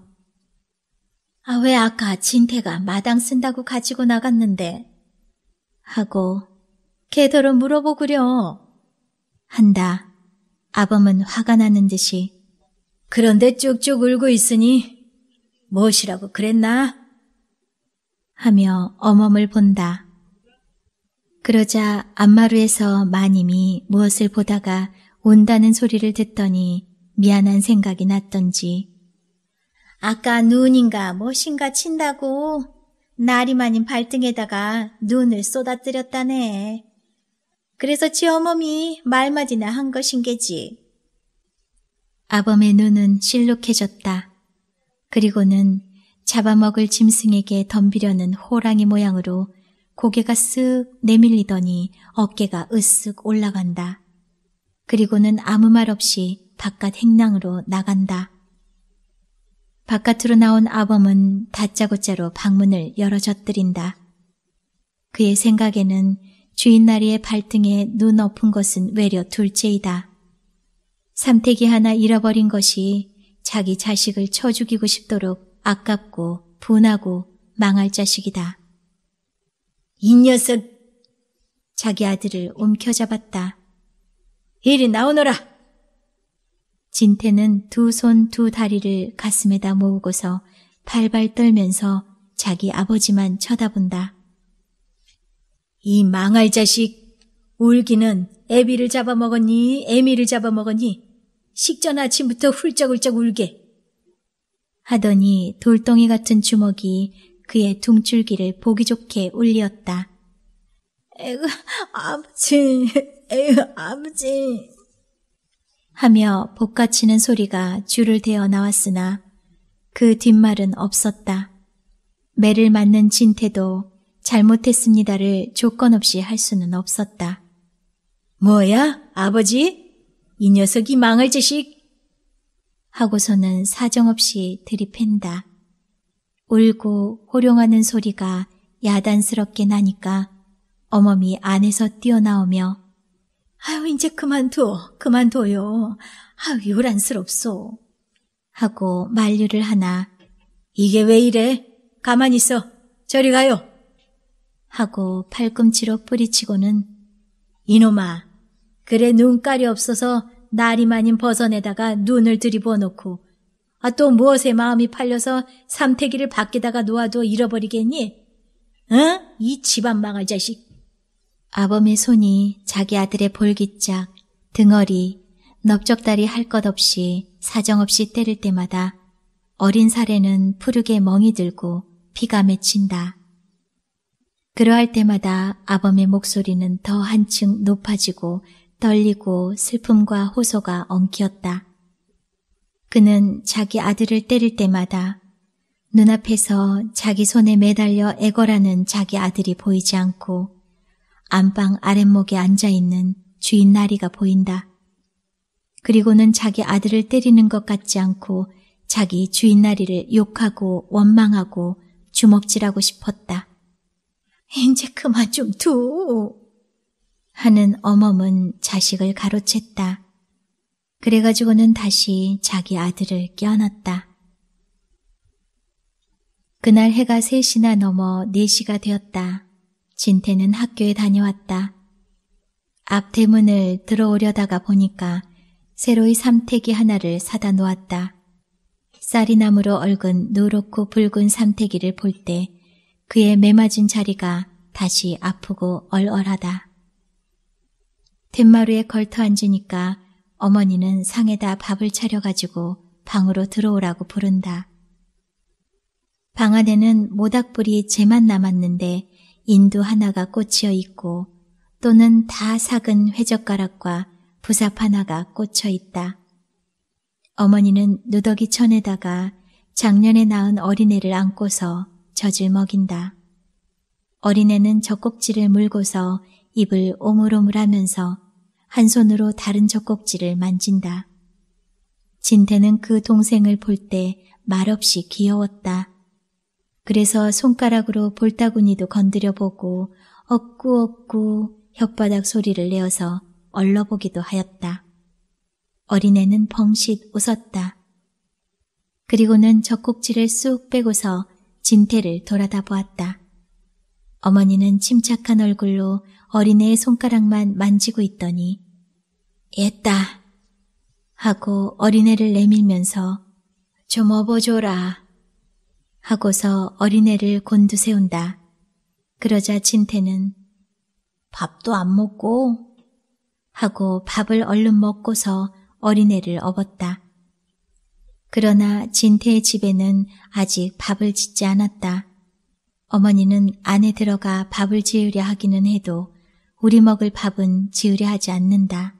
아, 왜 아까 진태가 마당 쓴다고 가지고 나갔는데? 하고 걔더러 물어보구려. 한다. 아범은 화가 나는 듯이 그런데 쭉쭉 울고 있으니 무엇이라고 그랬나? 하며 어멈을 본다. 그러자 안마루에서 마님이 무엇을 보다가 온다는 소리를 듣더니 미안한 생각이 났던지 아까 눈인가 무엇인가 친다고 나리마님 발등에다가 눈을 쏟아뜨렸다네. 그래서 지 어멈이 말마디나 한 것인 게지. 아범의 눈은 실룩해졌다. 그리고는 잡아먹을 짐승에게 덤비려는 호랑이 모양으로 고개가 쓱 내밀리더니 어깨가 으쓱 올라간다. 그리고는 아무 말 없이 바깥 행랑으로 나간다. 바깥으로 나온 아범은 다짜고짜로 방문을 열어 젖들인다. 그의 생각에는 주인나리의 발등에 눈 엎은 것은 외려 둘째이다. 삼택이 하나 잃어버린 것이 자기 자식을 쳐 죽이고 싶도록 아깝고 분하고 망할 자식이다. 이 녀석! 자기 아들을 움켜잡았다. 이리 나오너라! 진태는 두 손 두 다리를 가슴에다 모으고서 발발 떨면서 자기 아버지만 쳐다본다. 이 망할 자식, 울기는 애비를 잡아먹었니? 애미를 잡아먹었니? 식전 아침부터 훌쩍훌쩍 울게. 하더니 돌덩이 같은 주먹이 그의 둥줄기를 보기 좋게 울리었다. 에휴, 아버지, 에휴, 아버지. 하며 복가치는 소리가 줄을 대어 나왔으나 그 뒷말은 없었다. 매를 맞는 진태도 잘못했습니다를 조건 없이 할 수는 없었다. 뭐야, 아버지? 이 녀석이 망할 자식? 하고서는 사정없이 들이팬다. 울고 호령하는 소리가 야단스럽게 나니까 어머니 안에서 뛰어나오며 아유, 이제 그만둬, 그만둬요. 아유, 요란스럽소. 하고 만류를 하나. 이게 왜 이래? 가만히 있어. 저리 가요. 하고 팔꿈치로 뿌리치고는 이놈아, 그래 눈깔이 없어서 나리마님 벗어내다가 눈을 들이부어 놓고 아, 또 무엇에 마음이 팔려서 삼태기를 밖에다가 놓아도 잃어버리겠니? 응? 이 집안 망할 자식. 아범의 손이 자기 아들의 볼기짝, 등허리, 넓적다리 할 것 없이 사정없이 때릴 때마다 어린 살에는 푸르게 멍이 들고 피가 맺힌다. 그러할 때마다 아범의 목소리는 더 한층 높아지고 떨리고 슬픔과 호소가 엉키었다. 그는 자기 아들을 때릴 때마다 눈앞에서 자기 손에 매달려 애걸하는 자기 아들이 보이지 않고 안방 아랫목에 앉아있는 주인 나리가 보인다. 그리고는 자기 아들을 때리는 것 같지 않고 자기 주인 나리를 욕하고 원망하고 주먹질하고 싶었다. 이제 그만 좀 둬. 하는 어멈은 자식을 가로챘다. 그래가지고는 다시 자기 아들을 껴안았다. 그날 해가 3시나 넘어 4시가 되었다. 진태는 학교에 다녀왔다. 앞 대문을 들어오려다가 보니까 새로이 삼태기 하나를 사다 놓았다. 쌀이나무로 얽은 노랗고 붉은 삼태기를 볼 때 그의 매맞은 자리가 다시 아프고 얼얼하다. 덴마루에 걸터 앉으니까 어머니는 상에다 밥을 차려가지고 방으로 들어오라고 부른다. 방 안에는 모닥불이 제만 남았는데 인두 하나가 꽂혀 있고 또는 다 삭은 회젓가락과 부삽 하나가 꽂혀 있다. 어머니는 누더기 천에다가 작년에 낳은 어린애를 안고서 젖을 먹인다. 어린애는 젖꼭지를 물고서 입을 오물오물하면서 한 손으로 다른 젖꼭지를 만진다. 진태는 그 동생을 볼 때 말없이 귀여웠다. 그래서 손가락으로 볼따구니도 건드려 보고 억구억구 혓바닥 소리를 내어서 얼러보기도 하였다. 어린애는 벙싯 웃었다. 그리고는 젖꼭지를 쑥 빼고서 진태를 돌아다 보았다. 어머니는 침착한 얼굴로 어린애의 손가락만 만지고 있더니 옛다 하고 어린애를 내밀면서 좀 업어줘라 하고서 어린애를 곤두세운다. 그러자 진태는 밥도 안 먹고 하고 밥을 얼른 먹고서 어린애를 업었다. 그러나 진태의 집에는 아직 밥을 짓지 않았다. 어머니는 안에 들어가 밥을 지으려 하기는 해도 우리 먹을 밥은 지으려 하지 않는다.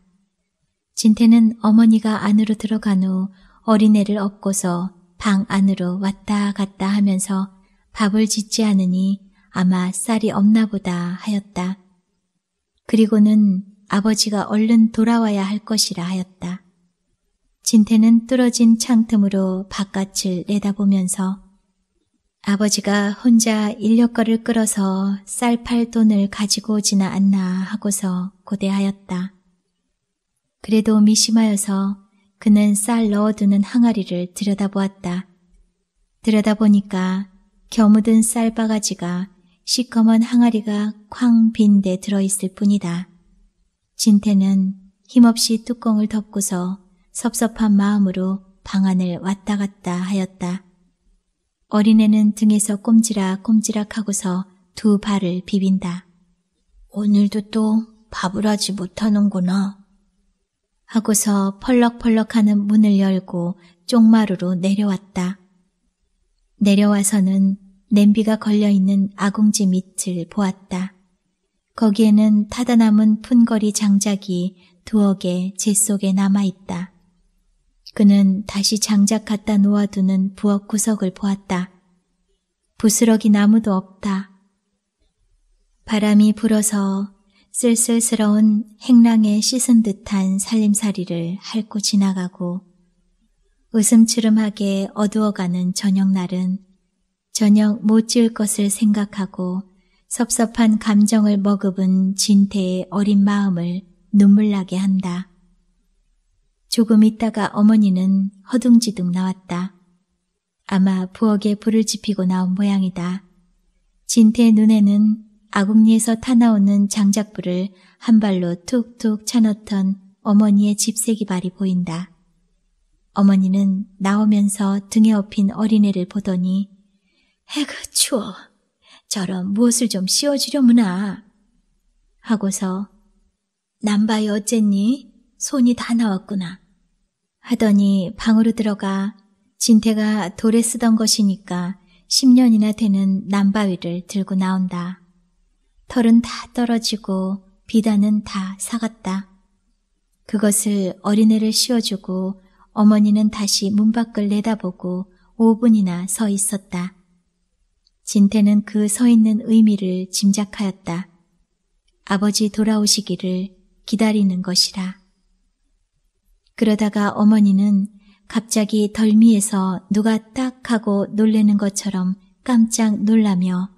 진태는 어머니가 안으로 들어간 후 어린애를 업고서 방 안으로 왔다 갔다 하면서 밥을 짓지 않으니 아마 쌀이 없나 보다 하였다. 그리고는 아버지가 얼른 돌아와야 할 것이라 하였다. 진태는 뚫어진 창틈으로 바깥을 내다보면서 아버지가 혼자 인력거를 끌어서 쌀 팔 돈을 가지고 오지나 않나 하고서 고대하였다. 그래도 미심하여서 그는 쌀 넣어두는 항아리를 들여다보았다. 들여다보니까 겨묻은 쌀 바가지가 시커먼 항아리가 쾅 빈 데 들어있을 뿐이다. 진태는 힘없이 뚜껑을 덮고서 섭섭한 마음으로 방 안을 왔다 갔다 하였다. 어린애는 등에서 꼼지락 꼼지락 하고서 두 발을 비빈다. 오늘도 또 밥을 하지 못하는구나. 하고서 펄럭펄럭 하는 문을 열고 쪽마루로 내려왔다. 내려와서는 냄비가 걸려있는 아궁지 밑을 보았다. 거기에는 타다 남은 푼거리 장작이 두어 개재 속에 남아있다. 그는 다시 장작 갖다 놓아두는 부엌 구석을 보았다. 부스러기 나무도 없다. 바람이 불어서 쓸쓸스러운 행랑에 씻은 듯한 살림살이를 핥고 지나가고 으슴츠름하게 어두워가는 저녁날은 저녁 못 지을 것을 생각하고 섭섭한 감정을 머금은 진태의 어린 마음을 눈물나게 한다. 조금 있다가 어머니는 허둥지둥 나왔다. 아마 부엌에 불을 지피고 나온 모양이다. 진태의 눈에는 아궁리에서 타나오는 장작불을 한 발로 툭툭 차놓던 어머니의 집세기 발이 보인다. 어머니는 나오면서 등에 업힌 어린애를 보더니 해그 추워. 저런 무엇을 좀 씌워주려무나. 하고서 남바이 어쨌니? 손이 다 나왔구나. 하더니 방으로 들어가 진태가 돌에 쓰던 것이니까 10년이나 되는 남바위를 들고 나온다. 털은 다 떨어지고 비단은 다 사갔다. 그것을 어린애를 씌워주고 어머니는 다시 문 밖을 내다보고 5분이나 서 있었다. 진태는 그 서 있는 의미를 짐작하였다. 아버지 돌아오시기를 기다리는 것이라. 그러다가 어머니는 갑자기 덜미에서 누가 딱 하고 놀래는 것처럼 깜짝 놀라며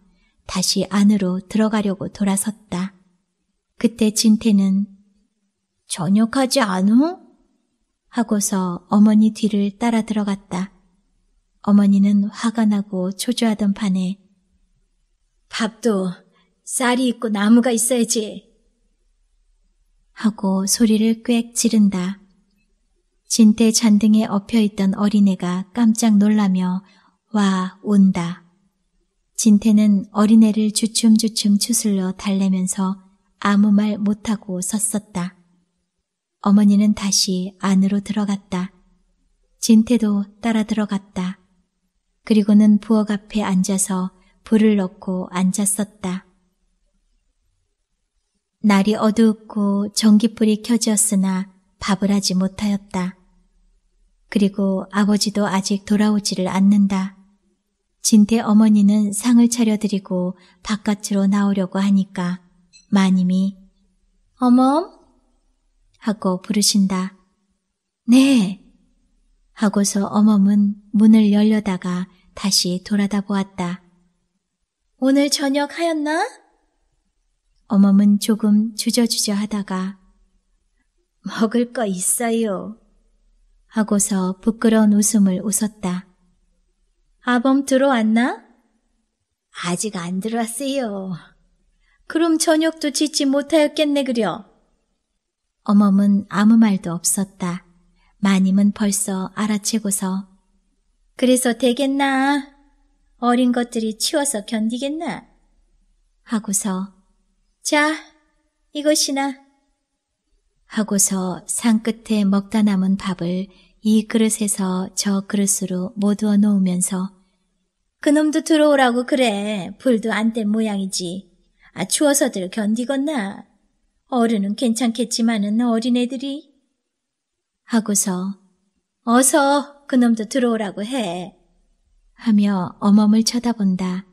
다시 안으로 들어가려고 돌아섰다. 그때 진태는 저녁하지 않우? 하고서 어머니 뒤를 따라 들어갔다. 어머니는 화가 나고 초조하던 판에 밥도 쌀이 있고 나무가 있어야지 하고 소리를 꽥 지른다. 진태 잔등에 엎혀있던 어린애가 깜짝 놀라며 와 온다. 진태는 어린애를 주춤주춤 추슬러 달래면서 아무 말 못하고 섰었다. 어머니는 다시 안으로 들어갔다. 진태도 따라 들어갔다. 그리고는 부엌 앞에 앉아서 불을 넣고 앉았었다. 날이 어두웠고 전기불이 켜졌으나 밥을 하지 못하였다. 그리고 아버지도 아직 돌아오지를 않는다. 진태 어머니는 상을 차려드리고 바깥으로 나오려고 하니까 마님이 어멈 하고 부르신다. 네 하고서 어멈은 문을 열려다가 다시 돌아다 보았다. 오늘 저녁 하였나? 어멈은 조금 주저주저 하다가 먹을 거 있어요. 하고서 부끄러운 웃음을 웃었다. 아범 들어왔나? 아직 안 들어왔어요. 그럼 저녁도 짓지 못하였겠네 그려. 어멈은 아무 말도 없었다. 마님은 벌써 알아채고서 그래서 되겠나? 어린 것들이 치워서 견디겠나? 하고서 자, 이것이나 하고서 산 끝에 먹다 남은 밥을 이 그릇에서 저 그릇으로 모두어 놓으면서 그놈도 들어오라고 그래. 불도 안 뗀 모양이지. 아, 추워서들 견디겠나? 어른은 괜찮겠지만은 어린애들이. 하고서 어서 그놈도 들어오라고 해. 하며 어멈을 쳐다본다.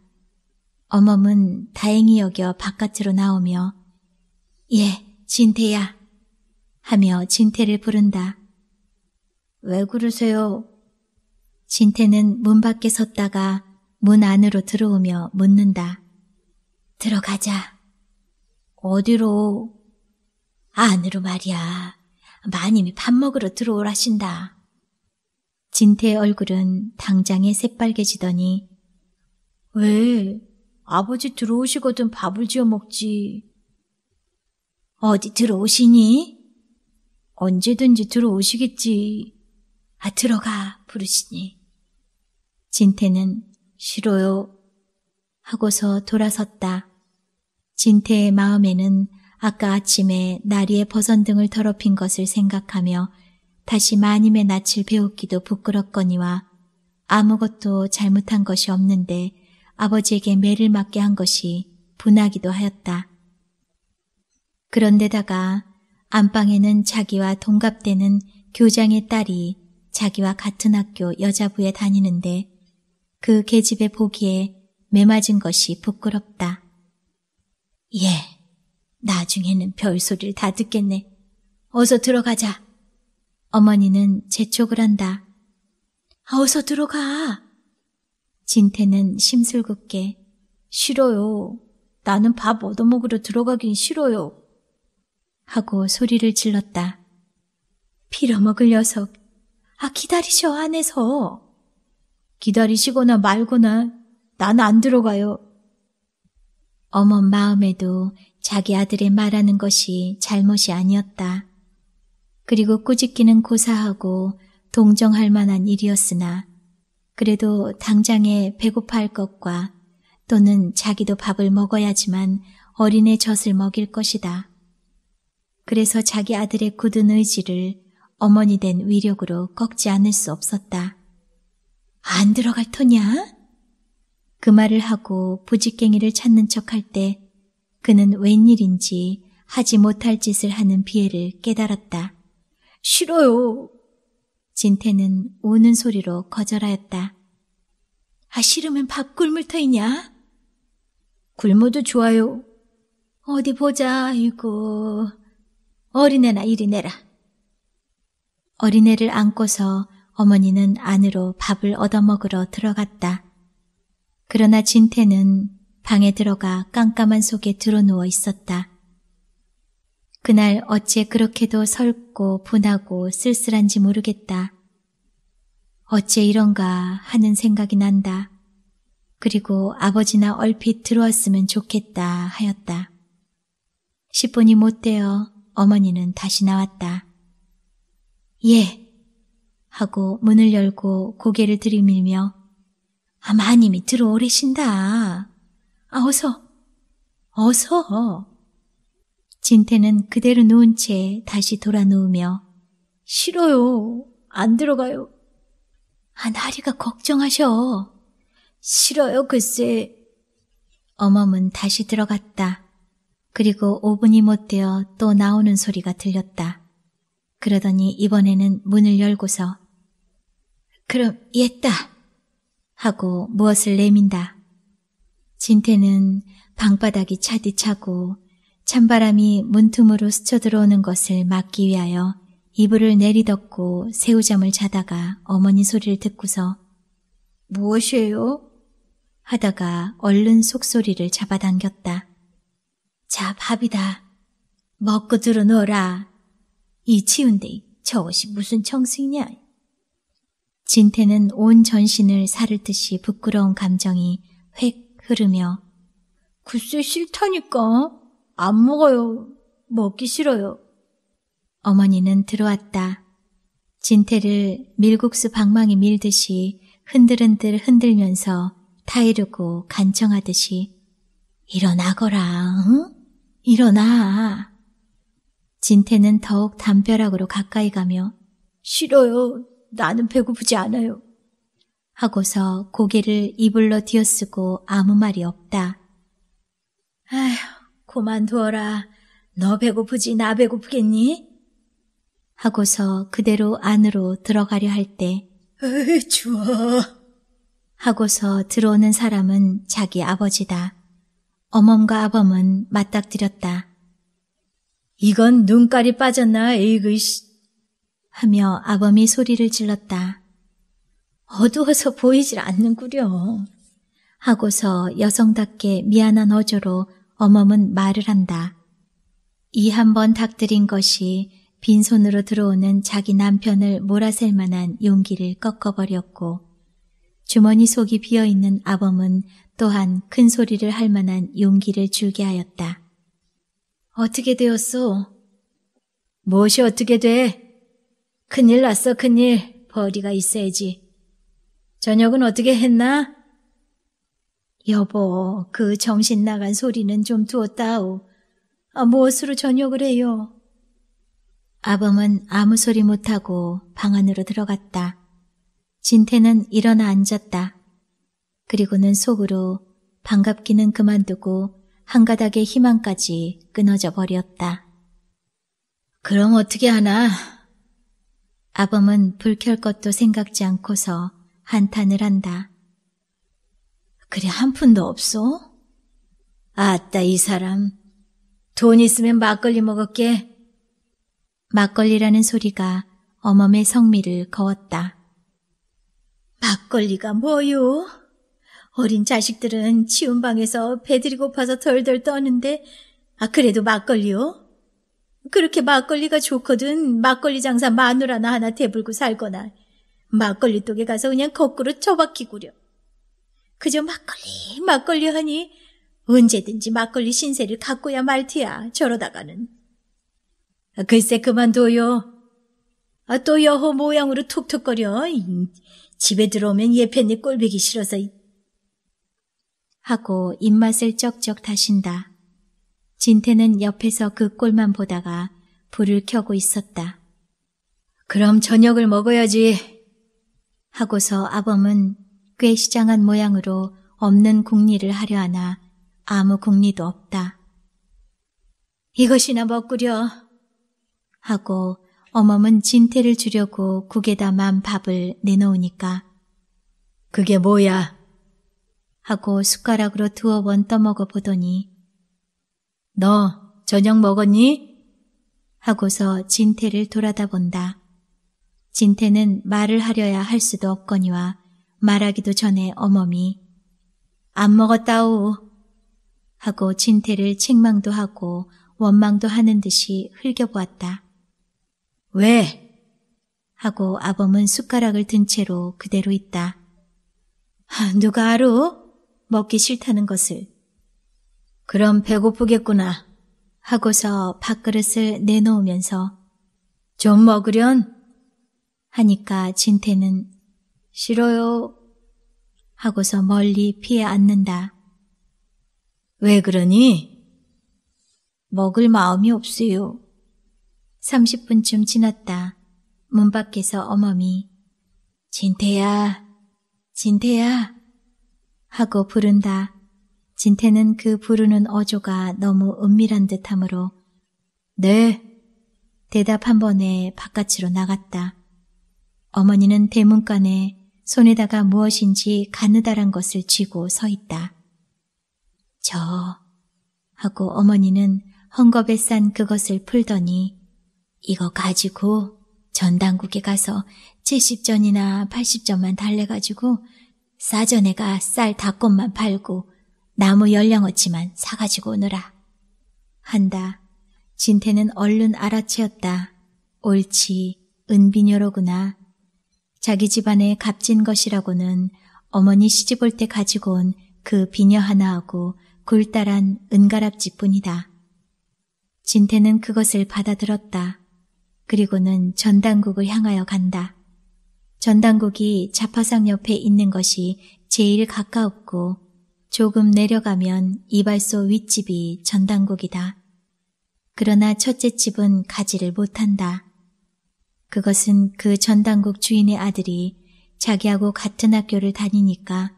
어멈은 다행히 여겨 바깥으로 나오며 예, 진태야 하며 진태를 부른다. 왜 그러세요? 진태는 문 밖에 섰다가 문 안으로 들어오며 묻는다. 들어가자. 어디로? 안으로 말이야. 마님이 밥 먹으러 들어오라신다. 진태의 얼굴은 당장에 새빨개지더니 왜? 아버지 들어오시거든 밥을 지어 먹지. 어디 들어오시니? 언제든지 들어오시겠지. 아, 들어가, 부르시니. 진태는 싫어요. 하고서 돌아섰다. 진태의 마음에는 아까 아침에 나리의 버선 등을 더럽힌 것을 생각하며 다시 마님의 낯을 배웠기도 부끄럽거니와 아무것도 잘못한 것이 없는데 아버지에게 매를 맞게 한 것이 분하기도 하였다. 그런데다가 안방에는 자기와 동갑되는 교장의 딸이 자기와 같은 학교 여자부에 다니는데 그 계집애 보기에 매맞은 것이 부끄럽다. 예, 나중에는 별소리를 다 듣겠네. 어서 들어가자. 어머니는 재촉을 한다. 아, 어서 들어가. 진태는 심술궂게 싫어요. 나는 밥 얻어먹으러 들어가긴 싫어요. 하고 소리를 질렀다. 빌어먹을 녀석. 아, 기다리셔, 안에서. 기다리시거나 말거나 난 안 들어가요. 어머 마음에도 자기 아들의 말하는 것이 잘못이 아니었다. 그리고 꾸짖기는 고사하고 동정할 만한 일이었으나 그래도 당장에 배고파할 것과 또는 자기도 밥을 먹어야지만 어린애 젖을 먹일 것이다. 그래서 자기 아들의 굳은 의지를 어머니 된 위력으로 꺾지 않을 수 없었다. 안 들어갈 터냐? 그 말을 하고 부직갱이를 찾는 척할 때 그는 웬일인지 하지 못할 짓을 하는 비애를 깨달았다. 싫어요. 진태는 우는 소리로 거절하였다. 아, 싫으면 밥 굶을 터이냐? 굶어도 좋아요. 어디 보자, 이고. 어린애나 이리 내라. 어린애를 안고서 어머니는 안으로 밥을 얻어먹으러 들어갔다. 그러나 진태는 방에 들어가 깜깜한 속에 드러누워 있었다. 그날 어째 그렇게도 설고 분하고 쓸쓸한지 모르겠다. 어째 이런가 하는 생각이 난다. 그리고 아버지나 얼핏 들어왔으면 좋겠다 하였다. 10분이 못 되어 어머니는 다시 나왔다. 예. 하고 문을 열고 고개를 들이밀며 아, 마님이 들어오래신다. 아, 어서, 어서. 진태는 그대로 누운 채 다시 돌아 누우며 싫어요. 안 들어가요. 아, 나리가 걱정하셔. 싫어요, 글쎄. 어멈은 다시 들어갔다. 그리고 5분이 못 되어 또 나오는 소리가 들렸다. 그러더니 이번에는 문을 열고서 그럼 옛다 하고 무엇을 내민다. 진태는 방바닥이 차디차고 찬바람이 문틈으로 스쳐 들어오는 것을 막기 위하여 이불을 내리덮고 새우잠을 자다가 어머니 소리를 듣고서 무엇이에요? 하다가 얼른 속소리를 잡아당겼다. 자, 밥이다. 먹고 들어놓어라. 이 치운데 저것이 무슨 청승이냐. 진태는 온 전신을 사를 듯이 부끄러운 감정이 획 흐르며 글쎄 싫다니까. 안 먹어요. 먹기 싫어요. 어머니는 들어왔다. 진태를 밀국수 방망이 밀듯이 흔들흔들 흔들면서 타이르고 간청하듯이 일어나거라, 응? 일어나. 진태는 더욱 담벼락으로 가까이 가며 싫어요. 나는 배고프지 않아요. 하고서 고개를 이불로 뒤어쓰고 아무 말이 없다. 아휴, 고만두어라. 너 배고프지 나 배고프겠니? 하고서 그대로 안으로 들어가려 할 때, 에이, 추워. 하고서 들어오는 사람은 자기 아버지다. 어멈과 아범은 맞닥뜨렸다. 이건 눈깔이 빠졌나, 에이그이씨. 하며 아범이 소리를 질렀다. 어두워서 보이질 않는구려. 하고서 여성답게 미안한 어조로 어멈은 말을 한다. 이 한 번 닥들인 것이 빈손으로 들어오는 자기 남편을 몰아셀 만한 용기를 꺾어버렸고 주머니 속이 비어있는 아범은 또한 큰 소리를 할 만한 용기를 줄게 하였다. 어떻게 되었소? 무엇이 어떻게 돼? 큰일 났어, 큰일. 벌이가 있어야지. 저녁은 어떻게 했나? 여보, 그 정신 나간 소리는 좀 두었다오. 아, 무엇으로 저녁을 해요? 아범은 아무 소리 못하고 방 안으로 들어갔다. 진태는 일어나 앉았다. 그리고는 속으로 반갑기는 그만두고 한 가닥의 희망까지 끊어져 버렸다. 그럼 어떻게 하나? 아범은 불 켤 것도 생각지 않고서 한탄을 한다. 그래 한 푼도 없어? 아따 이 사람 돈 있으면 막걸리 먹었게. 막걸리라는 소리가 어멈의 성미를 거웠다. 막걸리가 뭐요? 어린 자식들은 치운 방에서 배들이 고파서 덜덜 떠는데, 아, 그래도 막걸리요? 그렇게 막걸리가 좋거든 막걸리 장사 마누라나 하나 대불고 살거나 막걸리 쪽에 가서 그냥 거꾸로 처박히구려. 그저 막걸리, 막걸리 하니 언제든지 막걸리 신세를 갖고야 말티야, 저러다가는. 아, 글쎄 그만둬요. 아, 또 여호 모양으로 툭툭거려. 집에 들어오면 예편이 꼴보기 싫어서 하고 입맛을 쩍쩍 다신다. 진태는 옆에서 그 꼴만 보다가 불을 켜고 있었다. 그럼 저녁을 먹어야지. 하고서 아범은 꽤 시장한 모양으로 없는 궁리를 하려 하나 아무 궁리도 없다. 이것이나 먹구려. 하고 어멈은 진태를 주려고 국에다 만 밥을 내놓으니까 그게 뭐야? 하고 숟가락으로 두어 번 떠먹어 보더니 너 저녁 먹었니? 하고서 진태를 돌아다 본다. 진태는 말을 하려야 할 수도 없거니와 말하기도 전에 어멈이 안 먹었다오 하고 진태를 책망도 하고 원망도 하는 듯이 흘겨보았다. 왜? 하고 아범은 숟가락을 든 채로 그대로 있다. 아, 누가 알아? 먹기 싫다는 것을. 그럼 배고프겠구나. 하고서 밥그릇을 내놓으면서 좀 먹으련? 하니까 진태는 싫어요. 하고서 멀리 피해 앉는다. 왜 그러니? 먹을 마음이 없어요. 30분쯤 지났다. 문 밖에서 어머니, 진태야, 진태야, 하고 부른다. 진태는 그 부르는 어조가 너무 은밀한 듯 하므로, 네, 대답 한 번에 바깥으로 나갔다. 어머니는 대문간에 손에다가 무엇인지 가느다란 것을 쥐고 서 있다. 저, 하고 어머니는 헝겊에 싼 그것을 풀더니, 이거 가지고 전당국에 가서 70전이나 80전만 달래가지고 사전에가 쌀 닭꽃만 팔고 나무 열량어치만 사가지고 오느라. 한다. 진태는 얼른 알아채었다. 옳지, 은비녀로구나. 자기 집안에 값진 것이라고는 어머니 시집 올 때 가지고 온 그 비녀 하나하고 굴다란 은가랍지뿐이다. 진태는 그것을 받아들었다. 그리고는 전당국을 향하여 간다. 전당국이 자파상 옆에 있는 것이 제일 가까웠고 조금 내려가면 이발소 윗집이 전당국이다. 그러나 첫째 집은 가지를 못한다. 그것은 그 전당국 주인의 아들이 자기하고 같은 학교를 다니니까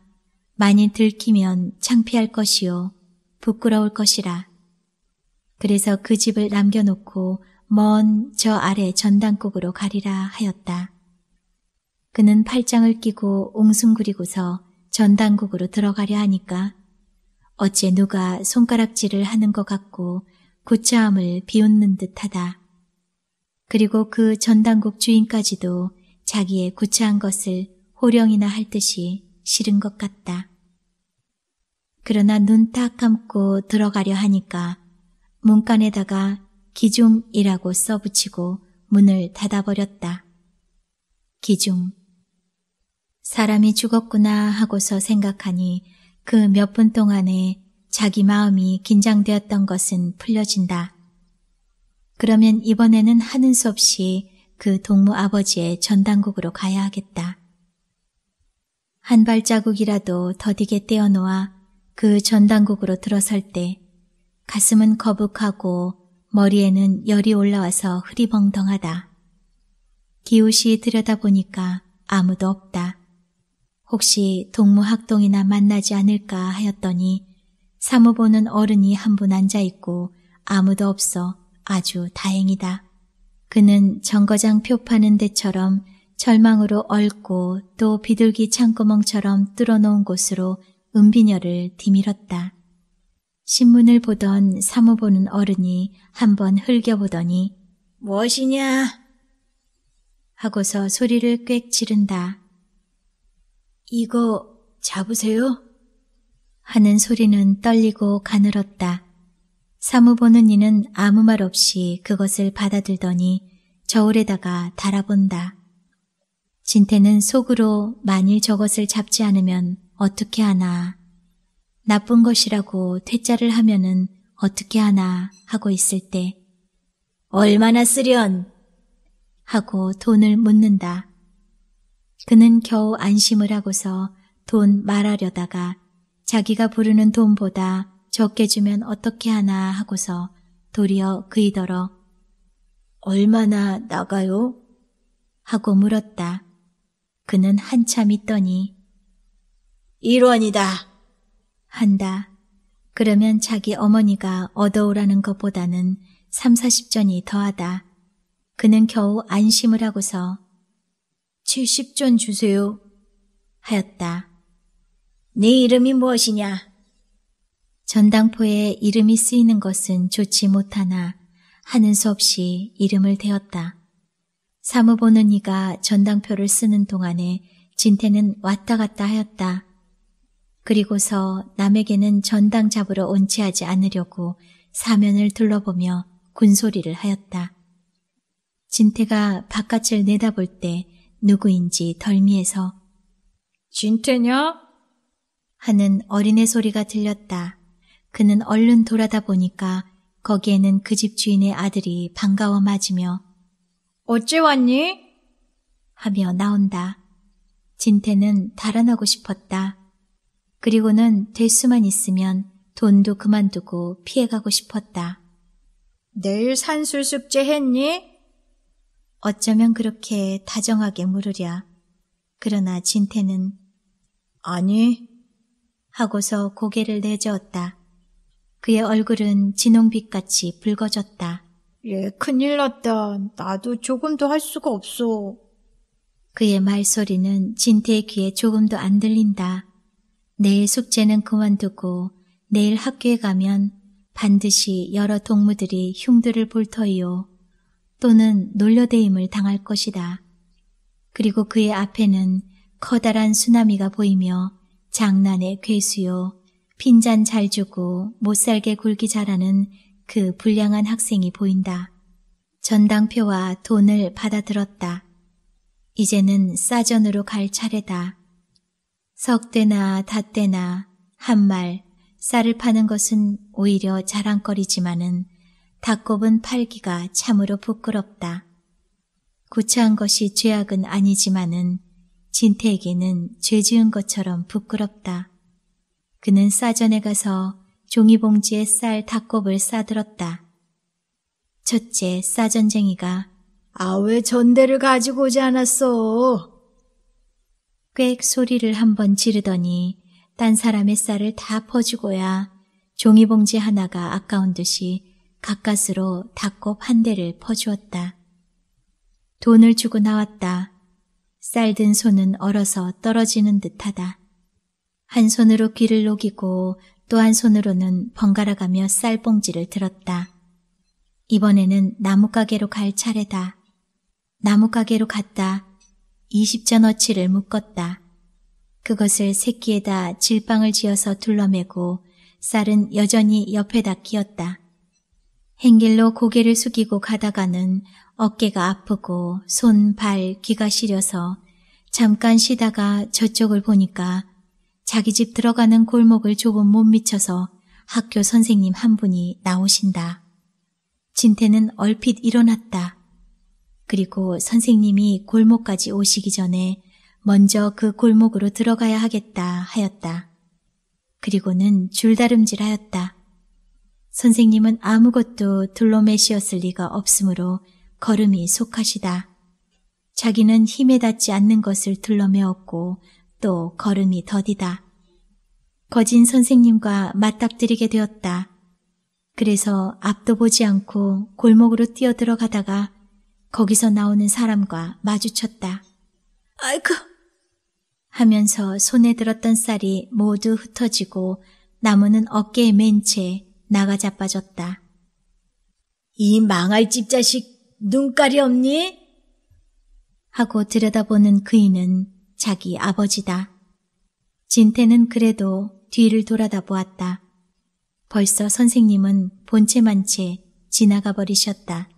많이 들키면 창피할 것이요. 부끄러울 것이라. 그래서 그 집을 남겨놓고 먼 저 아래 전당국으로 가리라 하였다. 그는 팔짱을 끼고 웅숭구리고서 전당국으로 들어가려 하니까 어째 누가 손가락질을 하는 것 같고 구차함을 비웃는 듯하다. 그리고 그 전당국 주인까지도 자기의 구차한 것을 호령이나 할 듯이 싫은 것 같다. 그러나 눈 딱 감고 들어가려 하니까 문간에다가 기중이라고 써붙이고 문을 닫아버렸다. 기중. 사람이 죽었구나 하고서 생각하니 그 몇 분 동안에 자기 마음이 긴장되었던 것은 풀려진다. 그러면 이번에는 하는 수 없이 그 동무 아버지의 전당국으로 가야 하겠다. 한 발자국이라도 더디게 떼어놓아 그 전당국으로 들어설 때 가슴은 거북하고 머리에는 열이 올라와서 흐리벙덩하다. 기우시 들여다보니까 아무도 없다. 혹시 동무학동이나 만나지 않을까 하였더니 사무 보는 어른이 한 분 앉아있고 아무도 없어 아주 다행이다. 그는 정거장 표 파는 데처럼 절망으로 얽고 또 비둘기 창구멍처럼 뚫어놓은 곳으로 은비녀를 디밀었다. 신문을 보던 사무 보는 어른이 한번 흘겨보더니 무엇이냐? 하고서 소리를 꽥 지른다. 이거 잡으세요? 하는 소리는 떨리고 가늘었다. 사무 보는 이는 아무 말 없이 그것을 받아들더니 저울에다가 달아본다. 진태는 속으로 만일 저것을 잡지 않으면 어떻게 하나 나쁜 것이라고 퇴짜를 하면은 어떻게 하나 하고 있을 때 얼마나 쓰련 하고 돈을 묻는다. 그는 겨우 안심을 하고서 돈 말하려다가 자기가 부르는 돈보다 적게 주면 어떻게 하나 하고서 도리어 그이더러 얼마나 나가요? 하고 물었다. 그는 한참 있더니 1원이다. 한다. 그러면 자기 어머니가 얻어오라는 것보다는 3, 40전이 더하다. 그는 겨우 안심을 하고서 70전 주세요. 하였다. 네 이름이 무엇이냐? 전당포에 이름이 쓰이는 것은 좋지 못하나 하는 수 없이 이름을 대었다. 사무 보는 이가 전당표를 쓰는 동안에 진태는 왔다 갔다 하였다. 그리고서 남에게는 전당 잡으러 온치하지 않으려고 사면을 둘러보며 군소리를 하였다. 진태가 바깥을 내다볼 때 누구인지 덜미에서 진태냐? 하는 어린애 소리가 들렸다. 그는 얼른 돌아다 보니까 거기에는 그 집 주인의 아들이 반가워 맞으며 어째 왔니? 하며 나온다. 진태는 달아나고 싶었다. 그리고는 될 수만 있으면 돈도 그만두고 피해가고 싶었다. 내일 산술 숙제 했니? 어쩌면 그렇게 다정하게 물으랴. 그러나 진태는 아니 하고서 고개를 내저었다. 그의 얼굴은 진홍빛같이 붉어졌다. 예, 큰일 났다. 나도 조금도 할 수가 없어. 그의 말소리는 진태의 귀에 조금도 안 들린다. 내일 숙제는 그만두고 내일 학교에 가면 반드시 여러 동무들이 흉들을 볼 터이요. 또는 놀려대임을 당할 것이다. 그리고 그의 앞에는 커다란 수나미가 보이며 장난의 괴수요. 빈잔 잘 주고 못살게 굴기 잘하는 그 불량한 학생이 보인다. 전당표와 돈을 받아들었다. 이제는 싸전으로 갈 차례다. 석대나 닷대나 한 말, 쌀을 파는 것은 오히려 자랑거리지만은 닭곱은 팔기가 참으로 부끄럽다. 구차한 것이 죄악은 아니지만은 진태에게는 죄 지은 것처럼 부끄럽다. 그는 싸전에 가서 종이봉지에 쌀 닭곱을 싸들었다. 첫째 싸전쟁이가 아, 왜 전대를 가지고 오지 않았어? 꽥 소리를 한번 지르더니 딴 사람의 쌀을 다 퍼주고야 종이봉지 하나가 아까운 듯이 가까스로 닭곱 한 대를 퍼주었다. 돈을 주고 나왔다. 쌀든 손은 얼어서 떨어지는 듯하다. 한 손으로 귀를 녹이고 또 한 손으로는 번갈아가며 쌀봉지를 들었다. 이번에는 나무가게로 갈 차례다. 나무가게로 갔다. 20전어치를 묶었다. 그것을 새끼에다 질방을 지어서 둘러매고 쌀은 여전히 옆에다 끼었다. 행길로 고개를 숙이고 가다가는 어깨가 아프고 손, 발, 귀가 시려서 잠깐 쉬다가 저쪽을 보니까 자기 집 들어가는 골목을 조금 못 미쳐서 학교 선생님 한 분이 나오신다. 진태는 얼핏 일어났다. 그리고 선생님이 골목까지 오시기 전에 먼저 그 골목으로 들어가야 하겠다 하였다. 그리고는 줄다름질 하였다. 선생님은 아무것도 둘러매시었을 리가 없으므로 걸음이 속하시다. 자기는 힘에 닿지 않는 것을 둘러매었고 또 걸음이 더디다. 거진 선생님과 맞닥뜨리게 되었다. 그래서 앞도 보지 않고 골목으로 뛰어들어가다가 거기서 나오는 사람과 마주쳤다. 아이고! 하면서 손에 들었던 쌀이 모두 흩어지고 나무는 어깨에 맨 채 나가 자빠졌다. 이 망할 집 자식 눈깔이 없니? 하고 들여다보는 그이는 자기 아버지다. 진태는 그래도 뒤를 돌아다 보았다. 벌써 선생님은 본체만 채 지나가 버리셨다.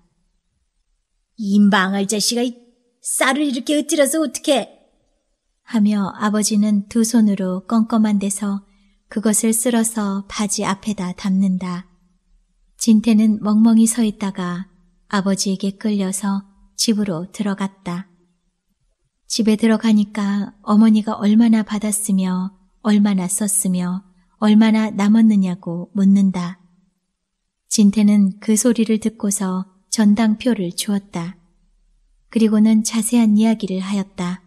이 망할 자식아, 쌀을 이렇게 흩뜨려서 어떻게? 하며 아버지는 두 손으로 껌껌한 데서 그것을 쓸어서 바지 앞에다 담는다. 진태는 멍멍이 서 있다가 아버지에게 끌려서 집으로 들어갔다. 집에 들어가니까 어머니가 얼마나 받았으며 얼마나 썼으며 얼마나 남았느냐고 묻는다. 진태는 그 소리를 듣고서 전당표를 주었다. 그리고는 자세한 이야기를 하였다.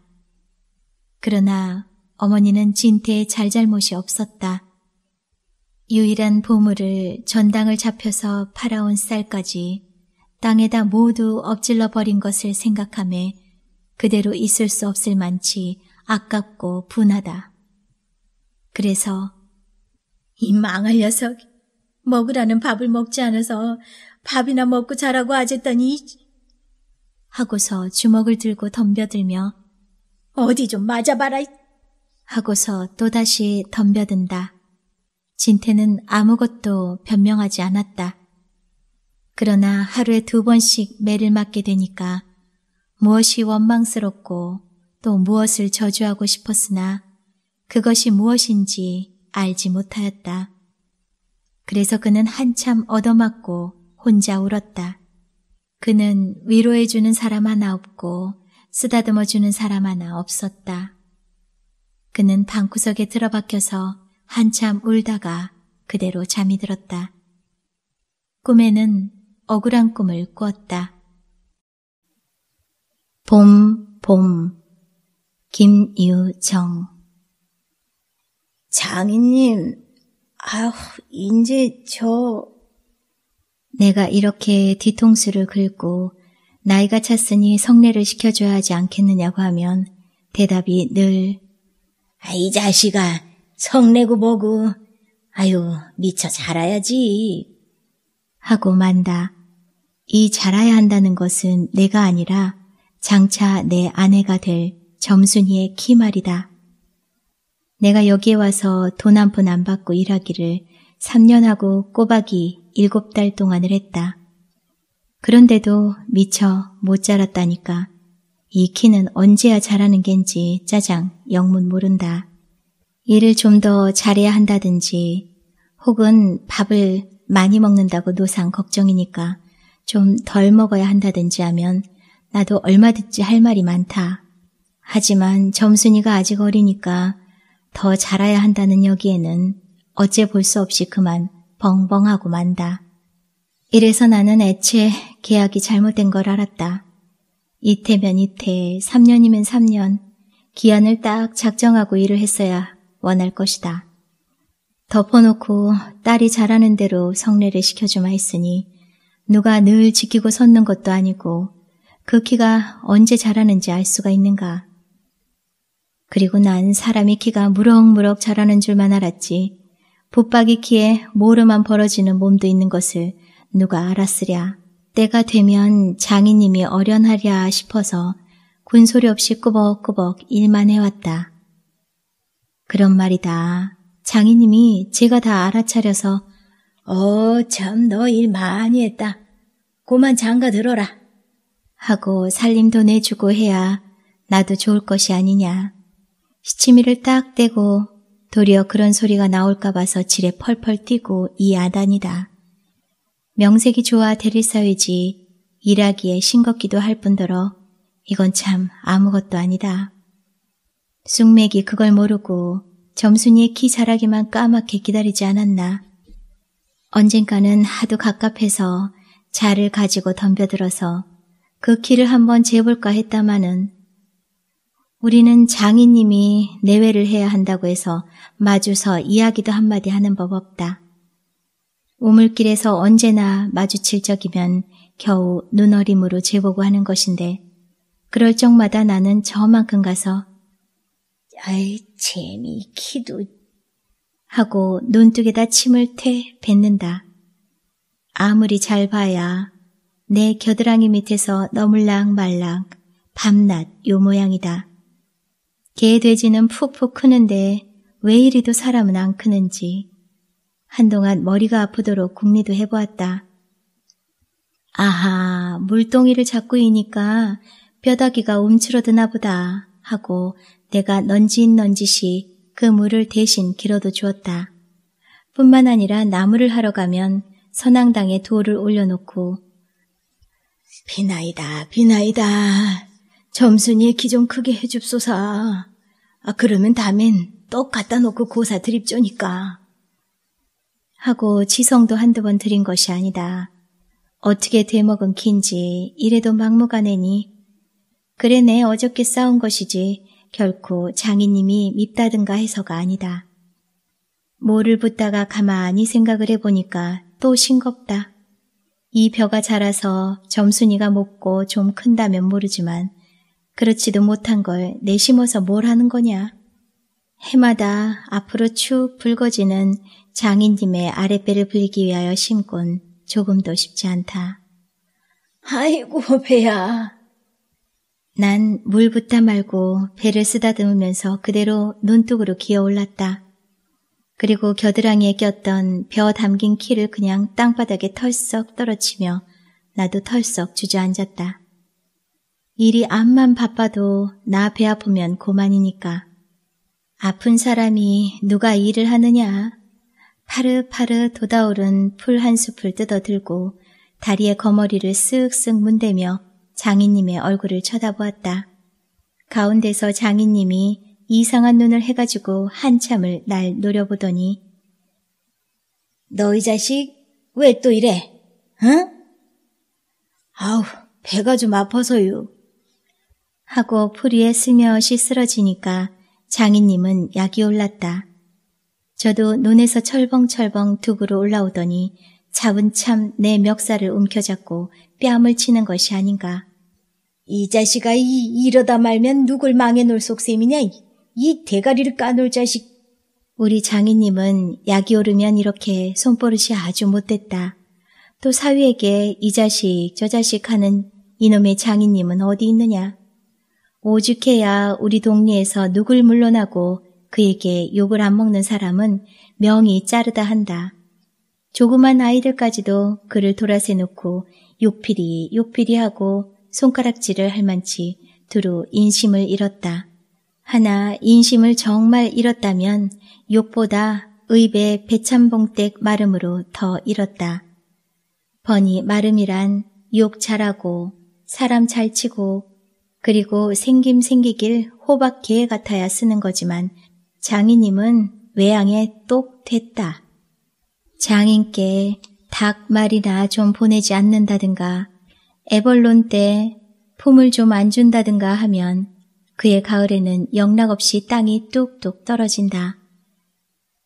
그러나 어머니는 진태의 잘잘못이 없었다. 유일한 보물을 전당을 잡혀서 팔아온 쌀까지 땅에다 모두 엎질러 버린 것을 생각함에 그대로 있을 수 없을 만치 아깝고 분하다. 그래서 이 망할 녀석. 먹으라는 밥을 먹지 않아서 밥이나 먹고 자라고 아졌더니 하고서 주먹을 들고 덤벼들며 어디 좀 맞아봐라. 하고서 또다시 덤벼든다. 진태는 아무것도 변명하지 않았다. 그러나 하루에 두 번씩 매를 맞게 되니까 무엇이 원망스럽고 또 무엇을 저주하고 싶었으나 그것이 무엇인지 알지 못하였다. 그래서 그는 한참 얻어맞고 혼자 울었다. 그는 위로해주는 사람 하나 없고 쓰다듬어주는 사람 하나 없었다. 그는 방구석에 들어박혀서 한참 울다가 그대로 잠이 들었다. 꿈에는 억울한 꿈을 꾸었다. 봄, 봄, 김유정. 장인님, 아휴, 이제 저... 내가 이렇게 뒤통수를 긁고 나이가 찼으니 성례를 시켜줘야 하지 않겠느냐고 하면 대답이 늘, 아, 이 자식아, 성내고 뭐고, 아유, 미쳐 자라야지. 하고 만다. 이 자라야 한다는 것은 내가 아니라 장차 내 아내가 될 점순이의 키 말이다. 내가 여기에 와서 돈 한 푼 안 받고 일하기를 3년하고 꼬박이 7달 동안을 했다. 그런데도 미처 못 자랐다니까. 이 키는 언제야 자라는 겐지 짜장 영문 모른다. 일을 좀 더 잘해야 한다든지 혹은 밥을 많이 먹는다고 노상 걱정이니까 좀 덜 먹어야 한다든지 하면 나도 얼마든지 할 말이 많다. 하지만 점순이가 아직 어리니까 더 자라야 한다는 여기에는 어째 볼 수 없이 그만 벙벙하고 만다. 이래서 나는 애초에 계약이 잘못된 걸 알았다. 이태면 이태, 3년이면 3년, 기한을 딱 작정하고 일을 했어야 원할 것이다. 덮어놓고 딸이 잘하는 대로 성례를 시켜주마 했으니 누가 늘 지키고 섰는 것도 아니고 그 키가 언제 자라는지 알 수가 있는가. 그리고 난 사람의 키가 무럭무럭 자라는 줄만 알았지 붙박이 키에 모르만 벌어지는 몸도 있는 것을 누가 알았으랴. 때가 되면 장인님이 어련하랴 싶어서 군소리 없이 꾸벅꾸벅 일만 해왔다. 그런 말이다. 장인님이 제가 다 알아차려서 어, 참, 너 일 많이 했다. 고만 장가 들어라. 하고 살림도 내주고 해야 나도 좋을 것이 아니냐. 시치미를 딱 떼고 도리어 그런 소리가 나올까 봐서 지레 펄펄 뛰고 이 아단이다. 명색이 좋아 대릴 사회지 일하기에 싱겁기도 할 뿐더러 이건 참 아무것도 아니다. 쑥맥이 그걸 모르고 점순이의 키 자라기만 까맣게 기다리지 않았나. 언젠가는 하도 갑갑해서 자를 가지고 덤벼들어서 그 키를 한번 재볼까 했다마는 우리는 장인님이 내외를 해야 한다고 해서 마주서 이야기도 한마디 하는 법 없다. 우물길에서 언제나 마주칠 적이면 겨우 눈어림으로 재보고 하는 것인데 그럴 적마다 나는 저만큼 가서 아이 재미 키도 하고 눈두개다 침을 퇴 뱉는다. 아무리 잘 봐야 내 겨드랑이 밑에서 너물랑 말랑 밤낮 요 모양이다. 개 돼지는 푹푹 크는데 왜 이리도 사람은 안 크는지 한동안 머리가 아프도록 궁리도 해보았다. 아하, 물동이를 잡고 이니까 뼈다귀가 움츠러드나 보다 하고 내가 넌짓이 그 물을 대신 길어도 주었다. 뿐만 아니라 나무를 하러 가면 선앙당에 돌을 올려놓고 비나이다, 비나이다. 점순이 키 좀 크게 해줍소서. 아, 그러면 다음엔 떡 갖다 놓고 고사 드립조니까. 하고 지성도 한두 번 드린 것이 아니다. 어떻게 되먹은 키인지 이래도 막무가내니 그래 내 어저께 싸운 것이지 결코 장인님이 밉다든가 해서가 아니다. 뭐를 붙다가 가만히 생각을 해보니까 또 싱겁다. 이 벼가 자라서 점순이가 먹고 좀 큰다면 모르지만 그렇지도 못한 걸 내심어서 뭘 하는 거냐. 해마다 앞으로 축 붉어지는 장인님의 아랫배를 불리기 위하여 심곤 조금도 쉽지 않다. 아이고, 배야. 난 물 붓다 말고 배를 쓰다듬으면서 그대로 눈뚝으로 기어올랐다. 그리고 겨드랑이에 꼈던 벼 담긴 키를 그냥 땅바닥에 털썩 떨어치며 나도 털썩 주저앉았다. 일이 암만 바빠도 나 배 아프면 고만이니까. 아픈 사람이 누가 일을 하느냐. 파릇파릇 돋아오른 풀 한 숲을 뜯어들고 다리에 거머리를 쓱쓱 문대며 장인님의 얼굴을 쳐다보았다. 가운데서 장인님이 이상한 눈을 해가지고 한참을 날 노려보더니 너희 자식 왜 또 이래? 응? 아우 배가 좀 아파서요. 하고 풀이에 스며시 쓰러지니까 장인님은 약이 올랐다. 저도 눈에서 철벙철벙 둑으로 올라오더니 차분참 내 멱살을 움켜잡고 뺨을 치는 것이 아닌가. 이 자식아 이, 이러다 말면 누굴 망해놓을 속셈이냐 이 대가리를 까놓을 자식. 우리 장인님은 약이 오르면 이렇게 손버릇이 아주 못됐다. 또 사위에게 이 자식 저 자식 하는 이놈의 장인님은 어디 있느냐. 오죽해야 우리 동네에서 누굴 물러나고 그에게 욕을 안 먹는 사람은 명이 짜르다 한다. 조그만 아이들까지도 그를 돌아세 놓고 욕필이 욕필이 하고 손가락질을 할 만치 두루 인심을 잃었다. 하나 인심을 정말 잃었다면 욕보다 의배 배참봉댁 마름으로 더 잃었다. 버니 마름이란 욕 잘하고 사람 잘 치고 그리고 생김 생기길 호박 개 같아야 쓰는 거지만 장인님은 외양에 똑 됐다. 장인께 닭 말이나 좀 보내지 않는다든가 에벌론 때 품을 좀 안 준다든가 하면 그의 가을에는 영락없이 땅이 뚝뚝 떨어진다.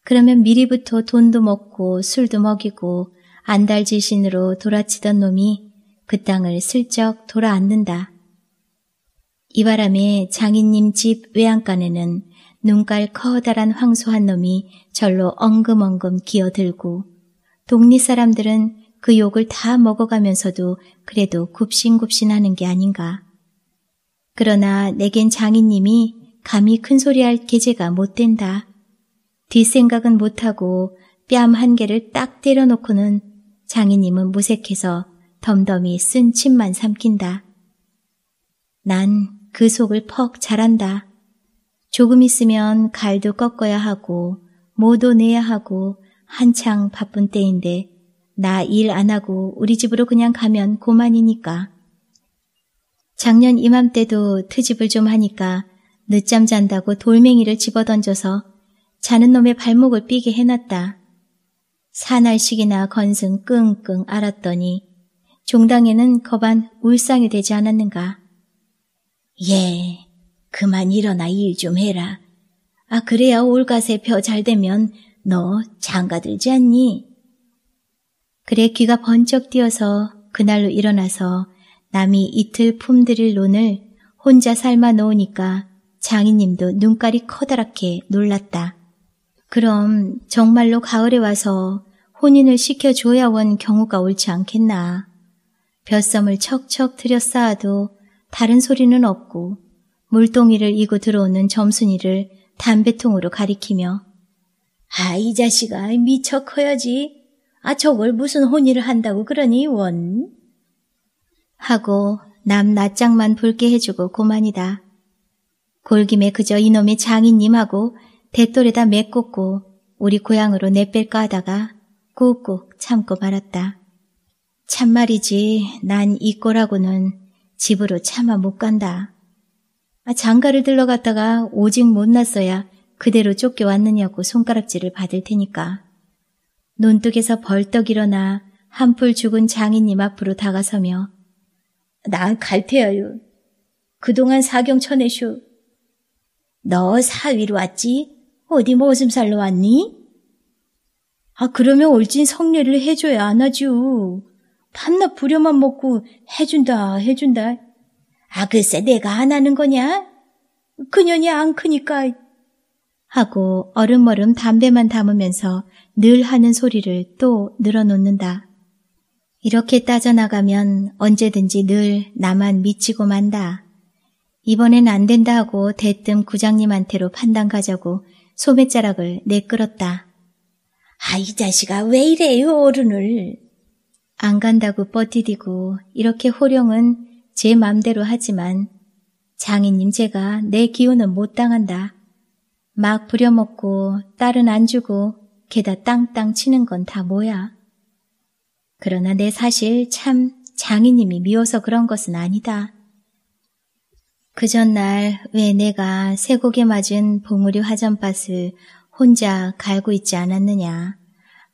그러면 미리부터 돈도 먹고 술도 먹이고 안달지신으로 돌아치던 놈이 그 땅을 슬쩍 돌아앉는다. 이 바람에 장인님 집 외양간에는 눈깔 커다란 황소 한 놈이 절로 엉금엉금 기어들고 동리 사람들은 그 욕을 다 먹어가면서도 그래도 굽신굽신 하는 게 아닌가. 그러나 내겐 장인님이 감히 큰소리할 계제가 못 된다. 뒷생각은 못하고 뺨 한 개를 딱 때려놓고는 장인님은 무색해서 덤덤히 쓴 침만 삼킨다. 난 그 속을 퍽 잘한다. 조금 있으면 갈도 꺾어야 하고 모도 내야 하고 한창 바쁜 때인데 나 일 안 하고 우리 집으로 그냥 가면 고만이니까. 작년 이맘때도 트집을 좀 하니까 늦잠 잔다고 돌멩이를 집어던져서 자는 놈의 발목을 삐게 해놨다. 사날씩이나 건승 끙끙 앓았더니 종당에는 거반 울상이 되지 않았는가. 예, 그만 일어나 일 좀 해라. 아, 그래야 올가세 벼잘 되면 너 장가 들지 않니? 그래 귀가 번쩍 뛰어서 그날로 일어나서 남이 이틀 품들일 논을 혼자 삶아 놓으니까 장인님도 눈깔이 커다랗게 놀랐다. 그럼 정말로 가을에 와서 혼인을 시켜줘야 원 경우가 옳지 않겠나. 벼썸을 척척 들여 쌓아도 다른 소리는 없고 물동이를 이고 들어오는 점순이를 담배통으로 가리키며 아, 이 자식아 미쳐 커야지. 아, 저걸 무슨 혼일을 한다고 그러니, 원? 하고 남 낯장만 붉게 해주고 고만이다. 골김에 그저 이놈의 장인님하고 대돌에다 메꽂고 우리 고향으로 내뺄까 하다가 꾹꾹 참고 말았다. 참말이지 난 이 꼴하고는 집으로 차마 못 간다. 아, 장가를 들러갔다가 오직 못 났어야 그대로 쫓겨왔느냐고 손가락질을 받을 테니까. 논뚝에서 벌떡 일어나 한풀 죽은 장인님 앞으로 다가서며 난 갈테야요. 그동안 사경 쳐내쇼. 너 사위로 왔지? 어디 모슴살로 왔니? 아, 그러면 올진 성례를 해줘야 안 하죠. 밤낮 부려만 먹고 해준다 해준다. 아 글쎄 내가 안 하는 거냐? 그년이 안 크니까 하고 얼음얼음 담배만 담으면서 늘 하는 소리를 또 늘어놓는다. 이렇게 따져나가면 언제든지 늘 나만 미치고 만다. 이번엔 안 된다 하고 대뜸 구장님한테로 판단 가자고 소매자락을 내끌었다. 아, 이 자식아 왜 이래요, 어른을. 안 간다고 버티디고 이렇게 호령은 제 맘대로 하지만 장인님 제가 내 기운은 못 당한다. 막 부려먹고 딸은 안 주고 게다 땅땅 치는 건 다 뭐야. 그러나 내 사실 참 장인님이 미워서 그런 것은 아니다. 그 전날 왜 내가 쇠고개 맞은 봉우리 화전밭을 혼자 갈고 있지 않았느냐.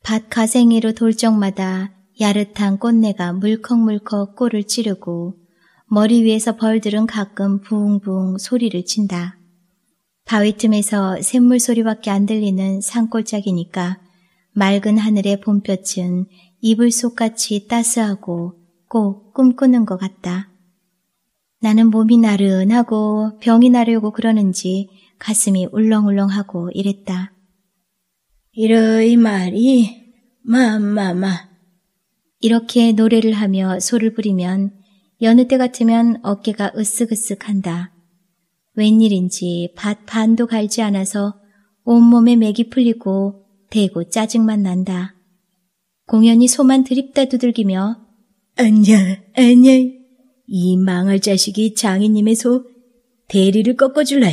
밭 가생이로 돌 적마다 야릇한 꽃내가 물컥물컥 꼴을 찌르고 머리 위에서 벌들은 가끔 붕붕 소리를 친다. 바위 틈에서 샘물 소리밖에 안 들리는 산골짜기니까 맑은 하늘의 봄볕은 이불 속같이 따스하고 꼭 꿈꾸는 것 같다. 나는 몸이 나른하고 병이 나려고 그러는지 가슴이 울렁울렁하고 이랬다. 이러이 말이 마마마 이렇게 노래를 하며 소를 부리면 여느 때 같으면 어깨가 으쓱으쓱한다. 웬일인지 밭 반도 갈지 않아서 온몸에 맥이 풀리고 대고 짜증만 난다. 공연히 소만 드립다 두들기며 아냐 아냐 이 망할 자식이 장인님의 소 대리를 꺾어줄라.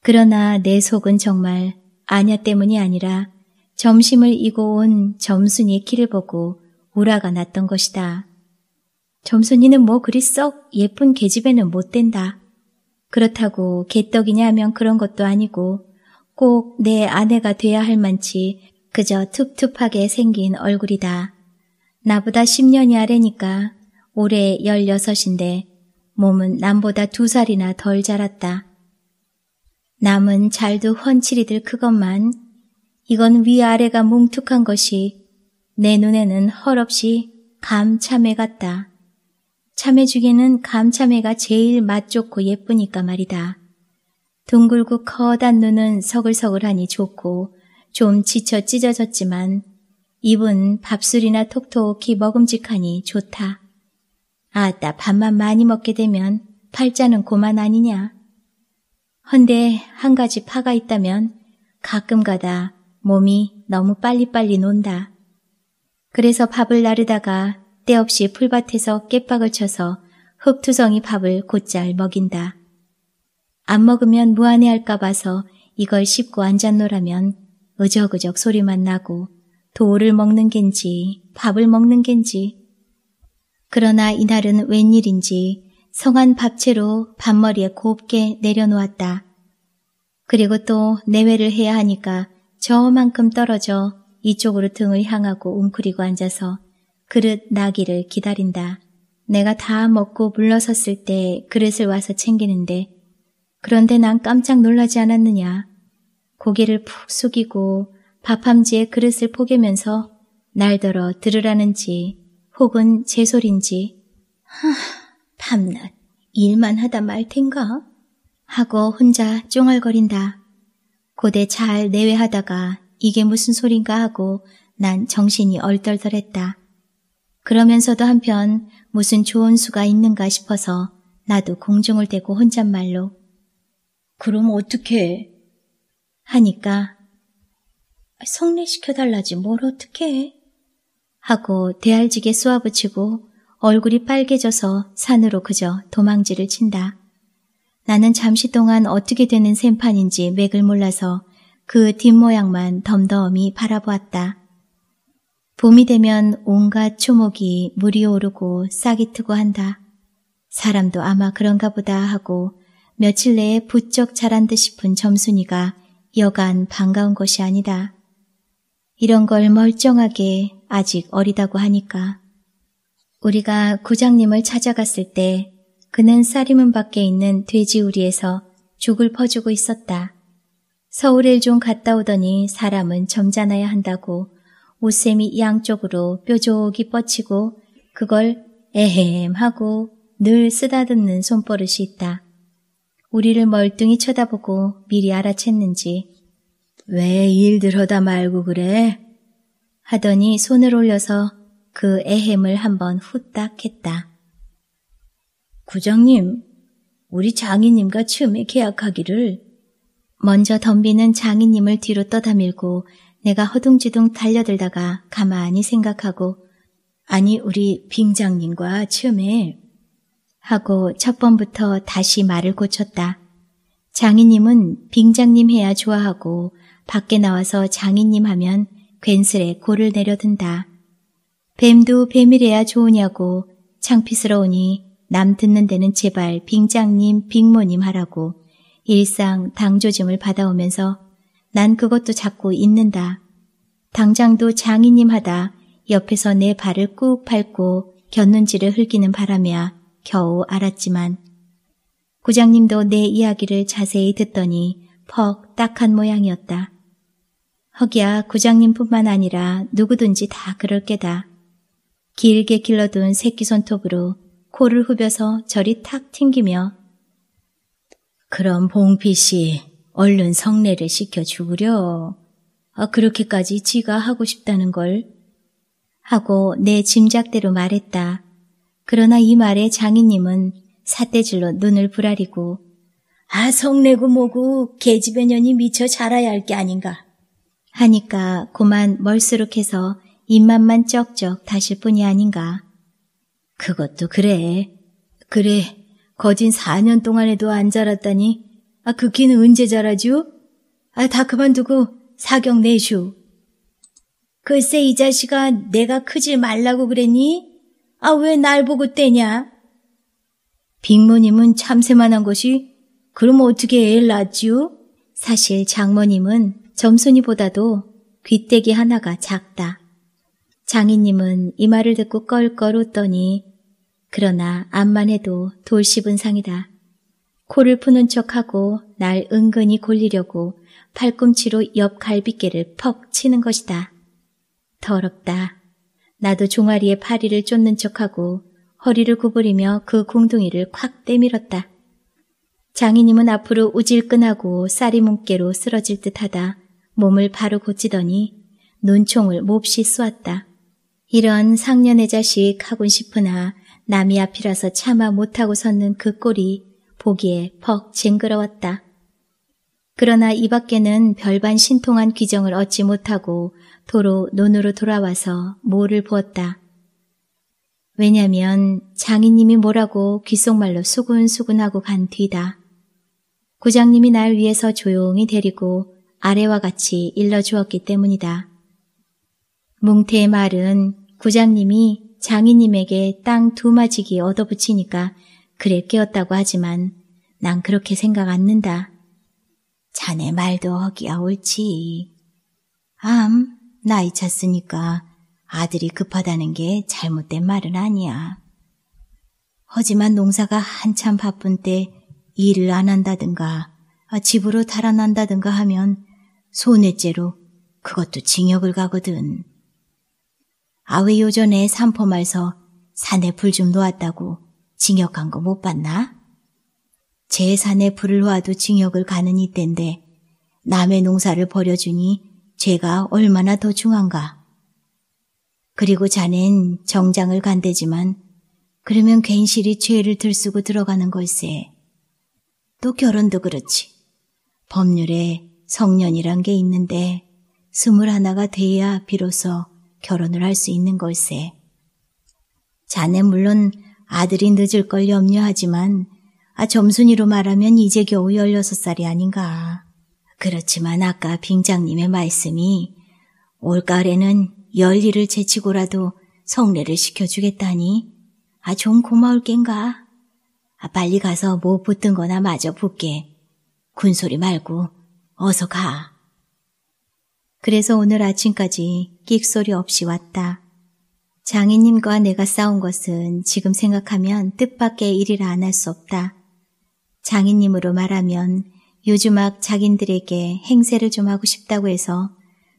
그러나 내 속은 정말 아냐 때문이 아니라 점심을 이고 온 점순이의 키를 보고 우라가 났던 것이다. 점순이는 뭐 그리 썩 예쁜 계집애는 못 된다. 그렇다고 개떡이냐 하면 그런 것도 아니고 꼭 내 아내가 돼야 할 만치 그저 툭툭하게 생긴 얼굴이다. 나보다 10년이 아래니까 올해 16인데 몸은 남보다 두 살이나 덜 자랐다. 남은 잘도 훤칠이들 크건만 이건 위아래가 뭉툭한 것이 내 눈에는 헐없이 감참해 같다. 참외 중에는 감참외가 제일 맛 좋고 예쁘니까 말이다. 둥글고 커단 눈은 서글서글하니 좋고 좀 지쳐 찢어졌지만 입은 밥술이나 톡톡히 먹음직하니 좋다. 아따 밥만 많이 먹게 되면 팔자는 고만 아니냐. 헌데 한 가지 파가 있다면 가끔가다 몸이 너무 빨리빨리 논다. 그래서 밥을 나르다가 때없이 풀밭에서 깨박을 쳐서 흙투성이 밥을 곧잘 먹인다. 안 먹으면 무안해할까 봐서 이걸 씹고 앉았노라면 으적으적 소리만 나고 돌을 먹는 겐지 밥을 먹는 겐지 그러나 이날은 웬일인지 성한 밥채로 밥머리에 곱게 내려놓았다. 그리고 또 내외를 해야 하니까 저만큼 떨어져 이쪽으로 등을 향하고 웅크리고 앉아서 그릇 나기를 기다린다. 내가 다 먹고 물러섰을 때 그릇을 와서 챙기는데 그런데 난 깜짝 놀라지 않았느냐. 고개를 푹 숙이고 밥함지에 그릇을 포개면서 날더러 들으라는지 혹은 제 소린지 하, 밤낮 일만 하다 말 텐가? 하고 혼자 쫑알거린다. 고대 잘 내외하다가 이게 무슨 소린가 하고 난 정신이 얼떨떨했다. 그러면서도 한편 무슨 좋은 수가 있는가 싶어서 나도 공중을 대고 혼잣말로 그럼 어떻게 하니까 성례시켜달라지 뭘 어떻게 하고 대알지게 쏘아붙이고 얼굴이 빨개져서 산으로 그저 도망지를 친다. 나는 잠시 동안 어떻게 되는 셈판인지 맥을 몰라서 그 뒷모양만 덤덤히 바라보았다. 봄이 되면 온갖 초목이 물이 오르고 싹이 트고 한다. 사람도 아마 그런가 보다 하고 며칠 내에 부쩍 자란 듯 싶은 점순이가 여간 반가운 것이 아니다. 이런 걸 멀쩡하게 아직 어리다고 하니까. 우리가 구장님을 찾아갔을 때 그는 쌀이문 밖에 있는 돼지우리에서 죽을 퍼주고 있었다. 서울에 좀 갔다 오더니 사람은 점잖아야 한다고 옷샘이 양쪽으로 뾰족이 뻗치고 그걸 에헴 하고 늘 쓰다듬는 손버릇이 있다. 우리를 멀뚱히 쳐다보고 미리 알아챘는지 왜 일들 하다 말고 그래? 하더니 손을 올려서 그 애햄을 한번 후딱 했다. 구장님, 우리 장인님과 처음에 계약하기를 먼저 덤비는 장인님을 뒤로 떠다밀고 내가 허둥지둥 달려들다가 가만히 생각하고 아니 우리 빙장님과 처음에 하고 첫 번부터 다시 말을 고쳤다. 장인님은 빙장님 해야 좋아하고 밖에 나와서 장인님 하면 괜스레 골을 내려든다. 뱀도 뱀이래야 좋으냐고 창피스러우니 남 듣는 데는 제발 빙장님, 빙모님 하라고 일상 당조짐을 받아오면서 난 그것도 자꾸 잊는다. 당장도 장인님 하다 옆에서 내 발을 꾹 밟고 곁눈질을 흘기는 바람이야 겨우 알았지만 구장님도 내 이야기를 자세히 듣더니 퍽 딱한 모양이었다. 허기야 구장님뿐만 아니라 누구든지 다 그럴 게다. 길게 길러둔 새끼 손톱으로 코를 후벼서 저리 탁 튕기며 그럼 봉피 씨 얼른 성례를 시켜 주구려. 아, 그렇게까지 지가 하고 싶다는 걸. 하고 내 짐작대로 말했다. 그러나 이 말에 장인님은 삿대질로 눈을 부라리고 아 성내고 뭐고 계집애 년이 미쳐 자라야 할 게 아닌가 하니까 고만 멀수룩해서 입맛만 쩍쩍 다실 뿐이 아닌가. 그것도 그래. 그래. 거진 4년 동안에도 안 자랐다니. 아, 그 키는 언제 자라죠? 아, 다 그만두고 사경 내슈. 글쎄 이 자식아 내가 크지 말라고 그랬니? 아, 왜 날 보고 떼냐? 빅모님은 참새만한 것이 그럼 어떻게 애를 낳았지요? 사실 장모님은 점순이보다도 귀때기 하나가 작다. 장인님은 이 말을 듣고 껄껄 웃더니 그러나 암만 해도 돌 씹은 상이다. 코를 푸는 척하고 날 은근히 골리려고 팔꿈치로 옆 갈비깨를 퍽 치는 것이다. 더럽다. 나도 종아리에 파리를 쫓는 척하고 허리를 구부리며 그 궁둥이를 콱 때밀었다. 장인님은 앞으로 우질끈하고 쌀이 뭉깨로 쓰러질 듯하다 몸을 바로 고치더니 눈총을 몹시 쏘았다. 이런 상년의 자식 하곤 싶으나 남이 앞이라서 차마 못하고 섰는 그 꼴이 보기에 퍽 징그러웠다. 그러나 이 밖에는 별반 신통한 귀정을 얻지 못하고 도로 논으로 돌아와서 모를 부었다. 왜냐면 장인님이 뭐라고 귓속말로 수군수군하고 간 뒤다. 구장님이 날 위해서 조용히 데리고 아래와 같이 일러주었기 때문이다. 뭉태의 말은 구장님이 장인님에게 땅 두 마지기 얻어붙이니까 그래 깨었다고 하지만 난 그렇게 생각 않는다. 자네 말도 허기야 옳지. 암, 나이 찼으니까 아들이 급하다는 게 잘못된 말은 아니야. 하지만 농사가 한참 바쁜 때 일을 안 한다든가 집으로 달아난다든가 하면 손해죄로 그것도 징역을 가거든. 아왜 요전에 산포 말서 산에 불 좀 놓았다고 징역한 거못 봤나? 제 산에 불을 놓아도 징역을 가는 이때인데 남의 농사를 버려주니 죄가 얼마나 더 중한가. 그리고 자넨 정장을 간대지만 그러면 괜시리 죄를 들쓰고 들어가는 걸세. 또 결혼도 그렇지. 법률에 성년이란 게 있는데 스물 하나가 돼야 비로소 결혼을 할 수 있는 걸세. 자네 물론 아들이 늦을 걸 염려하지만 아 점순이로 말하면 이제 겨우 16살이 아닌가. 그렇지만 아까 빙장님의 말씀이 올가을에는 열일을 제치고라도 성례를 시켜주겠다니 아 좀 고마울 겐가. 아 빨리 가서 뭐 붙든 거나 마저 붙게. 군소리 말고 어서 가. 그래서 오늘 아침까지 끽소리 없이 왔다. 장인님과 내가 싸운 것은 지금 생각하면 뜻밖의 일이라 안 할 수 없다. 장인님으로 말하면 요즘 막 자긴들에게 행세를 좀 하고 싶다고 해서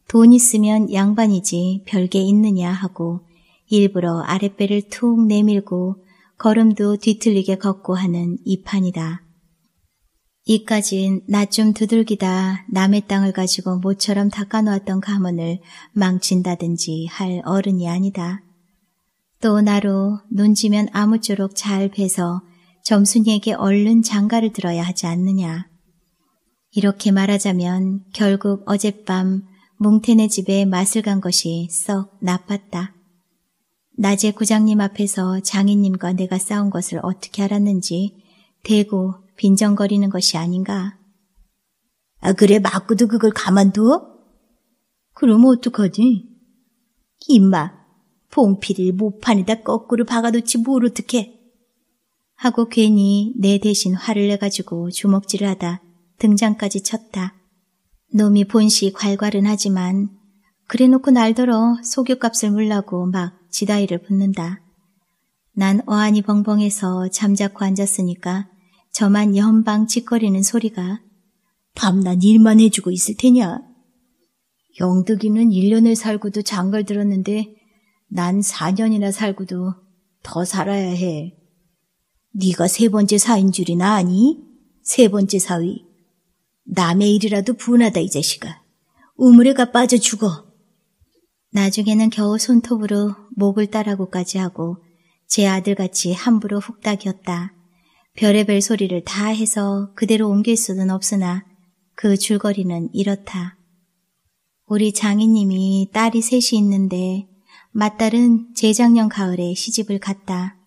돈 있으면 양반이지 별게 있느냐 하고 일부러 아랫배를 툭 내밀고 걸음도 뒤틀리게 걷고 하는 이 판이다. 이까진 나 좀 두들기다 남의 땅을 가지고 모처럼 닦아놓았던 가문을 망친다든지 할 어른이 아니다. 또 나로 논지면 아무쪼록 잘 베서 점순이에게 얼른 장가를 들어야 하지 않느냐. 이렇게 말하자면 결국 어젯밤 뭉태네 집에 맛을 간 것이 썩 나빴다. 낮에 구장님 앞에서 장인님과 내가 싸운 것을 어떻게 알았는지 대고 빈정거리는 것이 아닌가. 아, 그래, 맞고도 그걸 가만둬? 그럼 어떡하지? 임마, 봉피를 모판에다 거꾸로 박아놓지 뭘 어떡해. 하고 괜히 내 대신 화를 내가지고 주먹질을 하다 등장까지 쳤다. 놈이 본시 괄괄은 하지만 그래놓고 날더러 소규값을 물라고 막 지다이를 붙는다. 난 어안이 벙벙해서 잠자코 앉았으니까 저만 연방 짓거리는 소리가 밤낮 일만 해주고 있을 테냐? 영득이는 1년을 살고도 장걸 들었는데 난 4년이나 살고도 더 살아야 해. 네가 세 번째 사인 줄이나 아니? 세 번째 사위. 남의 일이라도 분하다 이 자식아. 우물에가 빠져 죽어. 나중에는 겨우 손톱으로 목을 따라고까지 하고 제 아들같이 함부로 훅닥이었다. 별의별 소리를 다 해서 그대로 옮길 수는 없으나 그 줄거리는 이렇다. 우리 장인님이 딸이 셋이 있는데 맏딸은 재작년 가을에 시집을 갔다.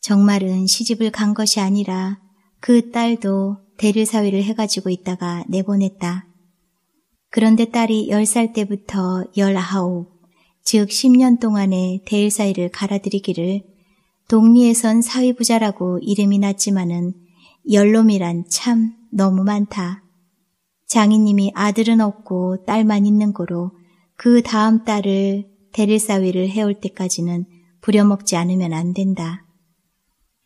정말은 시집을 간 것이 아니라 그 딸도 대를 사위를 해가지고 있다가 내보냈다. 그런데 딸이 10살 때부터 19, 즉 10년 동안에 대일 사위를 갈아들이기를 동리에선 사위부자라고 이름이 났지만은 열놈이란 참 너무 많다. 장인님이 아들은 없고 딸만 있는 고로 그 다음 딸을 대릴 사위를 해올 때까지는 부려먹지 않으면 안 된다.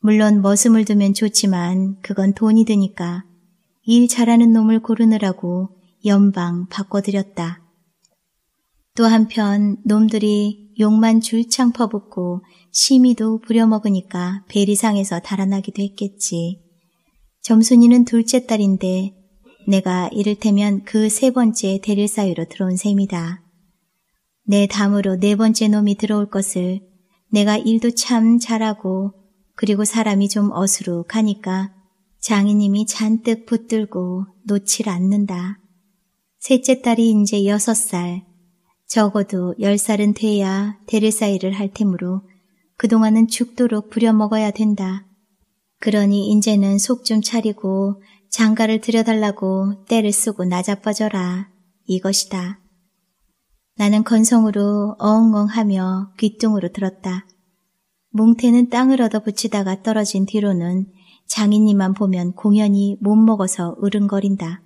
물론 머슴을 두면 좋지만 그건 돈이 드니까 일 잘하는 놈을 고르느라고 연방 바꿔드렸다. 또 한편 놈들이 욕만 줄창 퍼붓고 심의도 부려먹으니까 베리상에서 달아나기도 했겠지. 점순이는 둘째 딸인데 내가 이를테면 그 세 번째 대릴 사유로 들어온 셈이다. 내 담으로 네 번째 놈이 들어올 것을 내가 일도 참 잘하고 그리고 사람이 좀 어수룩하니까 장인님이 잔뜩 붙들고 놓질 않는다. 셋째 딸이 이제 여섯 살, 적어도 열 살은 돼야 대릴 사이를 할 테므로 그동안은 죽도록 부려먹어야 된다. 그러니 이제는 속 좀 차리고 장가를 들여달라고 때를 쓰고 나자빠져라. 이것이다. 나는 건성으로 어엉엉하며 귀뚱으로 들었다. 뭉태는 땅을 얻어 붙이다가 떨어진 뒤로는 장인님만 보면 공연히 못 먹어서 으른거린다.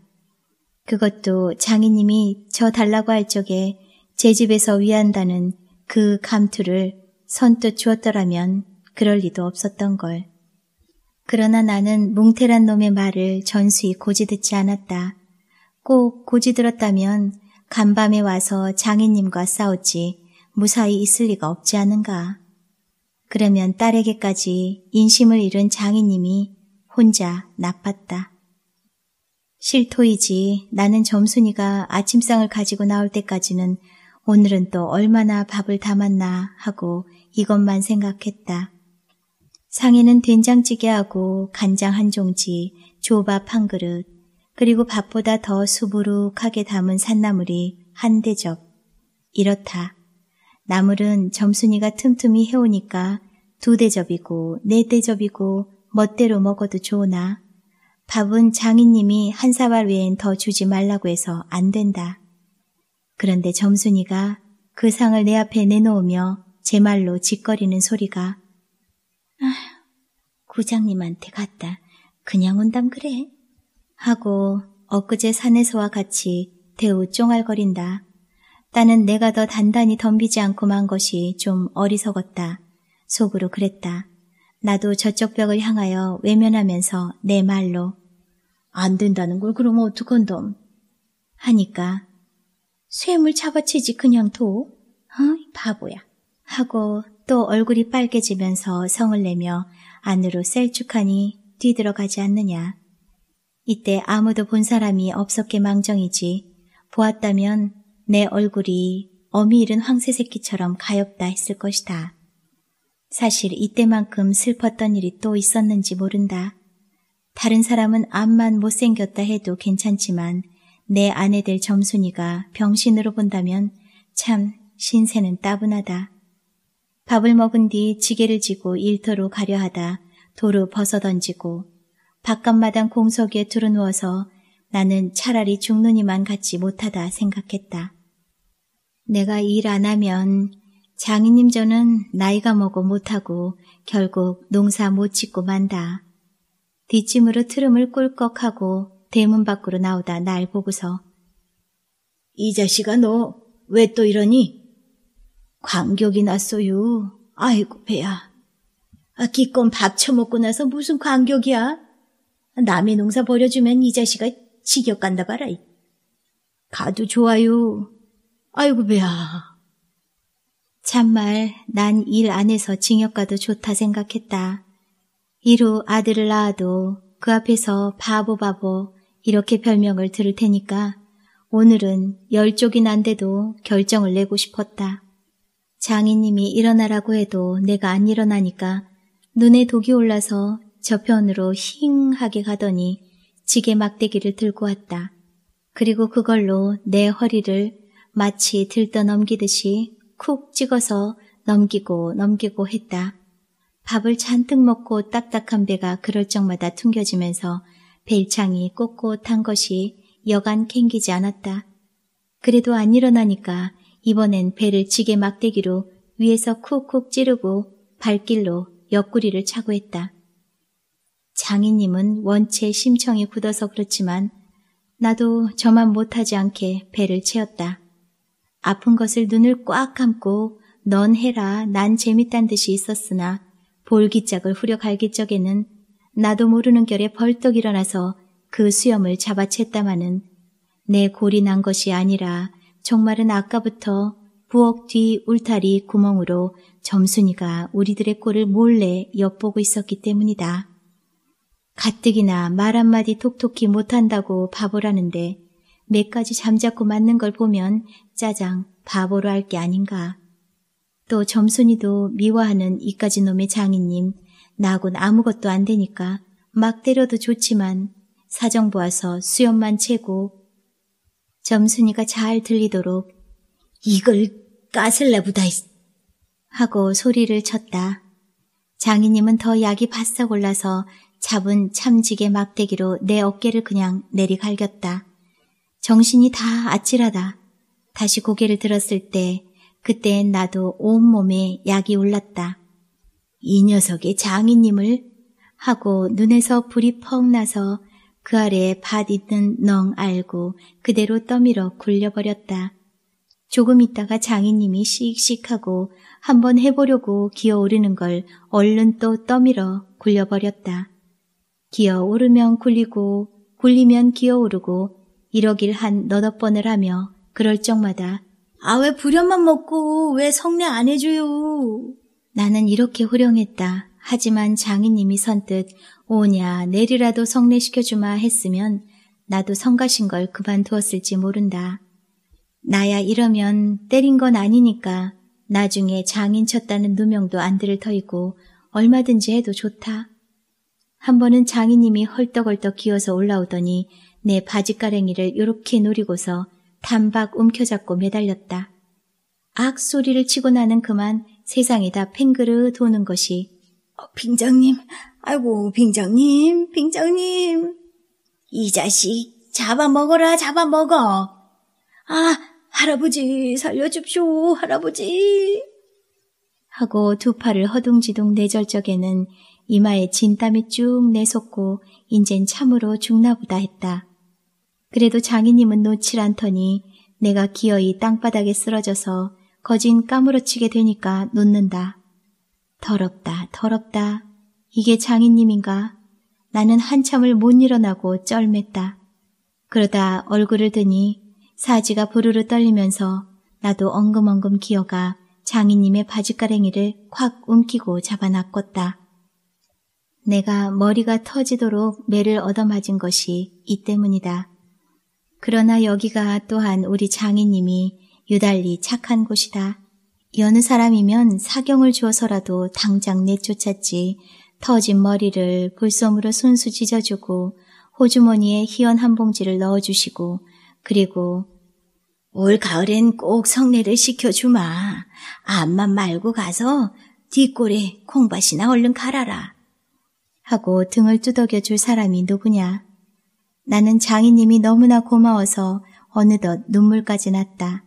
그것도 장인님이 저 달라고 할 적에 제 집에서 위한다는 그 감투를 선뜻 주었더라면 그럴 리도 없었던 걸. 그러나 나는 뭉태란 놈의 말을 전수히 고지 듣지 않았다. 꼭 고지 들었다면 간밤에 와서 장인님과 싸웠지 무사히 있을 리가 없지 않은가. 그러면 딸에게까지 인심을 잃은 장인님이 혼자 나빴다. 실토이지 나는 점순이가 아침상을 가지고 나올 때까지는 오늘은 또 얼마나 밥을 담았나 하고 이것만 생각했다. 상에는 된장찌개하고 간장 한 종지, 조밥 한 그릇, 그리고 밥보다 더 수부룩하게 담은 산나물이 한 대접. 이렇다. 나물은 점순이가 틈틈이 해오니까 두 대접이고 네 대접이고 멋대로 먹어도 좋으나 밥은 장인님이 한 사발 외엔 더 주지 말라고 해서 안 된다. 그런데 점순이가 그 상을 내 앞에 내놓으며 제 말로 짓거리는 소리가 아휴, 구장님한테 갔다 그냥 온담 그래 하고 엊그제 산에서와 같이 대우 쫑알거린다. 나는 내가 더 단단히 덤비지 않고 만 것이 좀 어리석었다. 속으로 그랬다. 나도 저쪽 벽을 향하여 외면하면서 내 말로 안 된다는 걸 그러면 어떡한담? 하니까 쇠물 잡아치지 그냥 둬? 어? 바보야. 하고 또 얼굴이 빨개지면서 성을 내며 안으로 셀쭉하니 뒤들어가지 않느냐. 이때 아무도 본 사람이 없었게 망정이지 보았다면 내 얼굴이 어미 잃은 황새 새끼처럼 가엽다 했을 것이다. 사실 이때만큼 슬펐던 일이 또 있었는지 모른다. 다른 사람은 암만 못생겼다 해도 괜찮지만 내 아내 될 점순이가 병신으로 본다면 참 신세는 따분하다. 밥을 먹은 뒤 지게를 지고 일터로 가려 하다 도로 벗어 던지고 바깥마당 공석에 두어누워서 나는 차라리 죽느니만 같지 못하다 생각했다. 내가 일 안 하면 장인님 저는 나이가 먹어 못하고 결국 농사 못 짓고 만다. 뒷짐으로 트름을 꿀꺽하고 대문 밖으로 나오다 날 보고서 이 자식아 너 왜 또 이러니? 광격이 났어요. 아이고 배야. 아, 기껏 밥 처먹고 나서 무슨 광격이야? 남의 농사 버려주면 이 자식아 지겨 간다 봐라. 가도 좋아요. 아이고 배야. 참말 난 일안 해서 징역 가도 좋다 생각했다. 이후 아들을 낳아도 그 앞에서 바보 바보 이렇게 별명을 들을 테니까 오늘은 열 쪽이 난데도 결정을 내고 싶었다. 장인님이 일어나라고 해도 내가 안 일어나니까 눈에 독이 올라서 저편으로 힝하게 가더니 지게 막대기를 들고 왔다. 그리고 그걸로 내 허리를 마치 들떠 넘기듯이 쿡 찍어서 넘기고 넘기고 했다. 밥을 잔뜩 먹고 딱딱한 배가 그럴 적마다 퉁겨지면서 벨창이 꼿꼿한 것이 여간 캥기지 않았다. 그래도 안 일어나니까 이번엔 배를 지게 막대기로 위에서 쿡쿡 찌르고 발길로 옆구리를 차고 했다. 장인님은 원체 심청이 굳어서 그렇지만 나도 저만 못하지 않게 배를 채웠다. 아픈 것을 눈을 꽉 감고 넌 해라 난 재밌단 듯이 있었으나 볼기짝을 후려 갈기 적에는 나도 모르는 결에 벌떡 일어나서 그 수염을 잡아챘다마는 내 골이 난 것이 아니라 정말은 아까부터 부엌 뒤 울타리 구멍으로 점순이가 우리들의 꼴을 몰래 엿보고 있었기 때문이다. 가뜩이나 말 한마디 톡톡히 못한다고 바보라는데 몇 가지 잠자코 맞는 걸 보면 짜장 바보로 할 게 아닌가. 또 점순이도 미워하는 이까지 놈의 장인님 나곤 아무것도 안 되니까 막 때려도 좋지만 사정 보아서 수염만 채고 점순이가 잘 들리도록 이걸 까슬라보다 하고 소리를 쳤다. 장인님은 더 약이 바싹 올라서 잡은 참지게 막대기로 내 어깨를 그냥 내리갈겼다. 정신이 다 아찔하다. 다시 고개를 들었을 때 그땐 나도 온몸에 약이 올랐다. 이 녀석의 장인님을 하고 눈에서 불이 펑 나서 그 아래에 밭 있는 넝 알고 그대로 떠밀어 굴려버렸다. 조금 있다가 장인님이 씩씩하고 한번 해보려고 기어오르는 걸 얼른 또 떠밀어 굴려버렸다. 기어 오르면 굴리고 굴리면 기어 오르고 이러길 한 너덟 번을 하며 그럴 적마다 아 왜 불연만 먹고 왜 성례 안 해줘요? 나는 이렇게 후령했다. 하지만 장인님이 선뜻 오냐 내리라도 성례시켜주마 했으면 나도 성가신 걸 그만두었을지 모른다. 나야 이러면 때린 건 아니니까 나중에 장인 쳤다는 누명도 안 들을 터이고 얼마든지 해도 좋다. 한 번은 장인님이 헐떡헐떡 기어서 올라오더니 내 바지가랭이를 요렇게 노리고서 단박 움켜잡고 매달렸다. 악 소리를 치고 나는 그만 세상이 다 팽그르 도는 것이 어, 빙장님, 아이고 빙장님, 빙장님. 이 자식 잡아먹어라 잡아먹어. 아 할아버지 살려줍쇼 할아버지. 하고 두 팔을 허둥지둥 내절 적에는 이마에 진땀이 쭉 내솟고 인젠 참으로 죽나보다 했다. 그래도 장인님은 놓칠 않더니 내가 기어이 땅바닥에 쓰러져서 거진 까무러치게 되니까 놓는다. 더럽다, 더럽다. 이게 장인님인가? 나는 한참을 못 일어나고 쩔맸다. 그러다 얼굴을 드니 사지가 부르르 떨리면서 나도 엉금엉금 기어가 장인님의 바지가랭이를 콱 움키고 잡아놨겄다. 내가 머리가 터지도록 매를 얻어맞은 것이 이 때문이다. 그러나 여기가 또한 우리 장인님이 유달리 착한 곳이다. 여느 사람이면 사경을 주어서라도 당장 내쫓았지 터진 머리를 불솜으로 순수 찢어주고 호주머니에 희연 한 봉지를 넣어주시고 그리고 올 가을엔 꼭 성례를 시켜주마. 암만 말고 가서 뒷골에 콩밭이나 얼른 갈아라. 하고 등을 두덕여 줄 사람이 누구냐. 나는 장인님이 너무나 고마워서 어느덧 눈물까지 났다.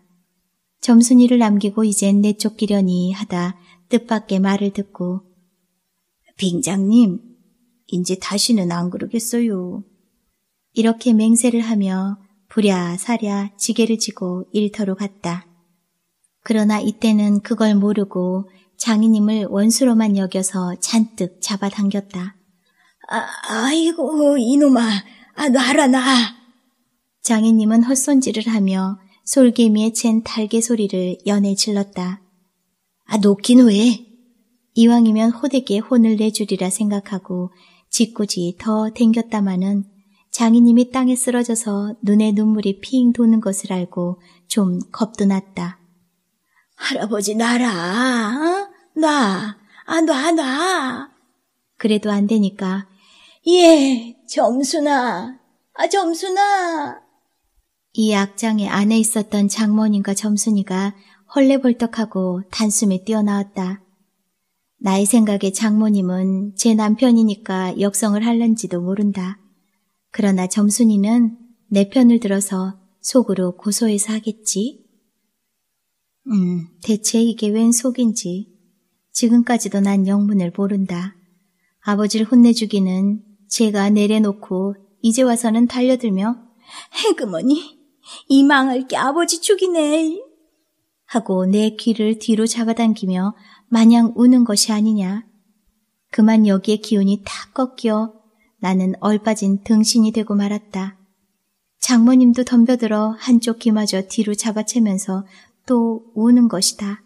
점순이를 남기고 이젠 내쫓기려니 하다 뜻밖의 말을 듣고 빙장님, 이제 다시는 안 그러겠어요. 이렇게 맹세를 하며 부랴사랴 지게를 지고 일터로 갔다. 그러나 이때는 그걸 모르고 장인님을 원수로만 여겨서 잔뜩 잡아당겼다. 아, 아이고 이놈아, 아, 놔라 놔. 장인님은 헛손질을 하며 솔개미에 챈 달개 소리를 연해 질렀다. 아, 놓긴 왜? 이왕이면 호되게 혼을 내주리라 생각하고 짓궂이 더 댕겼다마는 장인님이 땅에 쓰러져서 눈에 눈물이 핑 도는 것을 알고 좀 겁도 났다. 할아버지 놔라, 어? 놔, 아, 놔, 놔. 그래도 안 되니까, 예, 점순아, 아, 점순아. 이 악장에 안에 있었던 장모님과 점순이가 헐레벌떡하고 단숨에 뛰어나왔다. 나의 생각에 장모님은 제 남편이니까 역성을 할는지도 모른다. 그러나 점순이는 내 편을 들어서 속으로 고소해서 하겠지? 음, 대체 이게 웬 속인지 지금까지도 난 영문을 모른다. 아버지를 혼내주기는 제가 내려놓고 이제 와서는 달려들며 해그머니 이 망할 게 아버지 죽이네 하고 내 귀를 뒤로 잡아당기며 마냥 우는 것이 아니냐. 그만 여기에 기운이 탁 꺾여 나는 얼빠진 등신이 되고 말았다. 장모님도 덤벼들어 한쪽 귀마저 뒤로 잡아채면서 또 우는 것이다.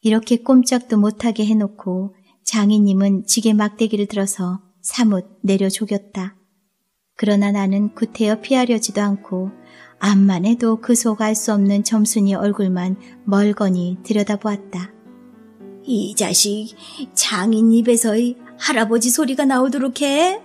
이렇게 꼼짝도 못하게 해놓고 장인님은 지게 막대기를 들어서 사뭇 내려 조겼다. 그러나 나는 구태여 피하려지도 않고 암만 해도 그 속 알 수 없는 점순이 얼굴만 멀거니 들여다보았다. 이 자식 장인 입에서의 할아버지 소리가 나오도록 해?